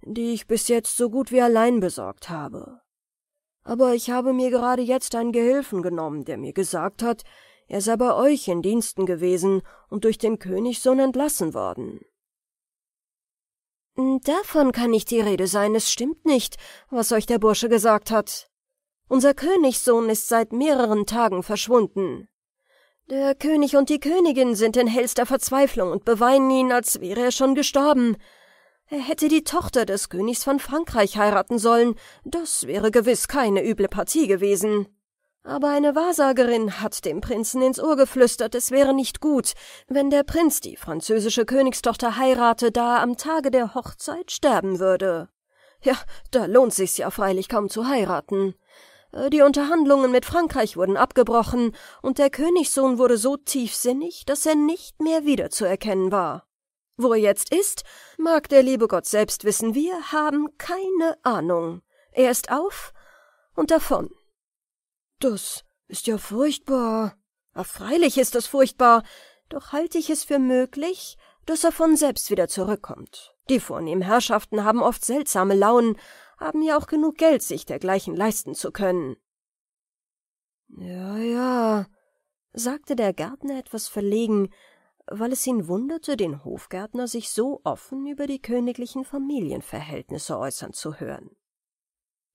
die ich bis jetzt so gut wie allein besorgt habe. Aber ich habe mir gerade jetzt einen Gehilfen genommen, der mir gesagt hat, er sei bei euch in Diensten gewesen und durch den Königssohn entlassen worden. Davon kann nicht die Rede sein, es stimmt nicht, was euch der Bursche gesagt hat. Unser Königssohn ist seit mehreren Tagen verschwunden. Der König und die Königin sind in hellster Verzweiflung und beweinen ihn, als wäre er schon gestorben. Er hätte die Tochter des Königs von Frankreich heiraten sollen, das wäre gewiss keine üble Partie gewesen. Aber eine Wahrsagerin hat dem Prinzen ins Ohr geflüstert, es wäre nicht gut, wenn der Prinz die französische Königstochter heirate, da er am Tage der Hochzeit sterben würde. Ja, da lohnt sich's ja freilich kaum zu heiraten. Äh, die Unterhandlungen mit Frankreich wurden abgebrochen, und der Königssohn wurde so tiefsinnig, dass er nicht mehr wiederzuerkennen war. Wo er jetzt ist, mag der liebe Gott selbst wissen, wir haben keine Ahnung. Er ist auf und davon. Das ist ja furchtbar. Ach, freilich ist es furchtbar, doch halte ich es für möglich, dass er von selbst wieder zurückkommt. Die vornehmen Herrschaften haben oft seltsame Launen, haben ja auch genug Geld, sich dergleichen leisten zu können. Ja, ja, sagte der Gärtner etwas verlegen, weil es ihn wunderte, den Hofgärtner sich so offen über die königlichen Familienverhältnisse äußern zu hören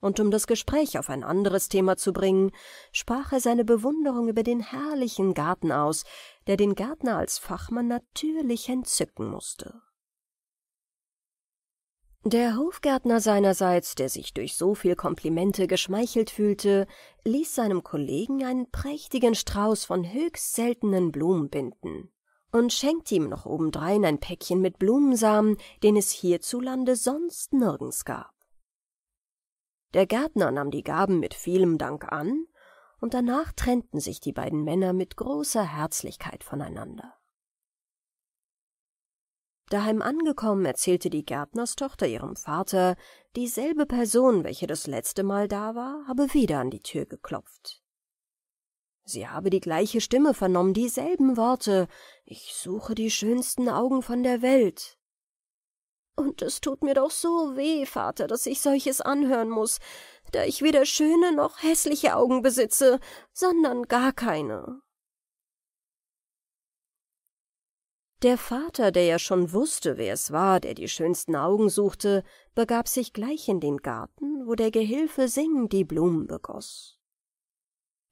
und um das Gespräch auf ein anderes Thema zu bringen, sprach er seine Bewunderung über den herrlichen Garten aus, der den Gärtner als Fachmann natürlich entzücken musste. Der Hofgärtner seinerseits, der sich durch so viel Komplimente geschmeichelt fühlte, ließ seinem Kollegen einen prächtigen Strauß von höchst seltenen Blumen binden und schenkte ihm noch obendrein ein Päckchen mit Blumensamen, den es hierzulande sonst nirgends gab. Der Gärtner nahm die Gaben mit vielem Dank an, und danach trennten sich die beiden Männer mit großer Herzlichkeit voneinander. Daheim angekommen, erzählte die Gärtnerstochter ihrem Vater, dieselbe Person, welche das letzte Mal da war, habe wieder an die Tür geklopft. Sie habe die gleiche Stimme vernommen, dieselben Worte Ich suche die schönsten Augen von der Welt. Und es tut mir doch so weh, Vater, dass ich solches anhören muss, da ich weder schöne noch hässliche Augen besitze, sondern gar keine. Der Vater, der ja schon wusste, wer es war, der die schönsten Augen suchte, begab sich gleich in den Garten, wo der Gehilfe singend die Blumen begoß.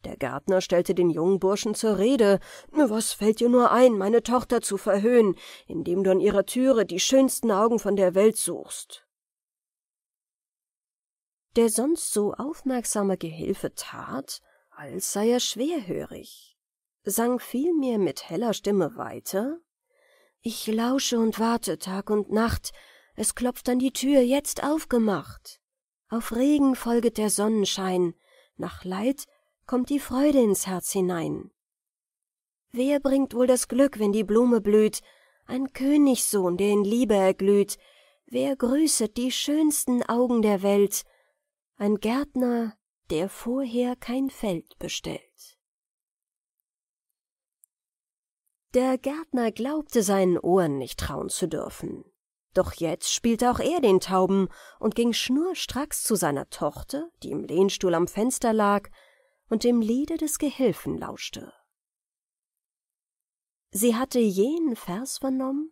Der Gärtner stellte den jungen Burschen zur Rede. Was fällt dir nur ein, meine Tochter zu verhöhnen, indem du an ihrer Türe die schönsten Augen von der Welt suchst? Der sonst so aufmerksame Gehilfe tat, als sei er schwerhörig, sang vielmehr mit heller Stimme weiter Ich lausche und warte Tag und Nacht, es klopft an die Tür, jetzt aufgemacht. Auf Regen folget der Sonnenschein, nach Leid kommt die Freude ins Herz hinein. Wer bringt wohl das Glück, wenn die Blume blüht? Ein Königssohn, der in Liebe erglüht. Wer grüßet die schönsten Augen der Welt? Ein Gärtner, der vorher kein Feld bestellt. Der Gärtner glaubte seinen Ohren nicht trauen zu dürfen. Doch jetzt spielte auch er den Tauben und ging schnurstracks zu seiner Tochter, die im Lehnstuhl am Fenster lag und dem Liede des Gehilfen lauschte. Sie hatte jenen Vers vernommen,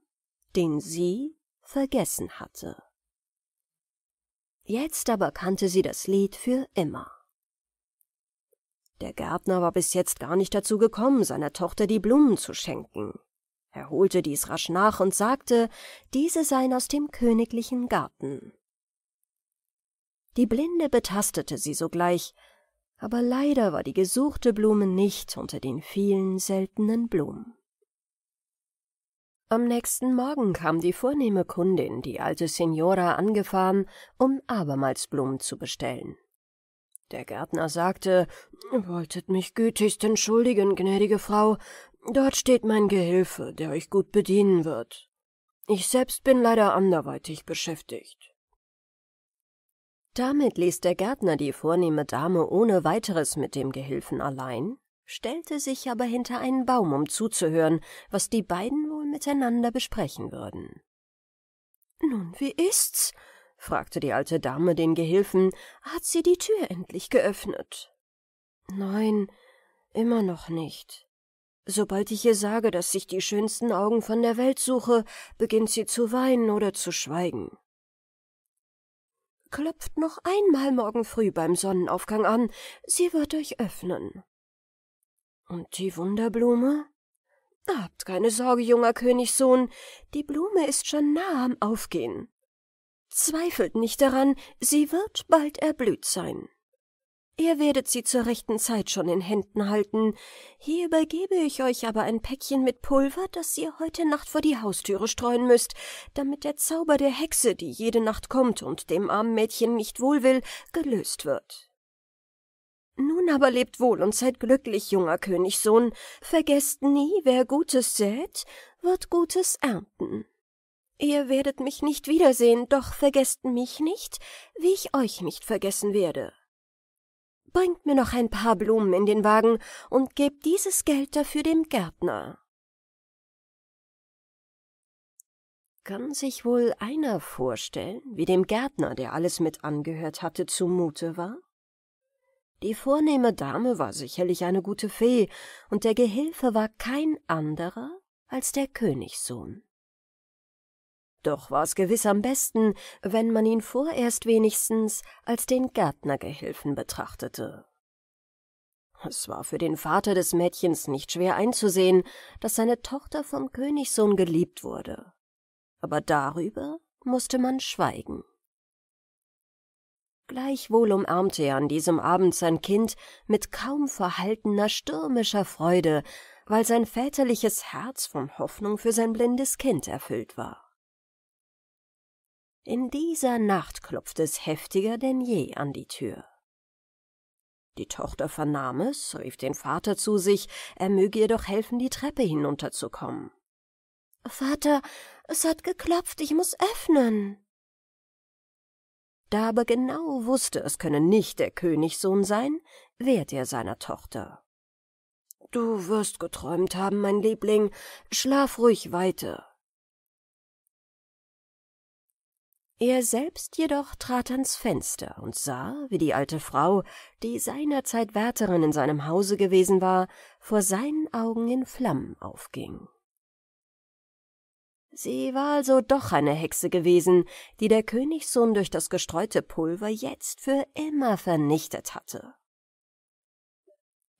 den sie vergessen hatte. Jetzt aber kannte sie das Lied für immer. Der Gärtner war bis jetzt gar nicht dazu gekommen, seiner Tochter die Blumen zu schenken. Er holte dies rasch nach und sagte, diese seien aus dem königlichen Garten. Die Blinde betastete sie sogleich, aber leider war die gesuchte Blume nicht unter den vielen seltenen Blumen. Am nächsten Morgen kam die vornehme Kundin, die alte Signora, angefahren, um abermals Blumen zu bestellen. Der Gärtner sagte, »Wolltet mich gütigst entschuldigen, gnädige Frau, Dort steht mein Gehilfe, der euch gut bedienen wird. Ich selbst bin leider anderweitig beschäftigt. Damit ließ der Gärtner die vornehme Dame ohne weiteres mit dem Gehilfen allein, stellte sich aber hinter einen Baum, um zuzuhören, was die beiden wohl miteinander besprechen würden. Nun, wie ist's? fragte die alte Dame den Gehilfen, hat sie die Tür endlich geöffnet? Nein, immer noch nicht. Sobald ich ihr sage, dass ich die schönsten Augen von der Welt suche, beginnt sie zu weinen oder zu schweigen. Klopft noch einmal morgen früh beim Sonnenaufgang an, sie wird euch öffnen. Und die Wunderblume? Habt keine Sorge, junger Königssohn, die Blume ist schon nah am Aufgehen. Zweifelt nicht daran, sie wird bald erblüht sein. Ihr werdet sie zur rechten Zeit schon in Händen halten. Hier übergebe ich euch aber ein Päckchen mit Pulver, das ihr heute Nacht vor die Haustüre streuen müsst, damit der Zauber der Hexe, die jede Nacht kommt und dem armen Mädchen nicht wohl will, gelöst wird. Nun aber lebt wohl und seid glücklich, junger Königssohn. Vergesst nie, wer Gutes sät, wird Gutes ernten. Ihr werdet mich nicht wiedersehen, doch vergesst mich nicht, wie ich euch nicht vergessen werde. Bringt mir noch ein paar Blumen in den Wagen und gebt dieses Geld dafür dem Gärtner. Kann sich wohl einer vorstellen, wie dem Gärtner, der alles mit angehört hatte, zumute war? Die vornehme Dame war sicherlich eine gute Fee, und der Gehilfe war kein anderer als der Königssohn. Doch war es gewiss am besten, wenn man ihn vorerst wenigstens als den Gärtnergehilfen betrachtete. Es war für den Vater des Mädchens nicht schwer einzusehen, dass seine Tochter vom Königssohn geliebt wurde. Aber darüber musste man schweigen. Gleichwohl umarmte er an diesem Abend sein Kind mit kaum verhaltener stürmischer Freude, weil sein väterliches Herz von Hoffnung für sein blindes Kind erfüllt war. In dieser Nacht klopfte es heftiger denn je an die Tür. Die Tochter vernahm es, rief den Vater zu sich, er möge ihr doch helfen, die Treppe hinunterzukommen. Vater, es hat geklopft, ich muss öffnen. Da aber genau wusste, es könne nicht der Königssohn sein, wehrte er seiner Tochter. Du wirst geträumt haben, mein Liebling, schlaf ruhig weiter. Er selbst jedoch trat ans Fenster und sah, wie die alte Frau, die seinerzeit Wärterin in seinem Hause gewesen war, vor seinen Augen in Flammen aufging. Sie war also doch eine Hexe gewesen, die der Königssohn durch das gestreute Pulver jetzt für immer vernichtet hatte.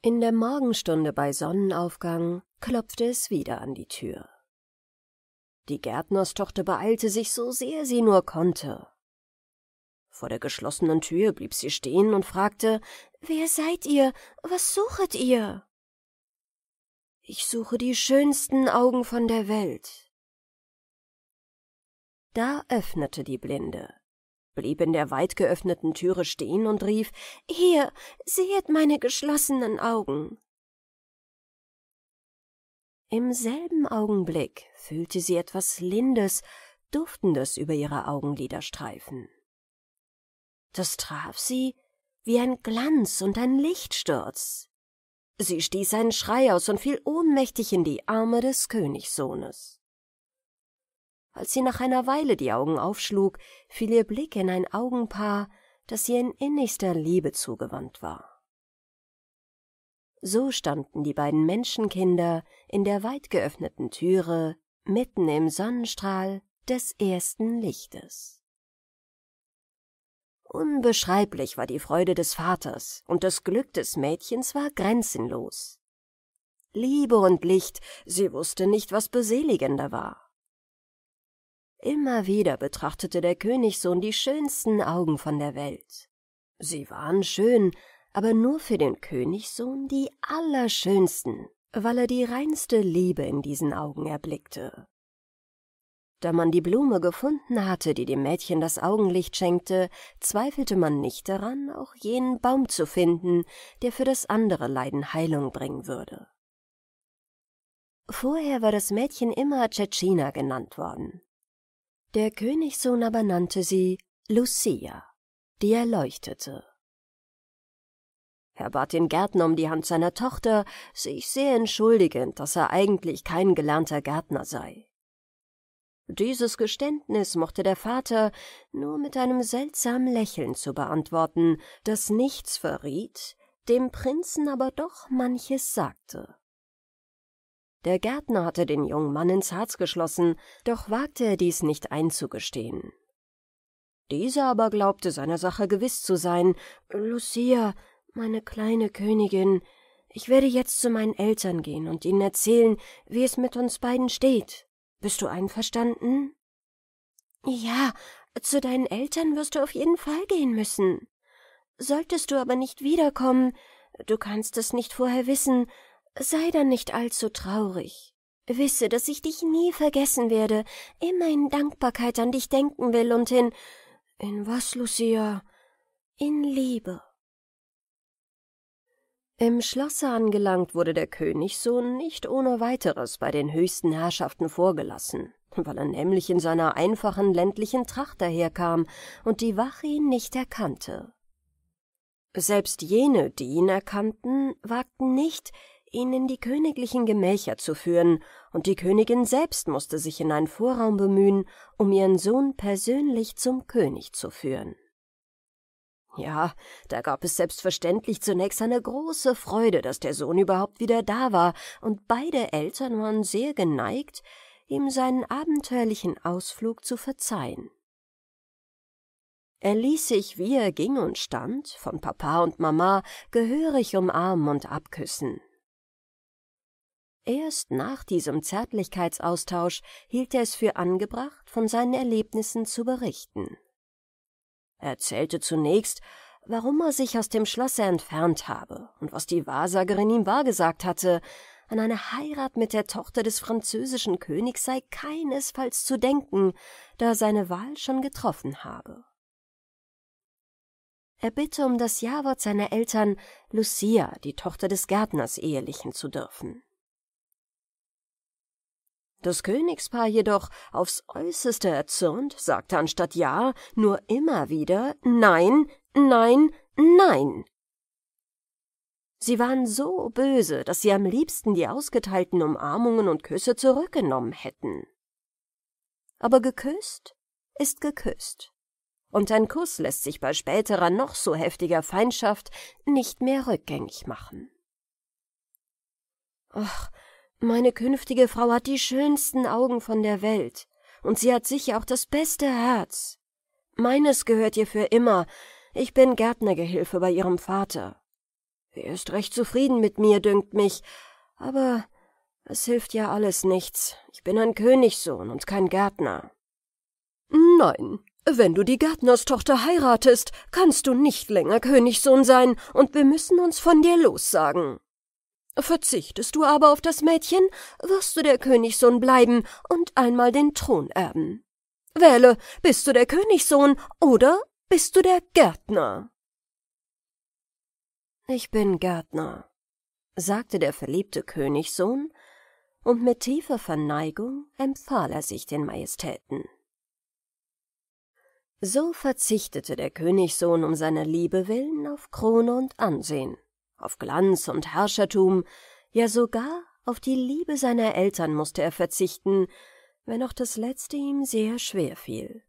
In der Morgenstunde bei Sonnenaufgang klopfte es wieder an die Tür. Die Gärtnerstochter beeilte sich so sehr sie nur konnte. Vor der geschlossenen Tür blieb sie stehen und fragte Wer seid ihr? Was suchet ihr? Ich suche die schönsten Augen von der Welt. Da öffnete die Blinde, blieb in der weit geöffneten Türe stehen und rief Hier, sehet meine geschlossenen Augen. Im selben Augenblick fühlte sie etwas Lindes, Duftendes über ihre Augenlider streifen. Das traf sie wie ein Glanz und ein Lichtsturz. Sie stieß einen Schrei aus und fiel ohnmächtig in die Arme des Königssohnes. Als sie nach einer Weile die Augen aufschlug, fiel ihr Blick in ein Augenpaar, das ihr in innigster Liebe zugewandt war. So standen die beiden Menschenkinder in der weit geöffneten Türe mitten im Sonnenstrahl des ersten Lichtes. Unbeschreiblich war die Freude des Vaters, und das Glück des Mädchens war grenzenlos. Liebe und Licht, sie wusste nicht, was beseligender war. Immer wieder betrachtete der Königssohn die schönsten Augen von der Welt. Sie waren schön, aber nur für den Königssohn die allerschönsten, weil er die reinste Liebe in diesen Augen erblickte. Da man die Blume gefunden hatte, die dem Mädchen das Augenlicht schenkte, zweifelte man nicht daran, auch jenen Baum zu finden, der für das andere Leiden Heilung bringen würde. Vorher war das Mädchen immer Cecina genannt worden. Der Königssohn aber nannte sie Lucia, die Erleuchtete. Er bat den Gärtner um die Hand seiner Tochter, sich sehr entschuldigend, dass er eigentlich kein gelernter Gärtner sei. Dieses Geständnis mochte der Vater nur mit einem seltsamen Lächeln zu beantworten, das nichts verriet, dem Prinzen aber doch manches sagte. Der Gärtner hatte den jungen Mann ins Herz geschlossen, doch wagte er dies nicht einzugestehen. Dieser aber glaubte seiner Sache gewiss zu sein. Lucia, meine kleine Königin, ich werde jetzt zu meinen Eltern gehen und ihnen erzählen, wie es mit uns beiden steht. Bist du einverstanden? Ja, zu deinen Eltern wirst du auf jeden Fall gehen müssen. Solltest du aber nicht wiederkommen, du kannst es nicht vorher wissen, sei dann nicht allzu traurig. Wisse, dass ich dich nie vergessen werde, immer in Dankbarkeit an dich denken will und in in was, Lucia? In Liebe. Im Schlosse angelangt wurde der Königssohn nicht ohne weiteres bei den höchsten Herrschaften vorgelassen, weil er nämlich in seiner einfachen ländlichen Tracht daherkam und die Wache ihn nicht erkannte. Selbst jene, die ihn erkannten, wagten nicht, ihn in die königlichen Gemächer zu führen, und die Königin selbst musste sich in einen Vorraum bemühen, um ihren Sohn persönlich zum König zu führen. Ja, da gab es selbstverständlich zunächst eine große Freude, dass der Sohn überhaupt wieder da war, und beide Eltern waren sehr geneigt, ihm seinen abenteuerlichen Ausflug zu verzeihen. Er ließ sich, wie er ging und stand, von Papa und Mama gehörig umarmen und abküssen. Erst nach diesem Zärtlichkeitsaustausch hielt er es für angebracht, von seinen Erlebnissen zu berichten. Er erzählte zunächst, warum er sich aus dem Schlosse entfernt habe und was die Wahrsagerin ihm wahrgesagt hatte, an eine Heirat mit der Tochter des französischen Königs sei keinesfalls zu denken, da seine Wahl schon getroffen habe. Er bitte um das Jawort seiner Eltern, Lucia, die Tochter des Gärtners, ehelichen zu dürfen. Das Königspaar jedoch, aufs äußerste erzürnt, sagte anstatt Ja nur immer wieder Nein, nein, nein. Sie waren so böse, dass sie am liebsten die ausgeteilten Umarmungen und Küsse zurückgenommen hätten. Aber geküsst ist geküsst. Und ein Kuss lässt sich bei späterer noch so heftiger Feindschaft nicht mehr rückgängig machen. Ach, meine künftige Frau hat die schönsten Augen von der Welt, und sie hat sicher auch das beste Herz. Meines gehört ihr für immer. Ich bin Gärtnergehilfe bei ihrem Vater. Er ist recht zufrieden mit mir, dünkt mich, aber es hilft ja alles nichts. Ich bin ein Königssohn und kein Gärtner. Nein, Wenn du die Gärtnerstochter heiratest, kannst du nicht länger Königssohn sein, und wir müssen uns von dir lossagen. Verzichtest du aber auf das Mädchen, wirst du der Königssohn bleiben und einmal den Thron erben. Wähle, bist du der Königssohn oder bist du der Gärtner? Ich bin Gärtner, sagte der verliebte Königssohn, und mit tiefer Verneigung empfahl er sich den Majestäten. So verzichtete der Königssohn um seiner Liebe willen auf Krone und Ansehen, auf Glanz und Herrschertum, ja sogar auf die Liebe seiner Eltern musste er verzichten, wenn auch das letzte ihm sehr schwer fiel.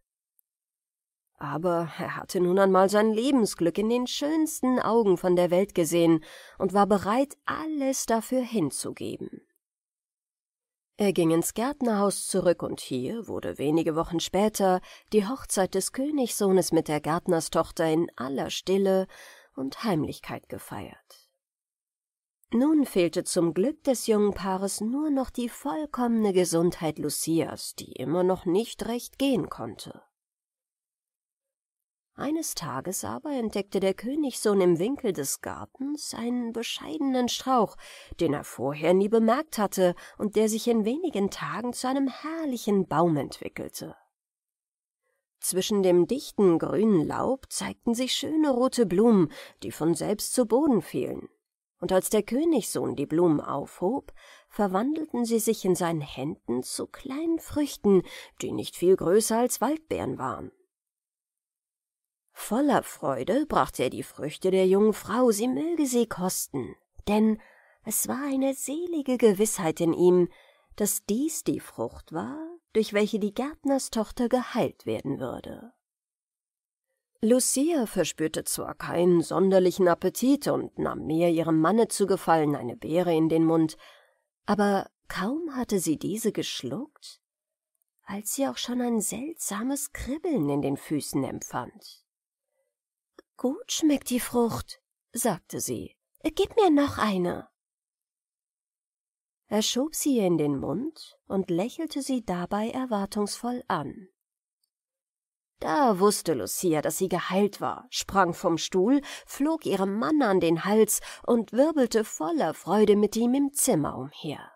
Aber er hatte nun einmal sein Lebensglück in den schönsten Augen von der Welt gesehen und war bereit, alles dafür hinzugeben. Er ging ins Gärtnerhaus zurück, und hier wurde wenige Wochen später die Hochzeit des Königssohnes mit der Gärtnerstochter in aller Stille und Heimlichkeit gefeiert. Nun fehlte zum Glück des jungen Paares nur noch die vollkommene Gesundheit Lucias, die immer noch nicht recht gehen konnte. Eines Tages aber entdeckte der Königssohn im Winkel des Gartens einen bescheidenen Strauch, den er vorher nie bemerkt hatte und der sich in wenigen Tagen zu einem herrlichen Baum entwickelte. Zwischen dem dichten grünen Laub zeigten sich schöne rote Blumen, die von selbst zu Boden fielen. Und als der Königssohn die Blumen aufhob, verwandelten sie sich in seinen Händen zu kleinen Früchten, die nicht viel größer als Waldbeeren waren. Voller Freude brachte er die Früchte der jungen Frau, sie möge sie kosten, denn es war eine selige Gewissheit in ihm, dass dies die Frucht war, durch welche die Gärtnerstochter geheilt werden würde. Lucia verspürte zwar keinen sonderlichen Appetit und nahm mehr ihrem Manne zu gefallen eine Beere in den Mund, aber kaum hatte sie diese geschluckt, als sie auch schon ein seltsames Kribbeln in den Füßen empfand. Gut schmeckt die Frucht, sagte sie. Gib mir noch eine. Er schob sie ihr in den Mund und lächelte sie dabei erwartungsvoll an. Da wusste Lucia, dass sie geheilt war, sprang vom Stuhl, flog ihrem Mann an den Hals und wirbelte voller Freude mit ihm im Zimmer umher.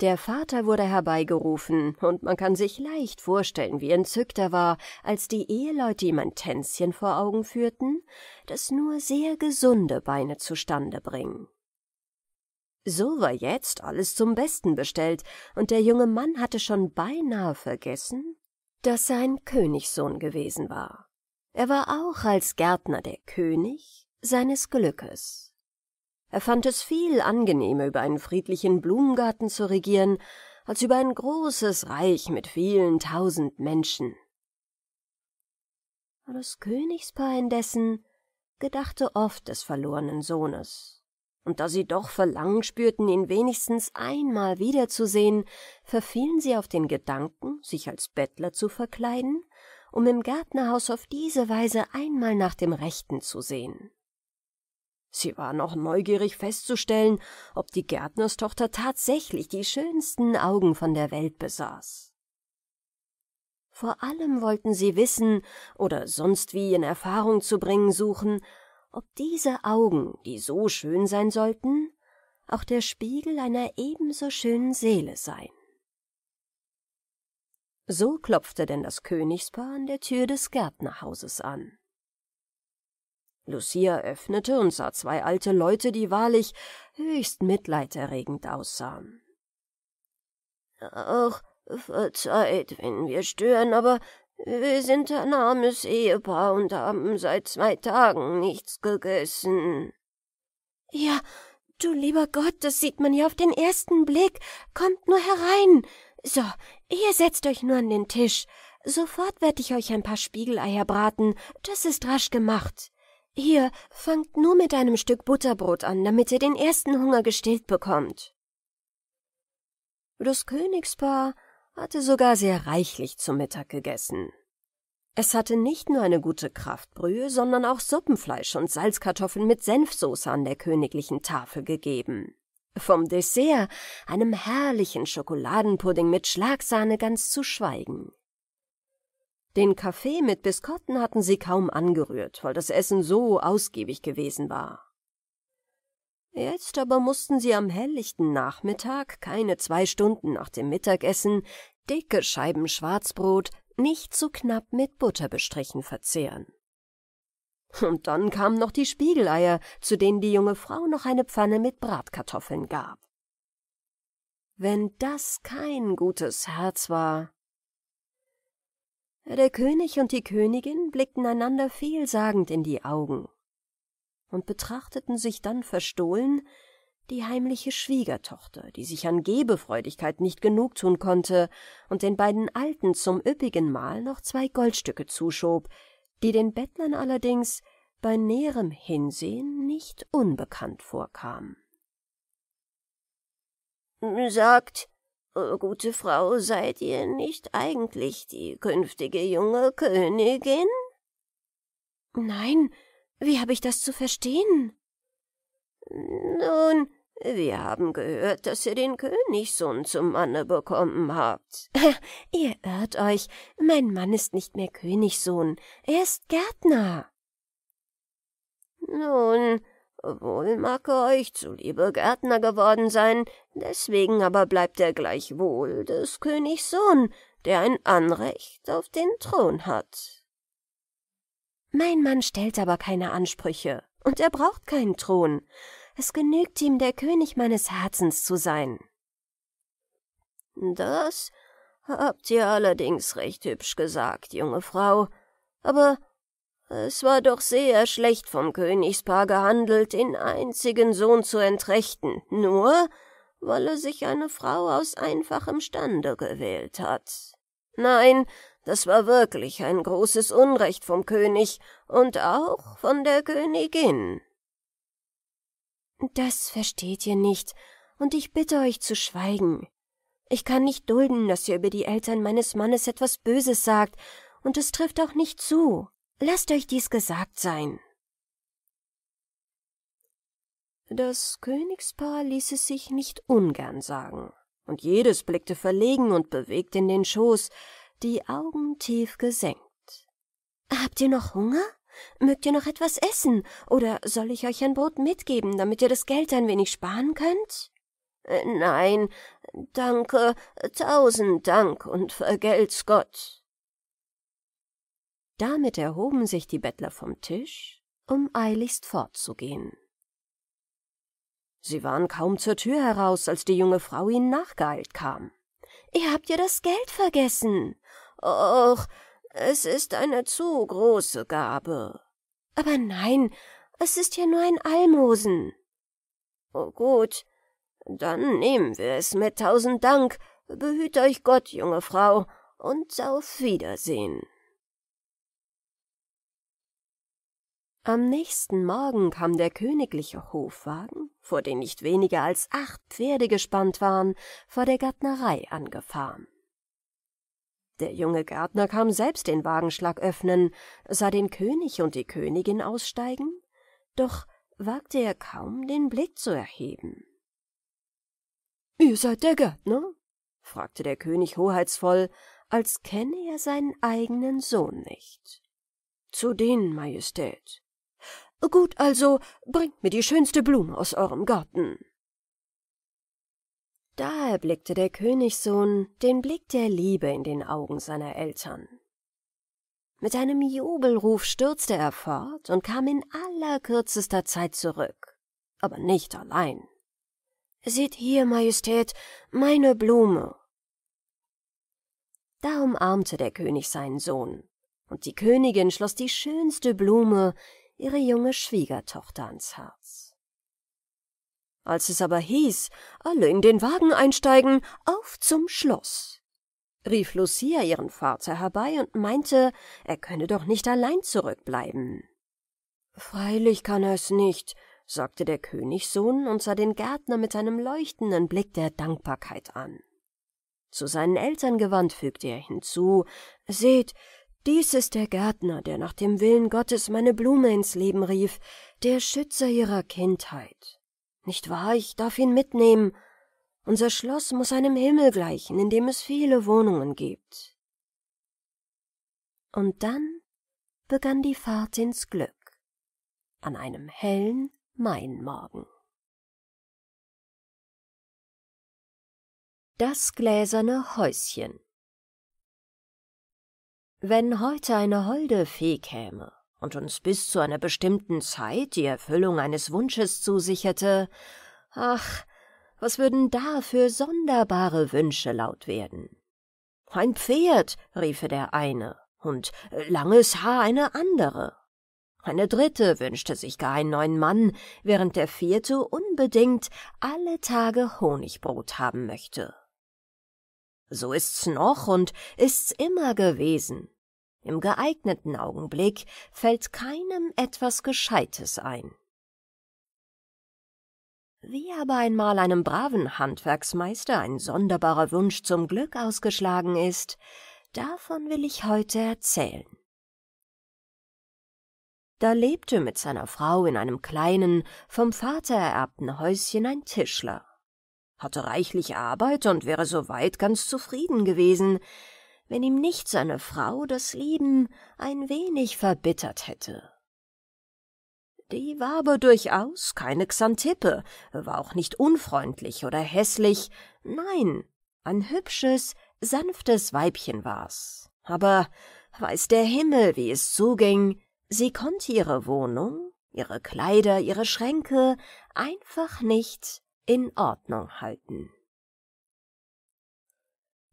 Der Vater wurde herbeigerufen, und man kann sich leicht vorstellen, wie entzückt er war, als die Eheleute ihm ein Tänzchen vor Augen führten, das nur sehr gesunde Beine zustande bringen. So war jetzt alles zum Besten bestellt, und der junge Mann hatte schon beinahe vergessen, dass er ein Königssohn gewesen war. Er war auch als Gärtner der König seines Glückes. Er fand es viel angenehmer, über einen friedlichen Blumengarten zu regieren, als über ein großes Reich mit vielen tausend Menschen. Das Königspaar indessen gedachte oft des verlorenen Sohnes, und da sie doch Verlangen spürten, ihn wenigstens einmal wiederzusehen, verfielen sie auf den Gedanken, sich als Bettler zu verkleiden, um im Gärtnerhaus auf diese Weise einmal nach dem Rechten zu sehen. Sie war noch neugierig festzustellen, ob die Gärtnerstochter tatsächlich die schönsten Augen von der Welt besaß. Vor allem wollten sie wissen oder sonst wie in Erfahrung zu bringen suchen, ob diese Augen, die so schön sein sollten, auch der Spiegel einer ebenso schönen Seele seien. So klopfte denn das Königspaar an der Tür des Gärtnerhauses an. Lucia öffnete und sah zwei alte Leute, die wahrlich höchst mitleiderregend aussahen. Ach, verzeiht, wenn wir stören, aber wir sind ein armes Ehepaar und haben seit zwei Tagen nichts gegessen. Ja, du lieber Gott, das sieht man ja auf den ersten Blick. Kommt nur herein. So, ihr setzt euch nur an den Tisch. Sofort werde ich euch ein paar Spiegeleier braten. Das ist rasch gemacht. Hier, fangt nur mit einem Stück Butterbrot an, damit ihr den ersten Hunger gestillt bekommt. Das Königspaar hatte sogar sehr reichlich zu Mittag gegessen. Es hatte nicht nur eine gute Kraftbrühe, sondern auch Suppenfleisch und Salzkartoffeln mit Senfsoße an der königlichen Tafel gegeben. Vom Dessert, einem herrlichen Schokoladenpudding mit Schlagsahne ganz zu schweigen. Den Kaffee mit Biskotten hatten sie kaum angerührt, weil das Essen so ausgiebig gewesen war. Jetzt aber mussten sie am helllichten Nachmittag, keine zwei Stunden nach dem Mittagessen, dicke Scheiben Schwarzbrot, nicht zu knapp mit Butter bestrichen, verzehren. Und dann kamen noch die Spiegeleier, zu denen die junge Frau noch eine Pfanne mit Bratkartoffeln gab. Wenn das kein gutes Herz war. Der König und die Königin blickten einander vielsagend in die Augen und betrachteten sich dann verstohlen die heimliche Schwiegertochter, die sich an Gebefreudigkeit nicht genug tun konnte und den beiden Alten zum üppigen Mahl noch zwei Goldstücke zuschob, die den Bettlern allerdings bei näherem Hinsehen nicht unbekannt vorkamen. Sagt, oh, gute Frau, seid ihr nicht eigentlich die künftige junge Königin? Nein, wie habe ich das zu verstehen? Nun, wir haben gehört, dass ihr den Königssohn zum Manne bekommen habt. *laughs* ihr irrt euch. Mein Mann ist nicht mehr Königssohn. Er ist Gärtner. Nun, wohl mag er euch zuliebe Gärtner geworden sein, deswegen aber bleibt er gleichwohl des Königs Sohn, der ein Anrecht auf den Thron hat. Mein Mann stellt aber keine Ansprüche, und er braucht keinen Thron. Es genügt ihm, der König meines Herzens zu sein. Das habt ihr allerdings recht hübsch gesagt, junge Frau, aber es war doch sehr schlecht vom Königspaar gehandelt, den einzigen Sohn zu entrechten, nur weil er sich eine Frau aus einfachem Stande gewählt hat. Nein, das war wirklich ein großes Unrecht vom König und auch von der Königin. Das versteht ihr nicht, und ich bitte euch zu schweigen. Ich kann nicht dulden, dass ihr über die Eltern meines Mannes etwas Böses sagt, und es trifft auch nicht zu. Lasst euch dies gesagt sein. Das Königspaar ließ es sich nicht ungern sagen, und jedes blickte verlegen und bewegt in den Schoß, die Augen tief gesenkt. Habt ihr noch Hunger? Mögt ihr noch etwas essen? Oder soll ich euch ein Brot mitgeben, damit ihr das Geld ein wenig sparen könnt? Äh, nein, danke, tausend Dank und vergelt's Gott. Damit erhoben sich die Bettler vom Tisch, um eiligst fortzugehen. Sie waren kaum zur Tür heraus, als die junge Frau ihnen nachgeeilt kam. Ihr habt ja das Geld vergessen. Och, es ist eine zu große Gabe. Aber nein, es ist ja nur ein Almosen. Oh gut, dann nehmen wir es mit tausend Dank. Behüt euch Gott, junge Frau, und auf Wiedersehen. Am nächsten Morgen kam der königliche Hofwagen, vor den nicht weniger als acht Pferde gespannt waren, vor der Gärtnerei angefahren. Der junge Gärtner kam selbst den Wagenschlag öffnen, sah den König und die Königin aussteigen, doch wagte er kaum, den Blick zu erheben. »Ihr seid der Gärtner?« fragte der König hoheitsvoll, als kenne er seinen eigenen Sohn nicht. »Zu denen, Majestät.« »Gut, also bringt mir die schönste Blume aus eurem Garten.« da erblickte der Königssohn den Blick der Liebe in den Augen seiner Eltern. Mit einem Jubelruf stürzte er fort und kam in allerkürzester Zeit zurück, aber nicht allein. Seht hier, Majestät, meine Blume. Da umarmte der König seinen Sohn, und die Königin schloss die schönste Blume, ihre junge Schwiegertochter, ans Herz. Als es aber hieß, alle in den Wagen einsteigen, auf zum Schloss, rief Lucia ihren Vater herbei und meinte, er könne doch nicht allein zurückbleiben. Freilich kann er es nicht, sagte der Königssohn und sah den Gärtner mit einem leuchtenden Blick der Dankbarkeit an. Zu seinen Eltern gewandt fügte er hinzu, Seht, dies ist der Gärtner, der nach dem Willen Gottes meine Blume ins Leben rief, der Schützer ihrer Kindheit. Nicht wahr, ich darf ihn mitnehmen. Unser Schloss muss einem Himmel gleichen, in dem es viele Wohnungen gibt. Und dann begann die Fahrt ins Glück an einem hellen Mainmorgen. Das gläserne Häuschen Wenn heute eine holde Fee käme und uns bis zu einer bestimmten Zeit die Erfüllung eines Wunsches zusicherte, ach, was würden da für sonderbare Wünsche laut werden? Ein Pferd, riefe der eine, und langes Haar eine andere. Eine dritte wünschte sich gar einen neuen Mann, während der vierte unbedingt alle Tage Honigbrot haben möchte. So ist's noch und ist's immer gewesen. Im geeigneten Augenblick fällt keinem etwas Gescheites ein. Wie aber einmal einem braven Handwerksmeister ein sonderbarer Wunsch zum Glück ausgeschlagen ist, davon will ich heute erzählen. Da lebte mit seiner Frau in einem kleinen, vom Vater ererbten Häuschen ein Tischler, hatte reichlich Arbeit und wäre soweit ganz zufrieden gewesen, wenn ihm nicht seine Frau das Leben ein wenig verbittert hätte. Die war aber durchaus keine Xantippe, war auch nicht unfreundlich oder hässlich, nein, ein hübsches, sanftes Weibchen war's. Aber weiß der Himmel, wie es zuging, sie konnte ihre Wohnung, ihre Kleider, ihre Schränke einfach nicht in Ordnung halten.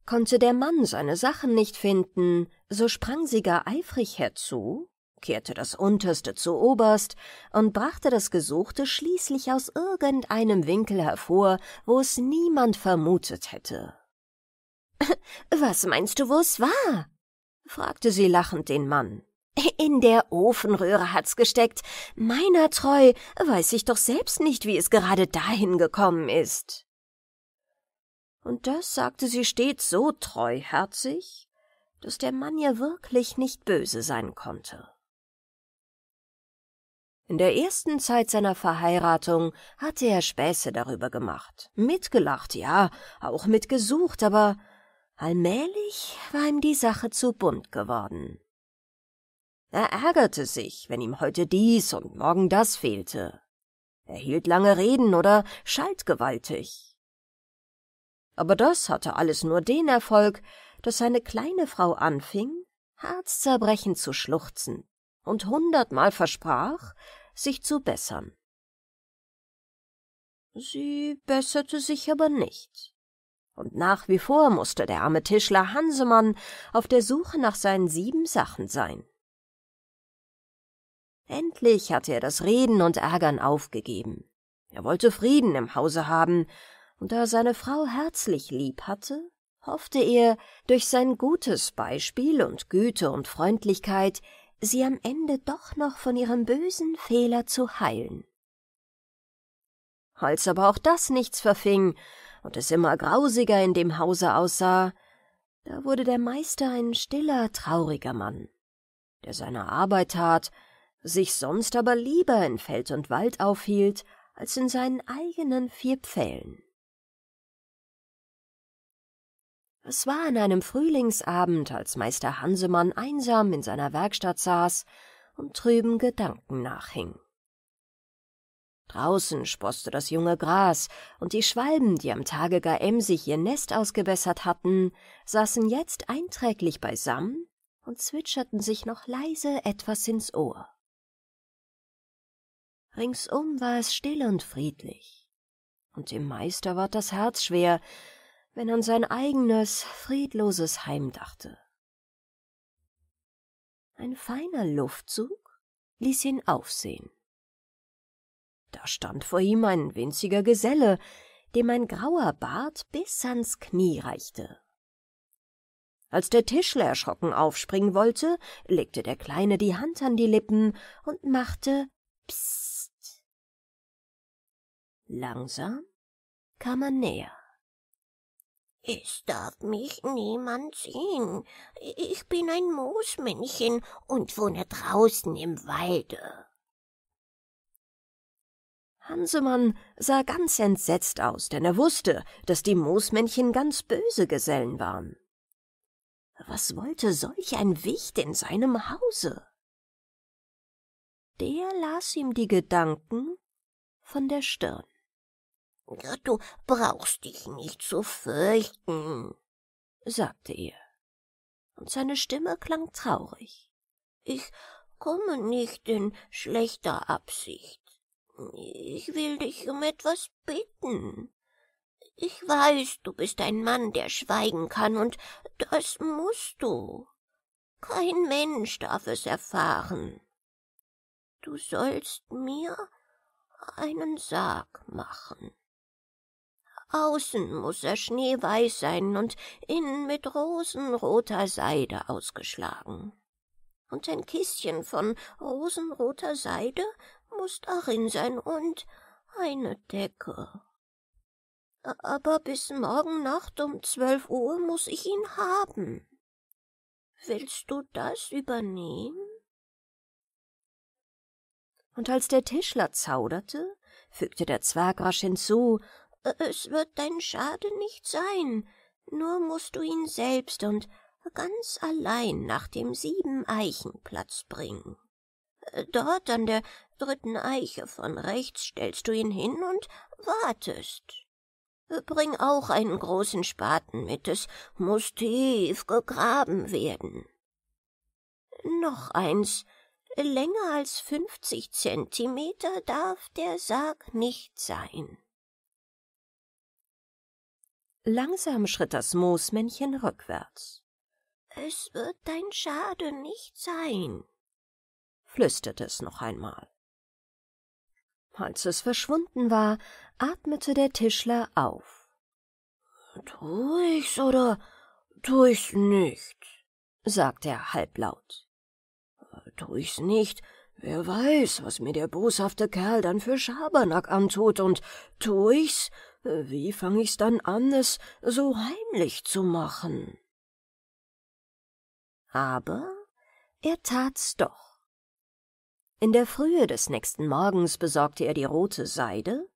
Konnte der Mann seine Sachen nicht finden, so sprang sie gar eifrig herzu, kehrte das Unterste zu Oberst und brachte das Gesuchte schließlich aus irgendeinem Winkel hervor, wo es niemand vermutet hätte. *laughs* Was meinst du, wo es war? fragte sie lachend den Mann. In der Ofenröhre hat's gesteckt. Meiner treu, weiß ich doch selbst nicht, wie es gerade dahin gekommen ist. Und das sagte sie stets so treuherzig, dass der Mann ihr wirklich nicht böse sein konnte. In der ersten Zeit seiner Verheiratung hatte er Späße darüber gemacht, mitgelacht, ja, auch mitgesucht, aber allmählich war ihm die Sache zu bunt geworden. Er ärgerte sich, wenn ihm heute dies und morgen das fehlte. Er hielt lange Reden oder schalt gewaltig. Aber das hatte alles nur den Erfolg, dass seine kleine Frau anfing, herzzerbrechend zu schluchzen und hundertmal versprach, sich zu bessern. Sie besserte sich aber nicht. Und nach wie vor musste der arme Tischler Hansemann auf der Suche nach seinen sieben Sachen sein. Endlich hatte er das Reden und Ärgern aufgegeben. Er wollte Frieden im Hause haben, und da er seine Frau herzlich lieb hatte, hoffte er, durch sein gutes Beispiel und Güte und Freundlichkeit sie am Ende doch noch von ihrem bösen Fehler zu heilen. Als aber auch das nichts verfing und es immer grausiger in dem Hause aussah, da wurde der Meister ein stiller, trauriger Mann, der seine Arbeit tat, sich sonst aber lieber in Feld und Wald aufhielt, als in seinen eigenen vier Pfählen. Es war an einem Frühlingsabend, als Meister Hansemann einsam in seiner Werkstatt saß und trüben Gedanken nachhing. Draußen sproßte das junge Gras, und die Schwalben, die am Tage gar emsig ihr Nest ausgebessert hatten, saßen jetzt einträglich beisammen und zwitscherten sich noch leise etwas ins Ohr. Ringsum war es still und friedlich, und dem Meister ward das Herz schwer, wenn an sein eigenes, friedloses Heim dachte. Ein feiner Luftzug ließ ihn aufsehen. Da stand vor ihm ein winziger Geselle, dem ein grauer Bart bis ans Knie reichte. Als der Tischler erschrocken aufspringen wollte, legte der Kleine die Hand an die Lippen und machte Psst. Langsam kam er näher. Es darf mich niemand sehen. Ich bin ein Moosmännchen und wohne draußen im Walde. Hansemann sah ganz entsetzt aus, denn er wusste, dass die Moosmännchen ganz böse Gesellen waren. Was wollte solch ein Wicht in seinem Hause? Der las ihm die Gedanken von der Stirn. Du brauchst dich nicht zu fürchten, sagte er, und seine Stimme klang traurig. Ich komme nicht in schlechter Absicht. Ich will dich um etwas bitten. Ich weiß, du bist ein Mann, der schweigen kann, und das musst du. Kein Mensch darf es erfahren. Du sollst mir einen Sarg machen. Außen muss er schneeweiß sein und innen mit rosenroter Seide ausgeschlagen. Und ein Kistchen von rosenroter Seide muss darin sein und eine Decke. Aber bis morgen Nacht um zwölf Uhr muss ich ihn haben. Willst du das übernehmen? Und als der Tischler zauderte, fügte der Zwerg rasch hinzu, es wird dein Schade nicht sein, nur musst du ihn selbst und ganz allein nach dem Siebeneichenplatz bringen. Dort an der dritten Eiche von rechts stellst du ihn hin und wartest. Bring auch einen großen Spaten mit, es muss tief gegraben werden. Noch eins, länger als fünfzig Zentimeter darf der Sarg nicht sein. Langsam schritt das Moosmännchen rückwärts. Es wird dein Schade nicht sein, flüsterte es noch einmal. Als es verschwunden war, atmete der Tischler auf. Tu ich's oder tu ich's nicht? sagte er halblaut. Tu ich's nicht, wer weiß, was mir der boshafte Kerl dann für Schabernack antut, und tu ich's, wie fang ich's dann an, es so heimlich zu machen? Aber er tat's doch. In der Frühe des nächsten Morgens besorgte er die rote Seide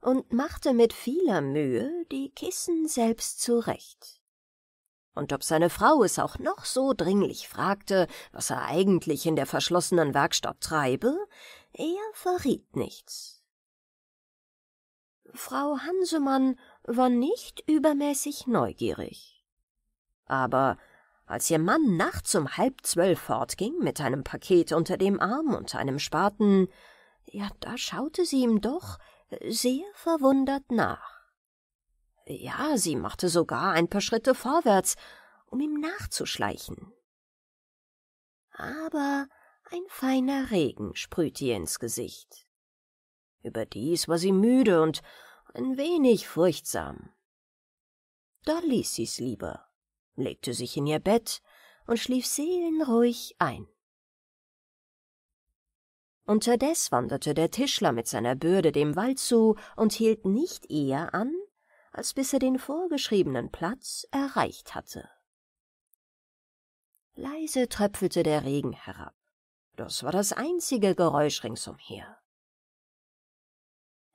und machte mit vieler Mühe die Kissen selbst zurecht. Und ob seine Frau es auch noch so dringlich fragte, was er eigentlich in der verschlossenen Werkstatt treibe, er verriet nichts. Frau Hansemann war nicht übermäßig neugierig. Aber als ihr Mann nachts um halb zwölf fortging mit einem Paket unter dem Arm und einem Spaten, ja, da schaute sie ihm doch sehr verwundert nach. Ja, sie machte sogar ein paar Schritte vorwärts, um ihm nachzuschleichen. Aber ein feiner Regen sprühte ihr ins Gesicht. Überdies war sie müde und ein wenig furchtsam. Da ließ sie's lieber legte sich in ihr Bett und schlief seelenruhig ein. Unterdes wanderte der Tischler mit seiner Bürde dem Wald zu und hielt nicht eher an, als bis er den vorgeschriebenen Platz erreicht hatte. Leise tröpfelte der Regen herab. Das war das einzige Geräusch ringsumher.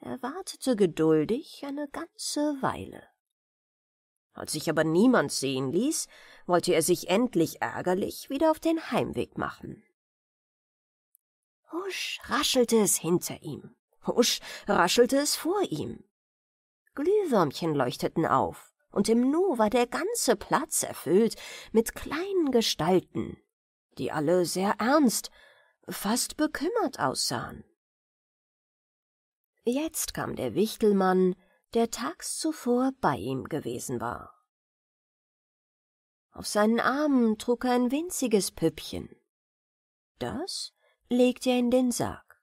Er wartete geduldig eine ganze Weile. Als sich aber niemand sehen ließ, wollte er sich endlich ärgerlich wieder auf den Heimweg machen. Husch raschelte es hinter ihm, husch raschelte es vor ihm. Glühwürmchen leuchteten auf, und im Nu war der ganze Platz erfüllt mit kleinen Gestalten, die alle sehr ernst, fast bekümmert aussahen. Jetzt kam der Wichtelmann, der tags zuvor bei ihm gewesen war. Auf seinen Armen trug er ein winziges Püppchen. Das legte er in den Sarg.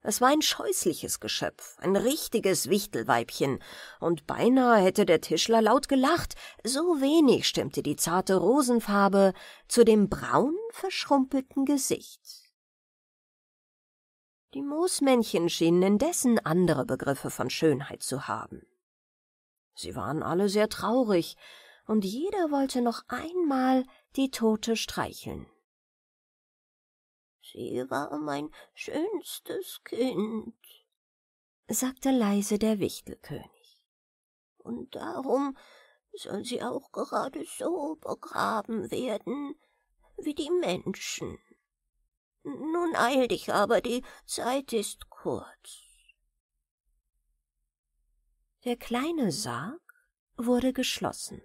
Es war ein scheußliches Geschöpf, ein richtiges Wichtelweibchen, und beinahe hätte der Tischler laut gelacht, so wenig stimmte die zarte Rosenfarbe zu dem braun verschrumpelten Gesicht. Die Moosmännchen schienen indessen andere Begriffe von Schönheit zu haben. Sie waren alle sehr traurig, und jeder wollte noch einmal die Tote streicheln. Sie war mein schönstes Kind, sagte leise der Wichtelkönig. Und darum soll sie auch gerade so begraben werden wie die Menschen. Nun eil dich aber, die Zeit ist kurz. Der kleine Sarg wurde geschlossen.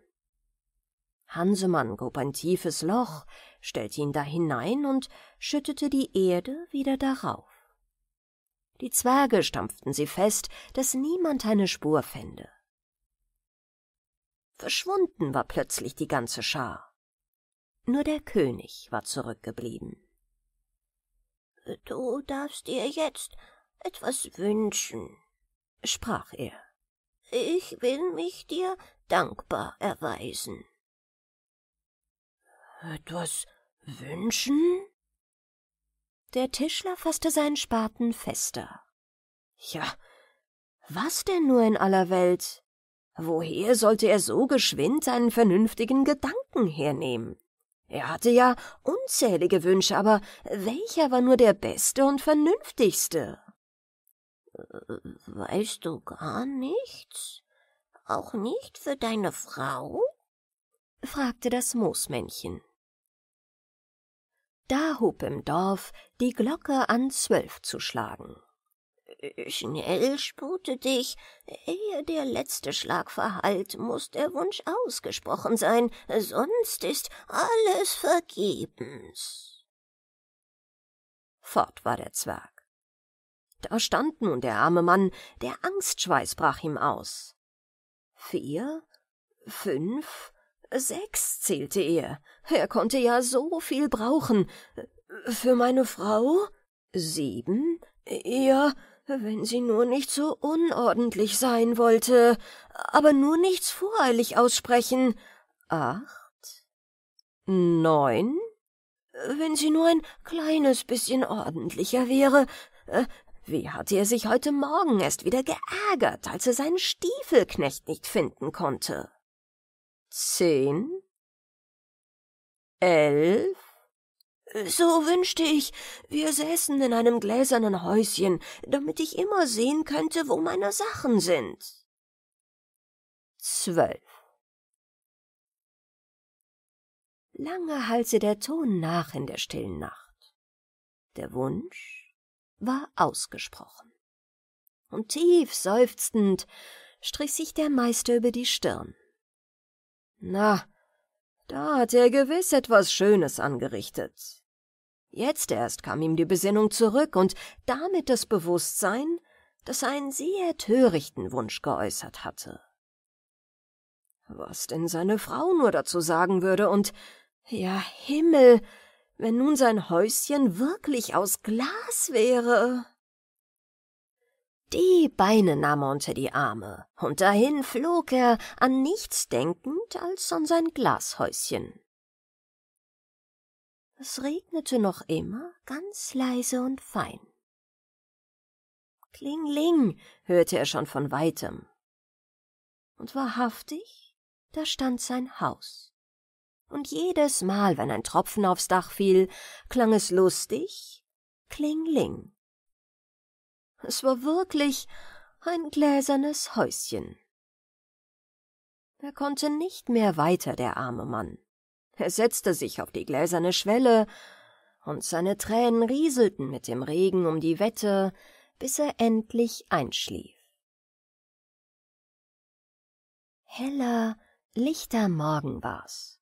Hansemann grub ein tiefes Loch, stellte ihn da hinein und schüttete die Erde wieder darauf. Die Zwerge stampften sie fest, dass niemand eine Spur fände. Verschwunden war plötzlich die ganze Schar. Nur der König war zurückgeblieben. Du darfst dir jetzt etwas wünschen, sprach er. Ich will mich dir dankbar erweisen. Etwas wünschen? Der Tischler fasste seinen Spaten fester. Ja, was denn nur in aller Welt? Woher sollte er so geschwind einen vernünftigen Gedanken hernehmen? Er hatte ja unzählige Wünsche, aber welcher war nur der beste und vernünftigste? Weißt du gar nichts? Auch nicht für deine Frau? fragte das Moosmännchen. Da hob im Dorf die Glocke an zwölf zu schlagen. Schnell spute dich, ehe der letzte Schlag verhallt, muss der Wunsch ausgesprochen sein, sonst ist alles vergebens. Fort war der Zwerg. Da stand nun der arme Mann, der Angstschweiß brach ihm aus. Vier, fünf, sechs zählte er. Er konnte ja so viel brauchen. Für meine Frau? Sieben? Ja, wenn sie nur nicht so unordentlich sein wollte, aber nur nichts voreilig aussprechen. Acht? Neun? Wenn sie nur ein kleines bisschen ordentlicher wäre, äh, wie hatte er sich heute Morgen erst wieder geärgert, als er seinen Stiefelknecht nicht finden konnte? Zehn? Elf? So wünschte ich, wir säßen in einem gläsernen Häuschen, damit ich immer sehen könnte, wo meine Sachen sind. Zwölf. Lange hallte der Ton nach in der stillen Nacht. Der Wunsch war ausgesprochen. Und tief seufzend strich sich der Meister über die Stirn. Na, da hat er gewiss etwas Schönes angerichtet. Jetzt erst kam ihm die Besinnung zurück und damit das Bewusstsein, dass er einen sehr törichten Wunsch geäußert hatte. Was denn seine Frau nur dazu sagen würde und, ja Himmel, wenn nun sein Häuschen wirklich aus Glas wäre. Die Beine nahm er unter die Arme, und dahin flog er, an nichts denkend als an sein Glashäuschen. Es regnete noch immer ganz leise und fein. Klingling hörte er schon von weitem. Und wahrhaftig, da stand sein Haus und jedes Mal, wenn ein Tropfen aufs Dach fiel, klang es lustig Klingling. Es war wirklich ein gläsernes Häuschen. Er konnte nicht mehr weiter, der arme Mann. Er setzte sich auf die gläserne Schwelle, und seine Tränen rieselten mit dem Regen um die Wette, bis er endlich einschlief. Heller, lichter Morgen war's.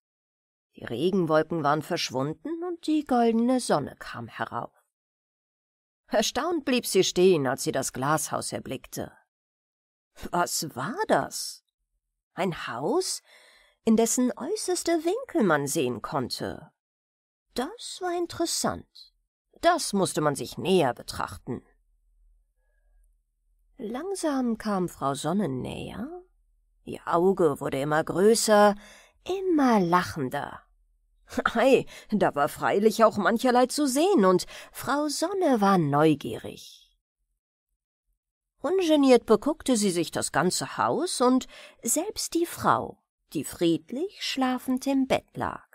Die Regenwolken waren verschwunden und die goldene Sonne kam herauf. Erstaunt blieb sie stehen, als sie das Glashaus erblickte. Was war das? Ein Haus, in dessen äußerste Winkel man sehen konnte. Das war interessant. Das musste man sich näher betrachten. Langsam kam Frau Sonne näher. Ihr Auge wurde immer größer, immer lachender. *laughs* Ei, da war freilich auch mancherlei zu sehen, und Frau Sonne war neugierig. Ungeniert beguckte sie sich das ganze Haus und selbst die Frau, die friedlich schlafend im Bett lag.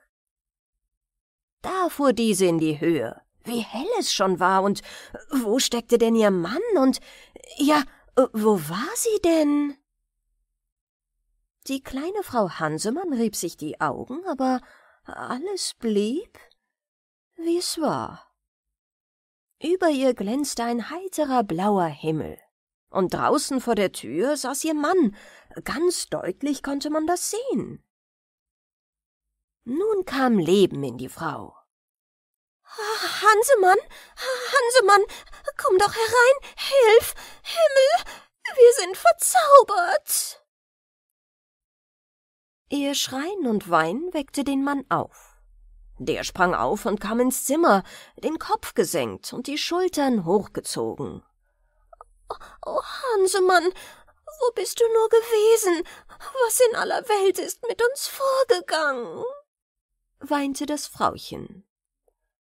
Da fuhr diese in die Höhe, wie hell es schon war, und wo steckte denn ihr Mann, und ja, wo war sie denn? Die kleine Frau Hansemann rieb sich die Augen, aber alles blieb, wie es war. Über ihr glänzte ein heiterer blauer Himmel, und draußen vor der Tür saß ihr Mann, ganz deutlich konnte man das sehen. Nun kam Leben in die Frau. Hansemann, Hansemann, komm doch herein, hilf, Himmel, wir sind verzaubert. Ihr Schreien und Weinen weckte den Mann auf. Der sprang auf und kam ins Zimmer, den Kopf gesenkt und die Schultern hochgezogen. Oh, Hansemann, wo bist du nur gewesen? Was in aller Welt ist mit uns vorgegangen? weinte das Frauchen.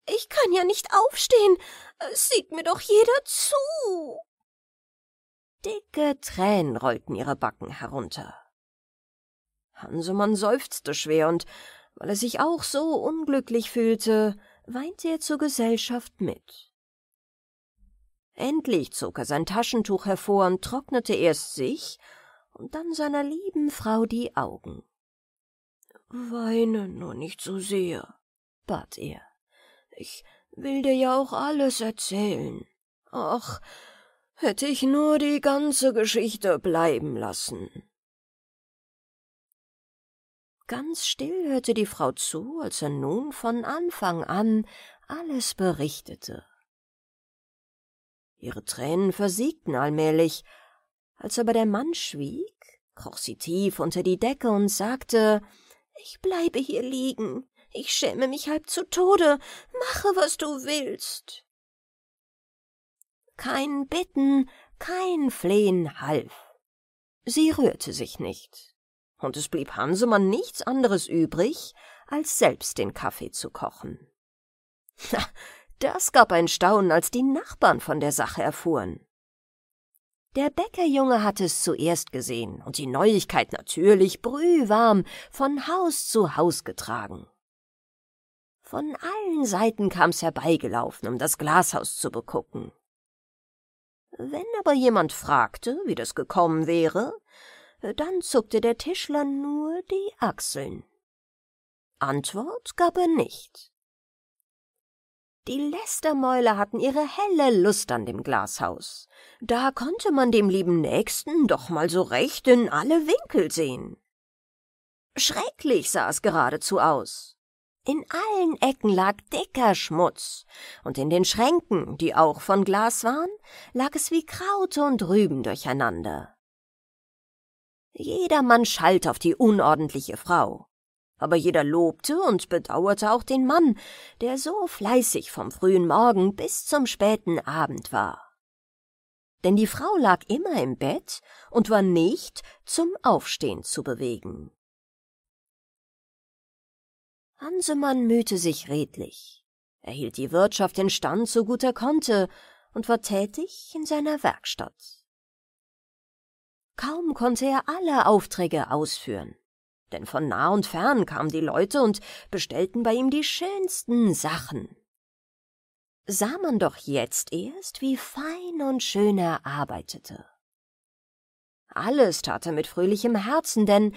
Ich kann ja nicht aufstehen. Es sieht mir doch jeder zu. Dicke Tränen rollten ihre Backen herunter. Hansemann seufzte schwer, und weil er sich auch so unglücklich fühlte, weinte er zur Gesellschaft mit. Endlich zog er sein Taschentuch hervor und trocknete erst sich und dann seiner lieben Frau die Augen. Weine nur nicht so sehr, bat er. Ich will dir ja auch alles erzählen. Ach, hätte ich nur die ganze Geschichte bleiben lassen. Ganz still hörte die Frau zu, als er nun von Anfang an alles berichtete. Ihre Tränen versiegten allmählich, als aber der Mann schwieg, kroch sie tief unter die Decke und sagte Ich bleibe hier liegen, ich schäme mich halb zu Tode, mache, was du willst. Kein Bitten, kein Flehen half. Sie rührte sich nicht, und es blieb Hansemann nichts anderes übrig, als selbst den Kaffee zu kochen. Das gab ein Staunen, als die Nachbarn von der Sache erfuhren. Der Bäckerjunge hatte es zuerst gesehen und die Neuigkeit natürlich brühwarm von Haus zu Haus getragen. Von allen Seiten kam's herbeigelaufen, um das Glashaus zu begucken. Wenn aber jemand fragte, wie das gekommen wäre, dann zuckte der Tischler nur die Achseln. Antwort gab er nicht. Die Lästermäuler hatten ihre helle Lust an dem Glashaus. Da konnte man dem lieben Nächsten doch mal so recht in alle Winkel sehen. Schrecklich sah es geradezu aus. In allen Ecken lag dicker Schmutz, und in den Schränken, die auch von Glas waren, lag es wie Kraut und Rüben durcheinander. Jedermann schalt auf die unordentliche Frau, aber jeder lobte und bedauerte auch den Mann, der so fleißig vom frühen Morgen bis zum späten Abend war. Denn die Frau lag immer im Bett und war nicht zum Aufstehen zu bewegen. Hansemann mühte sich redlich. Er hielt die Wirtschaft in Stand, so gut er konnte, und war tätig in seiner Werkstatt. Kaum konnte er alle Aufträge ausführen, denn von nah und fern kamen die Leute und bestellten bei ihm die schönsten Sachen. Sah man doch jetzt erst, wie fein und schön er arbeitete. Alles tat er mit fröhlichem Herzen, denn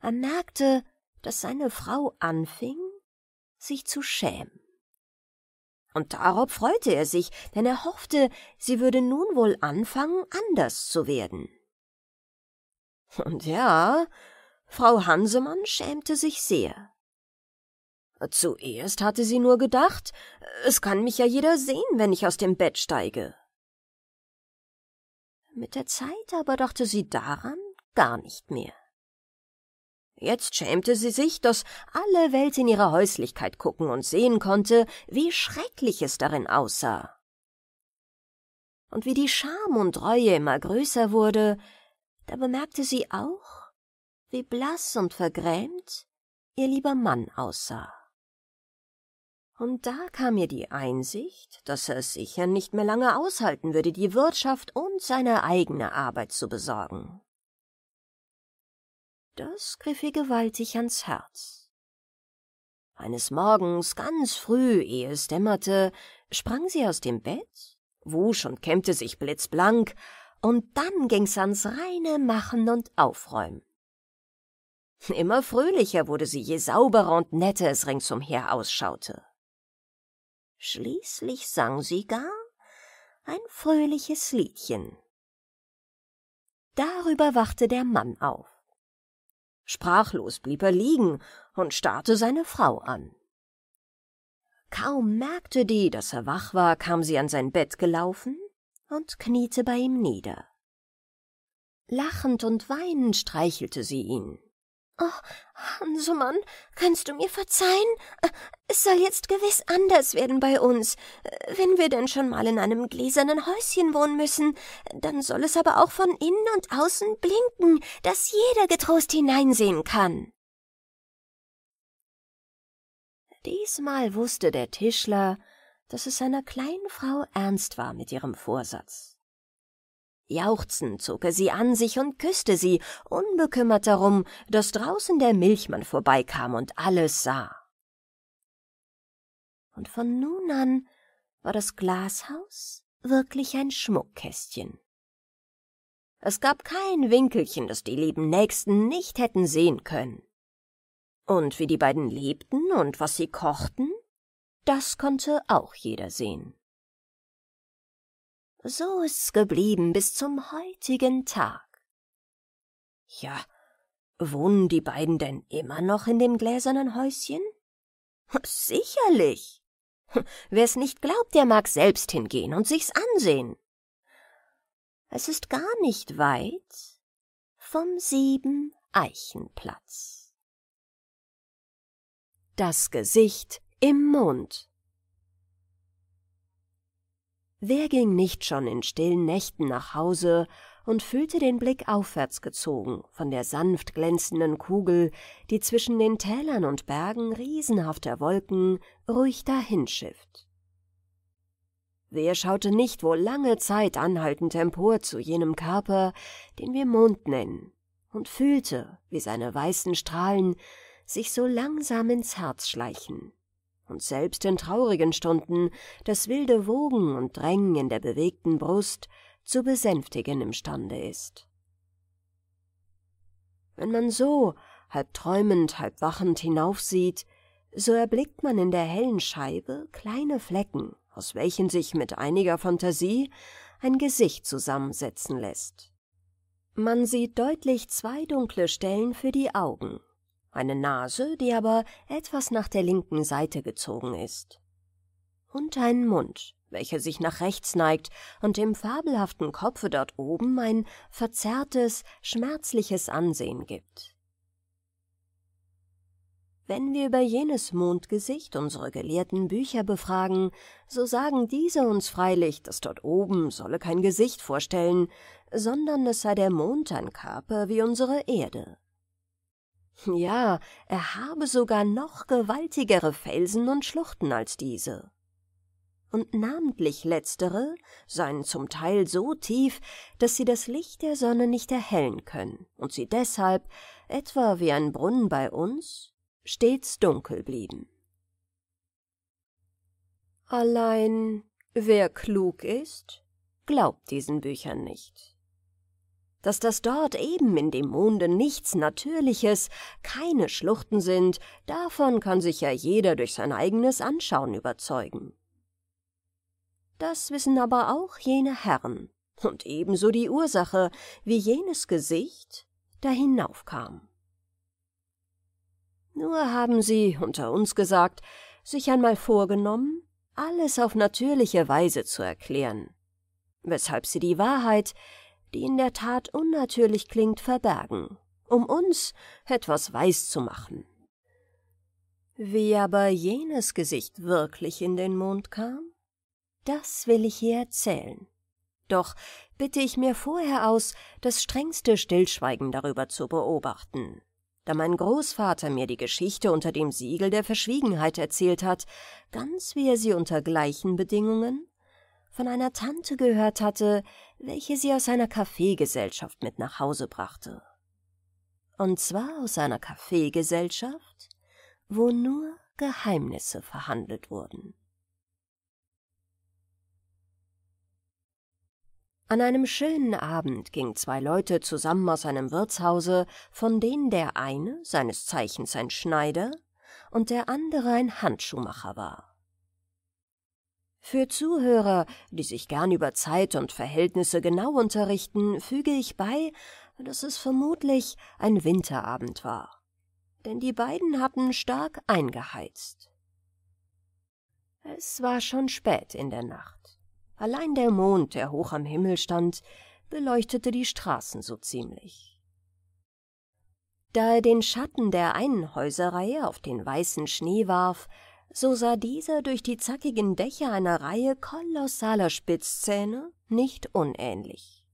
er merkte, dass seine Frau anfing, sich zu schämen. Und darauf freute er sich, denn er hoffte, sie würde nun wohl anfangen, anders zu werden. Und ja, Frau Hansemann schämte sich sehr. Zuerst hatte sie nur gedacht, es kann mich ja jeder sehen, wenn ich aus dem Bett steige. Mit der Zeit aber dachte sie daran gar nicht mehr. Jetzt schämte sie sich, dass alle Welt in ihre Häuslichkeit gucken und sehen konnte, wie schrecklich es darin aussah. Und wie die Scham und Reue immer größer wurde, da bemerkte sie auch, wie blass und vergrämt ihr lieber Mann aussah. Und da kam ihr die Einsicht, dass er es sicher nicht mehr lange aushalten würde, die Wirtschaft und seine eigene Arbeit zu besorgen. Das griff ihr gewaltig ans Herz. Eines Morgens, ganz früh, ehe es dämmerte, sprang sie aus dem Bett, wusch und kämmte sich blitzblank, und dann ging's ans reine Machen und Aufräumen. Immer fröhlicher wurde sie, je sauberer und netter es ringsumher ausschaute. Schließlich sang sie gar ein fröhliches Liedchen. Darüber wachte der Mann auf. Sprachlos blieb er liegen und starrte seine Frau an. Kaum merkte die, dass er wach war, kam sie an sein Bett gelaufen und kniete bei ihm nieder. Lachend und weinend streichelte sie ihn. Oh, Hansemann, kannst du mir verzeihen? Es soll jetzt gewiss anders werden bei uns. Wenn wir denn schon mal in einem gläsernen Häuschen wohnen müssen, dann soll es aber auch von innen und außen blinken, dass jeder getrost hineinsehen kann. Diesmal wusste der Tischler, dass es seiner kleinen Frau ernst war mit ihrem Vorsatz. Jauchzend zog er sie an sich und küsste sie, unbekümmert darum, dass draußen der Milchmann vorbeikam und alles sah. Und von nun an war das Glashaus wirklich ein Schmuckkästchen. Es gab kein Winkelchen, das die lieben Nächsten nicht hätten sehen können. Und wie die beiden lebten und was sie kochten, das konnte auch jeder sehen. So ist's geblieben bis zum heutigen Tag. Ja, wohnen die beiden denn immer noch in dem gläsernen Häuschen? Sicherlich. Wer's nicht glaubt, der mag selbst hingehen und sich's ansehen. Es ist gar nicht weit vom Sieben Eichenplatz. Das Gesicht im Mond Wer ging nicht schon in stillen Nächten nach Hause und fühlte den Blick aufwärts gezogen von der sanft glänzenden Kugel, die zwischen den Tälern und Bergen riesenhafter Wolken ruhig dahinschifft? Wer schaute nicht wohl lange Zeit anhaltend empor zu jenem Körper, den wir Mond nennen, und fühlte, wie seine weißen Strahlen sich so langsam ins Herz schleichen, und selbst in traurigen Stunden das wilde Wogen und Drängen in der bewegten Brust zu besänftigen imstande ist. Wenn man so, halb träumend, halb wachend hinaufsieht, so erblickt man in der hellen Scheibe kleine Flecken, aus welchen sich mit einiger Fantasie ein Gesicht zusammensetzen lässt. Man sieht deutlich zwei dunkle Stellen für die Augen, eine Nase, die aber etwas nach der linken Seite gezogen ist. Und einen Mund, welcher sich nach rechts neigt und dem fabelhaften Kopfe dort oben ein verzerrtes, schmerzliches Ansehen gibt. Wenn wir über jenes Mondgesicht unsere gelehrten Bücher befragen, so sagen diese uns freilich, dass dort oben solle kein Gesicht vorstellen, sondern es sei der Mond ein Körper wie unsere Erde, ja, er habe sogar noch gewaltigere Felsen und Schluchten als diese. Und namentlich letztere seien zum Teil so tief, dass sie das Licht der Sonne nicht erhellen können und sie deshalb, etwa wie ein Brunnen bei uns, stets dunkel blieben. Allein wer klug ist, glaubt diesen Büchern nicht dass das dort eben in dem Monde nichts Natürliches, keine Schluchten sind, davon kann sich ja jeder durch sein eigenes Anschauen überzeugen. Das wissen aber auch jene Herren und ebenso die Ursache, wie jenes Gesicht da hinaufkam. Nur haben sie, unter uns gesagt, sich einmal vorgenommen, alles auf natürliche Weise zu erklären, weshalb sie die Wahrheit, die in der Tat unnatürlich klingt, verbergen, um uns etwas weiß zu machen. Wie aber jenes Gesicht wirklich in den Mond kam, das will ich hier erzählen. Doch bitte ich mir vorher aus, das strengste Stillschweigen darüber zu beobachten, da mein Großvater mir die Geschichte unter dem Siegel der Verschwiegenheit erzählt hat, ganz wie er sie unter gleichen Bedingungen von einer Tante gehört hatte, welche sie aus einer Kaffeegesellschaft mit nach Hause brachte. Und zwar aus einer Kaffeegesellschaft, wo nur Geheimnisse verhandelt wurden. An einem schönen Abend gingen zwei Leute zusammen aus einem Wirtshause, von denen der eine, seines Zeichens ein Schneider, und der andere ein Handschuhmacher war. Für Zuhörer, die sich gern über Zeit und Verhältnisse genau unterrichten, füge ich bei, dass es vermutlich ein Winterabend war. Denn die beiden hatten stark eingeheizt. Es war schon spät in der Nacht. Allein der Mond, der hoch am Himmel stand, beleuchtete die Straßen so ziemlich. Da er den Schatten der einen Häuserreihe auf den weißen Schnee warf, so sah dieser durch die zackigen Dächer einer Reihe kolossaler Spitzzähne nicht unähnlich.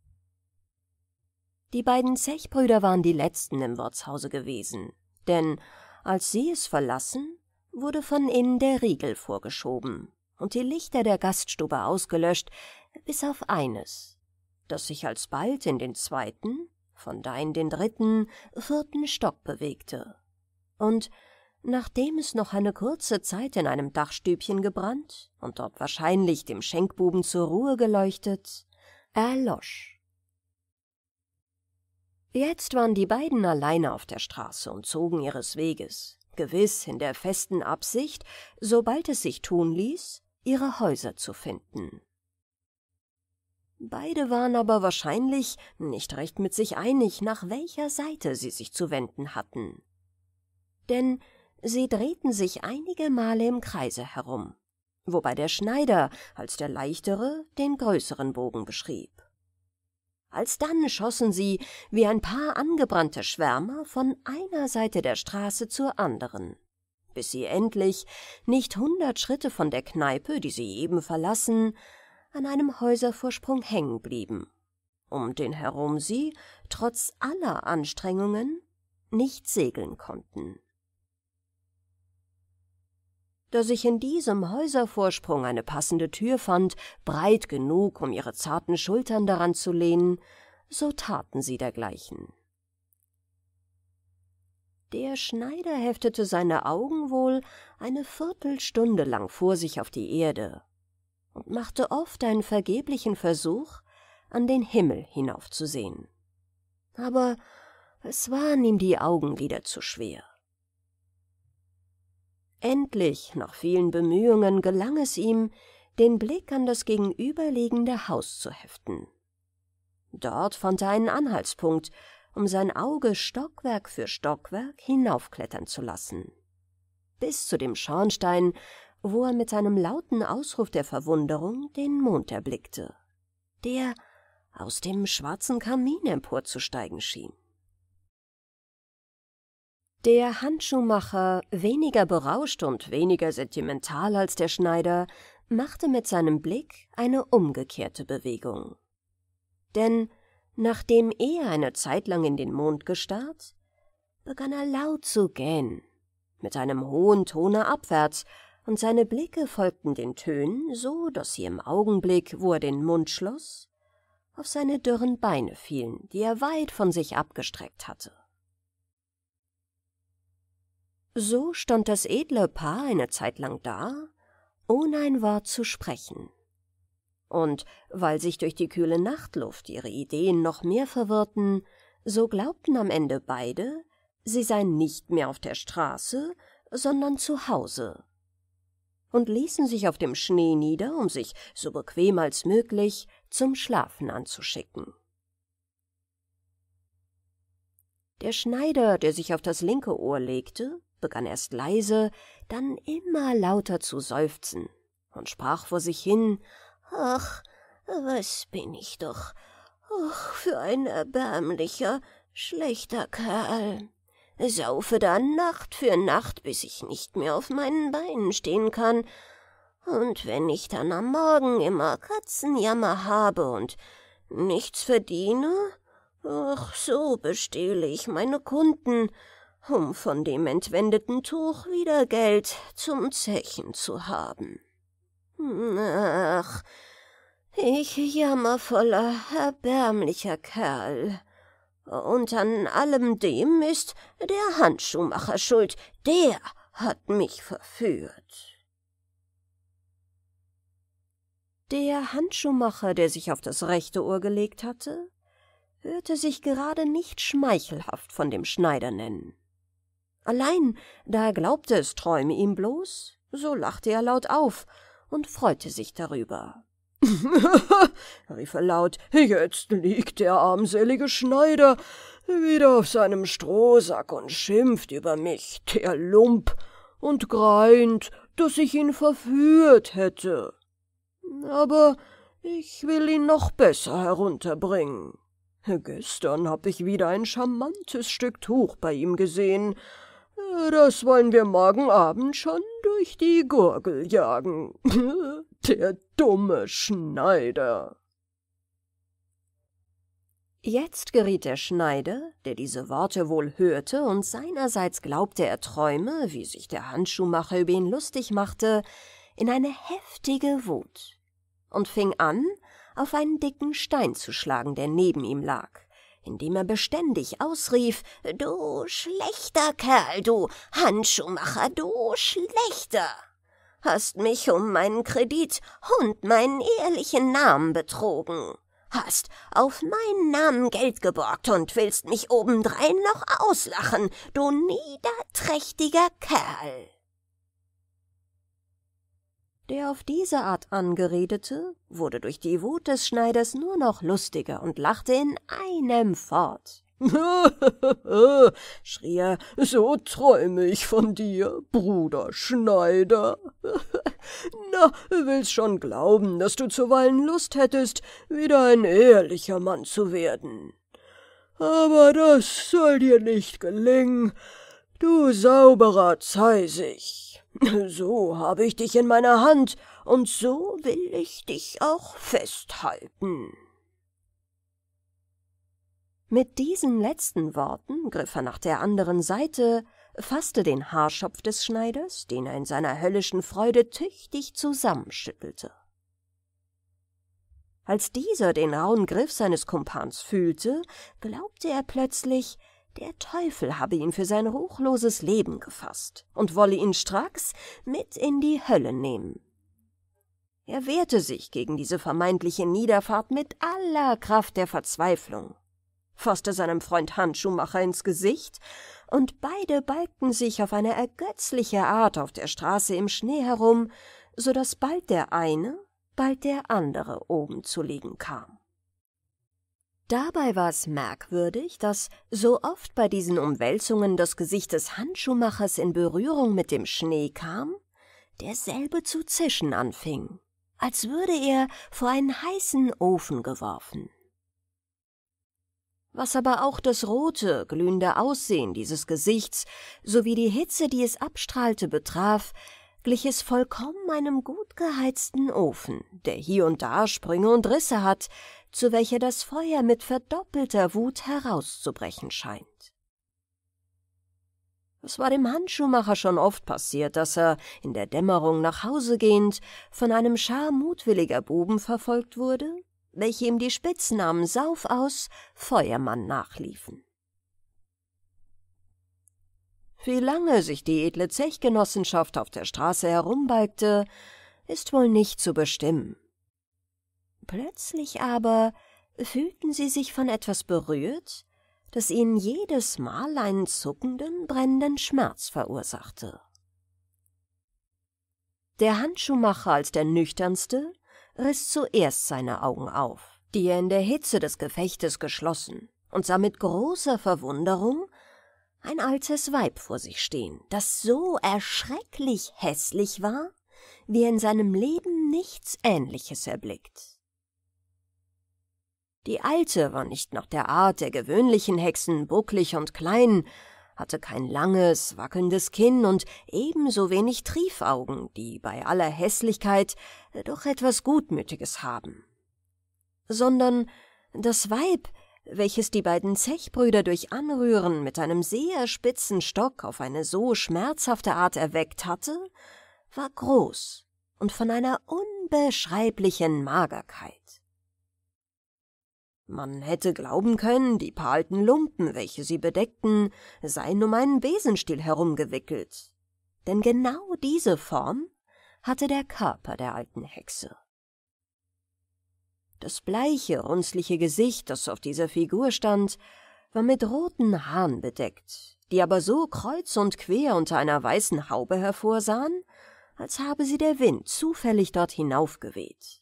Die beiden Zechbrüder waren die letzten im Wirtshause gewesen, denn als sie es verlassen, wurde von innen der Riegel vorgeschoben, und die Lichter der Gaststube ausgelöscht, bis auf eines, das sich alsbald in den zweiten, von da in den dritten, vierten Stock bewegte. Und nachdem es noch eine kurze Zeit in einem Dachstübchen gebrannt und dort wahrscheinlich dem Schenkbuben zur Ruhe geleuchtet, erlosch. Jetzt waren die beiden alleine auf der Straße und zogen ihres Weges, gewiss in der festen Absicht, sobald es sich tun ließ, ihre Häuser zu finden. Beide waren aber wahrscheinlich nicht recht mit sich einig, nach welcher Seite sie sich zu wenden hatten. Denn sie drehten sich einige Male im Kreise herum, wobei der Schneider als der leichtere den größeren Bogen beschrieb. Alsdann schossen sie wie ein paar angebrannte Schwärmer von einer Seite der Straße zur anderen bis sie endlich, nicht hundert Schritte von der Kneipe, die sie eben verlassen, an einem Häuservorsprung hängen blieben, um den herum sie, trotz aller Anstrengungen, nicht segeln konnten. Da sich in diesem Häuservorsprung eine passende Tür fand, breit genug, um ihre zarten Schultern daran zu lehnen, so taten sie dergleichen. Der Schneider heftete seine Augen wohl eine Viertelstunde lang vor sich auf die Erde und machte oft einen vergeblichen Versuch, an den Himmel hinaufzusehen. Aber es waren ihm die Augenlider zu schwer. Endlich, nach vielen Bemühungen, gelang es ihm, den Blick an das gegenüberliegende Haus zu heften. Dort fand er einen Anhaltspunkt, um sein Auge Stockwerk für Stockwerk hinaufklettern zu lassen. Bis zu dem Schornstein, wo er mit seinem lauten Ausruf der Verwunderung den Mond erblickte, der aus dem schwarzen Kamin emporzusteigen schien. Der Handschuhmacher, weniger berauscht und weniger sentimental als der Schneider, machte mit seinem Blick eine umgekehrte Bewegung. Denn Nachdem er eine Zeit lang in den Mond gestarrt, begann er laut zu gähnen, mit einem hohen Tone abwärts, und seine Blicke folgten den Tönen, so dass sie im Augenblick, wo er den Mund schloss, auf seine dürren Beine fielen, die er weit von sich abgestreckt hatte. So stand das edle Paar eine Zeit lang da, ohne ein Wort zu sprechen und weil sich durch die kühle Nachtluft ihre Ideen noch mehr verwirrten, so glaubten am Ende beide, sie seien nicht mehr auf der Straße, sondern zu Hause, und ließen sich auf dem Schnee nieder, um sich so bequem als möglich zum Schlafen anzuschicken. Der Schneider, der sich auf das linke Ohr legte, begann erst leise, dann immer lauter zu seufzen und sprach vor sich hin Ach, was bin ich doch. Ach, für ein erbärmlicher, schlechter Kerl. Saufe dann Nacht für Nacht, bis ich nicht mehr auf meinen Beinen stehen kann. Und wenn ich dann am Morgen immer Katzenjammer habe und nichts verdiene, ach, so bestehle ich meine Kunden, um von dem entwendeten Tuch wieder Geld zum Zechen zu haben. Ach, ich jammervoller, erbärmlicher Kerl. Und an allem dem ist der Handschuhmacher schuld, der hat mich verführt. Der Handschuhmacher, der sich auf das rechte Ohr gelegt hatte, hörte sich gerade nicht schmeichelhaft von dem Schneider nennen. Allein, da glaubte, es träume ihm bloß, so lachte er laut auf und freute sich darüber. *laughs* rief er laut, jetzt liegt der armselige Schneider wieder auf seinem Strohsack und schimpft über mich, der Lump, und greint, dass ich ihn verführt hätte. Aber ich will ihn noch besser herunterbringen. Gestern hab ich wieder ein charmantes Stück Tuch bei ihm gesehen. Das wollen wir morgen Abend schon durch die Gurgel jagen. *laughs* Der dumme Schneider. Jetzt geriet der Schneider, der diese Worte wohl hörte und seinerseits glaubte, er träume, wie sich der Handschuhmacher über ihn lustig machte, in eine heftige Wut und fing an, auf einen dicken Stein zu schlagen, der neben ihm lag, indem er beständig ausrief Du schlechter Kerl, du Handschuhmacher, du schlechter. Hast mich um meinen Kredit und meinen ehrlichen Namen betrogen. Hast auf meinen Namen Geld geborgt und willst mich obendrein noch auslachen, du niederträchtiger Kerl. Der auf diese Art angeredete, wurde durch die Wut des Schneiders nur noch lustiger und lachte in einem fort. *laughs* schrie er, so träume ich von dir, Bruder Schneider. *laughs* Na, willst schon glauben, dass du zuweilen Lust hättest, wieder ein ehrlicher Mann zu werden. Aber das soll dir nicht gelingen, du sauberer Zeisig. *laughs* So habe ich dich in meiner Hand, und so will ich dich auch festhalten. Mit diesen letzten Worten griff er nach der anderen Seite, fasste den Haarschopf des Schneiders, den er in seiner höllischen Freude tüchtig zusammenschüttelte. Als dieser den rauen Griff seines Kumpans fühlte, glaubte er plötzlich, der Teufel habe ihn für sein ruchloses Leben gefasst und wolle ihn stracks mit in die Hölle nehmen. Er wehrte sich gegen diese vermeintliche Niederfahrt mit aller Kraft der Verzweiflung, fasste seinem Freund Handschuhmacher ins Gesicht, und beide balgten sich auf eine ergötzliche Art auf der Straße im Schnee herum, so dass bald der eine, bald der andere oben zu liegen kam. Dabei war es merkwürdig, dass so oft bei diesen Umwälzungen das Gesicht des Handschuhmachers in Berührung mit dem Schnee kam, derselbe zu zischen anfing, als würde er vor einen heißen Ofen geworfen. Was aber auch das rote, glühende Aussehen dieses Gesichts sowie die Hitze, die es abstrahlte, betraf, glich es vollkommen einem gut geheizten Ofen, der hier und da Sprünge und Risse hat, zu welcher das Feuer mit verdoppelter Wut herauszubrechen scheint. Es war dem Handschuhmacher schon oft passiert, dass er, in der Dämmerung nach Hause gehend, von einem Schar mutwilliger Buben verfolgt wurde, welche ihm die Spitznamen Saufaus Feuermann nachliefen. Wie lange sich die edle Zechgenossenschaft auf der Straße herumbalgte, ist wohl nicht zu bestimmen. Plötzlich aber fühlten sie sich von etwas berührt, das ihnen jedes Mal einen zuckenden, brennenden Schmerz verursachte. Der Handschuhmacher als der nüchternste riß zuerst seine Augen auf, die er in der Hitze des Gefechtes geschlossen, und sah mit großer Verwunderung ein altes Weib vor sich stehen, das so erschrecklich hässlich war, wie er in seinem Leben nichts Ähnliches erblickt. Die Alte war nicht nach der Art der gewöhnlichen Hexen bucklig und klein, hatte kein langes, wackelndes Kinn und ebenso wenig Triefaugen, die bei aller Hässlichkeit doch etwas Gutmütiges haben. Sondern das Weib, welches die beiden Zechbrüder durch Anrühren mit einem sehr spitzen Stock auf eine so schmerzhafte Art erweckt hatte, war groß und von einer unbeschreiblichen Magerkeit. Man hätte glauben können, die paar alten Lumpen, welche sie bedeckten, seien um einen Besenstiel herumgewickelt. Denn genau diese Form hatte der Körper der alten Hexe. Das bleiche, runzliche Gesicht, das auf dieser Figur stand, war mit roten Haaren bedeckt, die aber so kreuz und quer unter einer weißen Haube hervorsahen, als habe sie der Wind zufällig dort hinaufgeweht.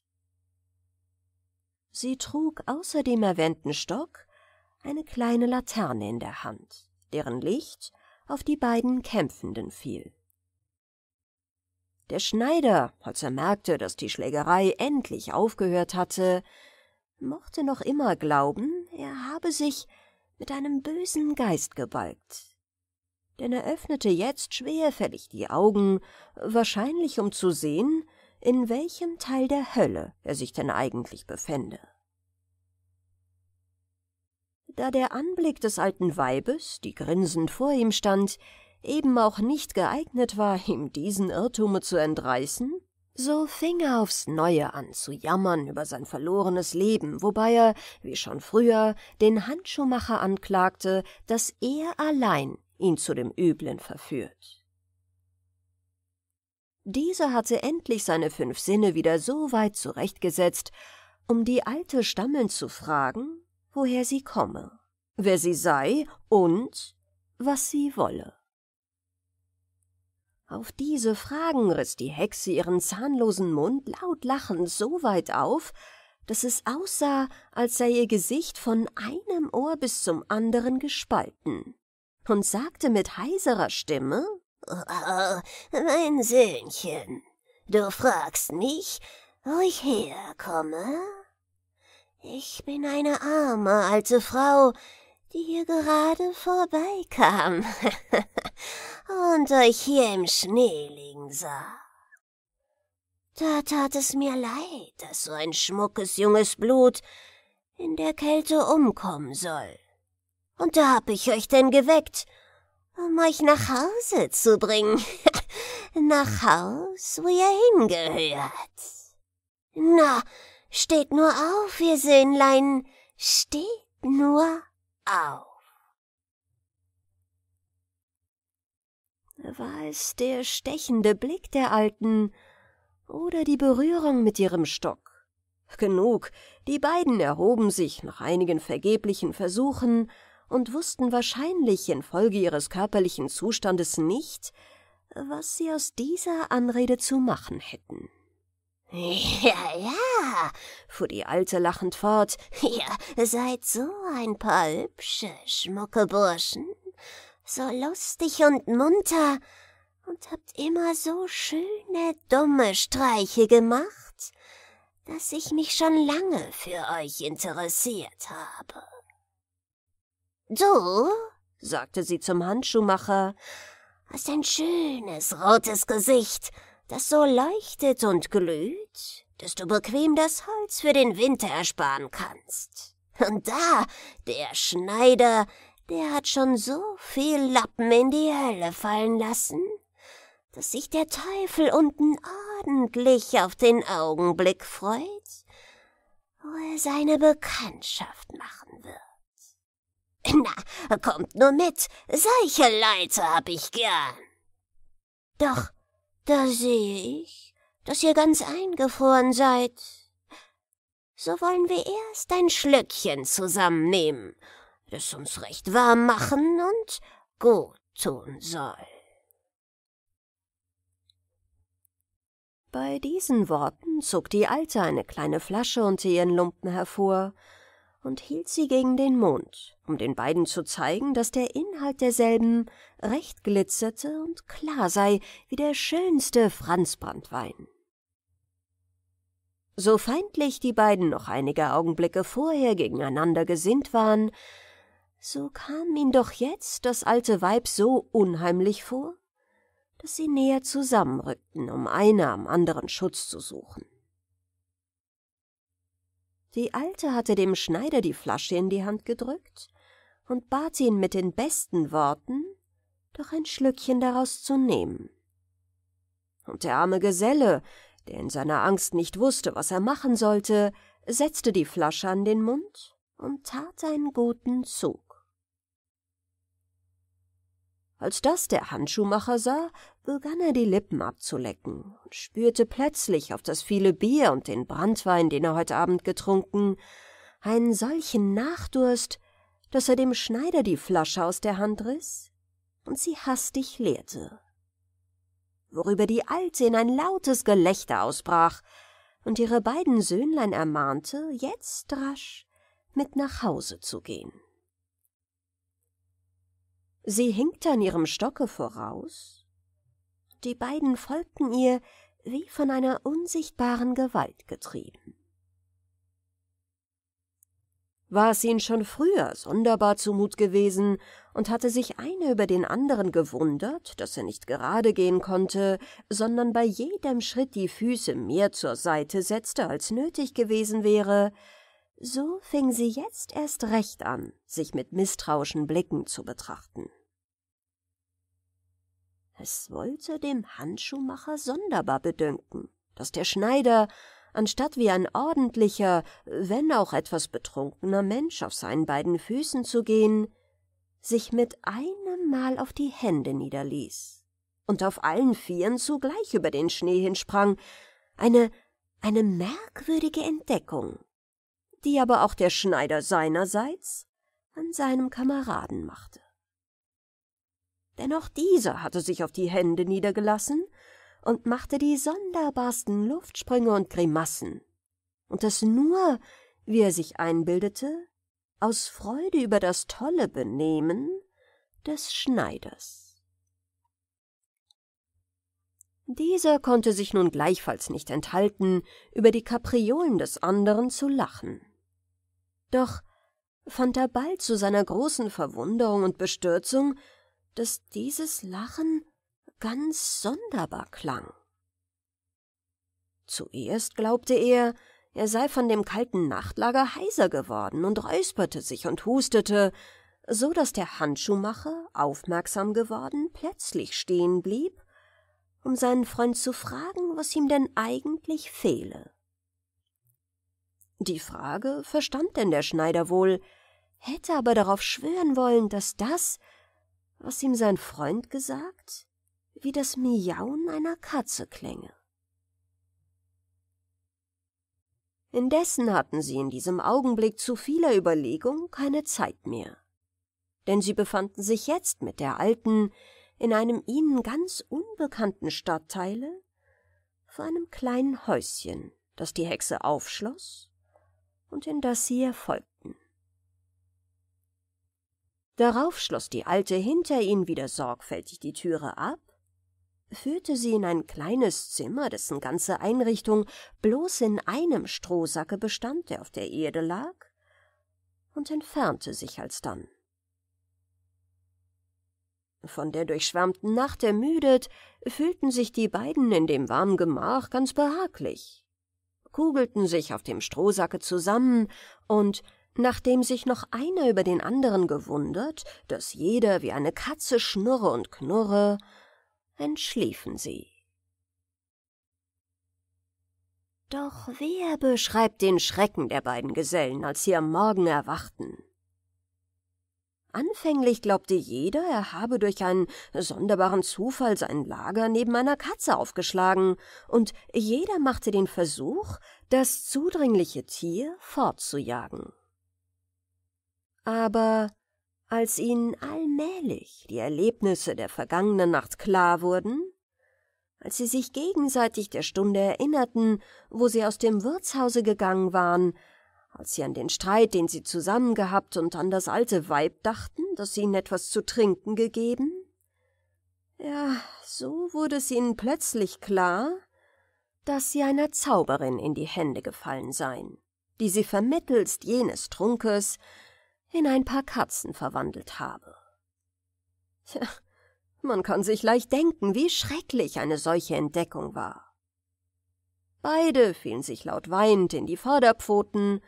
Sie trug außer dem erwähnten Stock eine kleine Laterne in der Hand, deren Licht auf die beiden Kämpfenden fiel. Der Schneider, als er merkte, dass die Schlägerei endlich aufgehört hatte, mochte noch immer glauben, er habe sich mit einem bösen Geist gebalgt. Denn er öffnete jetzt schwerfällig die Augen, wahrscheinlich um zu sehen, in welchem Teil der Hölle er sich denn eigentlich befände. Da der Anblick des alten Weibes, die grinsend vor ihm stand, eben auch nicht geeignet war, ihm diesen Irrtume zu entreißen, so fing er aufs Neue an zu jammern über sein verlorenes Leben, wobei er, wie schon früher, den Handschuhmacher anklagte, dass er allein ihn zu dem Üblen verführt. Dieser hatte endlich seine fünf Sinne wieder so weit zurechtgesetzt, um die alte stammelnd zu fragen, woher sie komme, wer sie sei und was sie wolle. Auf diese Fragen riss die Hexe ihren zahnlosen Mund laut lachend so weit auf, dass es aussah, als sei ihr Gesicht von einem Ohr bis zum anderen gespalten, und sagte mit heiserer Stimme oh, Mein Söhnchen, du fragst mich, wo ich herkomme? Ich bin eine arme alte Frau, die hier gerade vorbeikam *laughs* und euch hier im Schnee liegen sah. Da tat es mir leid, dass so ein schmuckes junges Blut in der Kälte umkommen soll. Und da hab ich euch denn geweckt, um euch nach Hause zu bringen. *laughs* nach Haus, wo ihr hingehört. Na, steht nur auf, ihr Söhnlein, steht nur auf. War es der stechende Blick der Alten oder die Berührung mit ihrem Stock? Genug, die beiden erhoben sich nach einigen vergeblichen Versuchen und wussten wahrscheinlich infolge ihres körperlichen Zustandes nicht, was sie aus dieser Anrede zu machen hätten. *laughs* Ja, ja, fuhr die Alte lachend fort, *laughs* ihr seid so ein paar hübsche, schmucke Burschen, so lustig und munter und habt immer so schöne, dumme Streiche gemacht, dass ich mich schon lange für euch interessiert habe. Du, sagte sie zum Handschuhmacher, hast ein schönes rotes Gesicht das so leuchtet und glüht, dass du bequem das Holz für den Winter ersparen kannst. Und da, der Schneider, der hat schon so viel Lappen in die Hölle fallen lassen, dass sich der Teufel unten ordentlich auf den Augenblick freut, wo er seine Bekanntschaft wird. Na, kommt nur mit, solche Leute hab ich gern. Doch da sehe ich, dass ihr ganz eingefroren seid. So wollen wir erst ein Schlückchen zusammennehmen, das uns recht warm machen und gut tun soll. Bei diesen Worten zog die Alte eine kleine Flasche unter ihren Lumpen hervor und hielt sie gegen den Mond, um den beiden zu zeigen, dass der Inhalt derselben recht glitzerte und klar sei wie der schönste Franzbranntwein. So feindlich die beiden noch einige Augenblicke vorher gegeneinander gesinnt waren, so kam ihm doch jetzt das alte Weib so unheimlich vor, dass sie näher zusammenrückten, um einer am anderen Schutz zu suchen. Die Alte hatte dem Schneider die Flasche in die Hand gedrückt und bat ihn mit den besten Worten, doch ein Schlückchen daraus zu nehmen. Und der arme Geselle, der in seiner Angst nicht wusste, was er machen sollte, setzte die Flasche an den Mund und tat einen guten Zug. Als das der Handschuhmacher sah, begann er die Lippen abzulecken und spürte plötzlich auf das viele Bier und den Branntwein, den er heute Abend getrunken, einen solchen Nachdurst, dass er dem Schneider die Flasche aus der Hand riß und sie hastig leerte. Worüber die Alte in ein lautes Gelächter ausbrach und ihre beiden Söhnlein ermahnte, jetzt rasch mit nach Hause zu gehen. Sie hinkte an ihrem Stocke voraus die beiden folgten ihr wie von einer unsichtbaren Gewalt getrieben. War es ihnen schon früher sonderbar zumut gewesen und hatte sich einer über den anderen gewundert, dass er nicht gerade gehen konnte, sondern bei jedem Schritt die Füße mehr zur Seite setzte, als nötig gewesen wäre, so fing sie jetzt erst recht an, sich mit misstrauischen Blicken zu betrachten. Es wollte dem Handschuhmacher sonderbar bedünken, dass der Schneider, anstatt wie ein ordentlicher, wenn auch etwas betrunkener Mensch auf seinen beiden Füßen zu gehen, sich mit einem Mal auf die Hände niederließ und auf allen Vieren zugleich über den Schnee hinsprang, eine, eine merkwürdige Entdeckung, die aber auch der Schneider seinerseits an seinem Kameraden machte denn auch dieser hatte sich auf die Hände niedergelassen und machte die sonderbarsten Luftsprünge und Grimassen, und das nur, wie er sich einbildete, aus Freude über das tolle Benehmen des Schneiders. Dieser konnte sich nun gleichfalls nicht enthalten, über die Kapriolen des anderen zu lachen. Doch fand er bald zu seiner großen Verwunderung und Bestürzung, dass dieses Lachen ganz sonderbar klang. Zuerst glaubte er, er sei von dem kalten Nachtlager heiser geworden und räusperte sich und hustete, so dass der Handschuhmacher, aufmerksam geworden, plötzlich stehen blieb, um seinen Freund zu fragen, was ihm denn eigentlich fehle. Die Frage verstand denn der Schneider wohl, hätte aber darauf schwören wollen, dass das, was ihm sein Freund gesagt, wie das Miauen einer Katze klänge. Indessen hatten sie in diesem Augenblick zu vieler Überlegung keine Zeit mehr, denn sie befanden sich jetzt mit der Alten in einem ihnen ganz unbekannten Stadtteile vor einem kleinen Häuschen, das die Hexe aufschloss und in das sie erfolgten. Darauf schloss die Alte hinter ihnen wieder sorgfältig die Türe ab, führte sie in ein kleines Zimmer, dessen ganze Einrichtung bloß in einem Strohsacke bestand, der auf der Erde lag, und entfernte sich alsdann. Von der durchschwärmten Nacht ermüdet, fühlten sich die beiden in dem warmen Gemach ganz behaglich, kugelten sich auf dem Strohsacke zusammen und Nachdem sich noch einer über den anderen gewundert, dass jeder wie eine Katze schnurre und knurre, entschliefen sie. Doch wer beschreibt den Schrecken der beiden Gesellen, als sie am Morgen erwachten? Anfänglich glaubte jeder, er habe durch einen sonderbaren Zufall sein Lager neben einer Katze aufgeschlagen, und jeder machte den Versuch, das zudringliche Tier fortzujagen. Aber als ihnen allmählich die Erlebnisse der vergangenen Nacht klar wurden, als sie sich gegenseitig der Stunde erinnerten, wo sie aus dem Wirtshause gegangen waren, als sie an den Streit, den sie zusammen gehabt und an das alte Weib dachten, das ihnen etwas zu trinken gegeben, ja, so wurde es ihnen plötzlich klar, dass sie einer Zauberin in die Hände gefallen seien, die sie vermittelst jenes Trunkes in ein paar Katzen verwandelt habe. Tja, man kann sich leicht denken, wie schrecklich eine solche Entdeckung war. Beide fielen sich laut weinend in die Vorderpfoten,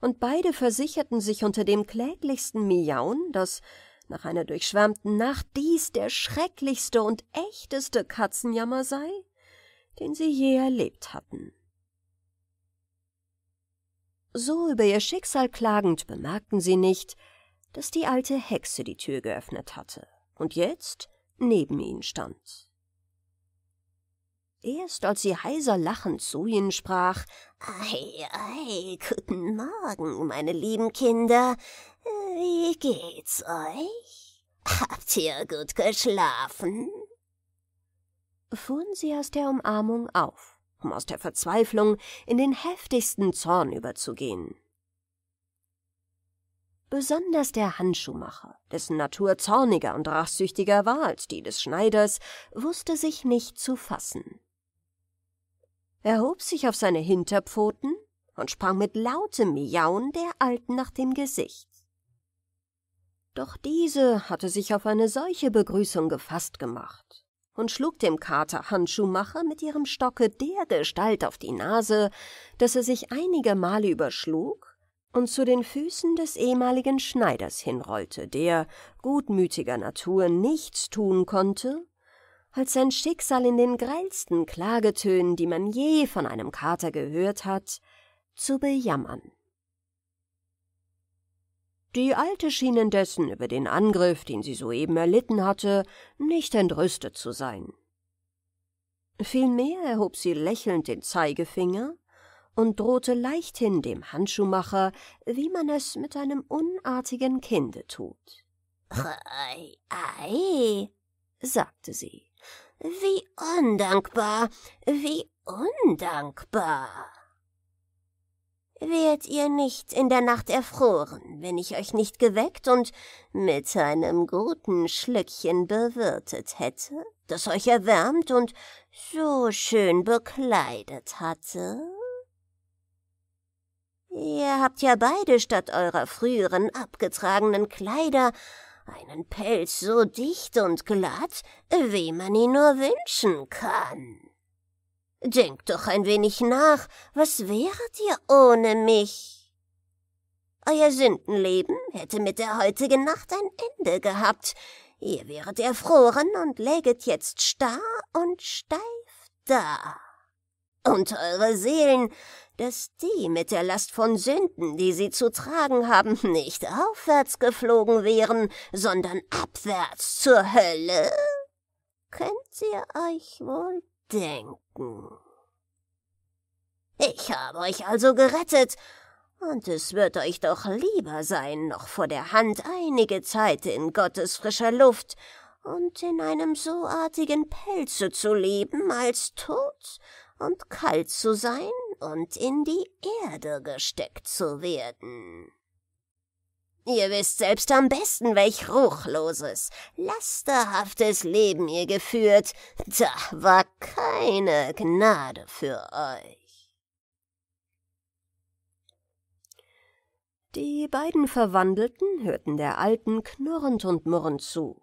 und beide versicherten sich unter dem kläglichsten Miauen, dass nach einer durchschwärmten Nacht dies der schrecklichste und echteste Katzenjammer sei, den sie je erlebt hatten. So über ihr Schicksal klagend bemerkten sie nicht, dass die alte Hexe die Tür geöffnet hatte und jetzt neben ihnen stand. Erst als sie heiser lachend zu ihnen sprach, Ei, ei, guten Morgen, meine lieben Kinder. Wie geht's euch? Habt ihr gut geschlafen? fuhren sie aus der Umarmung auf, um aus der Verzweiflung in den heftigsten Zorn überzugehen. Besonders der Handschuhmacher, dessen Natur zorniger und rachsüchtiger war als die des Schneiders, wusste sich nicht zu fassen. Er hob sich auf seine Hinterpfoten und sprang mit lautem Miauen der Alten nach dem Gesicht. Doch diese hatte sich auf eine solche Begrüßung gefasst gemacht und schlug dem Kater Handschuhmacher mit ihrem Stocke der Gestalt auf die Nase, dass er sich einige Male überschlug und zu den Füßen des ehemaligen Schneiders hinrollte, der, gutmütiger Natur, nichts tun konnte, als sein Schicksal in den grellsten Klagetönen, die man je von einem Kater gehört hat, zu bejammern. Die Alte schien indessen über den Angriff, den sie soeben erlitten hatte, nicht entrüstet zu sein. Vielmehr erhob sie lächelnd den Zeigefinger und drohte leichthin dem Handschuhmacher, wie man es mit einem unartigen Kinde tut. Ei, ei, sagte sie, wie undankbar, wie undankbar. Wärt ihr nicht in der Nacht erfroren, wenn ich euch nicht geweckt und mit einem guten Schlückchen bewirtet hätte, das euch erwärmt und so schön bekleidet hatte? Ihr habt ja beide statt eurer früheren abgetragenen Kleider einen Pelz so dicht und glatt, wie man ihn nur wünschen kann. Denkt doch ein wenig nach, was wäret ihr ohne mich? Euer Sündenleben hätte mit der heutigen Nacht ein Ende gehabt. Ihr wäret erfroren und läget jetzt starr und steif da. Und eure Seelen dass die mit der Last von Sünden, die sie zu tragen haben, nicht aufwärts geflogen wären, sondern abwärts zur Hölle? Könnt ihr euch wohl denken. Ich habe euch also gerettet, und es wird euch doch lieber sein, noch vor der Hand einige Zeit in Gottes frischer Luft und in einem so artigen Pelze zu leben, als tot und kalt zu sein und in die Erde gesteckt zu werden. Ihr wisst selbst am besten, welch ruchloses, lasterhaftes Leben ihr geführt, da war keine Gnade für euch. Die beiden Verwandelten hörten der Alten knurrend und murrend zu,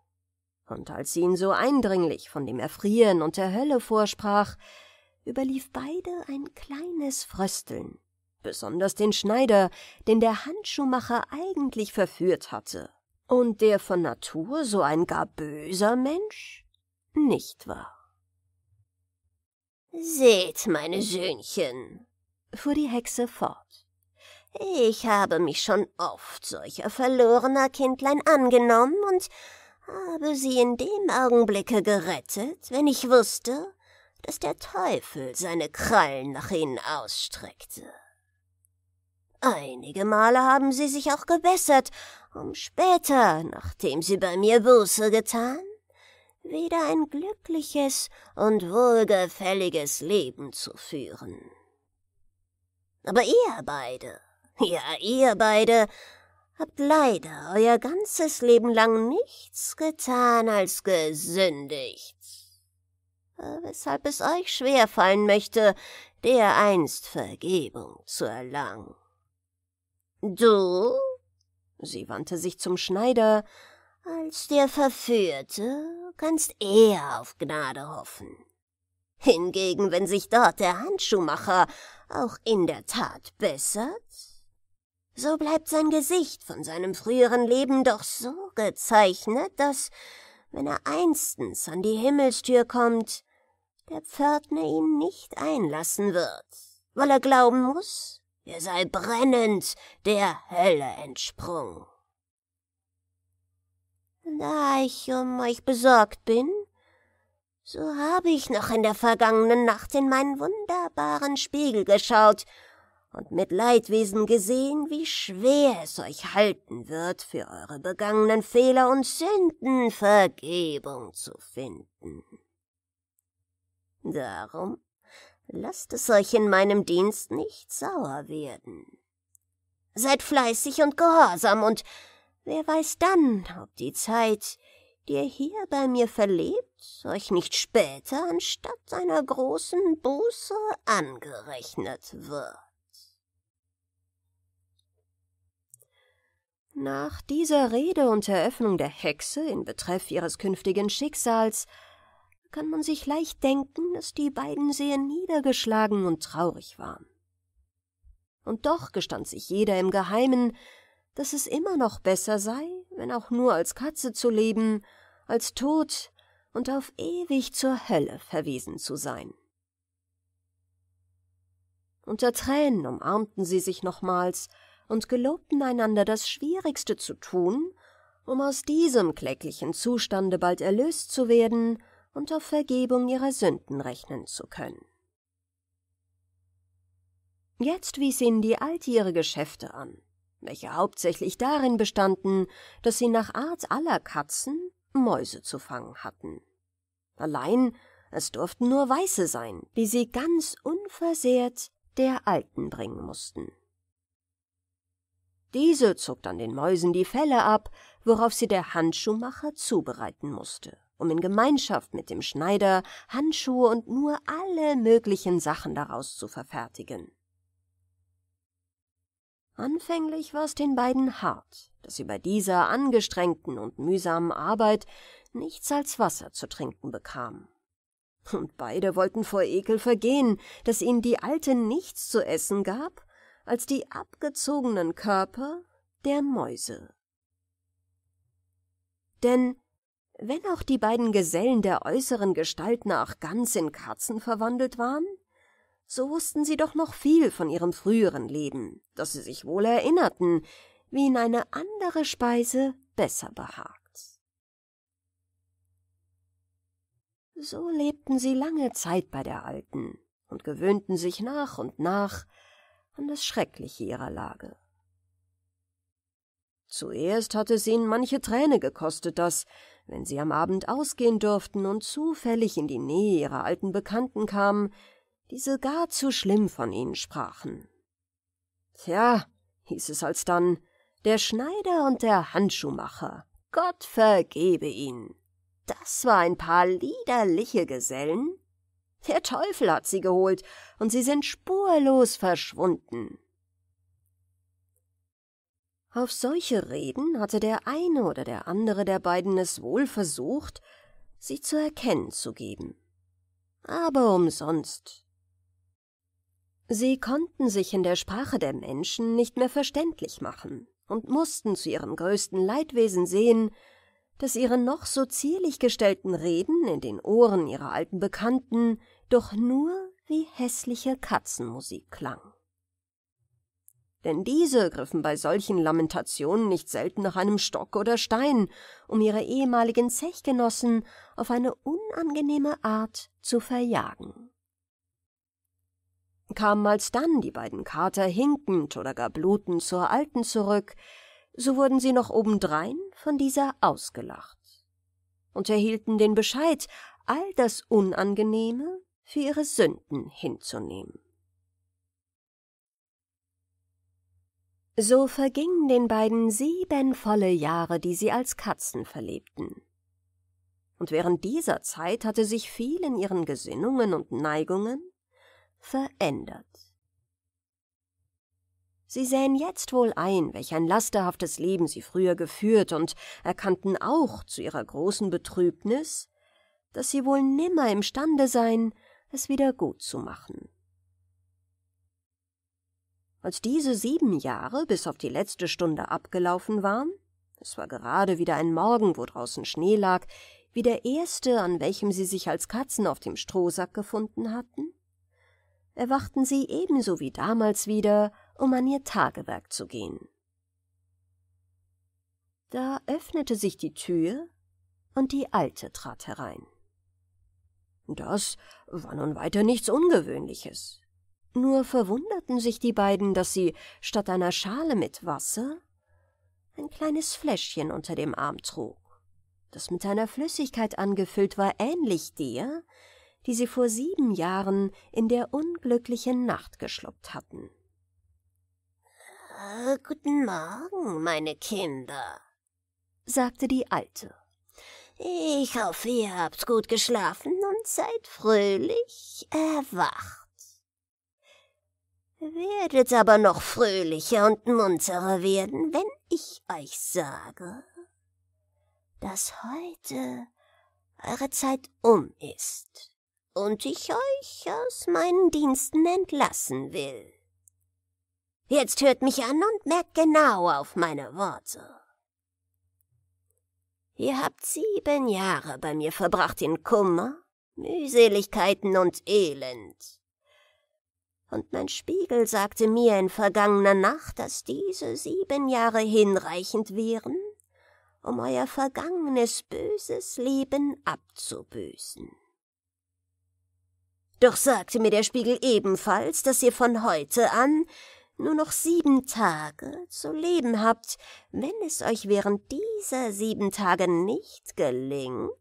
und als sie ihn so eindringlich von dem Erfrieren und der Hölle vorsprach, überlief beide ein kleines Frösteln, besonders den Schneider, den der Handschuhmacher eigentlich verführt hatte, und der von Natur so ein gar böser Mensch nicht war. Seht, meine Söhnchen, fuhr die Hexe fort, ich habe mich schon oft solcher verlorener Kindlein angenommen und habe sie in dem Augenblicke gerettet, wenn ich wusste, dass der Teufel seine Krallen nach ihnen ausstreckte. Einige Male haben sie sich auch gebessert, um später, nachdem sie bei mir Buße getan, wieder ein glückliches und wohlgefälliges Leben zu führen. Aber ihr beide, ja, ihr beide, habt leider euer ganzes Leben lang nichts getan als gesündigt weshalb es euch schwer fallen möchte, dereinst Vergebung zu erlangen. Du, sie wandte sich zum Schneider, als der Verführte kannst eher auf Gnade hoffen. Hingegen, wenn sich dort der Handschuhmacher auch in der Tat bessert, so bleibt sein Gesicht von seinem früheren Leben doch so gezeichnet, dass, wenn er einstens an die Himmelstür kommt, der Pförtner ihn nicht einlassen wird, weil er glauben muss, er sei brennend der Hölle entsprungen. Da ich um euch besorgt bin, So habe ich noch in der vergangenen Nacht in meinen wunderbaren Spiegel geschaut und mit Leidwesen gesehen, wie schwer es euch halten wird, für eure begangenen Fehler und Sünden Vergebung zu finden. Darum lasst es euch in meinem Dienst nicht sauer werden. Seid fleißig und gehorsam, und wer weiß dann, ob die Zeit, die ihr hier bei mir verlebt, euch nicht später anstatt einer großen Buße angerechnet wird. Nach dieser Rede und Eröffnung der Hexe in Betreff ihres künftigen Schicksals kann man sich leicht denken, dass die beiden sehr niedergeschlagen und traurig waren. Und doch gestand sich jeder im Geheimen, dass es immer noch besser sei, wenn auch nur als Katze zu leben, als tot und auf ewig zur Hölle verwiesen zu sein. Unter Tränen umarmten sie sich nochmals und gelobten einander das Schwierigste zu tun, um aus diesem kläglichen Zustande bald erlöst zu werden und auf Vergebung ihrer Sünden rechnen zu können. Jetzt wies ihnen die ihre Geschäfte an, welche hauptsächlich darin bestanden, dass sie nach Art aller Katzen Mäuse zu fangen hatten. Allein es durften nur Weiße sein, die sie ganz unversehrt der Alten bringen mussten. Diese zog dann den Mäusen die Felle ab, worauf sie der Handschuhmacher zubereiten musste, um in Gemeinschaft mit dem Schneider Handschuhe und nur alle möglichen Sachen daraus zu verfertigen. Anfänglich war es den beiden hart, dass sie bei dieser angestrengten und mühsamen Arbeit nichts als Wasser zu trinken bekamen. Und beide wollten vor Ekel vergehen, dass ihnen die Alte nichts zu essen gab als die abgezogenen Körper der Mäuse. Denn wenn auch die beiden Gesellen der äußeren Gestalt nach ganz in Katzen verwandelt waren, so wussten sie doch noch viel von ihrem früheren Leben, dass sie sich wohl erinnerten, wie ihnen eine andere Speise besser behagt. So lebten sie lange Zeit bei der Alten und gewöhnten sich nach und nach an das Schreckliche ihrer Lage. Zuerst hatte es ihnen manche Träne gekostet, dass, wenn sie am Abend ausgehen durften und zufällig in die Nähe ihrer alten Bekannten kamen, diese gar zu schlimm von ihnen sprachen. Tja, hieß es alsdann, der Schneider und der Handschuhmacher, Gott vergebe ihnen. Das war ein paar liederliche Gesellen, der Teufel hat sie geholt, und sie sind spurlos verschwunden. Auf solche Reden hatte der eine oder der andere der beiden es wohl versucht, sie zu erkennen zu geben. Aber umsonst. Sie konnten sich in der Sprache der Menschen nicht mehr verständlich machen und mussten zu ihrem größten Leidwesen sehen, dass ihre noch so zierlich gestellten Reden in den Ohren ihrer alten Bekannten doch nur wie hässliche Katzenmusik klang. Denn diese griffen bei solchen Lamentationen nicht selten nach einem Stock oder Stein, um ihre ehemaligen Zechgenossen auf eine unangenehme Art zu verjagen. Kamen alsdann die beiden Kater hinkend oder gar blutend zur Alten zurück, so wurden sie noch obendrein von dieser ausgelacht und erhielten den Bescheid, all das Unangenehme für ihre Sünden hinzunehmen. So vergingen den beiden sieben volle Jahre, die sie als Katzen verlebten. Und während dieser Zeit hatte sich viel in ihren Gesinnungen und Neigungen verändert. Sie sähen jetzt wohl ein, welch ein lasterhaftes Leben sie früher geführt und erkannten auch zu ihrer großen Betrübnis, dass sie wohl nimmer imstande seien, es wieder gut zu machen. Als diese sieben Jahre bis auf die letzte Stunde abgelaufen waren, es war gerade wieder ein Morgen, wo draußen Schnee lag, wie der erste, an welchem sie sich als Katzen auf dem Strohsack gefunden hatten, erwachten sie ebenso wie damals wieder um an ihr Tagewerk zu gehen. Da öffnete sich die Tür und die Alte trat herein. Das war nun weiter nichts Ungewöhnliches. Nur verwunderten sich die beiden, dass sie statt einer Schale mit Wasser ein kleines Fläschchen unter dem Arm trug, das mit einer Flüssigkeit angefüllt war, ähnlich der, die sie vor sieben Jahren in der unglücklichen Nacht geschluckt hatten. Äh, guten Morgen, meine Kinder, sagte die Alte. Ich hoffe, ihr habt gut geschlafen und seid fröhlich erwacht. Werdet aber noch fröhlicher und munterer werden, wenn ich euch sage, dass heute eure Zeit um ist und ich euch aus meinen Diensten entlassen will. Jetzt hört mich an und merkt genau auf meine Worte. Ihr habt sieben Jahre bei mir verbracht in Kummer, Mühseligkeiten und Elend. Und mein Spiegel sagte mir in vergangener Nacht, dass diese sieben Jahre hinreichend wären, um euer vergangenes böses Leben abzubüßen. Doch sagte mir der Spiegel ebenfalls, dass ihr von heute an nur noch sieben Tage zu leben habt, wenn es euch während dieser sieben Tage nicht gelingt,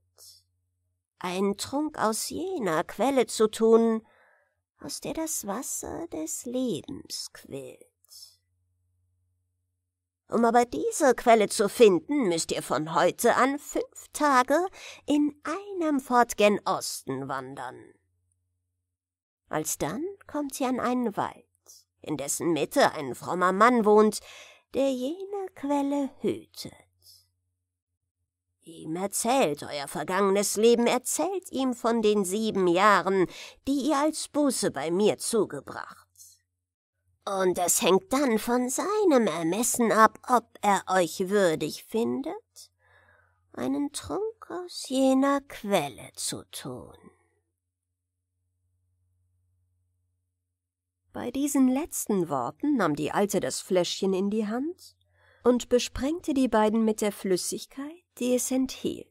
einen Trunk aus jener Quelle zu tun, aus der das Wasser des Lebens quillt. Um aber diese Quelle zu finden, müsst ihr von heute an fünf Tage in einem Fort gen Osten wandern. Alsdann kommt ihr an einen Wald in dessen Mitte ein frommer Mann wohnt, der jene Quelle hütet. Ihm erzählt euer vergangenes Leben, erzählt ihm von den sieben Jahren, die ihr als Buße bei mir zugebracht. Und es hängt dann von seinem Ermessen ab, ob er euch würdig findet, einen Trunk aus jener Quelle zu tun. Bei diesen letzten Worten nahm die Alte das Fläschchen in die Hand und besprengte die beiden mit der Flüssigkeit, die es enthielt.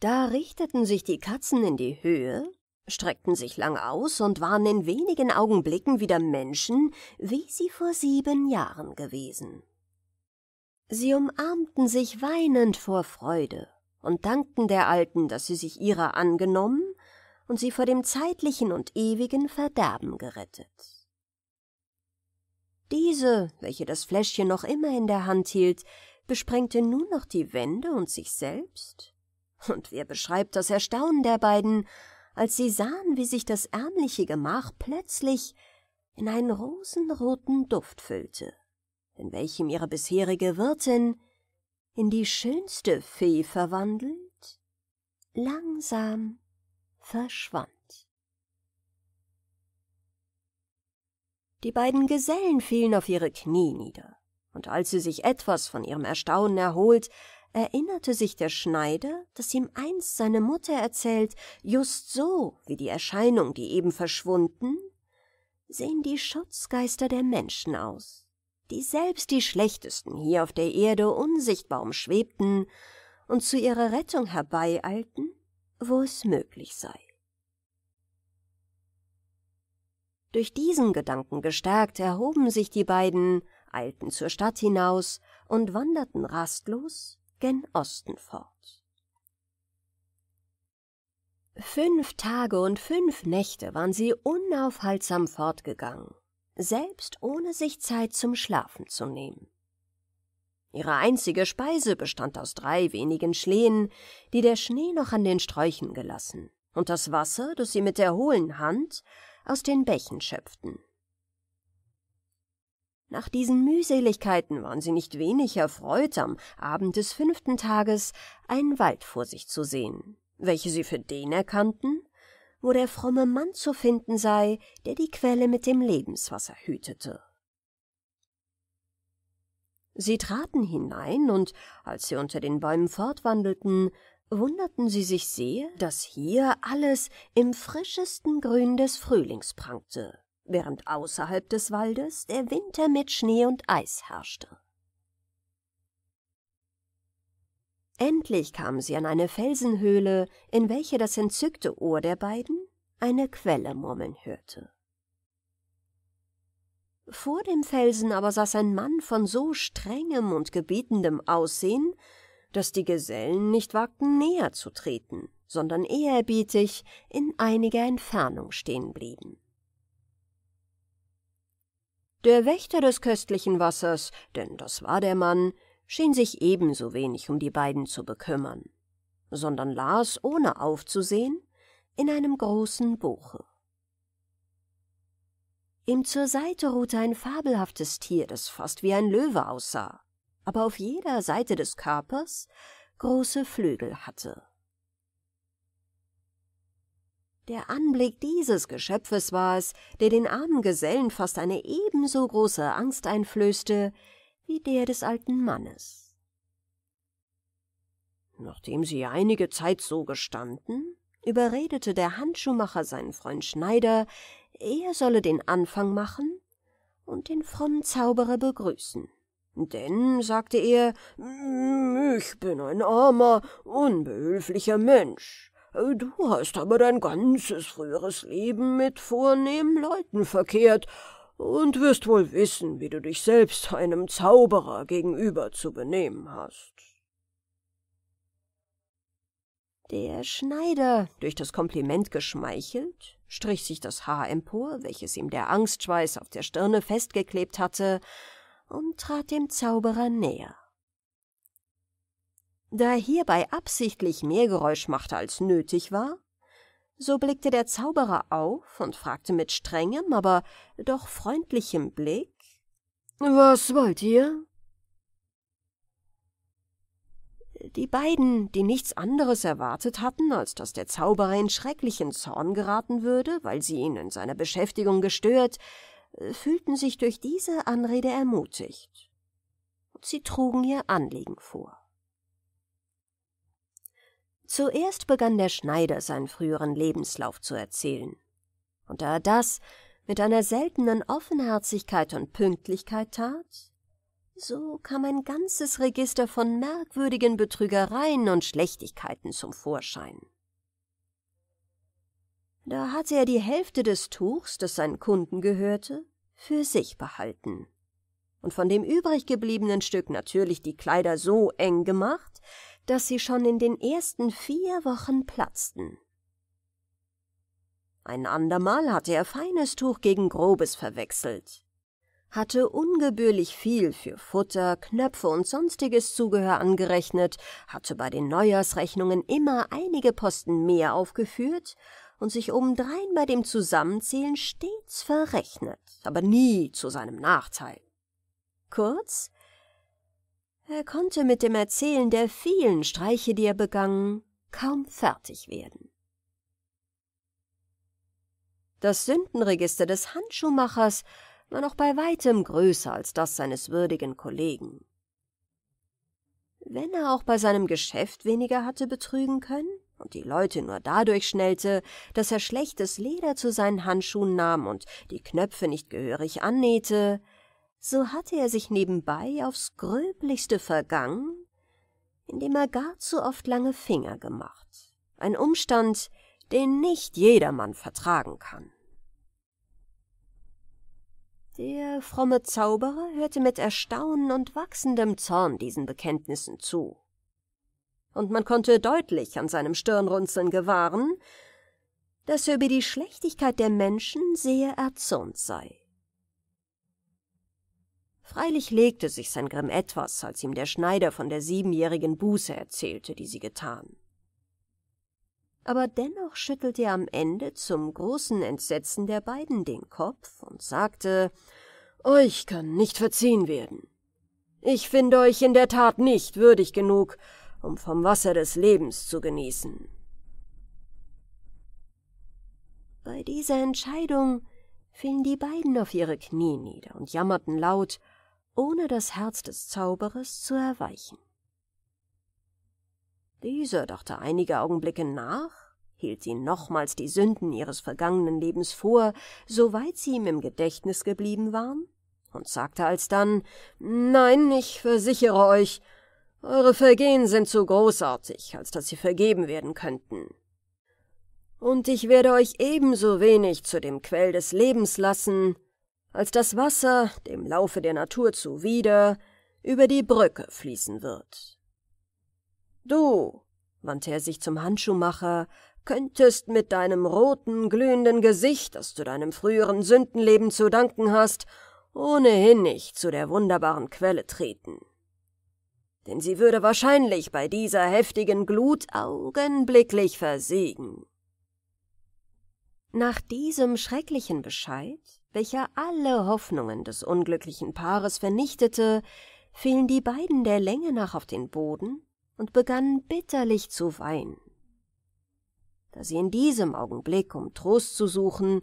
Da richteten sich die Katzen in die Höhe, streckten sich lang aus und waren in wenigen Augenblicken wieder Menschen, wie sie vor sieben Jahren gewesen. Sie umarmten sich weinend vor Freude und dankten der Alten, dass sie sich ihrer angenommen und sie vor dem zeitlichen und ewigen Verderben gerettet. Diese, welche das Fläschchen noch immer in der Hand hielt, besprengte nun noch die Wände und sich selbst? Und wer beschreibt das Erstaunen der beiden, als sie sahen, wie sich das ärmliche Gemach plötzlich in einen rosenroten Duft füllte, in welchem ihre bisherige Wirtin in die schönste Fee verwandelt, langsam verschwand. Die beiden Gesellen fielen auf ihre Knie nieder, und als sie sich etwas von ihrem Erstaunen erholt, erinnerte sich der Schneider, dass ihm einst seine Mutter erzählt, just so wie die Erscheinung, die eben verschwunden, sehen die Schutzgeister der Menschen aus, die selbst die schlechtesten hier auf der Erde unsichtbar umschwebten und zu ihrer Rettung herbeieilten wo es möglich sei. Durch diesen Gedanken gestärkt erhoben sich die beiden, eilten zur Stadt hinaus und wanderten rastlos gen Osten fort. Fünf Tage und fünf Nächte waren sie unaufhaltsam fortgegangen, selbst ohne sich Zeit zum Schlafen zu nehmen. Ihre einzige Speise bestand aus drei wenigen Schlehen, die der Schnee noch an den Sträuchen gelassen, und das Wasser, das sie mit der hohlen Hand aus den Bächen schöpften. Nach diesen Mühseligkeiten waren sie nicht wenig erfreut, am Abend des fünften Tages einen Wald vor sich zu sehen, welche sie für den erkannten, wo der fromme Mann zu finden sei, der die Quelle mit dem Lebenswasser hütete. Sie traten hinein, und als sie unter den Bäumen fortwandelten, wunderten sie sich sehr, dass hier alles im frischesten Grün des Frühlings prangte, während außerhalb des Waldes der Winter mit Schnee und Eis herrschte. Endlich kamen sie an eine Felsenhöhle, in welche das entzückte Ohr der beiden eine Quelle murmeln hörte. Vor dem Felsen aber saß ein Mann von so strengem und gebietendem Aussehen, dass die Gesellen nicht wagten, näher zu treten, sondern ehrerbietig in einiger Entfernung stehen blieben. Der Wächter des köstlichen Wassers, denn das war der Mann, schien sich ebenso wenig um die beiden zu bekümmern, sondern las, ohne aufzusehen, in einem großen Buche. Ihm zur Seite ruhte ein fabelhaftes Tier, das fast wie ein Löwe aussah, aber auf jeder Seite des Körpers große Flügel hatte. Der Anblick dieses Geschöpfes war es, der den armen Gesellen fast eine ebenso große Angst einflößte wie der des alten Mannes. Nachdem sie einige Zeit so gestanden, überredete der Handschuhmacher seinen Freund Schneider, er solle den Anfang machen und den frommen Zauberer begrüßen. Denn, sagte er, ich bin ein armer, unbehülflicher Mensch. Du hast aber dein ganzes früheres Leben mit vornehmen Leuten verkehrt und wirst wohl wissen, wie du dich selbst einem Zauberer gegenüber zu benehmen hast. Der Schneider, durch das Kompliment geschmeichelt, strich sich das Haar empor, welches ihm der Angstschweiß auf der Stirne festgeklebt hatte, und trat dem Zauberer näher. Da er hierbei absichtlich mehr Geräusch machte als nötig war, so blickte der Zauberer auf und fragte mit strengem, aber doch freundlichem Blick Was wollt ihr? Die beiden, die nichts anderes erwartet hatten, als dass der Zauberer in schrecklichen Zorn geraten würde, weil sie ihn in seiner Beschäftigung gestört, fühlten sich durch diese Anrede ermutigt. Und sie trugen ihr Anliegen vor. Zuerst begann der Schneider seinen früheren Lebenslauf zu erzählen. Und da er das mit einer seltenen Offenherzigkeit und Pünktlichkeit tat, so kam ein ganzes Register von merkwürdigen Betrügereien und Schlechtigkeiten zum Vorschein. Da hatte er die Hälfte des Tuchs, das seinen Kunden gehörte, für sich behalten und von dem übrig gebliebenen Stück natürlich die Kleider so eng gemacht, dass sie schon in den ersten vier Wochen platzten. Ein andermal hatte er feines Tuch gegen grobes verwechselt, hatte ungebührlich viel für Futter, Knöpfe und sonstiges Zugehör angerechnet, hatte bei den Neujahrsrechnungen immer einige Posten mehr aufgeführt und sich obendrein bei dem Zusammenzählen stets verrechnet, aber nie zu seinem Nachteil. Kurz, er konnte mit dem Erzählen der vielen Streiche, die er begangen, kaum fertig werden. Das Sündenregister des Handschuhmachers war noch bei weitem größer als das seines würdigen Kollegen. Wenn er auch bei seinem Geschäft weniger hatte betrügen können und die Leute nur dadurch schnellte, dass er schlechtes Leder zu seinen Handschuhen nahm und die Knöpfe nicht gehörig annähte, so hatte er sich nebenbei aufs Gröblichste vergangen, indem er gar zu oft lange Finger gemacht. Ein Umstand, den nicht jedermann vertragen kann. Der fromme Zauberer hörte mit Erstaunen und wachsendem Zorn diesen Bekenntnissen zu. Und man konnte deutlich an seinem Stirnrunzeln gewahren, dass er über die Schlechtigkeit der Menschen sehr erzürnt sei. Freilich legte sich sein Grimm etwas, als ihm der Schneider von der siebenjährigen Buße erzählte, die sie getan. Aber dennoch schüttelte er am Ende zum großen Entsetzen der beiden den Kopf und sagte Euch kann nicht verziehen werden. Ich finde euch in der Tat nicht würdig genug, um vom Wasser des Lebens zu genießen. Bei dieser Entscheidung fielen die beiden auf ihre Knie nieder und jammerten laut, ohne das Herz des Zauberers zu erweichen. Dieser dachte einige Augenblicke nach, hielt ihnen nochmals die Sünden ihres vergangenen Lebens vor, soweit sie ihm im Gedächtnis geblieben waren, und sagte alsdann Nein, ich versichere euch, Eure Vergehen sind zu großartig, als dass sie vergeben werden könnten. Und ich werde euch ebenso wenig zu dem Quell des Lebens lassen, als das Wasser, dem Laufe der Natur zuwider, über die Brücke fließen wird. Du, wandte er sich zum Handschuhmacher, könntest mit deinem roten, glühenden Gesicht, das du deinem früheren Sündenleben zu danken hast, ohnehin nicht zu der wunderbaren Quelle treten. Denn sie würde wahrscheinlich bei dieser heftigen Glut augenblicklich versiegen. Nach diesem schrecklichen Bescheid, welcher alle Hoffnungen des unglücklichen Paares vernichtete, fielen die beiden der Länge nach auf den Boden und begannen bitterlich zu weinen. Da sie in diesem Augenblick, um Trost zu suchen,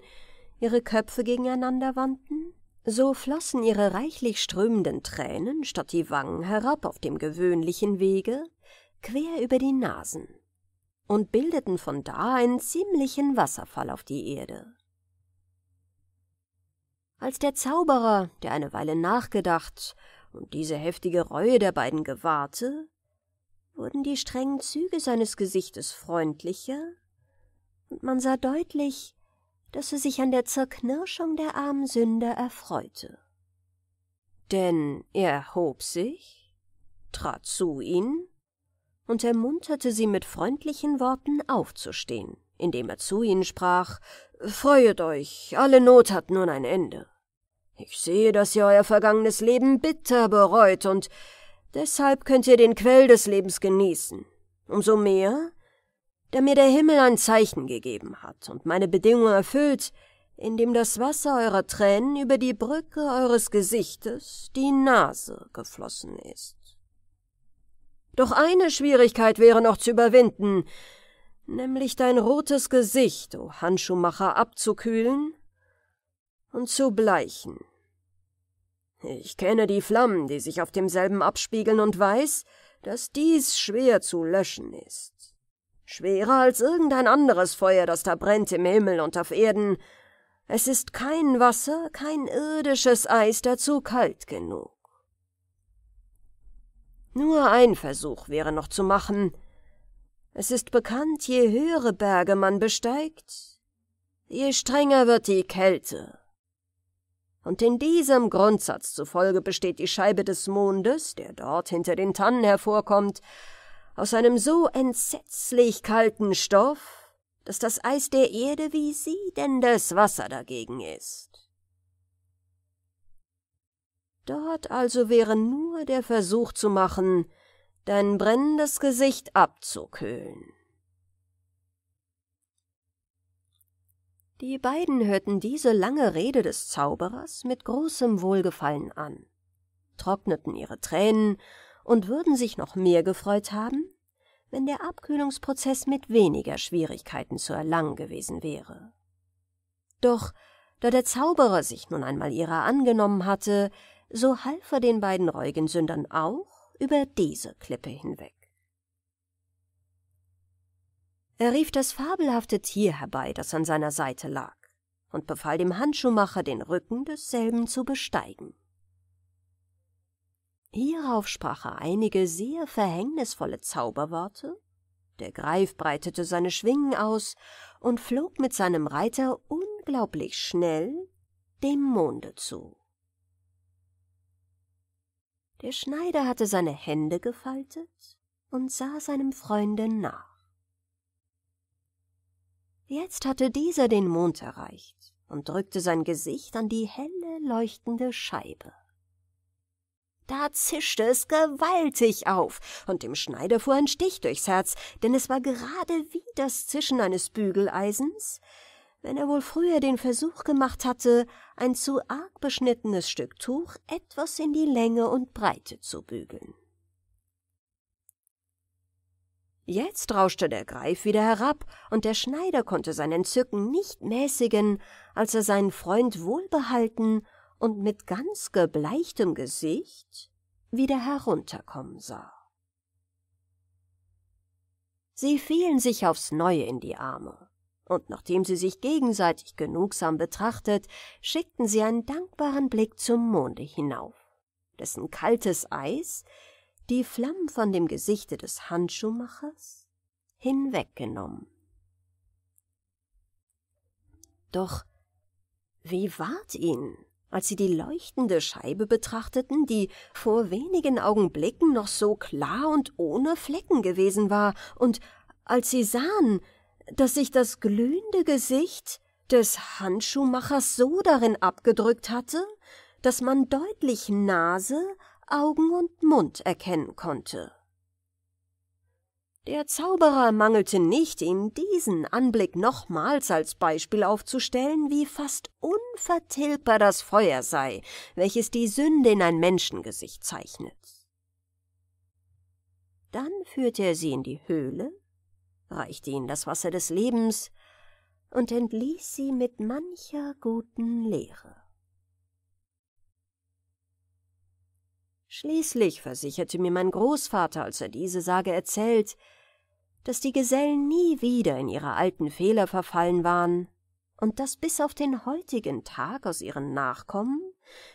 ihre Köpfe gegeneinander wandten, so flossen ihre reichlich strömenden Tränen statt die Wangen herab auf dem gewöhnlichen Wege, quer über die Nasen und bildeten von da einen ziemlichen Wasserfall auf die Erde. Als der Zauberer, der eine Weile nachgedacht und diese heftige Reue der beiden gewahrte, wurden die strengen Züge seines Gesichtes freundlicher, und man sah deutlich, dass er sich an der Zerknirschung der armen Sünder erfreute. Denn er erhob sich, trat zu ihnen und ermunterte sie mit freundlichen Worten aufzustehen, indem er zu ihnen sprach Freuet euch, alle Not hat nun ein Ende. Ich sehe, dass ihr euer vergangenes Leben bitter bereut, und deshalb könnt ihr den Quell des Lebens genießen. Umso mehr, da mir der Himmel ein Zeichen gegeben hat und meine Bedingung erfüllt, indem das Wasser eurer Tränen über die Brücke eures Gesichtes, die Nase, geflossen ist. Doch eine Schwierigkeit wäre noch zu überwinden, nämlich dein rotes Gesicht, o Handschuhmacher, abzukühlen und zu bleichen. Ich kenne die Flammen, die sich auf demselben abspiegeln, und weiß, dass dies schwer zu löschen ist. Schwerer als irgendein anderes Feuer, das da brennt im Himmel und auf Erden. Es ist kein Wasser, kein irdisches Eis dazu kalt genug. Nur ein Versuch wäre noch zu machen. Es ist bekannt, je höhere Berge man besteigt, je strenger wird die Kälte. Und in diesem Grundsatz zufolge besteht die Scheibe des Mondes, der dort hinter den Tannen hervorkommt, aus einem so entsetzlich kalten Stoff, dass das Eis der Erde wie siedendes Wasser dagegen ist. Dort also wäre nur der Versuch zu machen, dein brennendes Gesicht abzukühlen. Die beiden hörten diese lange Rede des Zauberers mit großem Wohlgefallen an, trockneten ihre Tränen und würden sich noch mehr gefreut haben, wenn der Abkühlungsprozess mit weniger Schwierigkeiten zu erlangen gewesen wäre. Doch da der Zauberer sich nun einmal ihrer angenommen hatte, so half er den beiden reuigen Sündern auch über diese Klippe hinweg. Er rief das fabelhafte Tier herbei, das an seiner Seite lag, und befahl dem Handschuhmacher, den Rücken desselben zu besteigen. Hierauf sprach er einige sehr verhängnisvolle Zauberworte, der Greif breitete seine Schwingen aus und flog mit seinem Reiter unglaublich schnell dem Monde zu. Der Schneider hatte seine Hände gefaltet und sah seinem Freunde nach. Jetzt hatte dieser den Mond erreicht und drückte sein Gesicht an die helle leuchtende Scheibe. Da zischte es gewaltig auf, und dem Schneider fuhr ein Stich durchs Herz, denn es war gerade wie das Zischen eines Bügeleisens, wenn er wohl früher den Versuch gemacht hatte, ein zu arg beschnittenes Stück Tuch etwas in die Länge und Breite zu bügeln. Jetzt rauschte der Greif wieder herab, und der Schneider konnte sein Entzücken nicht mäßigen, als er seinen Freund wohlbehalten und mit ganz gebleichtem Gesicht wieder herunterkommen sah. Sie fielen sich aufs neue in die Arme, und nachdem sie sich gegenseitig genugsam betrachtet, schickten sie einen dankbaren Blick zum Monde hinauf, dessen kaltes Eis die Flammen von dem Gesichte des Handschuhmachers hinweggenommen. Doch wie ward ihnen, als sie die leuchtende Scheibe betrachteten, die vor wenigen Augenblicken noch so klar und ohne Flecken gewesen war, und als sie sahen, dass sich das glühende Gesicht des Handschuhmachers so darin abgedrückt hatte, dass man deutlich Nase, Augen und Mund erkennen konnte. Der Zauberer mangelte nicht, ihm diesen Anblick nochmals als Beispiel aufzustellen, wie fast unvertilgbar das Feuer sei, welches die Sünde in ein Menschengesicht zeichnet. Dann führte er sie in die Höhle, reichte ihnen das Wasser des Lebens und entließ sie mit mancher guten Lehre. Schließlich versicherte mir mein Großvater, als er diese Sage erzählt, dass die Gesellen nie wieder in ihre alten Fehler verfallen waren und dass bis auf den heutigen Tag aus ihren Nachkommen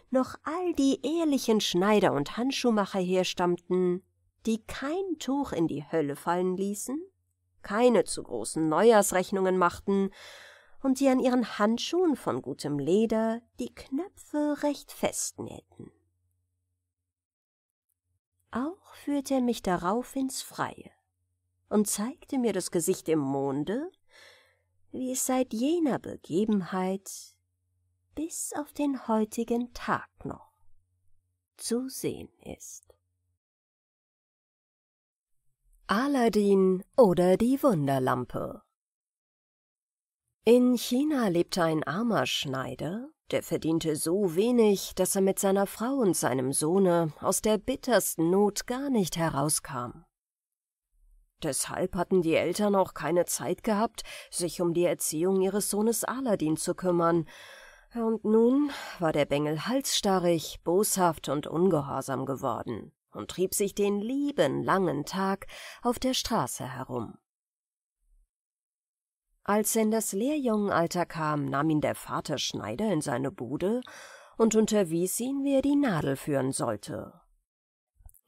noch all die ehrlichen Schneider und Handschuhmacher herstammten, die kein Tuch in die Hölle fallen ließen, keine zu großen Neujahrsrechnungen machten und die an ihren Handschuhen von gutem Leder die Knöpfe recht fest nähten. Auch führte er mich darauf ins Freie und zeigte mir das Gesicht im Monde, wie es seit jener Begebenheit bis auf den heutigen Tag noch zu sehen ist. Aladdin oder die Wunderlampe In China lebte ein armer Schneider, der verdiente so wenig, dass er mit seiner Frau und seinem Sohne aus der bittersten Not gar nicht herauskam. Deshalb hatten die Eltern auch keine Zeit gehabt, sich um die Erziehung ihres Sohnes Aladdin zu kümmern, und nun war der Bengel halsstarrig, boshaft und ungehorsam geworden und trieb sich den lieben langen Tag auf der Straße herum. Als er in das Lehrjungenalter kam, nahm ihn der Vater Schneider in seine Bude und unterwies ihn, wie er die Nadel führen sollte.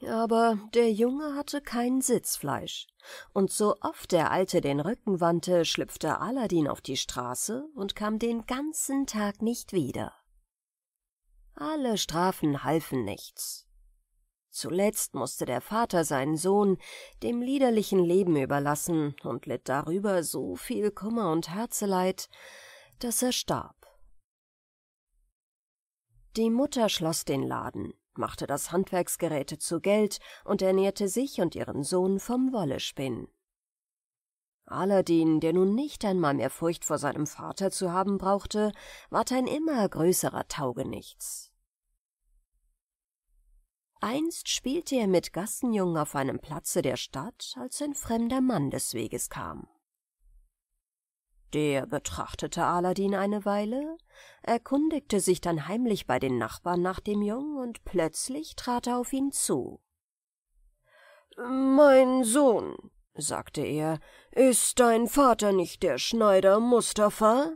Aber der Junge hatte kein Sitzfleisch, und so oft der Alte den Rücken wandte, schlüpfte Aladdin auf die Straße und kam den ganzen Tag nicht wieder. Alle Strafen halfen nichts. Zuletzt musste der Vater seinen Sohn dem liederlichen Leben überlassen und litt darüber so viel Kummer und Herzeleid, dass er starb. Die Mutter schloss den Laden, machte das Handwerksgeräte zu Geld und ernährte sich und ihren Sohn vom Wollespinnen. Aladdin, der nun nicht einmal mehr Furcht vor seinem Vater zu haben brauchte, ward ein immer größerer Taugenichts. Einst spielte er mit Gassenjungen auf einem Platze der Stadt, als ein fremder Mann des Weges kam. Der betrachtete Aladdin eine Weile, erkundigte sich dann heimlich bei den Nachbarn nach dem Jungen und plötzlich trat er auf ihn zu. Mein Sohn, sagte er, ist dein Vater nicht der Schneider Mustafa?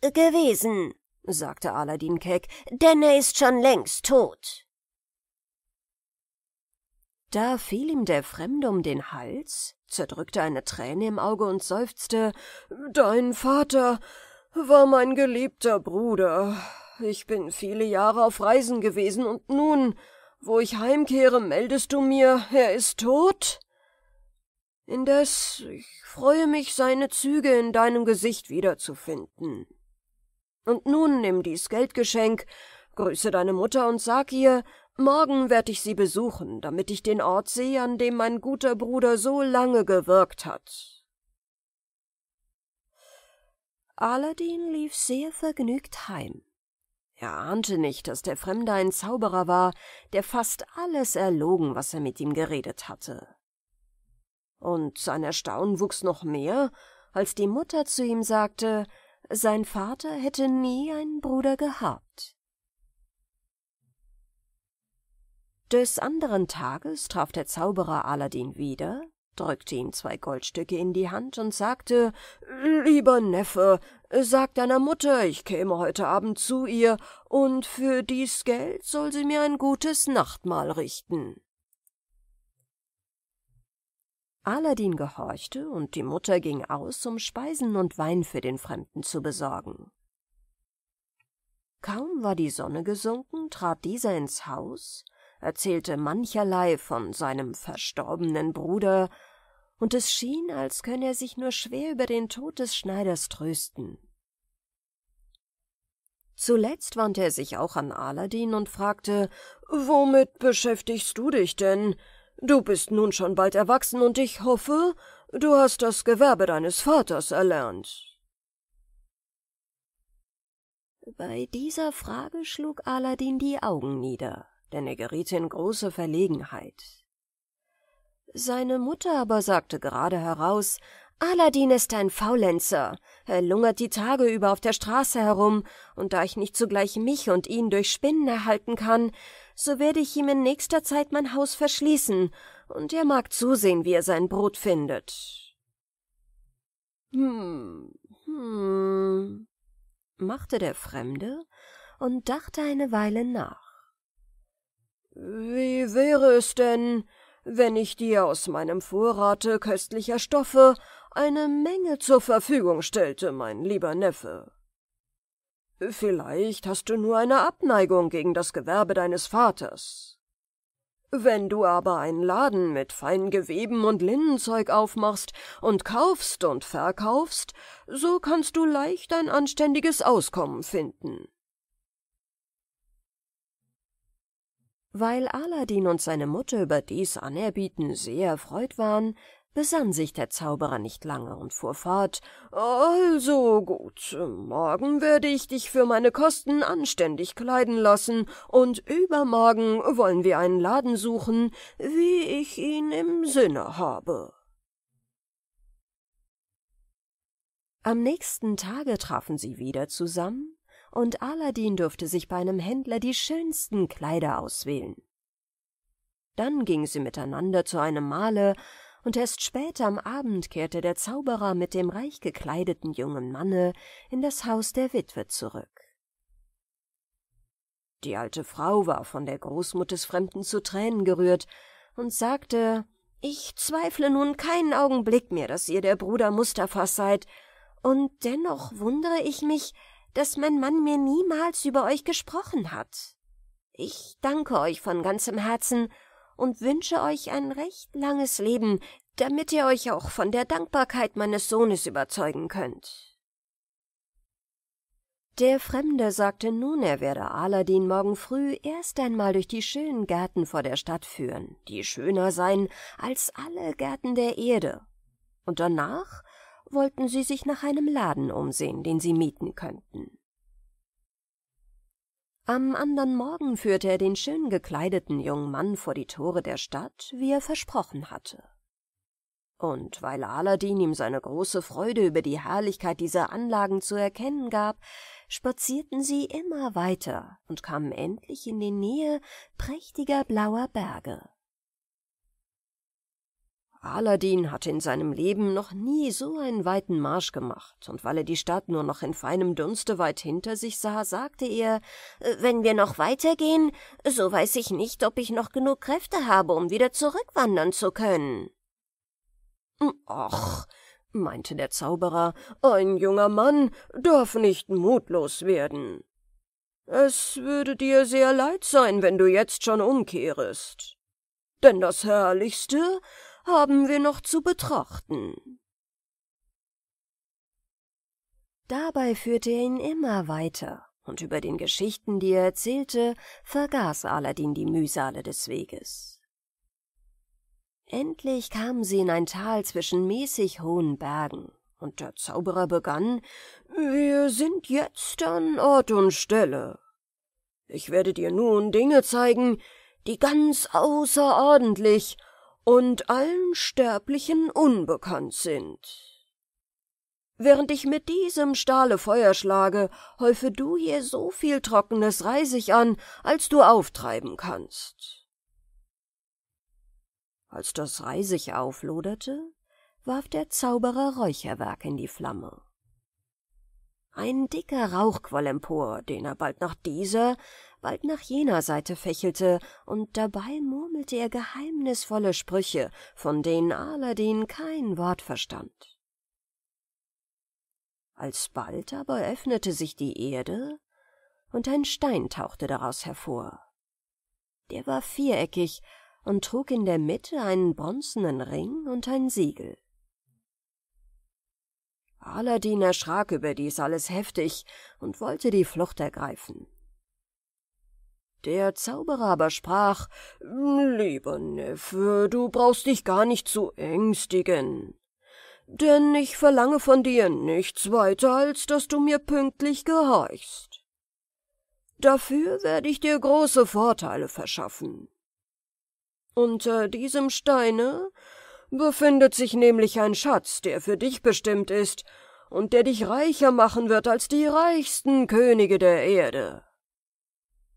Gewesen, sagte Aladdin keck, denn er ist schon längst tot. Da fiel ihm der Fremde um den Hals, zerdrückte eine Träne im Auge und seufzte Dein Vater war mein geliebter Bruder. Ich bin viele Jahre auf Reisen gewesen, und nun, wo ich heimkehre, meldest du mir, er ist tot? Indes, ich freue mich, seine Züge in deinem Gesicht wiederzufinden. Und nun nimm dies Geldgeschenk, grüße deine Mutter und sag ihr, Morgen werd ich sie besuchen, damit ich den Ort sehe, an dem mein guter Bruder so lange gewirkt hat. Aladdin lief sehr vergnügt heim. Er ahnte nicht, dass der Fremde ein Zauberer war, der fast alles erlogen, was er mit ihm geredet hatte. Und sein Erstaunen wuchs noch mehr, als die Mutter zu ihm sagte, sein Vater hätte nie einen Bruder gehabt. Des anderen Tages traf der Zauberer Aladdin wieder, drückte ihm zwei Goldstücke in die Hand und sagte Lieber Neffe, sag deiner Mutter, ich käme heute Abend zu ihr, und für dies Geld soll sie mir ein gutes Nachtmahl richten. Aladin gehorchte, und die Mutter ging aus, um Speisen und Wein für den Fremden zu besorgen. Kaum war die Sonne gesunken, trat dieser ins Haus, erzählte mancherlei von seinem verstorbenen Bruder, und es schien, als könne er sich nur schwer über den Tod des Schneiders trösten. Zuletzt wandte er sich auch an Aladin und fragte, »Womit beschäftigst du dich denn? Du bist nun schon bald erwachsen und ich hoffe, du hast das Gewerbe deines Vaters erlernt.« Bei dieser Frage schlug Aladin die Augen nieder, denn er geriet in große Verlegenheit. Seine Mutter aber sagte gerade heraus, Aladin ist ein Faulenzer. Er lungert die Tage über auf der Straße herum, und da ich nicht zugleich mich und ihn durch Spinnen erhalten kann, so werde ich ihm in nächster Zeit mein Haus verschließen, und er mag zusehen, wie er sein Brot findet. Hm, hm, machte der Fremde und dachte eine Weile nach. Wie wäre es denn, wenn ich dir aus meinem Vorrate köstlicher Stoffe eine Menge zur Verfügung stellte, mein lieber Neffe? Vielleicht hast du nur eine Abneigung gegen das Gewerbe deines Vaters. Wenn du aber einen Laden mit feinen Geweben und Linnenzeug aufmachst und kaufst und verkaufst, so kannst du leicht ein anständiges Auskommen finden. Weil Aladin und seine Mutter über dies Anerbieten sehr erfreut waren, besann sich der Zauberer nicht lange und fuhr fort Also gut, morgen werde ich dich für meine Kosten anständig kleiden lassen, und übermorgen wollen wir einen Laden suchen, wie ich ihn im Sinne habe. Am nächsten Tage trafen sie wieder zusammen, und Aladin durfte sich bei einem Händler die schönsten Kleider auswählen. Dann gingen sie miteinander zu einem Male, und erst spät am Abend kehrte der Zauberer mit dem reich gekleideten jungen Manne in das Haus der Witwe zurück. Die alte Frau war von der Großmut des Fremden zu Tränen gerührt und sagte, »Ich zweifle nun keinen Augenblick mehr, dass ihr der Bruder Mustafas seid, und dennoch wundere ich mich, dass mein Mann mir niemals über euch gesprochen hat. Ich danke euch von ganzem Herzen und wünsche euch ein recht langes Leben, damit ihr euch auch von der Dankbarkeit meines Sohnes überzeugen könnt. Der Fremde sagte nun, er werde Aladin morgen früh erst einmal durch die schönen Gärten vor der Stadt führen, die schöner seien als alle Gärten der Erde, und danach wollten sie sich nach einem Laden umsehen, den sie mieten könnten. Am andern Morgen führte er den schön gekleideten jungen Mann vor die Tore der Stadt, wie er versprochen hatte. Und weil Aladin ihm seine große Freude über die Herrlichkeit dieser Anlagen zu erkennen gab, spazierten sie immer weiter und kamen endlich in die Nähe prächtiger blauer Berge. Aladin hatte in seinem Leben noch nie so einen weiten Marsch gemacht, und weil er die Stadt nur noch in feinem Dunste weit hinter sich sah, sagte er, äh, wenn wir noch weitergehen, so weiß ich nicht, ob ich noch genug Kräfte habe, um wieder zurückwandern zu können. Ach, meinte der Zauberer, ein junger Mann darf nicht mutlos werden. Es würde dir sehr leid sein, wenn du jetzt schon umkehrest. Denn das Herrlichste haben wir noch zu betrachten. Dabei führte er ihn immer weiter, und über den Geschichten, die er erzählte, vergaß Aladdin die Mühsale des Weges. Endlich kamen sie in ein Tal zwischen mäßig hohen Bergen, und der Zauberer begann, »Wir sind jetzt an Ort und Stelle. Ich werde dir nun Dinge zeigen, die ganz außerordentlich und allen Sterblichen unbekannt sind. Während ich mit diesem Stahle Feuer schlage, häufe du hier so viel trockenes Reisig an, als du auftreiben kannst. Als das Reisig aufloderte, warf der Zauberer Räucherwerk in die Flamme. Ein dicker Rauch quoll empor, den er bald nach dieser, bald nach jener Seite fächelte, und dabei murmelte er geheimnisvolle Sprüche, von denen Aladdin kein Wort verstand. Alsbald aber öffnete sich die Erde, und ein Stein tauchte daraus hervor. Der war viereckig und trug in der Mitte einen bronzenen Ring und ein Siegel. Aladdin erschrak über dies alles heftig und wollte die Flucht ergreifen. Der Zauberer aber sprach, »Lieber Neffe, du brauchst dich gar nicht zu ängstigen, denn ich verlange von dir nichts weiter, als dass du mir pünktlich gehorchst. Dafür werde ich dir große Vorteile verschaffen. Unter diesem Steine befindet sich nämlich ein Schatz, der für dich bestimmt ist und der dich reicher machen wird als die reichsten Könige der Erde.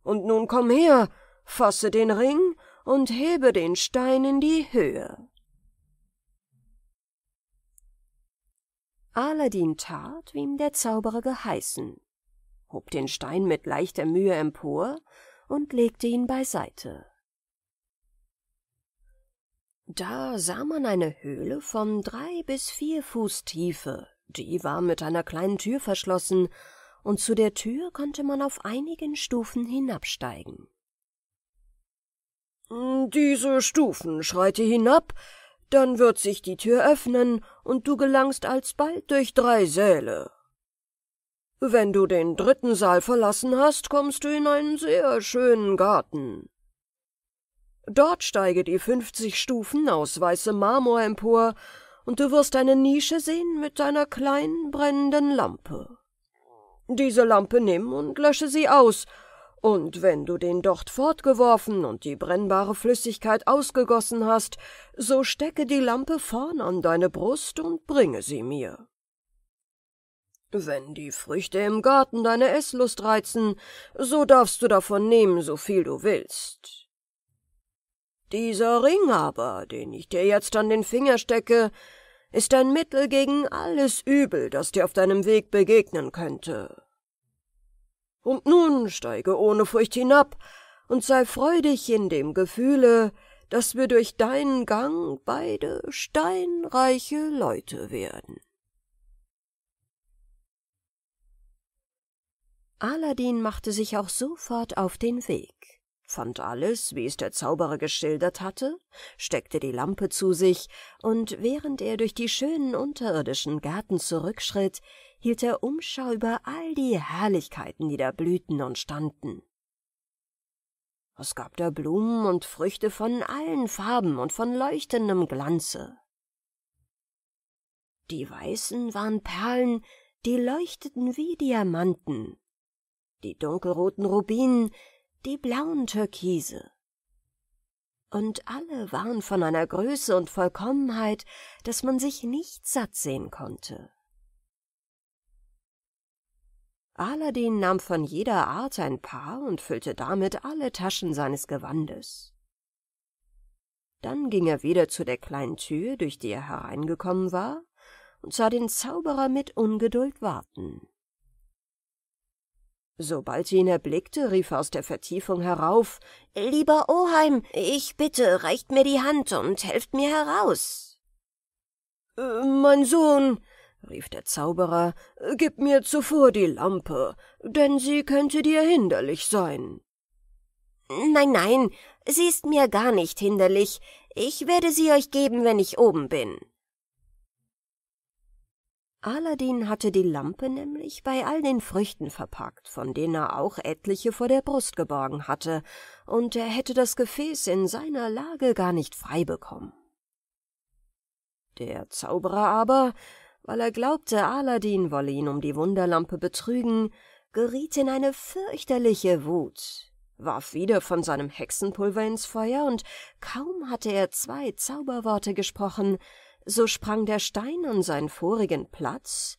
Und nun komm her, fasse den Ring und hebe den Stein in die Höhe. Aladdin tat, wie ihm der Zauberer geheißen, hob den Stein mit leichter Mühe empor und legte ihn beiseite. Da sah man eine Höhle von drei bis vier Fuß Tiefe, die war mit einer kleinen Tür verschlossen, und zu der Tür konnte man auf einigen Stufen hinabsteigen. Diese Stufen schreite hinab, dann wird sich die Tür öffnen, und du gelangst alsbald durch drei Säle. Wenn du den dritten Saal verlassen hast, kommst du in einen sehr schönen Garten. Dort steige die fünfzig Stufen aus weißem Marmor empor, und du wirst eine Nische sehen mit einer kleinen brennenden Lampe. Diese Lampe nimm und lösche sie aus, und wenn du den Docht fortgeworfen und die brennbare Flüssigkeit ausgegossen hast, so stecke die Lampe vorn an deine Brust und bringe sie mir. Wenn die Früchte im Garten deine Esslust reizen, so darfst du davon nehmen, so viel du willst. Dieser Ring aber, den ich dir jetzt an den Finger stecke, ist ein Mittel gegen alles Übel, das dir auf deinem Weg begegnen könnte. Und nun steige ohne Furcht hinab und sei freudig in dem Gefühle, dass wir durch deinen Gang beide steinreiche Leute werden. Aladdin machte sich auch sofort auf den Weg fand alles, wie es der Zauberer geschildert hatte, steckte die Lampe zu sich, und während er durch die schönen unterirdischen Gärten zurückschritt, hielt er Umschau über all die Herrlichkeiten, die da blühten und standen. Es gab da Blumen und Früchte von allen Farben und von leuchtendem Glanze. Die weißen waren Perlen, die leuchteten wie Diamanten, die dunkelroten Rubinen, die blauen Türkise. Und alle waren von einer Größe und Vollkommenheit, dass man sich nicht satt sehen konnte. Aladdin nahm von jeder Art ein Paar und füllte damit alle Taschen seines Gewandes. Dann ging er wieder zu der kleinen Tür, durch die er hereingekommen war, und sah den Zauberer mit Ungeduld warten. Sobald sie ihn erblickte, rief er aus der Vertiefung herauf Lieber Oheim, ich bitte, reicht mir die Hand und helft mir heraus. Äh, mein Sohn, rief der Zauberer, gib mir zuvor die Lampe, denn sie könnte dir hinderlich sein. Nein, nein, sie ist mir gar nicht hinderlich. Ich werde sie euch geben, wenn ich oben bin. Aladdin hatte die Lampe nämlich bei all den Früchten verpackt, von denen er auch etliche vor der Brust geborgen hatte, und er hätte das Gefäß in seiner Lage gar nicht frei bekommen. Der Zauberer aber, weil er glaubte, Aladdin wolle ihn um die Wunderlampe betrügen, geriet in eine fürchterliche Wut, warf wieder von seinem Hexenpulver ins Feuer, und kaum hatte er zwei Zauberworte gesprochen, so sprang der Stein an seinen vorigen Platz,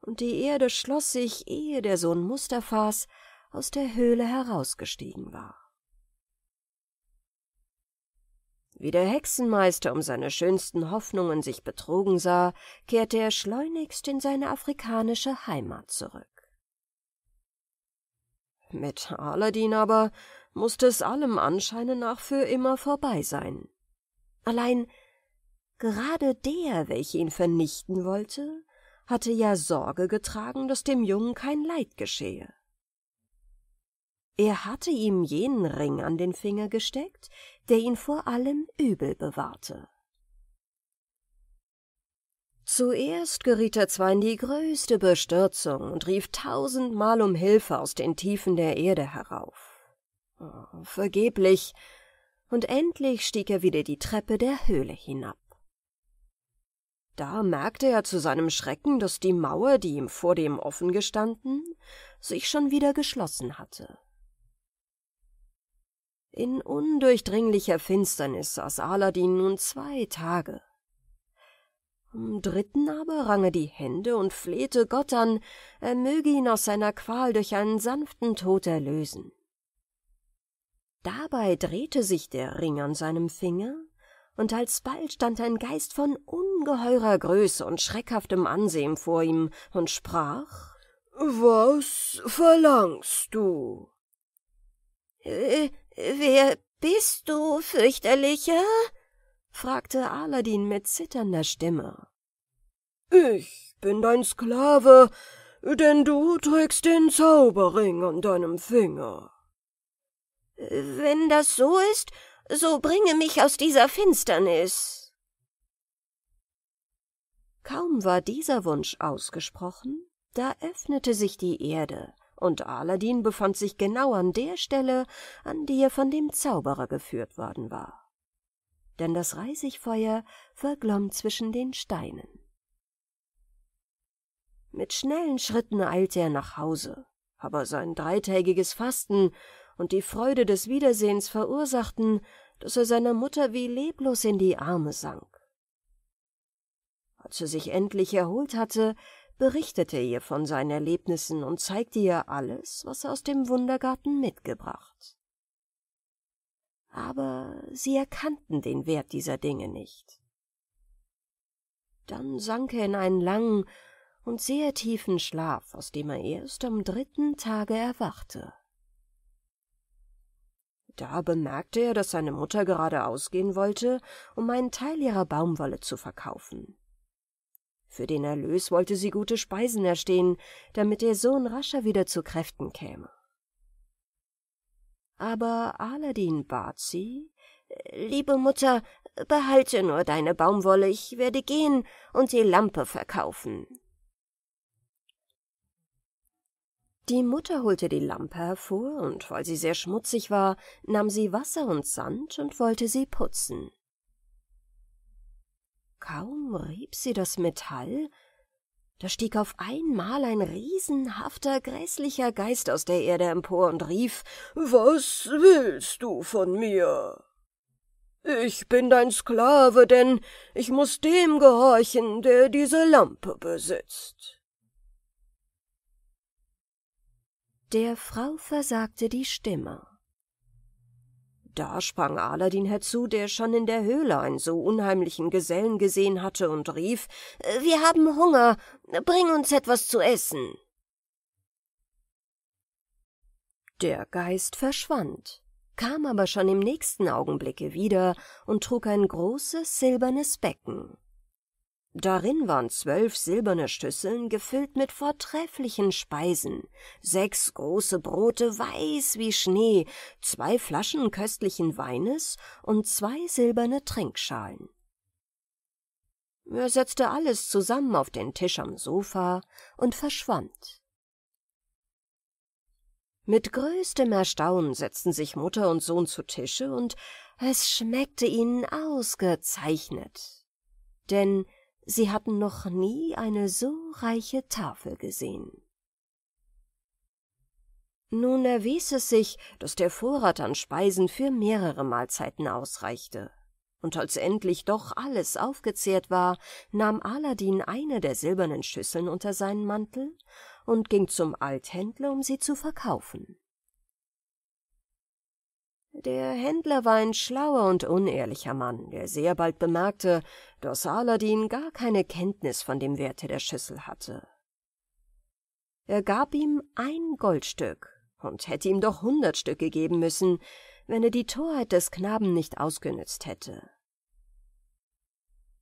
und die Erde schloss sich, ehe der Sohn Mustafas aus der Höhle herausgestiegen war. Wie der Hexenmeister um seine schönsten Hoffnungen sich betrogen sah, kehrte er schleunigst in seine afrikanische Heimat zurück. Mit Aladdin aber musste es allem Anscheine nach für immer vorbei sein. Allein gerade der, welcher ihn vernichten wollte, hatte ja Sorge getragen, dass dem Jungen kein Leid geschehe. Er hatte ihm jenen Ring an den Finger gesteckt, der ihn vor allem Übel bewahrte. Zuerst geriet er zwar in die größte Bestürzung und rief tausendmal um Hilfe aus den Tiefen der Erde herauf. Oh, vergeblich, und endlich stieg er wieder die Treppe der Höhle hinab. Da merkte er zu seinem Schrecken, dass die Mauer, die ihm vor dem offen gestanden, sich schon wieder geschlossen hatte. In undurchdringlicher Finsternis saß Aladdin nun zwei Tage. Am dritten aber rang er die Hände und flehte Gott an, er möge ihn aus seiner Qual durch einen sanften Tod erlösen. Dabei drehte sich der Ring an seinem Finger, und alsbald stand ein Geist von ungeheurer Größe und schreckhaftem Ansehen vor ihm und sprach Was verlangst du? Äh, »Wer bist du, fürchterlicher?« fragte Aladdin mit zitternder Stimme. »Ich bin dein Sklave, denn du trägst den Zauberring an deinem Finger.« »Wenn das so ist, so bringe mich aus dieser Finsternis.« Kaum war dieser Wunsch ausgesprochen, da öffnete sich die Erde, und Aladdin befand sich genau an der Stelle, an die er von dem Zauberer geführt worden war. Denn das Reisigfeuer verglomm zwischen den Steinen. Mit schnellen Schritten eilte er nach Hause, aber sein dreitägiges Fasten und die Freude des Wiedersehens verursachten, dass er seiner Mutter wie leblos in die Arme sank. Als er sich endlich erholt hatte, berichtete ihr von seinen Erlebnissen und zeigte ihr alles, was er aus dem Wundergarten mitgebracht. Aber sie erkannten den Wert dieser Dinge nicht. Dann sank er in einen langen und sehr tiefen Schlaf, aus dem er erst am dritten Tage erwachte. Da bemerkte er, dass seine Mutter gerade ausgehen wollte, um einen Teil ihrer Baumwolle zu verkaufen. Für den Erlös wollte sie gute Speisen erstehen, damit ihr Sohn rascher wieder zu Kräften käme. Aber Aladdin bat sie, »Liebe Mutter, behalte nur deine Baumwolle, ich werde gehen und die Lampe verkaufen.« Die Mutter holte die Lampe hervor, und weil sie sehr schmutzig war, nahm sie Wasser und Sand und wollte sie putzen. Kaum rieb sie das Metall, da stieg auf einmal ein riesenhafter, gräßlicher Geist aus der Erde empor und rief Was willst du von mir? Ich bin dein Sklave, denn ich muss dem gehorchen, der diese Lampe besitzt. Der Frau versagte die Stimme. Da sprang Aladdin herzu, der schon in der Höhle einen so unheimlichen Gesellen gesehen hatte, und rief Wir haben Hunger, bring uns etwas zu essen. Der Geist verschwand, kam aber schon im nächsten Augenblicke wieder und trug ein großes silbernes Becken. Darin waren zwölf silberne Schüsseln gefüllt mit vortrefflichen Speisen, sechs große Brote weiß wie Schnee, zwei Flaschen köstlichen Weines und zwei silberne Trinkschalen. Er setzte alles zusammen auf den Tisch am Sofa und verschwand. Mit größtem Erstaunen setzten sich Mutter und Sohn zu Tische, und es schmeckte ihnen ausgezeichnet. Denn Sie hatten noch nie eine so reiche Tafel gesehen. Nun erwies es sich, dass der Vorrat an Speisen für mehrere Mahlzeiten ausreichte. Und als endlich doch alles aufgezehrt war, nahm Aladdin eine der silbernen Schüsseln unter seinen Mantel und ging zum Althändler, um sie zu verkaufen. Der Händler war ein schlauer und unehrlicher Mann, der sehr bald bemerkte, dass Aladdin gar keine Kenntnis von dem Werte der Schüssel hatte. Er gab ihm ein Goldstück und hätte ihm doch hundert Stücke geben müssen, wenn er die Torheit des Knaben nicht ausgenützt hätte.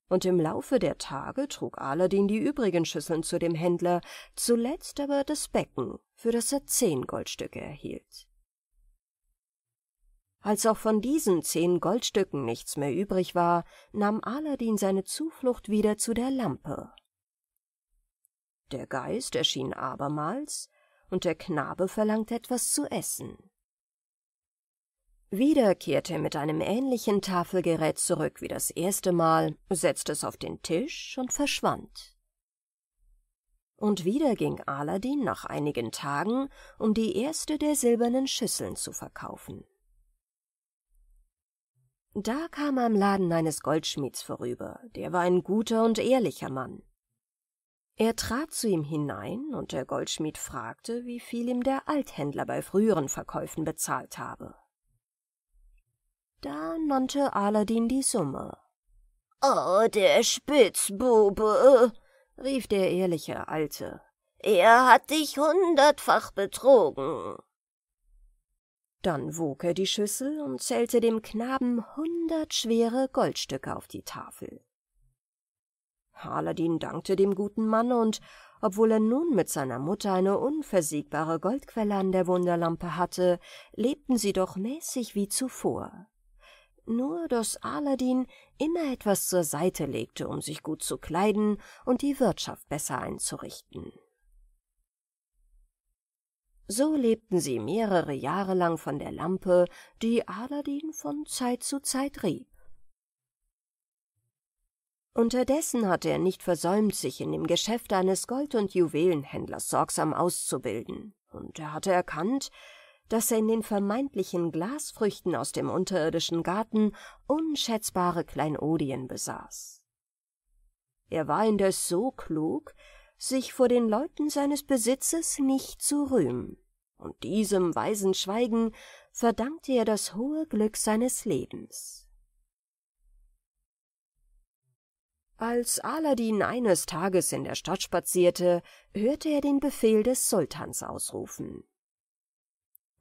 Und im Laufe der Tage trug Aladdin die übrigen Schüsseln zu dem Händler, zuletzt aber das Becken, für das er zehn Goldstücke erhielt. Als auch von diesen zehn Goldstücken nichts mehr übrig war, nahm Aladdin seine Zuflucht wieder zu der Lampe. Der Geist erschien abermals, und der Knabe verlangte etwas zu essen. Wieder kehrte er mit einem ähnlichen Tafelgerät zurück wie das erste Mal, setzte es auf den Tisch und verschwand. Und wieder ging Aladdin nach einigen Tagen, um die erste der silbernen Schüsseln zu verkaufen. Da kam er am Laden eines Goldschmieds vorüber, der war ein guter und ehrlicher Mann. Er trat zu ihm hinein, und der Goldschmied fragte, wie viel ihm der Althändler bei früheren Verkäufen bezahlt habe. Da nannte Aladdin die Summe. »Oh, der Spitzbube«, rief der ehrliche Alte, »er hat dich hundertfach betrogen.« Dann wog er die Schüssel und zählte dem Knaben hundert schwere Goldstücke auf die Tafel. Aladdin dankte dem guten Manne, und obwohl er nun mit seiner Mutter eine unversiegbare Goldquelle an der Wunderlampe hatte, lebten sie doch mäßig wie zuvor. Nur dass Aladdin immer etwas zur Seite legte, um sich gut zu kleiden und die Wirtschaft besser einzurichten. So lebten sie mehrere Jahre lang von der Lampe, die Aladdin von Zeit zu Zeit rieb. Unterdessen hatte er nicht versäumt, sich in dem Geschäft eines Gold- und Juwelenhändlers sorgsam auszubilden, und er hatte erkannt, dass er in den vermeintlichen Glasfrüchten aus dem unterirdischen Garten unschätzbare Kleinodien besaß. Er war indes so klug, sich vor den Leuten seines Besitzes nicht zu rühmen, und diesem weisen Schweigen verdankte er das hohe Glück seines Lebens. Als Aladdin eines Tages in der Stadt spazierte, hörte er den Befehl des Sultans ausrufen.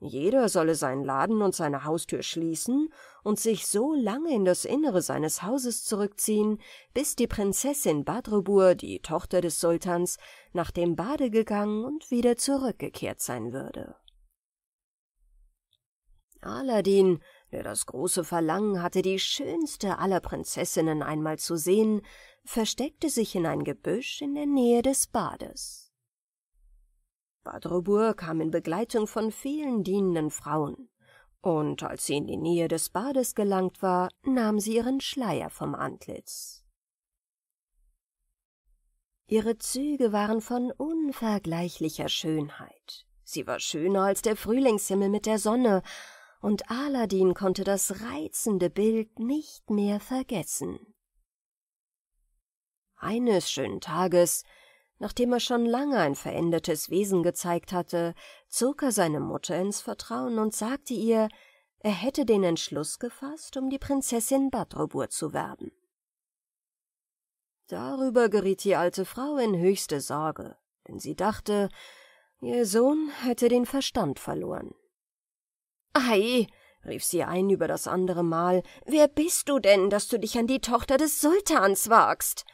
Jeder solle seinen Laden und seine Haustür schließen und sich so lange in das Innere seines Hauses zurückziehen, bis die Prinzessin Badrubur, die Tochter des Sultans, nach dem Bade gegangen und wieder zurückgekehrt sein würde. Aladdin, der das große Verlangen hatte, die schönste aller Prinzessinnen einmal zu sehen, versteckte sich in ein Gebüsch in der Nähe des Bades. Badrobur kam in Begleitung von vielen dienenden Frauen, und als sie in die Nähe des Bades gelangt war, nahm sie ihren Schleier vom Antlitz. Ihre Züge waren von unvergleichlicher Schönheit. Sie war schöner als der Frühlingshimmel mit der Sonne, und Aladdin konnte das reizende Bild nicht mehr vergessen. Eines schönen Tages Nachdem er schon lange ein verändertes Wesen gezeigt hatte, zog er seine Mutter ins Vertrauen und sagte ihr, er hätte den Entschluss gefasst, um die Prinzessin Badrobur zu werben. Darüber geriet die alte Frau in höchste Sorge, denn sie dachte, ihr Sohn hätte den Verstand verloren. Ei, rief sie ein über das andere Mal, wer bist du denn, dass du dich an die Tochter des Sultans wagst?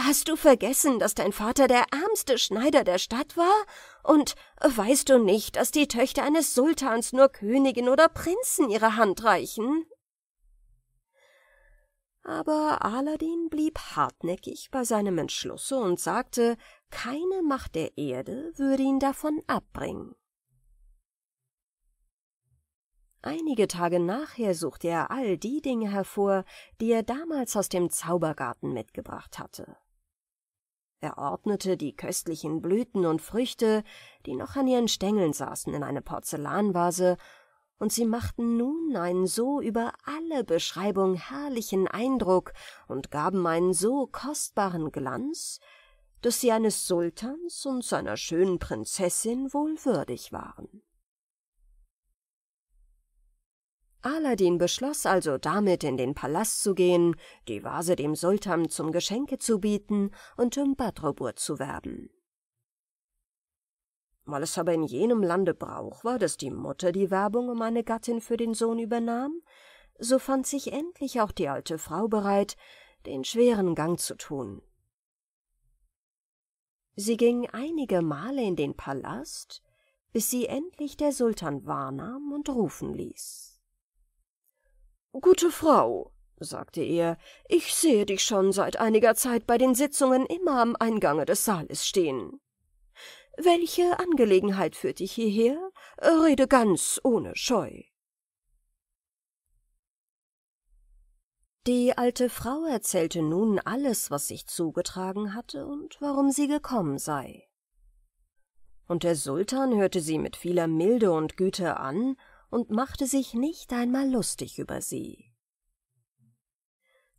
Hast du vergessen, dass dein Vater der ärmste Schneider der Stadt war? Und weißt du nicht, dass die Töchter eines Sultans nur Königin oder Prinzen ihre Hand reichen? Aber Aladdin blieb hartnäckig bei seinem Entschlusse und sagte, keine Macht der Erde würde ihn davon abbringen. Einige Tage nachher suchte er all die Dinge hervor, die er damals aus dem Zaubergarten mitgebracht hatte. Er ordnete die köstlichen Blüten und Früchte, die noch an ihren Stängeln saßen, in eine Porzellanvase, und sie machten nun einen so über alle Beschreibung herrlichen Eindruck und gaben einen so kostbaren Glanz, dass sie eines Sultans und seiner schönen Prinzessin wohl würdig waren. Aladdin beschloss also damit in den Palast zu gehen, die Vase dem Sultan zum Geschenke zu bieten und um Badrobur zu werben. Weil es aber in jenem Lande Brauch war, dass die Mutter die Werbung um eine Gattin für den Sohn übernahm, so fand sich endlich auch die alte Frau bereit, den schweren Gang zu tun. Sie ging einige Male in den Palast, bis sie endlich der Sultan wahrnahm und rufen ließ. »Gute Frau«, sagte er, »ich sehe dich schon seit einiger Zeit bei den Sitzungen immer am Eingange des Saales stehen. Welche Angelegenheit führt dich hierher? Rede ganz ohne Scheu.« Die alte Frau erzählte nun alles, was sich zugetragen hatte und warum sie gekommen sei. Und der Sultan hörte sie mit vieler Milde und Güte an und machte sich nicht einmal lustig über sie.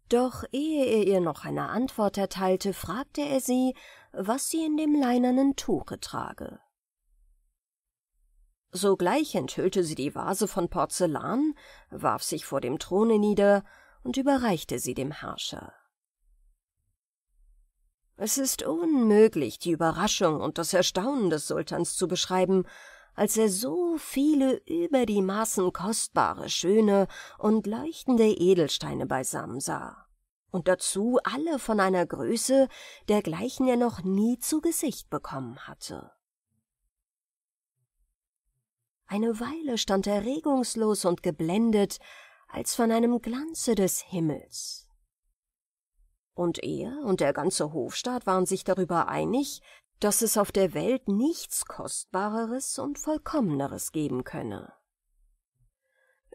Doch ehe er ihr noch eine Antwort erteilte, fragte er sie, was sie in dem leinernen Tuche trage. Sogleich enthüllte sie die Vase von Porzellan, warf sich vor dem Throne nieder und überreichte sie dem Herrscher. Es ist unmöglich, die Überraschung und das Erstaunen des Sultans zu beschreiben, als er so viele über die Maßen kostbare, schöne und leuchtende Edelsteine beisammen sah, und dazu alle von einer Größe, dergleichen er noch nie zu Gesicht bekommen hatte. Eine Weile stand er regungslos und geblendet, als von einem Glanze des Himmels. Und er und der ganze Hofstaat waren sich darüber einig, dass es auf der Welt nichts Kostbareres und Vollkommeneres geben könne.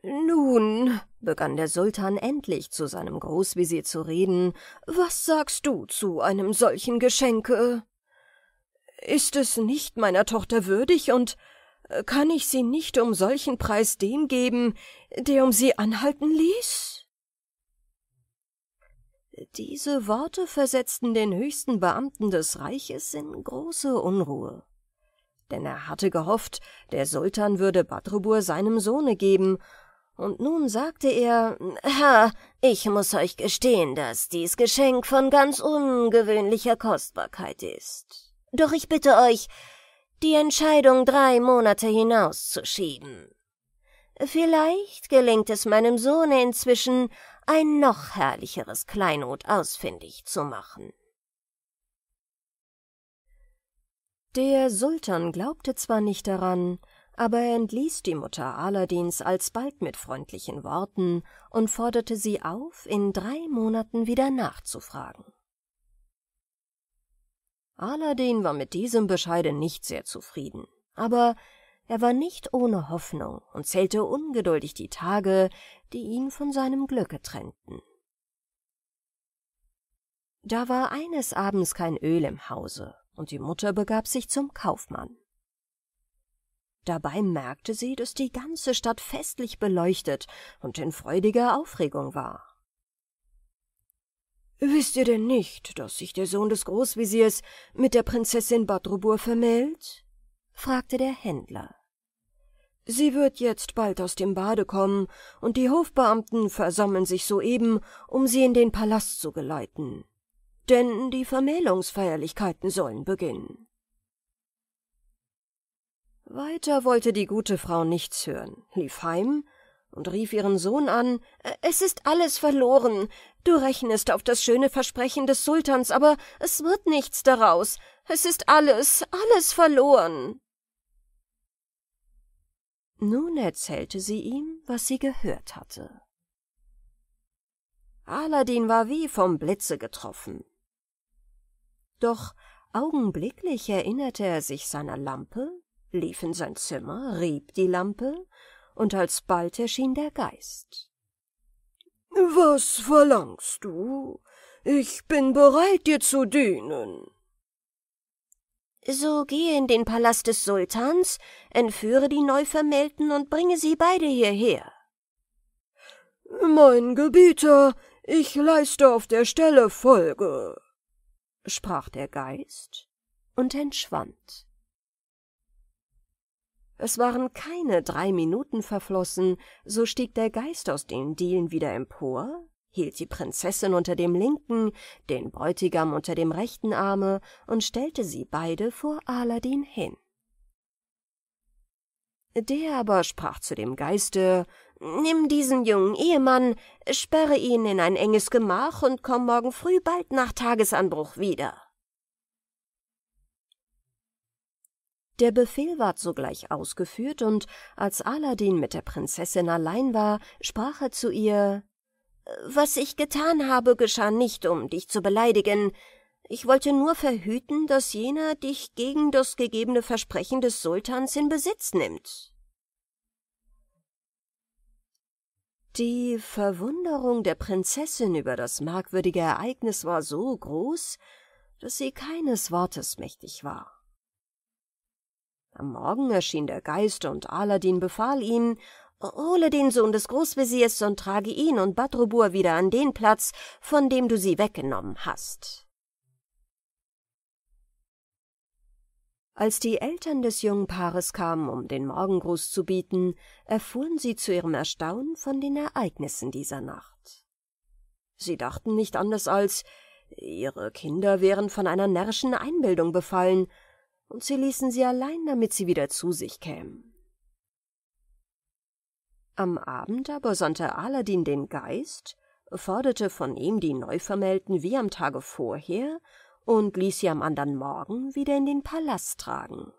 Nun, begann der Sultan endlich zu seinem Großvezier zu reden, was sagst du zu einem solchen Geschenke? Ist es nicht meiner Tochter würdig und kann ich sie nicht um solchen Preis dem geben, der um sie anhalten ließ? Diese Worte versetzten den höchsten Beamten des Reiches in große Unruhe. Denn er hatte gehofft, der Sultan würde Badrubur seinem Sohne geben, und nun sagte er, Herr, ich muss euch gestehen, dass dies Geschenk von ganz ungewöhnlicher Kostbarkeit ist. Doch ich bitte euch, die Entscheidung drei Monate hinauszuschieben. Vielleicht gelingt es meinem Sohne inzwischen, ein noch herrlicheres Kleinod ausfindig zu machen. Der Sultan glaubte zwar nicht daran, aber er entließ die Mutter Aladins alsbald mit freundlichen Worten und forderte sie auf, in drei Monaten wieder nachzufragen. Aladin war mit diesem Bescheide nicht sehr zufrieden, aber er war nicht ohne Hoffnung und zählte ungeduldig die Tage, die ihn von seinem Glücke trennten. Da war eines Abends kein Öl im Hause, und die Mutter begab sich zum Kaufmann. Dabei merkte sie, dass die ganze Stadt festlich beleuchtet und in freudiger Aufregung war. »Wisst ihr denn nicht, dass sich der Sohn des Großveziers mit der Prinzessin Badrubur vermählt?« Fragte der Händler. Sie wird jetzt bald aus dem Bade kommen, und die Hofbeamten versammeln sich soeben, um sie in den Palast zu geleiten. Denn die Vermählungsfeierlichkeiten sollen beginnen. Weiter wollte die gute Frau nichts hören, lief heim und rief ihren Sohn an Es ist alles verloren. Du rechnest auf das schöne Versprechen des Sultans, aber es wird nichts daraus. Es ist alles, alles verloren. Nun erzählte sie ihm, was sie gehört hatte. Aladin war wie vom Blitze getroffen. Doch augenblicklich erinnerte er sich seiner Lampe, lief in sein Zimmer, rieb die Lampe, und alsbald erschien der Geist. »Was verlangst du? Ich bin bereit, dir zu dienen.« So gehe in den Palast des Sultans, entführe die Neuvermählten und bringe sie beide hierher. Mein Gebieter, ich leiste auf der Stelle Folge, sprach der Geist und entschwand. Es waren keine drei Minuten verflossen, so stieg der Geist aus den Dielen wieder empor, hielt die Prinzessin unter dem linken, den Bräutigam unter dem rechten Arme und stellte sie beide vor Aladdin hin. Der aber sprach zu dem Geiste Nimm diesen jungen Ehemann, sperre ihn in ein enges Gemach und komm morgen früh bald nach Tagesanbruch wieder. Der Befehl ward sogleich ausgeführt, und als Aladdin mit der Prinzessin allein war, sprach er zu ihr Was ich getan habe, geschah nicht, um dich zu beleidigen. Ich wollte nur verhüten, dass jener dich gegen das gegebene Versprechen des Sultans in Besitz nimmt. Die Verwunderung der Prinzessin über das merkwürdige Ereignis war so groß, dass sie keines Wortes mächtig war. Am Morgen erschien der Geist, und Aladdin befahl ihm, hole den Sohn des Großveziers und trage ihn und Badrubur wieder an den Platz, von dem du sie weggenommen hast. Als die Eltern des jungen Paares kamen, um den Morgengruß zu bieten, erfuhren sie zu ihrem Erstaunen von den Ereignissen dieser Nacht. Sie dachten nicht anders als, ihre Kinder wären von einer närrischen Einbildung befallen, und sie ließen sie allein, damit sie wieder zu sich kämen. Am Abend aber sandte Aladdin den Geist, forderte von ihm die Neuvermählten wie am Tage vorher und ließ sie am andern Morgen wieder in den Palast tragen.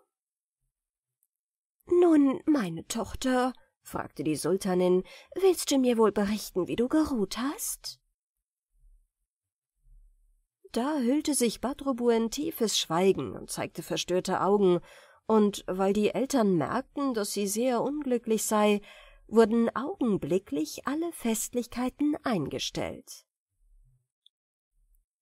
»Nun, meine Tochter«, fragte die Sultanin, »willst du mir wohl berichten, wie du geruht hast?« da hüllte sich Badrubur in tiefes Schweigen und zeigte verstörte Augen, und weil die Eltern merkten, dass sie sehr unglücklich sei, wurden augenblicklich alle Festlichkeiten eingestellt.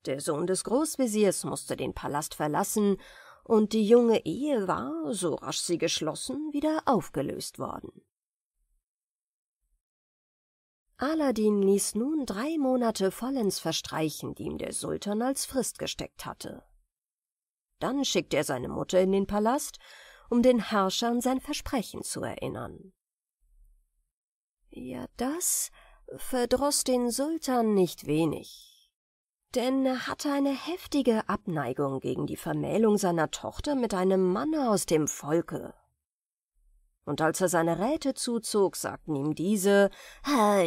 Der Sohn des Großveziers musste den Palast verlassen, und die junge Ehe war, so rasch sie geschlossen, wieder aufgelöst worden. Aladdin ließ nun drei Monate vollends verstreichen, die ihm der Sultan als Frist gesteckt hatte. Dann schickte er seine Mutter in den Palast, um den Herrscher an sein Versprechen zu erinnern. Ja, das verdroß den Sultan nicht wenig, denn er hatte eine heftige Abneigung gegen die Vermählung seiner Tochter mit einem Manne aus dem Volke, und als er seine Räte zuzog, sagten ihm diese,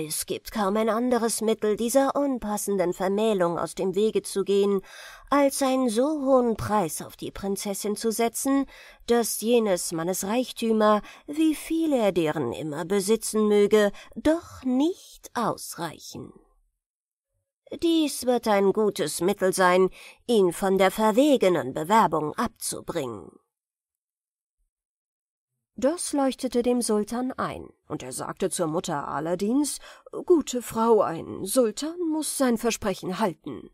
es gibt kaum ein anderes Mittel, dieser unpassenden Vermählung aus dem Wege zu gehen, als einen so hohen Preis auf die Prinzessin zu setzen, dass jenes Mannes Reichtümer, wie viel er deren immer besitzen möge, doch nicht ausreichen. Dies wird ein gutes Mittel sein, ihn von der verwegenen Bewerbung abzubringen. Das leuchtete dem Sultan ein, und er sagte zur Mutter Aladins, »Gute Frau, ein Sultan muss sein Versprechen halten.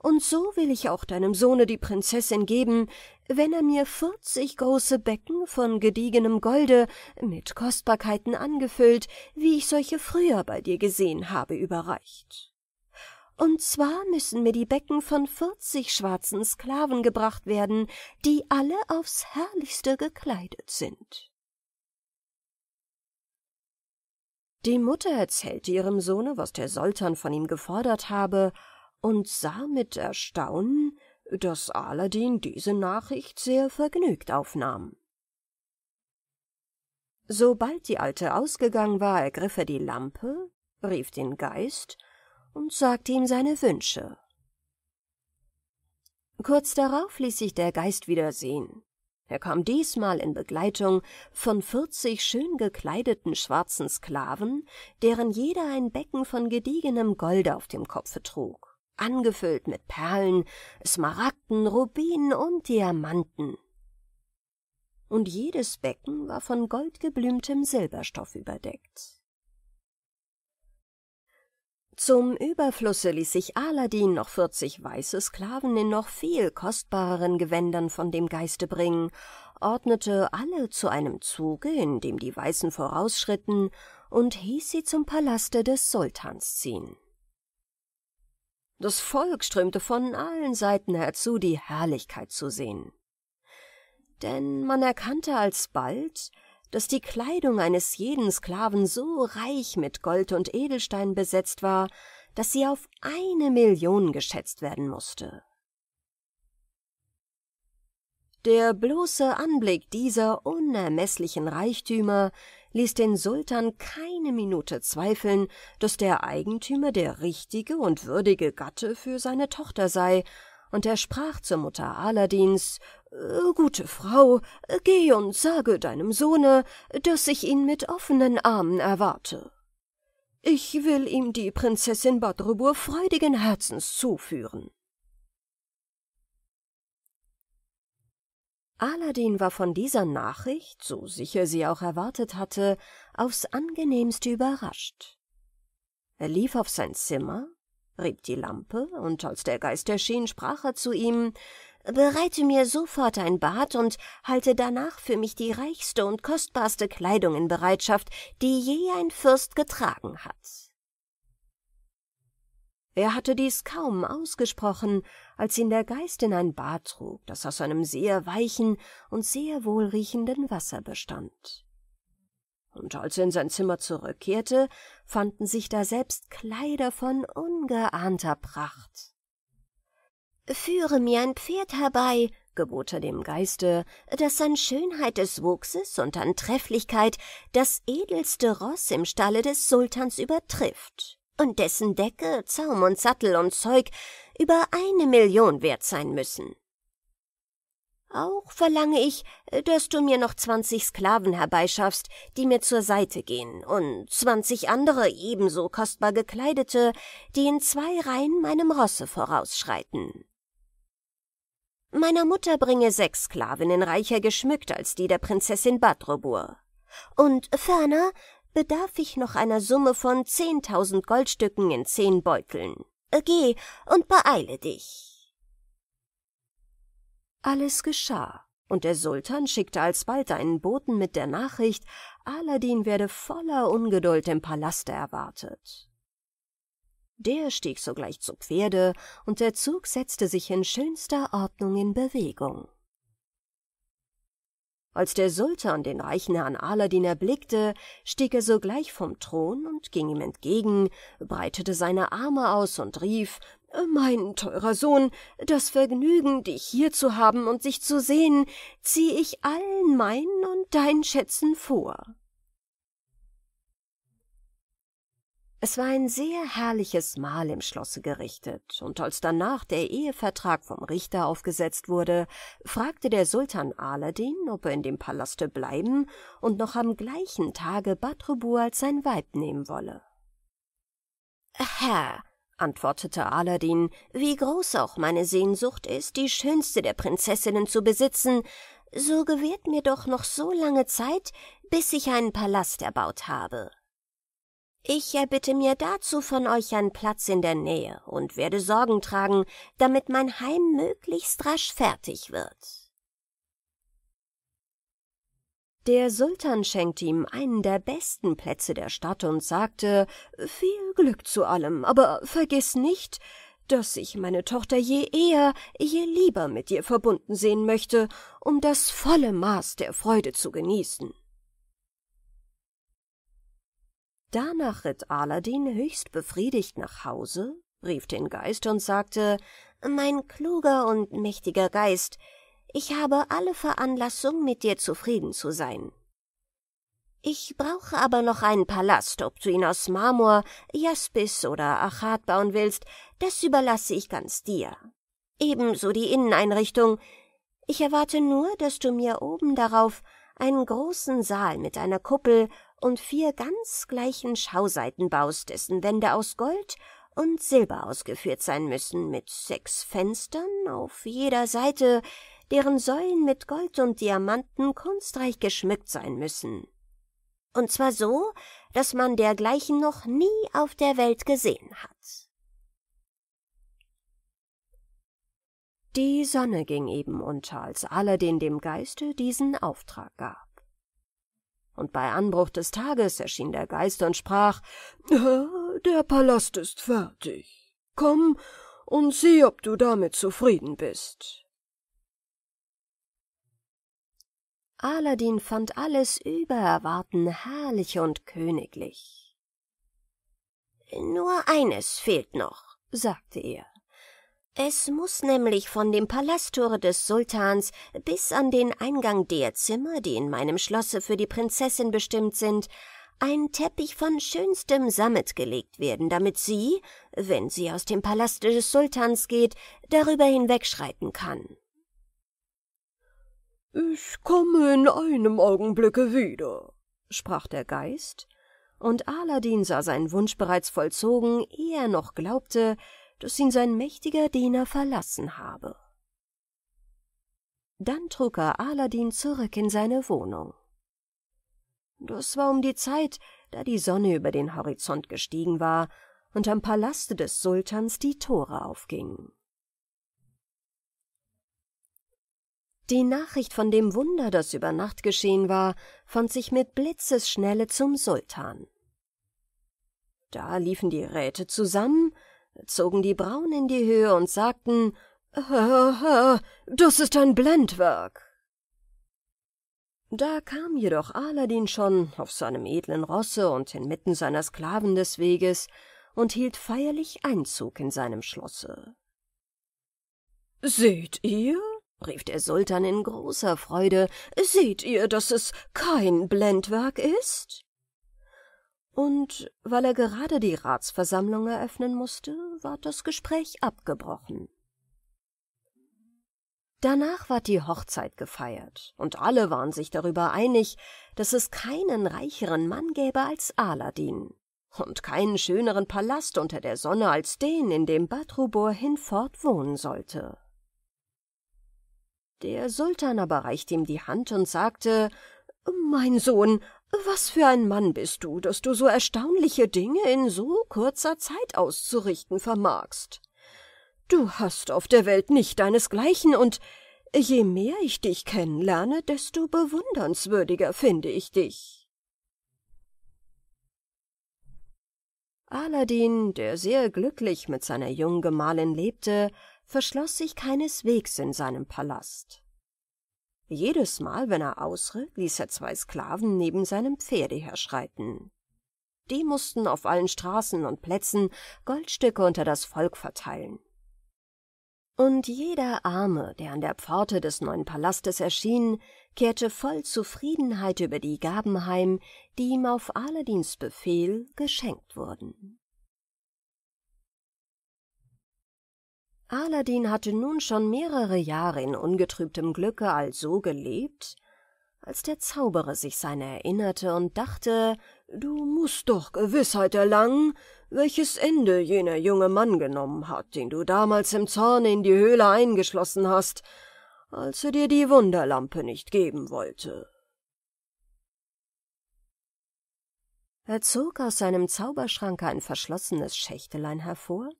Und so will ich auch deinem Sohne die Prinzessin geben, wenn er mir vierzig große Becken von gediegenem Golde, mit Kostbarkeiten angefüllt, wie ich solche früher bei dir gesehen habe, überreicht. Und zwar müssen mir die Becken von vierzig schwarzen Sklaven gebracht werden, die alle aufs herrlichste gekleidet sind. Die Mutter erzählte ihrem Sohne, was der Sultan von ihm gefordert habe, und sah mit Erstaunen, dass Aladdin diese Nachricht sehr vergnügt aufnahm. Sobald die Alte ausgegangen war, ergriff er die Lampe, rief den Geist und sagte ihm seine Wünsche. Kurz darauf ließ sich der Geist wieder sehen. Er kam diesmal in Begleitung von vierzig schön gekleideten schwarzen Sklaven, deren jeder ein Becken von gediegenem Golde auf dem Kopfe trug, angefüllt mit Perlen, Smaragden, Rubinen und Diamanten. Und jedes Becken war von goldgeblümtem Silberstoff überdeckt. Zum Überflusse ließ sich Aladdin noch vierzig weiße Sklaven in noch viel kostbareren Gewändern von dem Geiste bringen, ordnete alle zu einem Zuge, in dem die Weißen vorausschritten, und hieß sie zum Palaste des Sultans ziehen. Das Volk strömte von allen Seiten herzu, die Herrlichkeit zu sehen. Denn man erkannte alsbald, dass die Kleidung eines jeden Sklaven so reich mit Gold und Edelstein besetzt war, dass sie auf eine Million geschätzt werden musste. Der bloße Anblick dieser unermeßlichen Reichtümer ließ den Sultan keine Minute zweifeln, dass der Eigentümer der richtige und würdige Gatte für seine Tochter sei, und er sprach zur Mutter Aladins äh, Gute Frau, geh und sage deinem Sohne, dass ich ihn mit offenen Armen erwarte. Ich will ihm die Prinzessin Badrubur freudigen Herzens zuführen. Aladin war von dieser Nachricht, so sicher sie auch erwartet hatte, aufs angenehmste überrascht. Er lief auf sein Zimmer, rieb die Lampe, und als der Geist erschien, sprach er zu ihm Bereite mir sofort ein Bad und halte danach für mich die reichste und kostbarste Kleidung in Bereitschaft, die je ein Fürst getragen hat. Er hatte dies kaum ausgesprochen, als ihn der Geist in ein Bad trug, das aus einem sehr weichen und sehr wohlriechenden Wasser bestand. Und als er in sein Zimmer zurückkehrte, fanden sich da selbst Kleider von ungeahnter Pracht. »Führe mir ein Pferd herbei«, gebot er dem Geiste, das an Schönheit des Wuchses und an Trefflichkeit das edelste Ross im Stalle des Sultans übertrifft und dessen Decke, Zaum und Sattel und Zeug über eine Million wert sein müssen. Auch verlange ich, dass du mir noch zwanzig Sklaven herbeischaffst, die mir zur Seite gehen, und zwanzig andere ebenso kostbar gekleidete, die in zwei Reihen meinem Rosse vorausschreiten. Meiner Mutter bringe sechs Sklavinnen reicher geschmückt als die der Prinzessin Badrobur. Und ferner bedarf ich noch einer Summe von zehntausend Goldstücken in zehn Beuteln. Äh, geh und beeile dich. Alles geschah, und der Sultan schickte alsbald einen Boten mit der Nachricht, Aladin werde voller Ungeduld im Palaste erwartet. Der stieg sogleich zu Pferde, und der Zug setzte sich in schönster Ordnung in Bewegung. Als der Sultan den reichen Herrn Aladin erblickte, stieg er sogleich vom Thron und ging ihm entgegen, breitete seine Arme aus und rief Mein teurer Sohn, das Vergnügen, dich hier zu haben und sich zu sehen, zieh ich allen meinen und deinen Schätzen vor. Es war ein sehr herrliches Mahl im Schlosse gerichtet, und als danach der Ehevertrag vom Richter aufgesetzt wurde, fragte der Sultan Aladin, ob er in dem Palaste bleiben und noch am gleichen Tage Badrubur als sein Weib nehmen wolle. Herr, antwortete Aladin, wie groß auch meine Sehnsucht ist, die schönste der Prinzessinnen zu besitzen, so gewährt mir doch noch so lange Zeit, bis ich einen Palast erbaut habe. Ich erbitte mir dazu von euch einen Platz in der Nähe und werde Sorgen tragen, damit mein Heim möglichst rasch fertig wird. Der Sultan schenkte ihm einen der besten Plätze der Stadt und sagte Viel Glück zu allem, aber vergiss nicht, dass ich meine Tochter je eher, je lieber mit dir verbunden sehen möchte, um das volle Maß der Freude zu genießen. Danach ritt Aladin höchst befriedigt nach Hause, rief den Geist und sagte Mein kluger und mächtiger Geist, ich habe alle Veranlassung, mit dir zufrieden zu sein. Ich brauche aber noch einen Palast, ob du ihn aus Marmor, Jaspis oder Achat bauen willst, das überlasse ich ganz dir. Ebenso die Inneneinrichtung. Ich erwarte nur, dass du mir oben darauf einen großen Saal mit einer Kuppel und vier ganz gleichen Schauseiten baust, dessen Wände aus Gold und Silber ausgeführt sein müssen, mit sechs Fenstern auf jeder Seite, deren Säulen mit Gold und Diamanten kunstreich geschmückt sein müssen. Und zwar so, dass man dergleichen noch nie auf der Welt gesehen hat. Die Sonne ging eben unter, als Aladdin dem Geiste diesen Auftrag gab und bei Anbruch des Tages erschien der Geist und sprach Der Palast ist fertig. Komm und sieh, ob du damit zufrieden bist. Aladdin fand alles über Erwarten herrlich und königlich. Nur eines fehlt noch, sagte er. Es muss nämlich von dem Palasttore des Sultans bis an den Eingang der Zimmer, die in meinem Schlosse für die Prinzessin bestimmt sind, ein Teppich von schönstem Sammet gelegt werden, damit sie, wenn sie aus dem Palast des Sultans geht, darüber hinwegschreiten kann. Ich komme in einem Augenblicke wieder, sprach der Geist, und Aladdin sah seinen Wunsch bereits vollzogen, ehe er noch glaubte, dass ihn sein mächtiger Diener verlassen habe. Dann trug er Aladdin zurück in seine Wohnung. Das war um die Zeit, da die Sonne über den Horizont gestiegen war und am Palaste des Sultans die Tore aufgingen. Die Nachricht von dem Wunder, das über Nacht geschehen war, fand sich mit Blitzesschnelle zum Sultan. Da liefen die Räte zusammen, zogen die Brauen in die Höhe und sagten, Herr, das ist ein Blendwerk. Da kam jedoch Aladdin schon auf seinem edlen Rosse und inmitten seiner Sklaven des Weges und hielt feierlich Einzug in seinem Schlosse. Seht ihr, rief der Sultan in großer Freude, seht ihr, dass es kein Blendwerk ist? Und weil er gerade die Ratsversammlung eröffnen musste, ward das Gespräch abgebrochen. Danach ward die Hochzeit gefeiert, und alle waren sich darüber einig, dass es keinen reicheren Mann gäbe als Aladdin und keinen schöneren Palast unter der Sonne als den, in dem Badrubur hinfort wohnen sollte. Der Sultan aber reichte ihm die Hand und sagte, »Mein Sohn, was für ein Mann bist du, dass du so erstaunliche Dinge in so kurzer Zeit auszurichten vermagst? Du hast auf der Welt nicht deinesgleichen, und je mehr ich dich kennenlerne, desto bewundernswürdiger finde ich dich.« Aladdin, der sehr glücklich mit seiner jungen Gemahlin lebte, verschloss sich keineswegs in seinem Palast. Jedes Mal, wenn er ausritt, ließ er zwei Sklaven neben seinem Pferde herschreiten. Die mussten auf allen Straßen und Plätzen Goldstücke unter das Volk verteilen. Und jeder Arme, der an der Pforte des neuen Palastes erschien, kehrte voll Zufriedenheit über die Gaben heim, die ihm auf Aladins Befehl geschenkt wurden. Aladdin hatte nun schon mehrere Jahre in ungetrübtem Glücke also gelebt, als der Zauberer sich seiner erinnerte und dachte, du musst doch Gewissheit erlangen, welches Ende jener junge Mann genommen hat, den du damals im Zorne in die Höhle eingeschlossen hast, als er dir die Wunderlampe nicht geben wollte. Er zog aus seinem Zauberschrank ein verschlossenes Schächtelein hervor,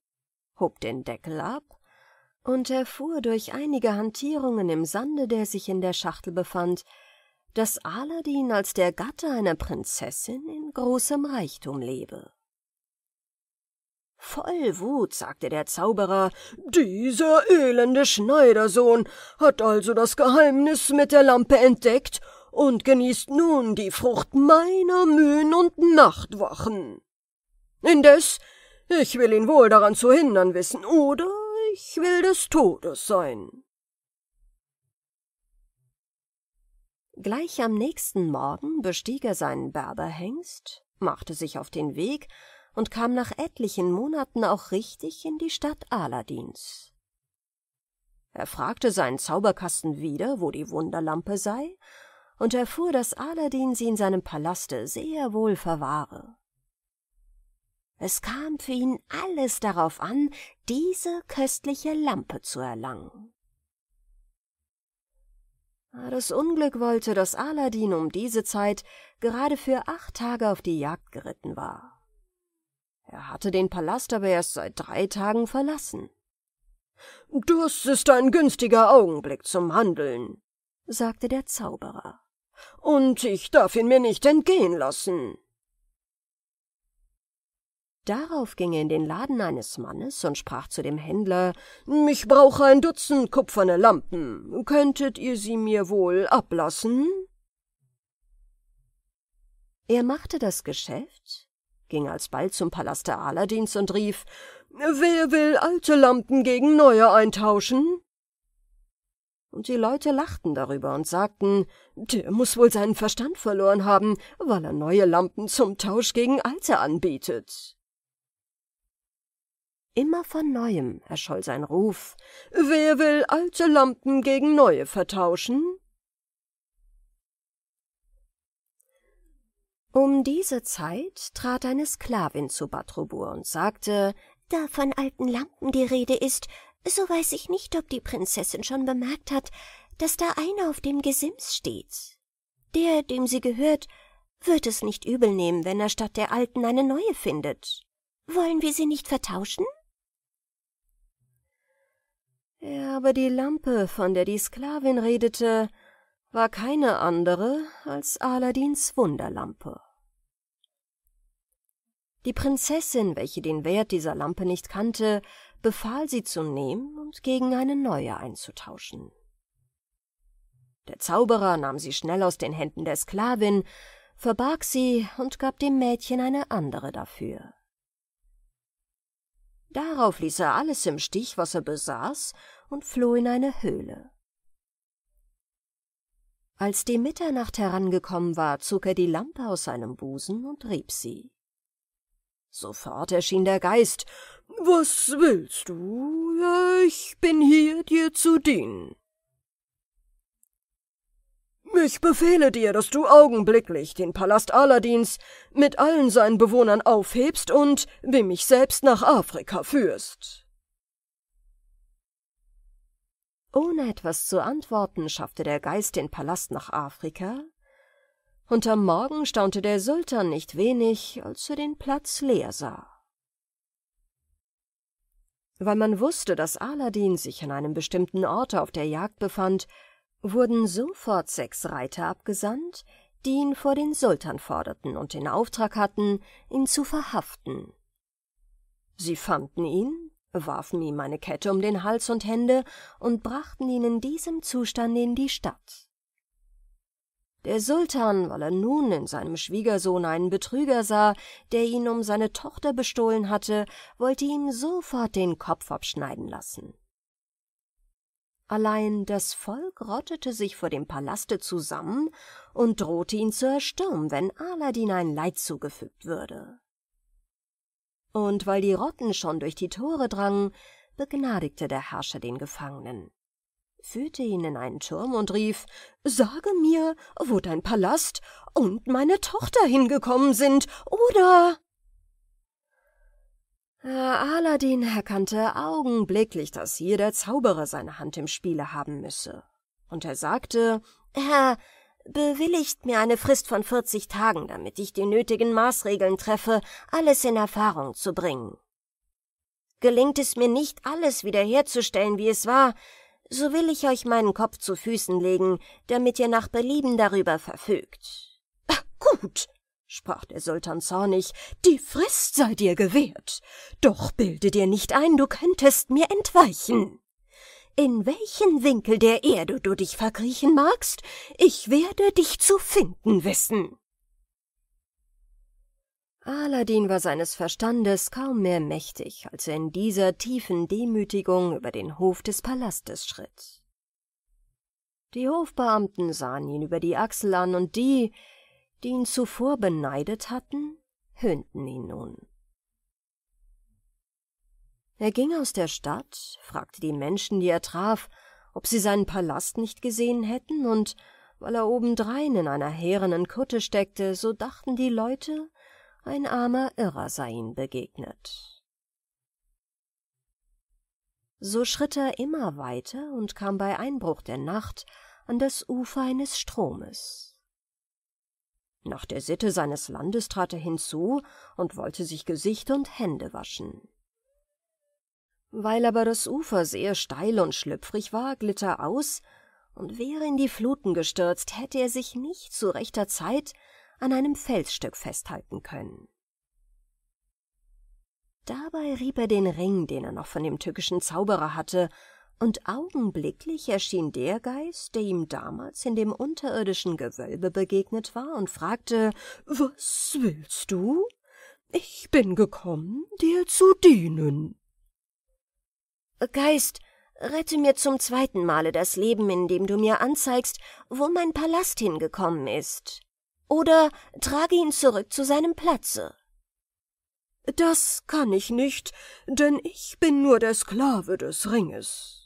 hob den Deckel ab und erfuhr durch einige Hantierungen im Sande, der sich in der Schachtel befand, dass Aladdin als der Gatte einer Prinzessin in großem Reichtum lebe. Voll Wut sagte der Zauberer, dieser elende Schneidersohn hat also das Geheimnis mit der Lampe entdeckt und genießt nun die Frucht meiner Mühen und Nachtwachen. Indes, ich will ihn wohl daran zu hindern wissen, oder ich will des Todes sein. Gleich am nächsten Morgen bestieg er seinen Berberhengst, machte sich auf den Weg und kam nach etlichen Monaten auch richtig in die Stadt Aladins. Er fragte seinen Zauberkasten wieder, wo die Wunderlampe sei, und erfuhr, dass Aladin sie in seinem Palaste sehr wohl verwahre. Es kam für ihn alles darauf an, diese köstliche Lampe zu erlangen. Das Unglück wollte, dass Aladdin um diese Zeit gerade für acht Tage auf die Jagd geritten war. Er hatte den Palast aber erst seit drei Tagen verlassen. »Das ist ein günstiger Augenblick zum Handeln«, sagte der Zauberer, »und ich darf ihn mir nicht entgehen lassen.« Darauf ging er in den Laden eines Mannes und sprach zu dem Händler »Ich brauche ein Dutzend kupferne Lampen. Könntet ihr sie mir wohl ablassen?« Er machte das Geschäft, ging alsbald zum Palast der Aladins und rief Wer will alte Lampen gegen neue eintauschen? Und die Leute lachten darüber und sagten, der muss wohl seinen Verstand verloren haben, weil er neue Lampen zum Tausch gegen alte anbietet. Immer von neuem erscholl sein Ruf Wer will alte Lampen gegen neue vertauschen? Um diese Zeit trat eine Sklavin zu Batrubur und sagte Da von alten Lampen die Rede ist, so weiß ich nicht, ob die Prinzessin schon bemerkt hat, dass da einer auf dem Gesims steht. Der, dem sie gehört, wird es nicht übel nehmen, wenn er statt der alten eine neue findet. Wollen wir sie nicht vertauschen? Ja, aber die Lampe, von der die Sklavin redete, war keine andere als Aladins Wunderlampe. Die Prinzessin, welche den Wert dieser Lampe nicht kannte, befahl sie zu nehmen und gegen eine neue einzutauschen. Der Zauberer nahm sie schnell aus den Händen der Sklavin, verbarg sie und gab dem Mädchen eine andere dafür. Darauf ließ er alles im Stich, was er besaß, und floh in eine Höhle. Als die Mitternacht herangekommen war, zog er die Lampe aus seinem Busen und rieb sie. Sofort erschien der Geist. Was willst du? Ich bin hier, dir zu dienen. Ich befehle dir, dass du augenblicklich den Palast Aladins mit allen seinen Bewohnern aufhebst und wie mich selbst nach Afrika führst. Ohne etwas zu antworten, schaffte der Geist den Palast nach Afrika, und am Morgen staunte der Sultan nicht wenig, als er den Platz leer sah. Weil man wusste, dass Aladin sich an einem bestimmten Orte auf der Jagd befand, wurden sofort sechs Reiter abgesandt, die ihn vor den Sultan forderten und den Auftrag hatten, ihn zu verhaften. Sie fanden ihn, warfen ihm eine Kette um den Hals und Hände und brachten ihn in diesem Zustand in die Stadt. Der Sultan, weil er nun in seinem Schwiegersohn einen Betrüger sah, der ihn um seine Tochter bestohlen hatte, wollte ihm sofort den Kopf abschneiden lassen. Allein das Volk rottete sich vor dem Palaste zusammen und drohte ihn zu erstürmen, wenn Aladin ein Leid zugefügt würde. Und weil die Rotten schon durch die Tore drangen, begnadigte der Herrscher den Gefangenen führte ihn in einen Turm und rief Sage mir, wo dein Palast und meine Tochter hingekommen sind, oder Aladin erkannte augenblicklich, dass hier der Zauberer seine Hand im Spiele haben müsse, und er sagte Herr, bewilligt mir eine Frist von vierzig Tagen, damit ich die nötigen Maßregeln treffe, alles in Erfahrung zu bringen. Gelingt es mir nicht, alles wiederherzustellen, wie es war, so will ich euch meinen Kopf zu Füßen legen, damit ihr nach Belieben darüber verfügt. Ach, gut, sprach der Sultan zornig, die Frist sei dir gewährt. Doch bilde dir nicht ein, du könntest mir entweichen. In welchen Winkel der Erde du dich verkriechen magst, ich werde dich zu finden wissen. Aladin war seines Verstandes kaum mehr mächtig, als er in dieser tiefen Demütigung über den Hof des Palastes schritt. Die Hofbeamten sahen ihn über die Achsel an, und die, die ihn zuvor beneidet hatten, höhnten ihn nun. Er ging aus der Stadt, fragte die Menschen, die er traf, ob sie seinen Palast nicht gesehen hätten, und weil er obendrein in einer härenen Kutte steckte, so dachten die Leute, ein armer Irrer sei ihm begegnet. So schritt er immer weiter und kam bei Einbruch der Nacht an das Ufer eines Stromes. Nach der Sitte seines Landes trat er hinzu und wollte sich Gesicht und Hände waschen. Weil aber das Ufer sehr steil und schlüpfrig war, glitt er aus, und wäre in die Fluten gestürzt, hätte er sich nicht zu rechter Zeit an einem Felsstück festhalten können. Dabei rieb er den Ring, den er noch von dem tückischen Zauberer hatte, und augenblicklich erschien der Geist, der ihm damals in dem unterirdischen Gewölbe begegnet war, und fragte Was willst du? Ich bin gekommen, dir zu dienen. Geist, rette mir zum zweiten Male das Leben, indem du mir anzeigst, wo mein Palast hingekommen ist. Oder trage ihn zurück zu seinem Platze. Das kann ich nicht, denn ich bin nur der Sklave des Ringes.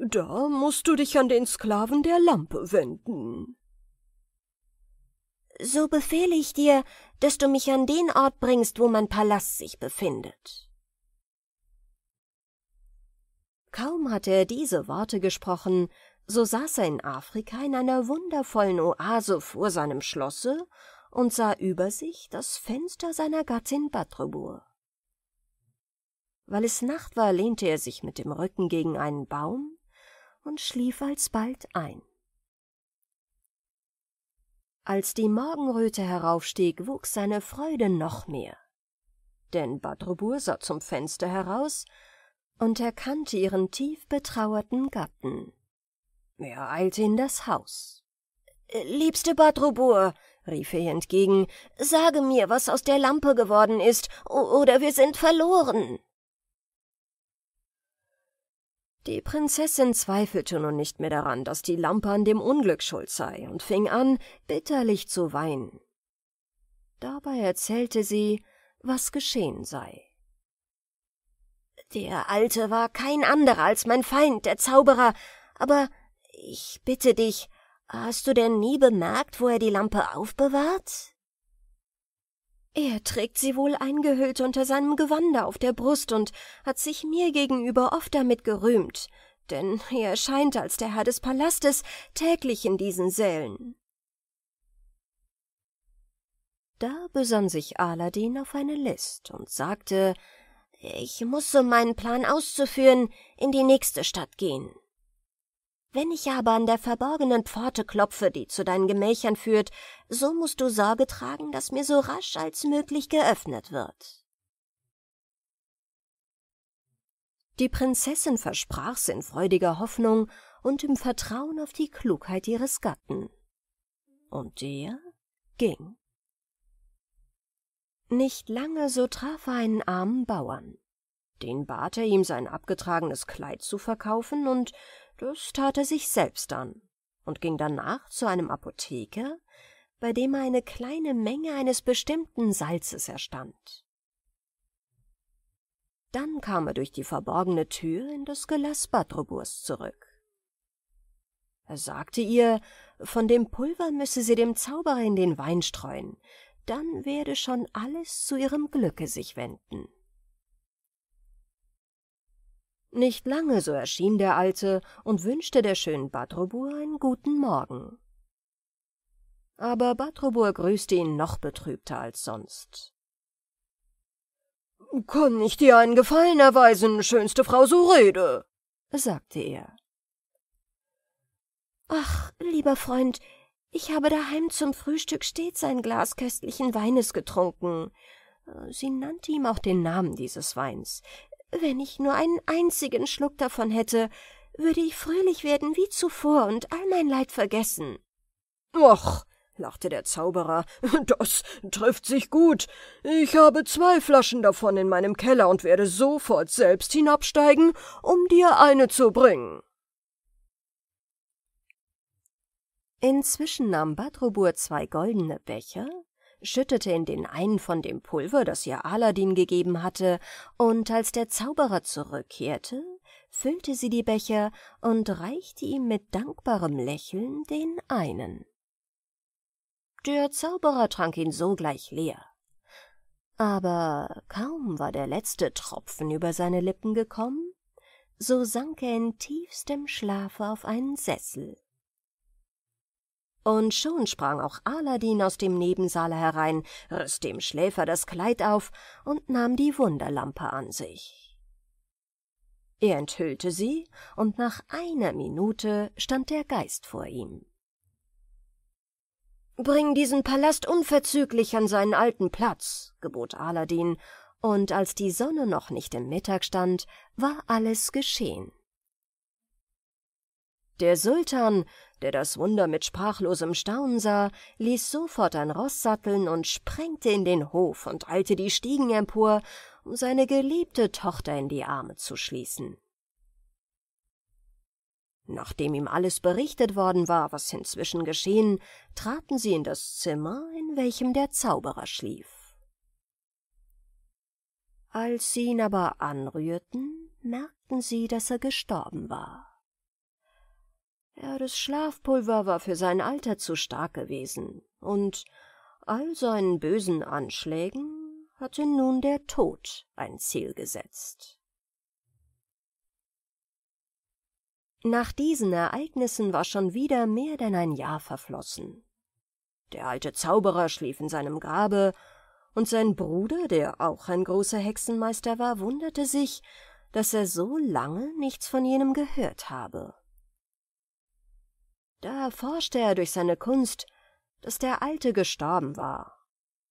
Da musst du dich an den Sklaven der Lampe wenden. So befehle ich dir, dass du mich an den Ort bringst, wo mein Palast sich befindet. Kaum hatte er diese Worte gesprochen, so saß er in Afrika in einer wundervollen Oase vor seinem Schlosse und sah über sich das Fenster seiner Gattin Badrobur. Weil es Nacht war, lehnte er sich mit dem Rücken gegen einen Baum und schlief alsbald ein. Als die Morgenröte heraufstieg, wuchs seine Freude noch mehr. Denn Badrobur sah zum Fenster heraus und erkannte ihren tief betrauerten Gatten. Er eilte in das Haus. Liebste Badrobur, rief er entgegen, sage mir, was aus der Lampe geworden ist, oder wir sind verloren. Die Prinzessin zweifelte nun nicht mehr daran, dass die Lampe an dem Unglück schuld sei, und fing an, bitterlich zu weinen. Dabei erzählte sie, was geschehen sei. Der Alte war kein anderer als mein Feind, der Zauberer, aber ich bitte dich, hast du denn nie bemerkt, wo er die Lampe aufbewahrt? Er trägt sie wohl eingehüllt unter seinem Gewande auf der Brust und hat sich mir gegenüber oft damit gerühmt, denn er erscheint als der Herr des Palastes täglich in diesen Sälen. Da besann sich Aladdin auf eine List und sagte, ich muss, um meinen Plan auszuführen, in die nächste Stadt gehen. Wenn ich aber an der verborgenen Pforte klopfe, die zu deinen Gemächern führt, so musst du Sorge tragen, dass mir so rasch als möglich geöffnet wird. Die Prinzessin versprach's in freudiger Hoffnung und im Vertrauen auf die Klugheit ihres Gatten. Und der ging. Nicht lange so traf er einen armen Bauern. Den bat er, ihm sein abgetragenes Kleid zu verkaufen, und das tat er sich selbst an und ging danach zu einem Apotheker, bei dem er eine kleine Menge eines bestimmten Salzes erstand. Dann kam er durch die verborgene Tür in das Gelaß Badroburs zurück. Er sagte ihr, von dem Pulver müsse sie dem Zauberer in den Wein streuen, dann werde schon alles zu ihrem Glücke sich wenden. Nicht lange so erschien der Alte und wünschte der schönen Badrobur einen guten Morgen. Aber Badrobur grüßte ihn noch betrübter als sonst. »Kann ich dir einen Gefallen erweisen, schönste Frau Surede?« sagte er. »Ach, lieber Freund, ich habe daheim zum Frühstück stets ein Glas köstlichen Weines getrunken.« Sie nannte ihm auch den Namen dieses Weins. Wenn ich nur einen einzigen Schluck davon hätte, würde ich fröhlich werden wie zuvor und all mein Leid vergessen. Ach, lachte der Zauberer, *laughs* das trifft sich gut. Ich habe zwei Flaschen davon in meinem Keller und werde sofort selbst hinabsteigen, um dir eine zu bringen. Inzwischen nahm Badrobur zwei goldene Becher, schüttete in den einen von dem Pulver, das ihr Aladdin gegeben hatte, und als der Zauberer zurückkehrte, füllte sie die Becher und reichte ihm mit dankbarem Lächeln den einen. Der Zauberer trank ihn sogleich leer. Aber kaum war der letzte Tropfen über seine Lippen gekommen, so sank er in tiefstem Schlafe auf einen Sessel und schon sprang auch Aladdin aus dem Nebensaale herein, riß dem Schläfer das Kleid auf und nahm die Wunderlampe an sich. Er enthüllte sie, und nach einer Minute stand der Geist vor ihm. »Bring diesen Palast unverzüglich an seinen alten Platz«, gebot Aladdin, und als die Sonne noch nicht im Mittag stand, war alles geschehen. Der Sultan, der das Wunder mit sprachlosem Staunen sah, ließ sofort ein Ross satteln und sprengte in den Hof und eilte die Stiegen empor, um seine geliebte Tochter in die Arme zu schließen. Nachdem ihm alles berichtet worden war, was inzwischen geschehen, traten sie in das Zimmer, in welchem der Zauberer schlief. Als sie ihn aber anrührten, merkten sie, dass er gestorben war. Ja, das Schlafpulver war für sein Alter zu stark gewesen, und all seinen bösen Anschlägen hatte nun der Tod ein Ziel gesetzt. Nach diesen Ereignissen war schon wieder mehr denn ein Jahr verflossen. Der alte Zauberer schlief in seinem Grabe, und sein Bruder, der auch ein großer Hexenmeister war, wunderte sich, dass er so lange nichts von jenem gehört habe. Da erforschte er durch seine Kunst, dass der Alte gestorben war,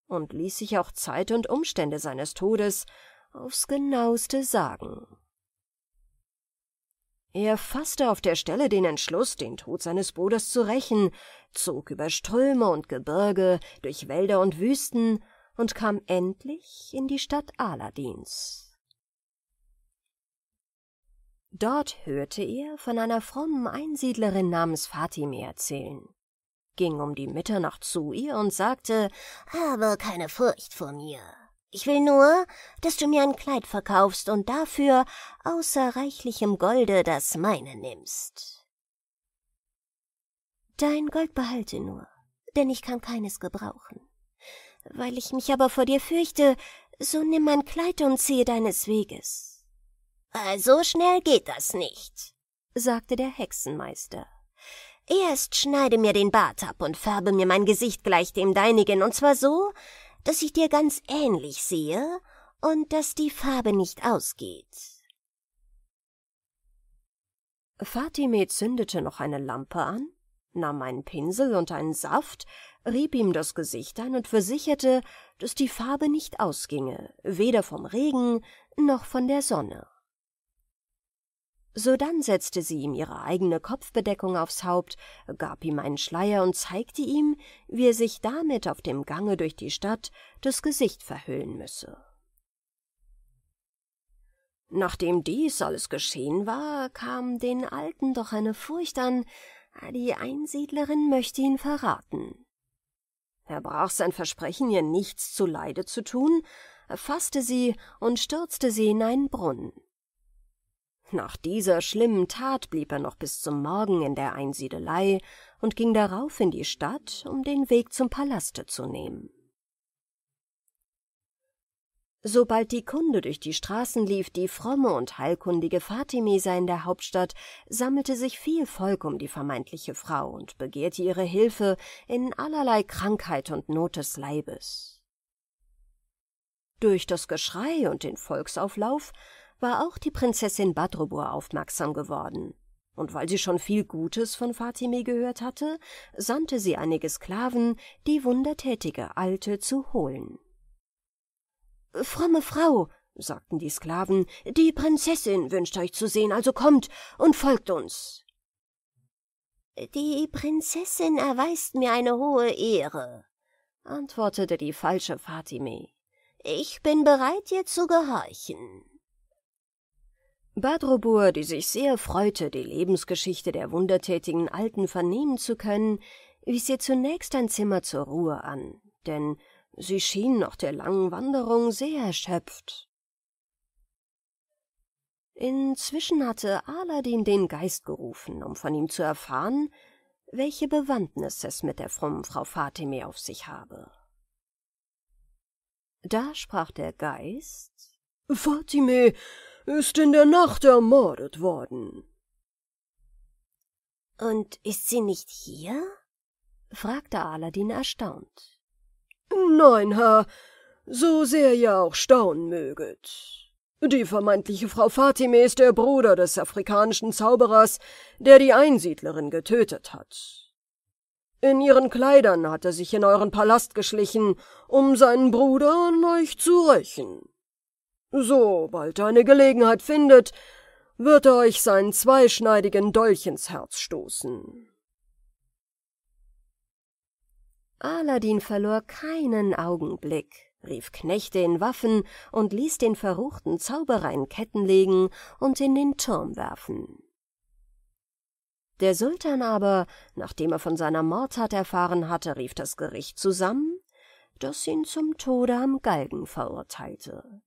und ließ sich auch Zeit und Umstände seines Todes aufs genaueste sagen. Er fasste auf der Stelle den Entschluss, den Tod seines Bruders zu rächen, zog über Ströme und Gebirge, durch Wälder und Wüsten und kam endlich in die Stadt Aladins. Dort hörte er von einer frommen Einsiedlerin namens Fatime erzählen, ging um die Mitternacht zu ihr und sagte, »Habe keine Furcht vor mir. Ich will nur, dass du mir ein Kleid verkaufst und dafür außer reichlichem Golde das meine nimmst.« »Dein Gold behalte nur, denn ich kann keines gebrauchen. Weil ich mich aber vor dir fürchte, so nimm mein Kleid und ziehe deines Weges.« So schnell geht das nicht, sagte der Hexenmeister. Erst schneide mir den Bart ab und färbe mir mein Gesicht gleich dem deinigen, und zwar so, dass ich dir ganz ähnlich sehe und dass die Farbe nicht ausgeht. Fatime zündete noch eine Lampe an, nahm einen Pinsel und einen Saft, rieb ihm das Gesicht ein und versicherte, dass die Farbe nicht ausginge, weder vom Regen noch von der Sonne. Sodann setzte sie ihm ihre eigene Kopfbedeckung aufs Haupt, gab ihm einen Schleier und zeigte ihm, wie er sich damit auf dem Gange durch die Stadt das Gesicht verhüllen müsse. Nachdem dies alles geschehen war, kam den Alten doch eine Furcht an, die Einsiedlerin möchte ihn verraten. Er brach sein Versprechen, ihr nichts zuleide zu tun, fasste sie und stürzte sie in einen Brunnen. Nach dieser schlimmen Tat blieb er noch bis zum Morgen in der Einsiedelei und ging darauf in die Stadt, um den Weg zum Palaste zu nehmen. Sobald die Kunde durch die Straßen lief, die fromme und heilkundige Fatime sei in der Hauptstadt, sammelte sich viel Volk um die vermeintliche Frau und begehrte ihre Hilfe in allerlei Krankheit und Not des Leibes. Durch das Geschrei und den Volksauflauf war auch die Prinzessin Badrobur aufmerksam geworden. Und weil sie schon viel Gutes von Fatime gehört hatte, sandte sie einige Sklaven, die wundertätige Alte zu holen. Fromme Frau, sagten die Sklaven, die Prinzessin wünscht euch zu sehen, also kommt und folgt uns. Die Prinzessin erweist mir eine hohe Ehre, antwortete die falsche Fatime. Ich bin bereit, ihr zu gehorchen. Badrobur, die sich sehr freute, die Lebensgeschichte der wundertätigen Alten vernehmen zu können, wies ihr zunächst ein Zimmer zur Ruhe an, denn sie schien nach der langen Wanderung sehr erschöpft. Inzwischen hatte Aladdin den Geist gerufen, um von ihm zu erfahren, welche Bewandtnis es mit der frommen Frau Fatime auf sich habe. Da sprach der Geist Fatime, ist in der Nacht ermordet worden. Und ist sie nicht hier? fragte Aladdin erstaunt. Nein, Herr, so sehr ihr auch staunen möget. Die vermeintliche Frau Fatime ist der Bruder des afrikanischen Zauberers, der die Einsiedlerin getötet hat. In ihren Kleidern hat er sich in euren Palast geschlichen, um seinen Bruder an euch zu rächen. Sobald er eine Gelegenheit findet, wird er euch seinen zweischneidigen Dolch ins Herz stoßen. Aladin verlor keinen Augenblick, rief Knechte in Waffen und ließ den verruchten Zauberer in Ketten legen und in den Turm werfen. Der Sultan aber, nachdem er von seiner Mordtat erfahren hatte, rief das Gericht zusammen, das ihn zum Tode am Galgen verurteilte.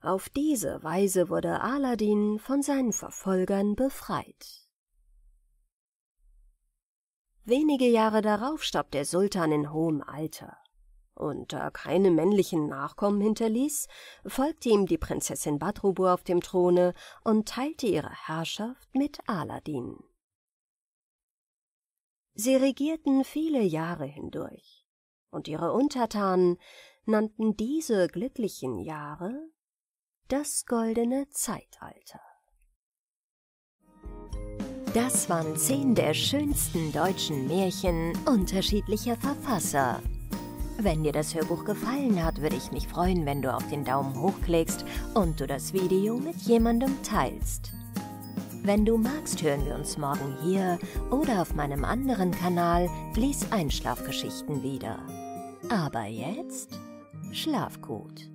Auf diese Weise wurde Aladin von seinen Verfolgern befreit. Wenige Jahre darauf starb der Sultan in hohem Alter. Und da keine männlichen Nachkommen hinterließ, folgte ihm die Prinzessin Badrubur auf dem Throne und teilte ihre Herrschaft mit Aladin. Sie regierten viele Jahre hindurch, und ihre Untertanen nannten diese glücklichen Jahre das goldene Zeitalter. Das waren zehn der schönsten deutschen Märchen unterschiedlicher Verfasser. Wenn dir das Hörbuch gefallen hat, würde ich mich freuen, wenn du auf den Daumen hoch klickst und du das Video mit jemandem teilst. Wenn du magst, hören wir uns morgen hier oder auf meinem anderen Kanal Lies Einschlafgeschichten wieder. Aber jetzt schlaf gut.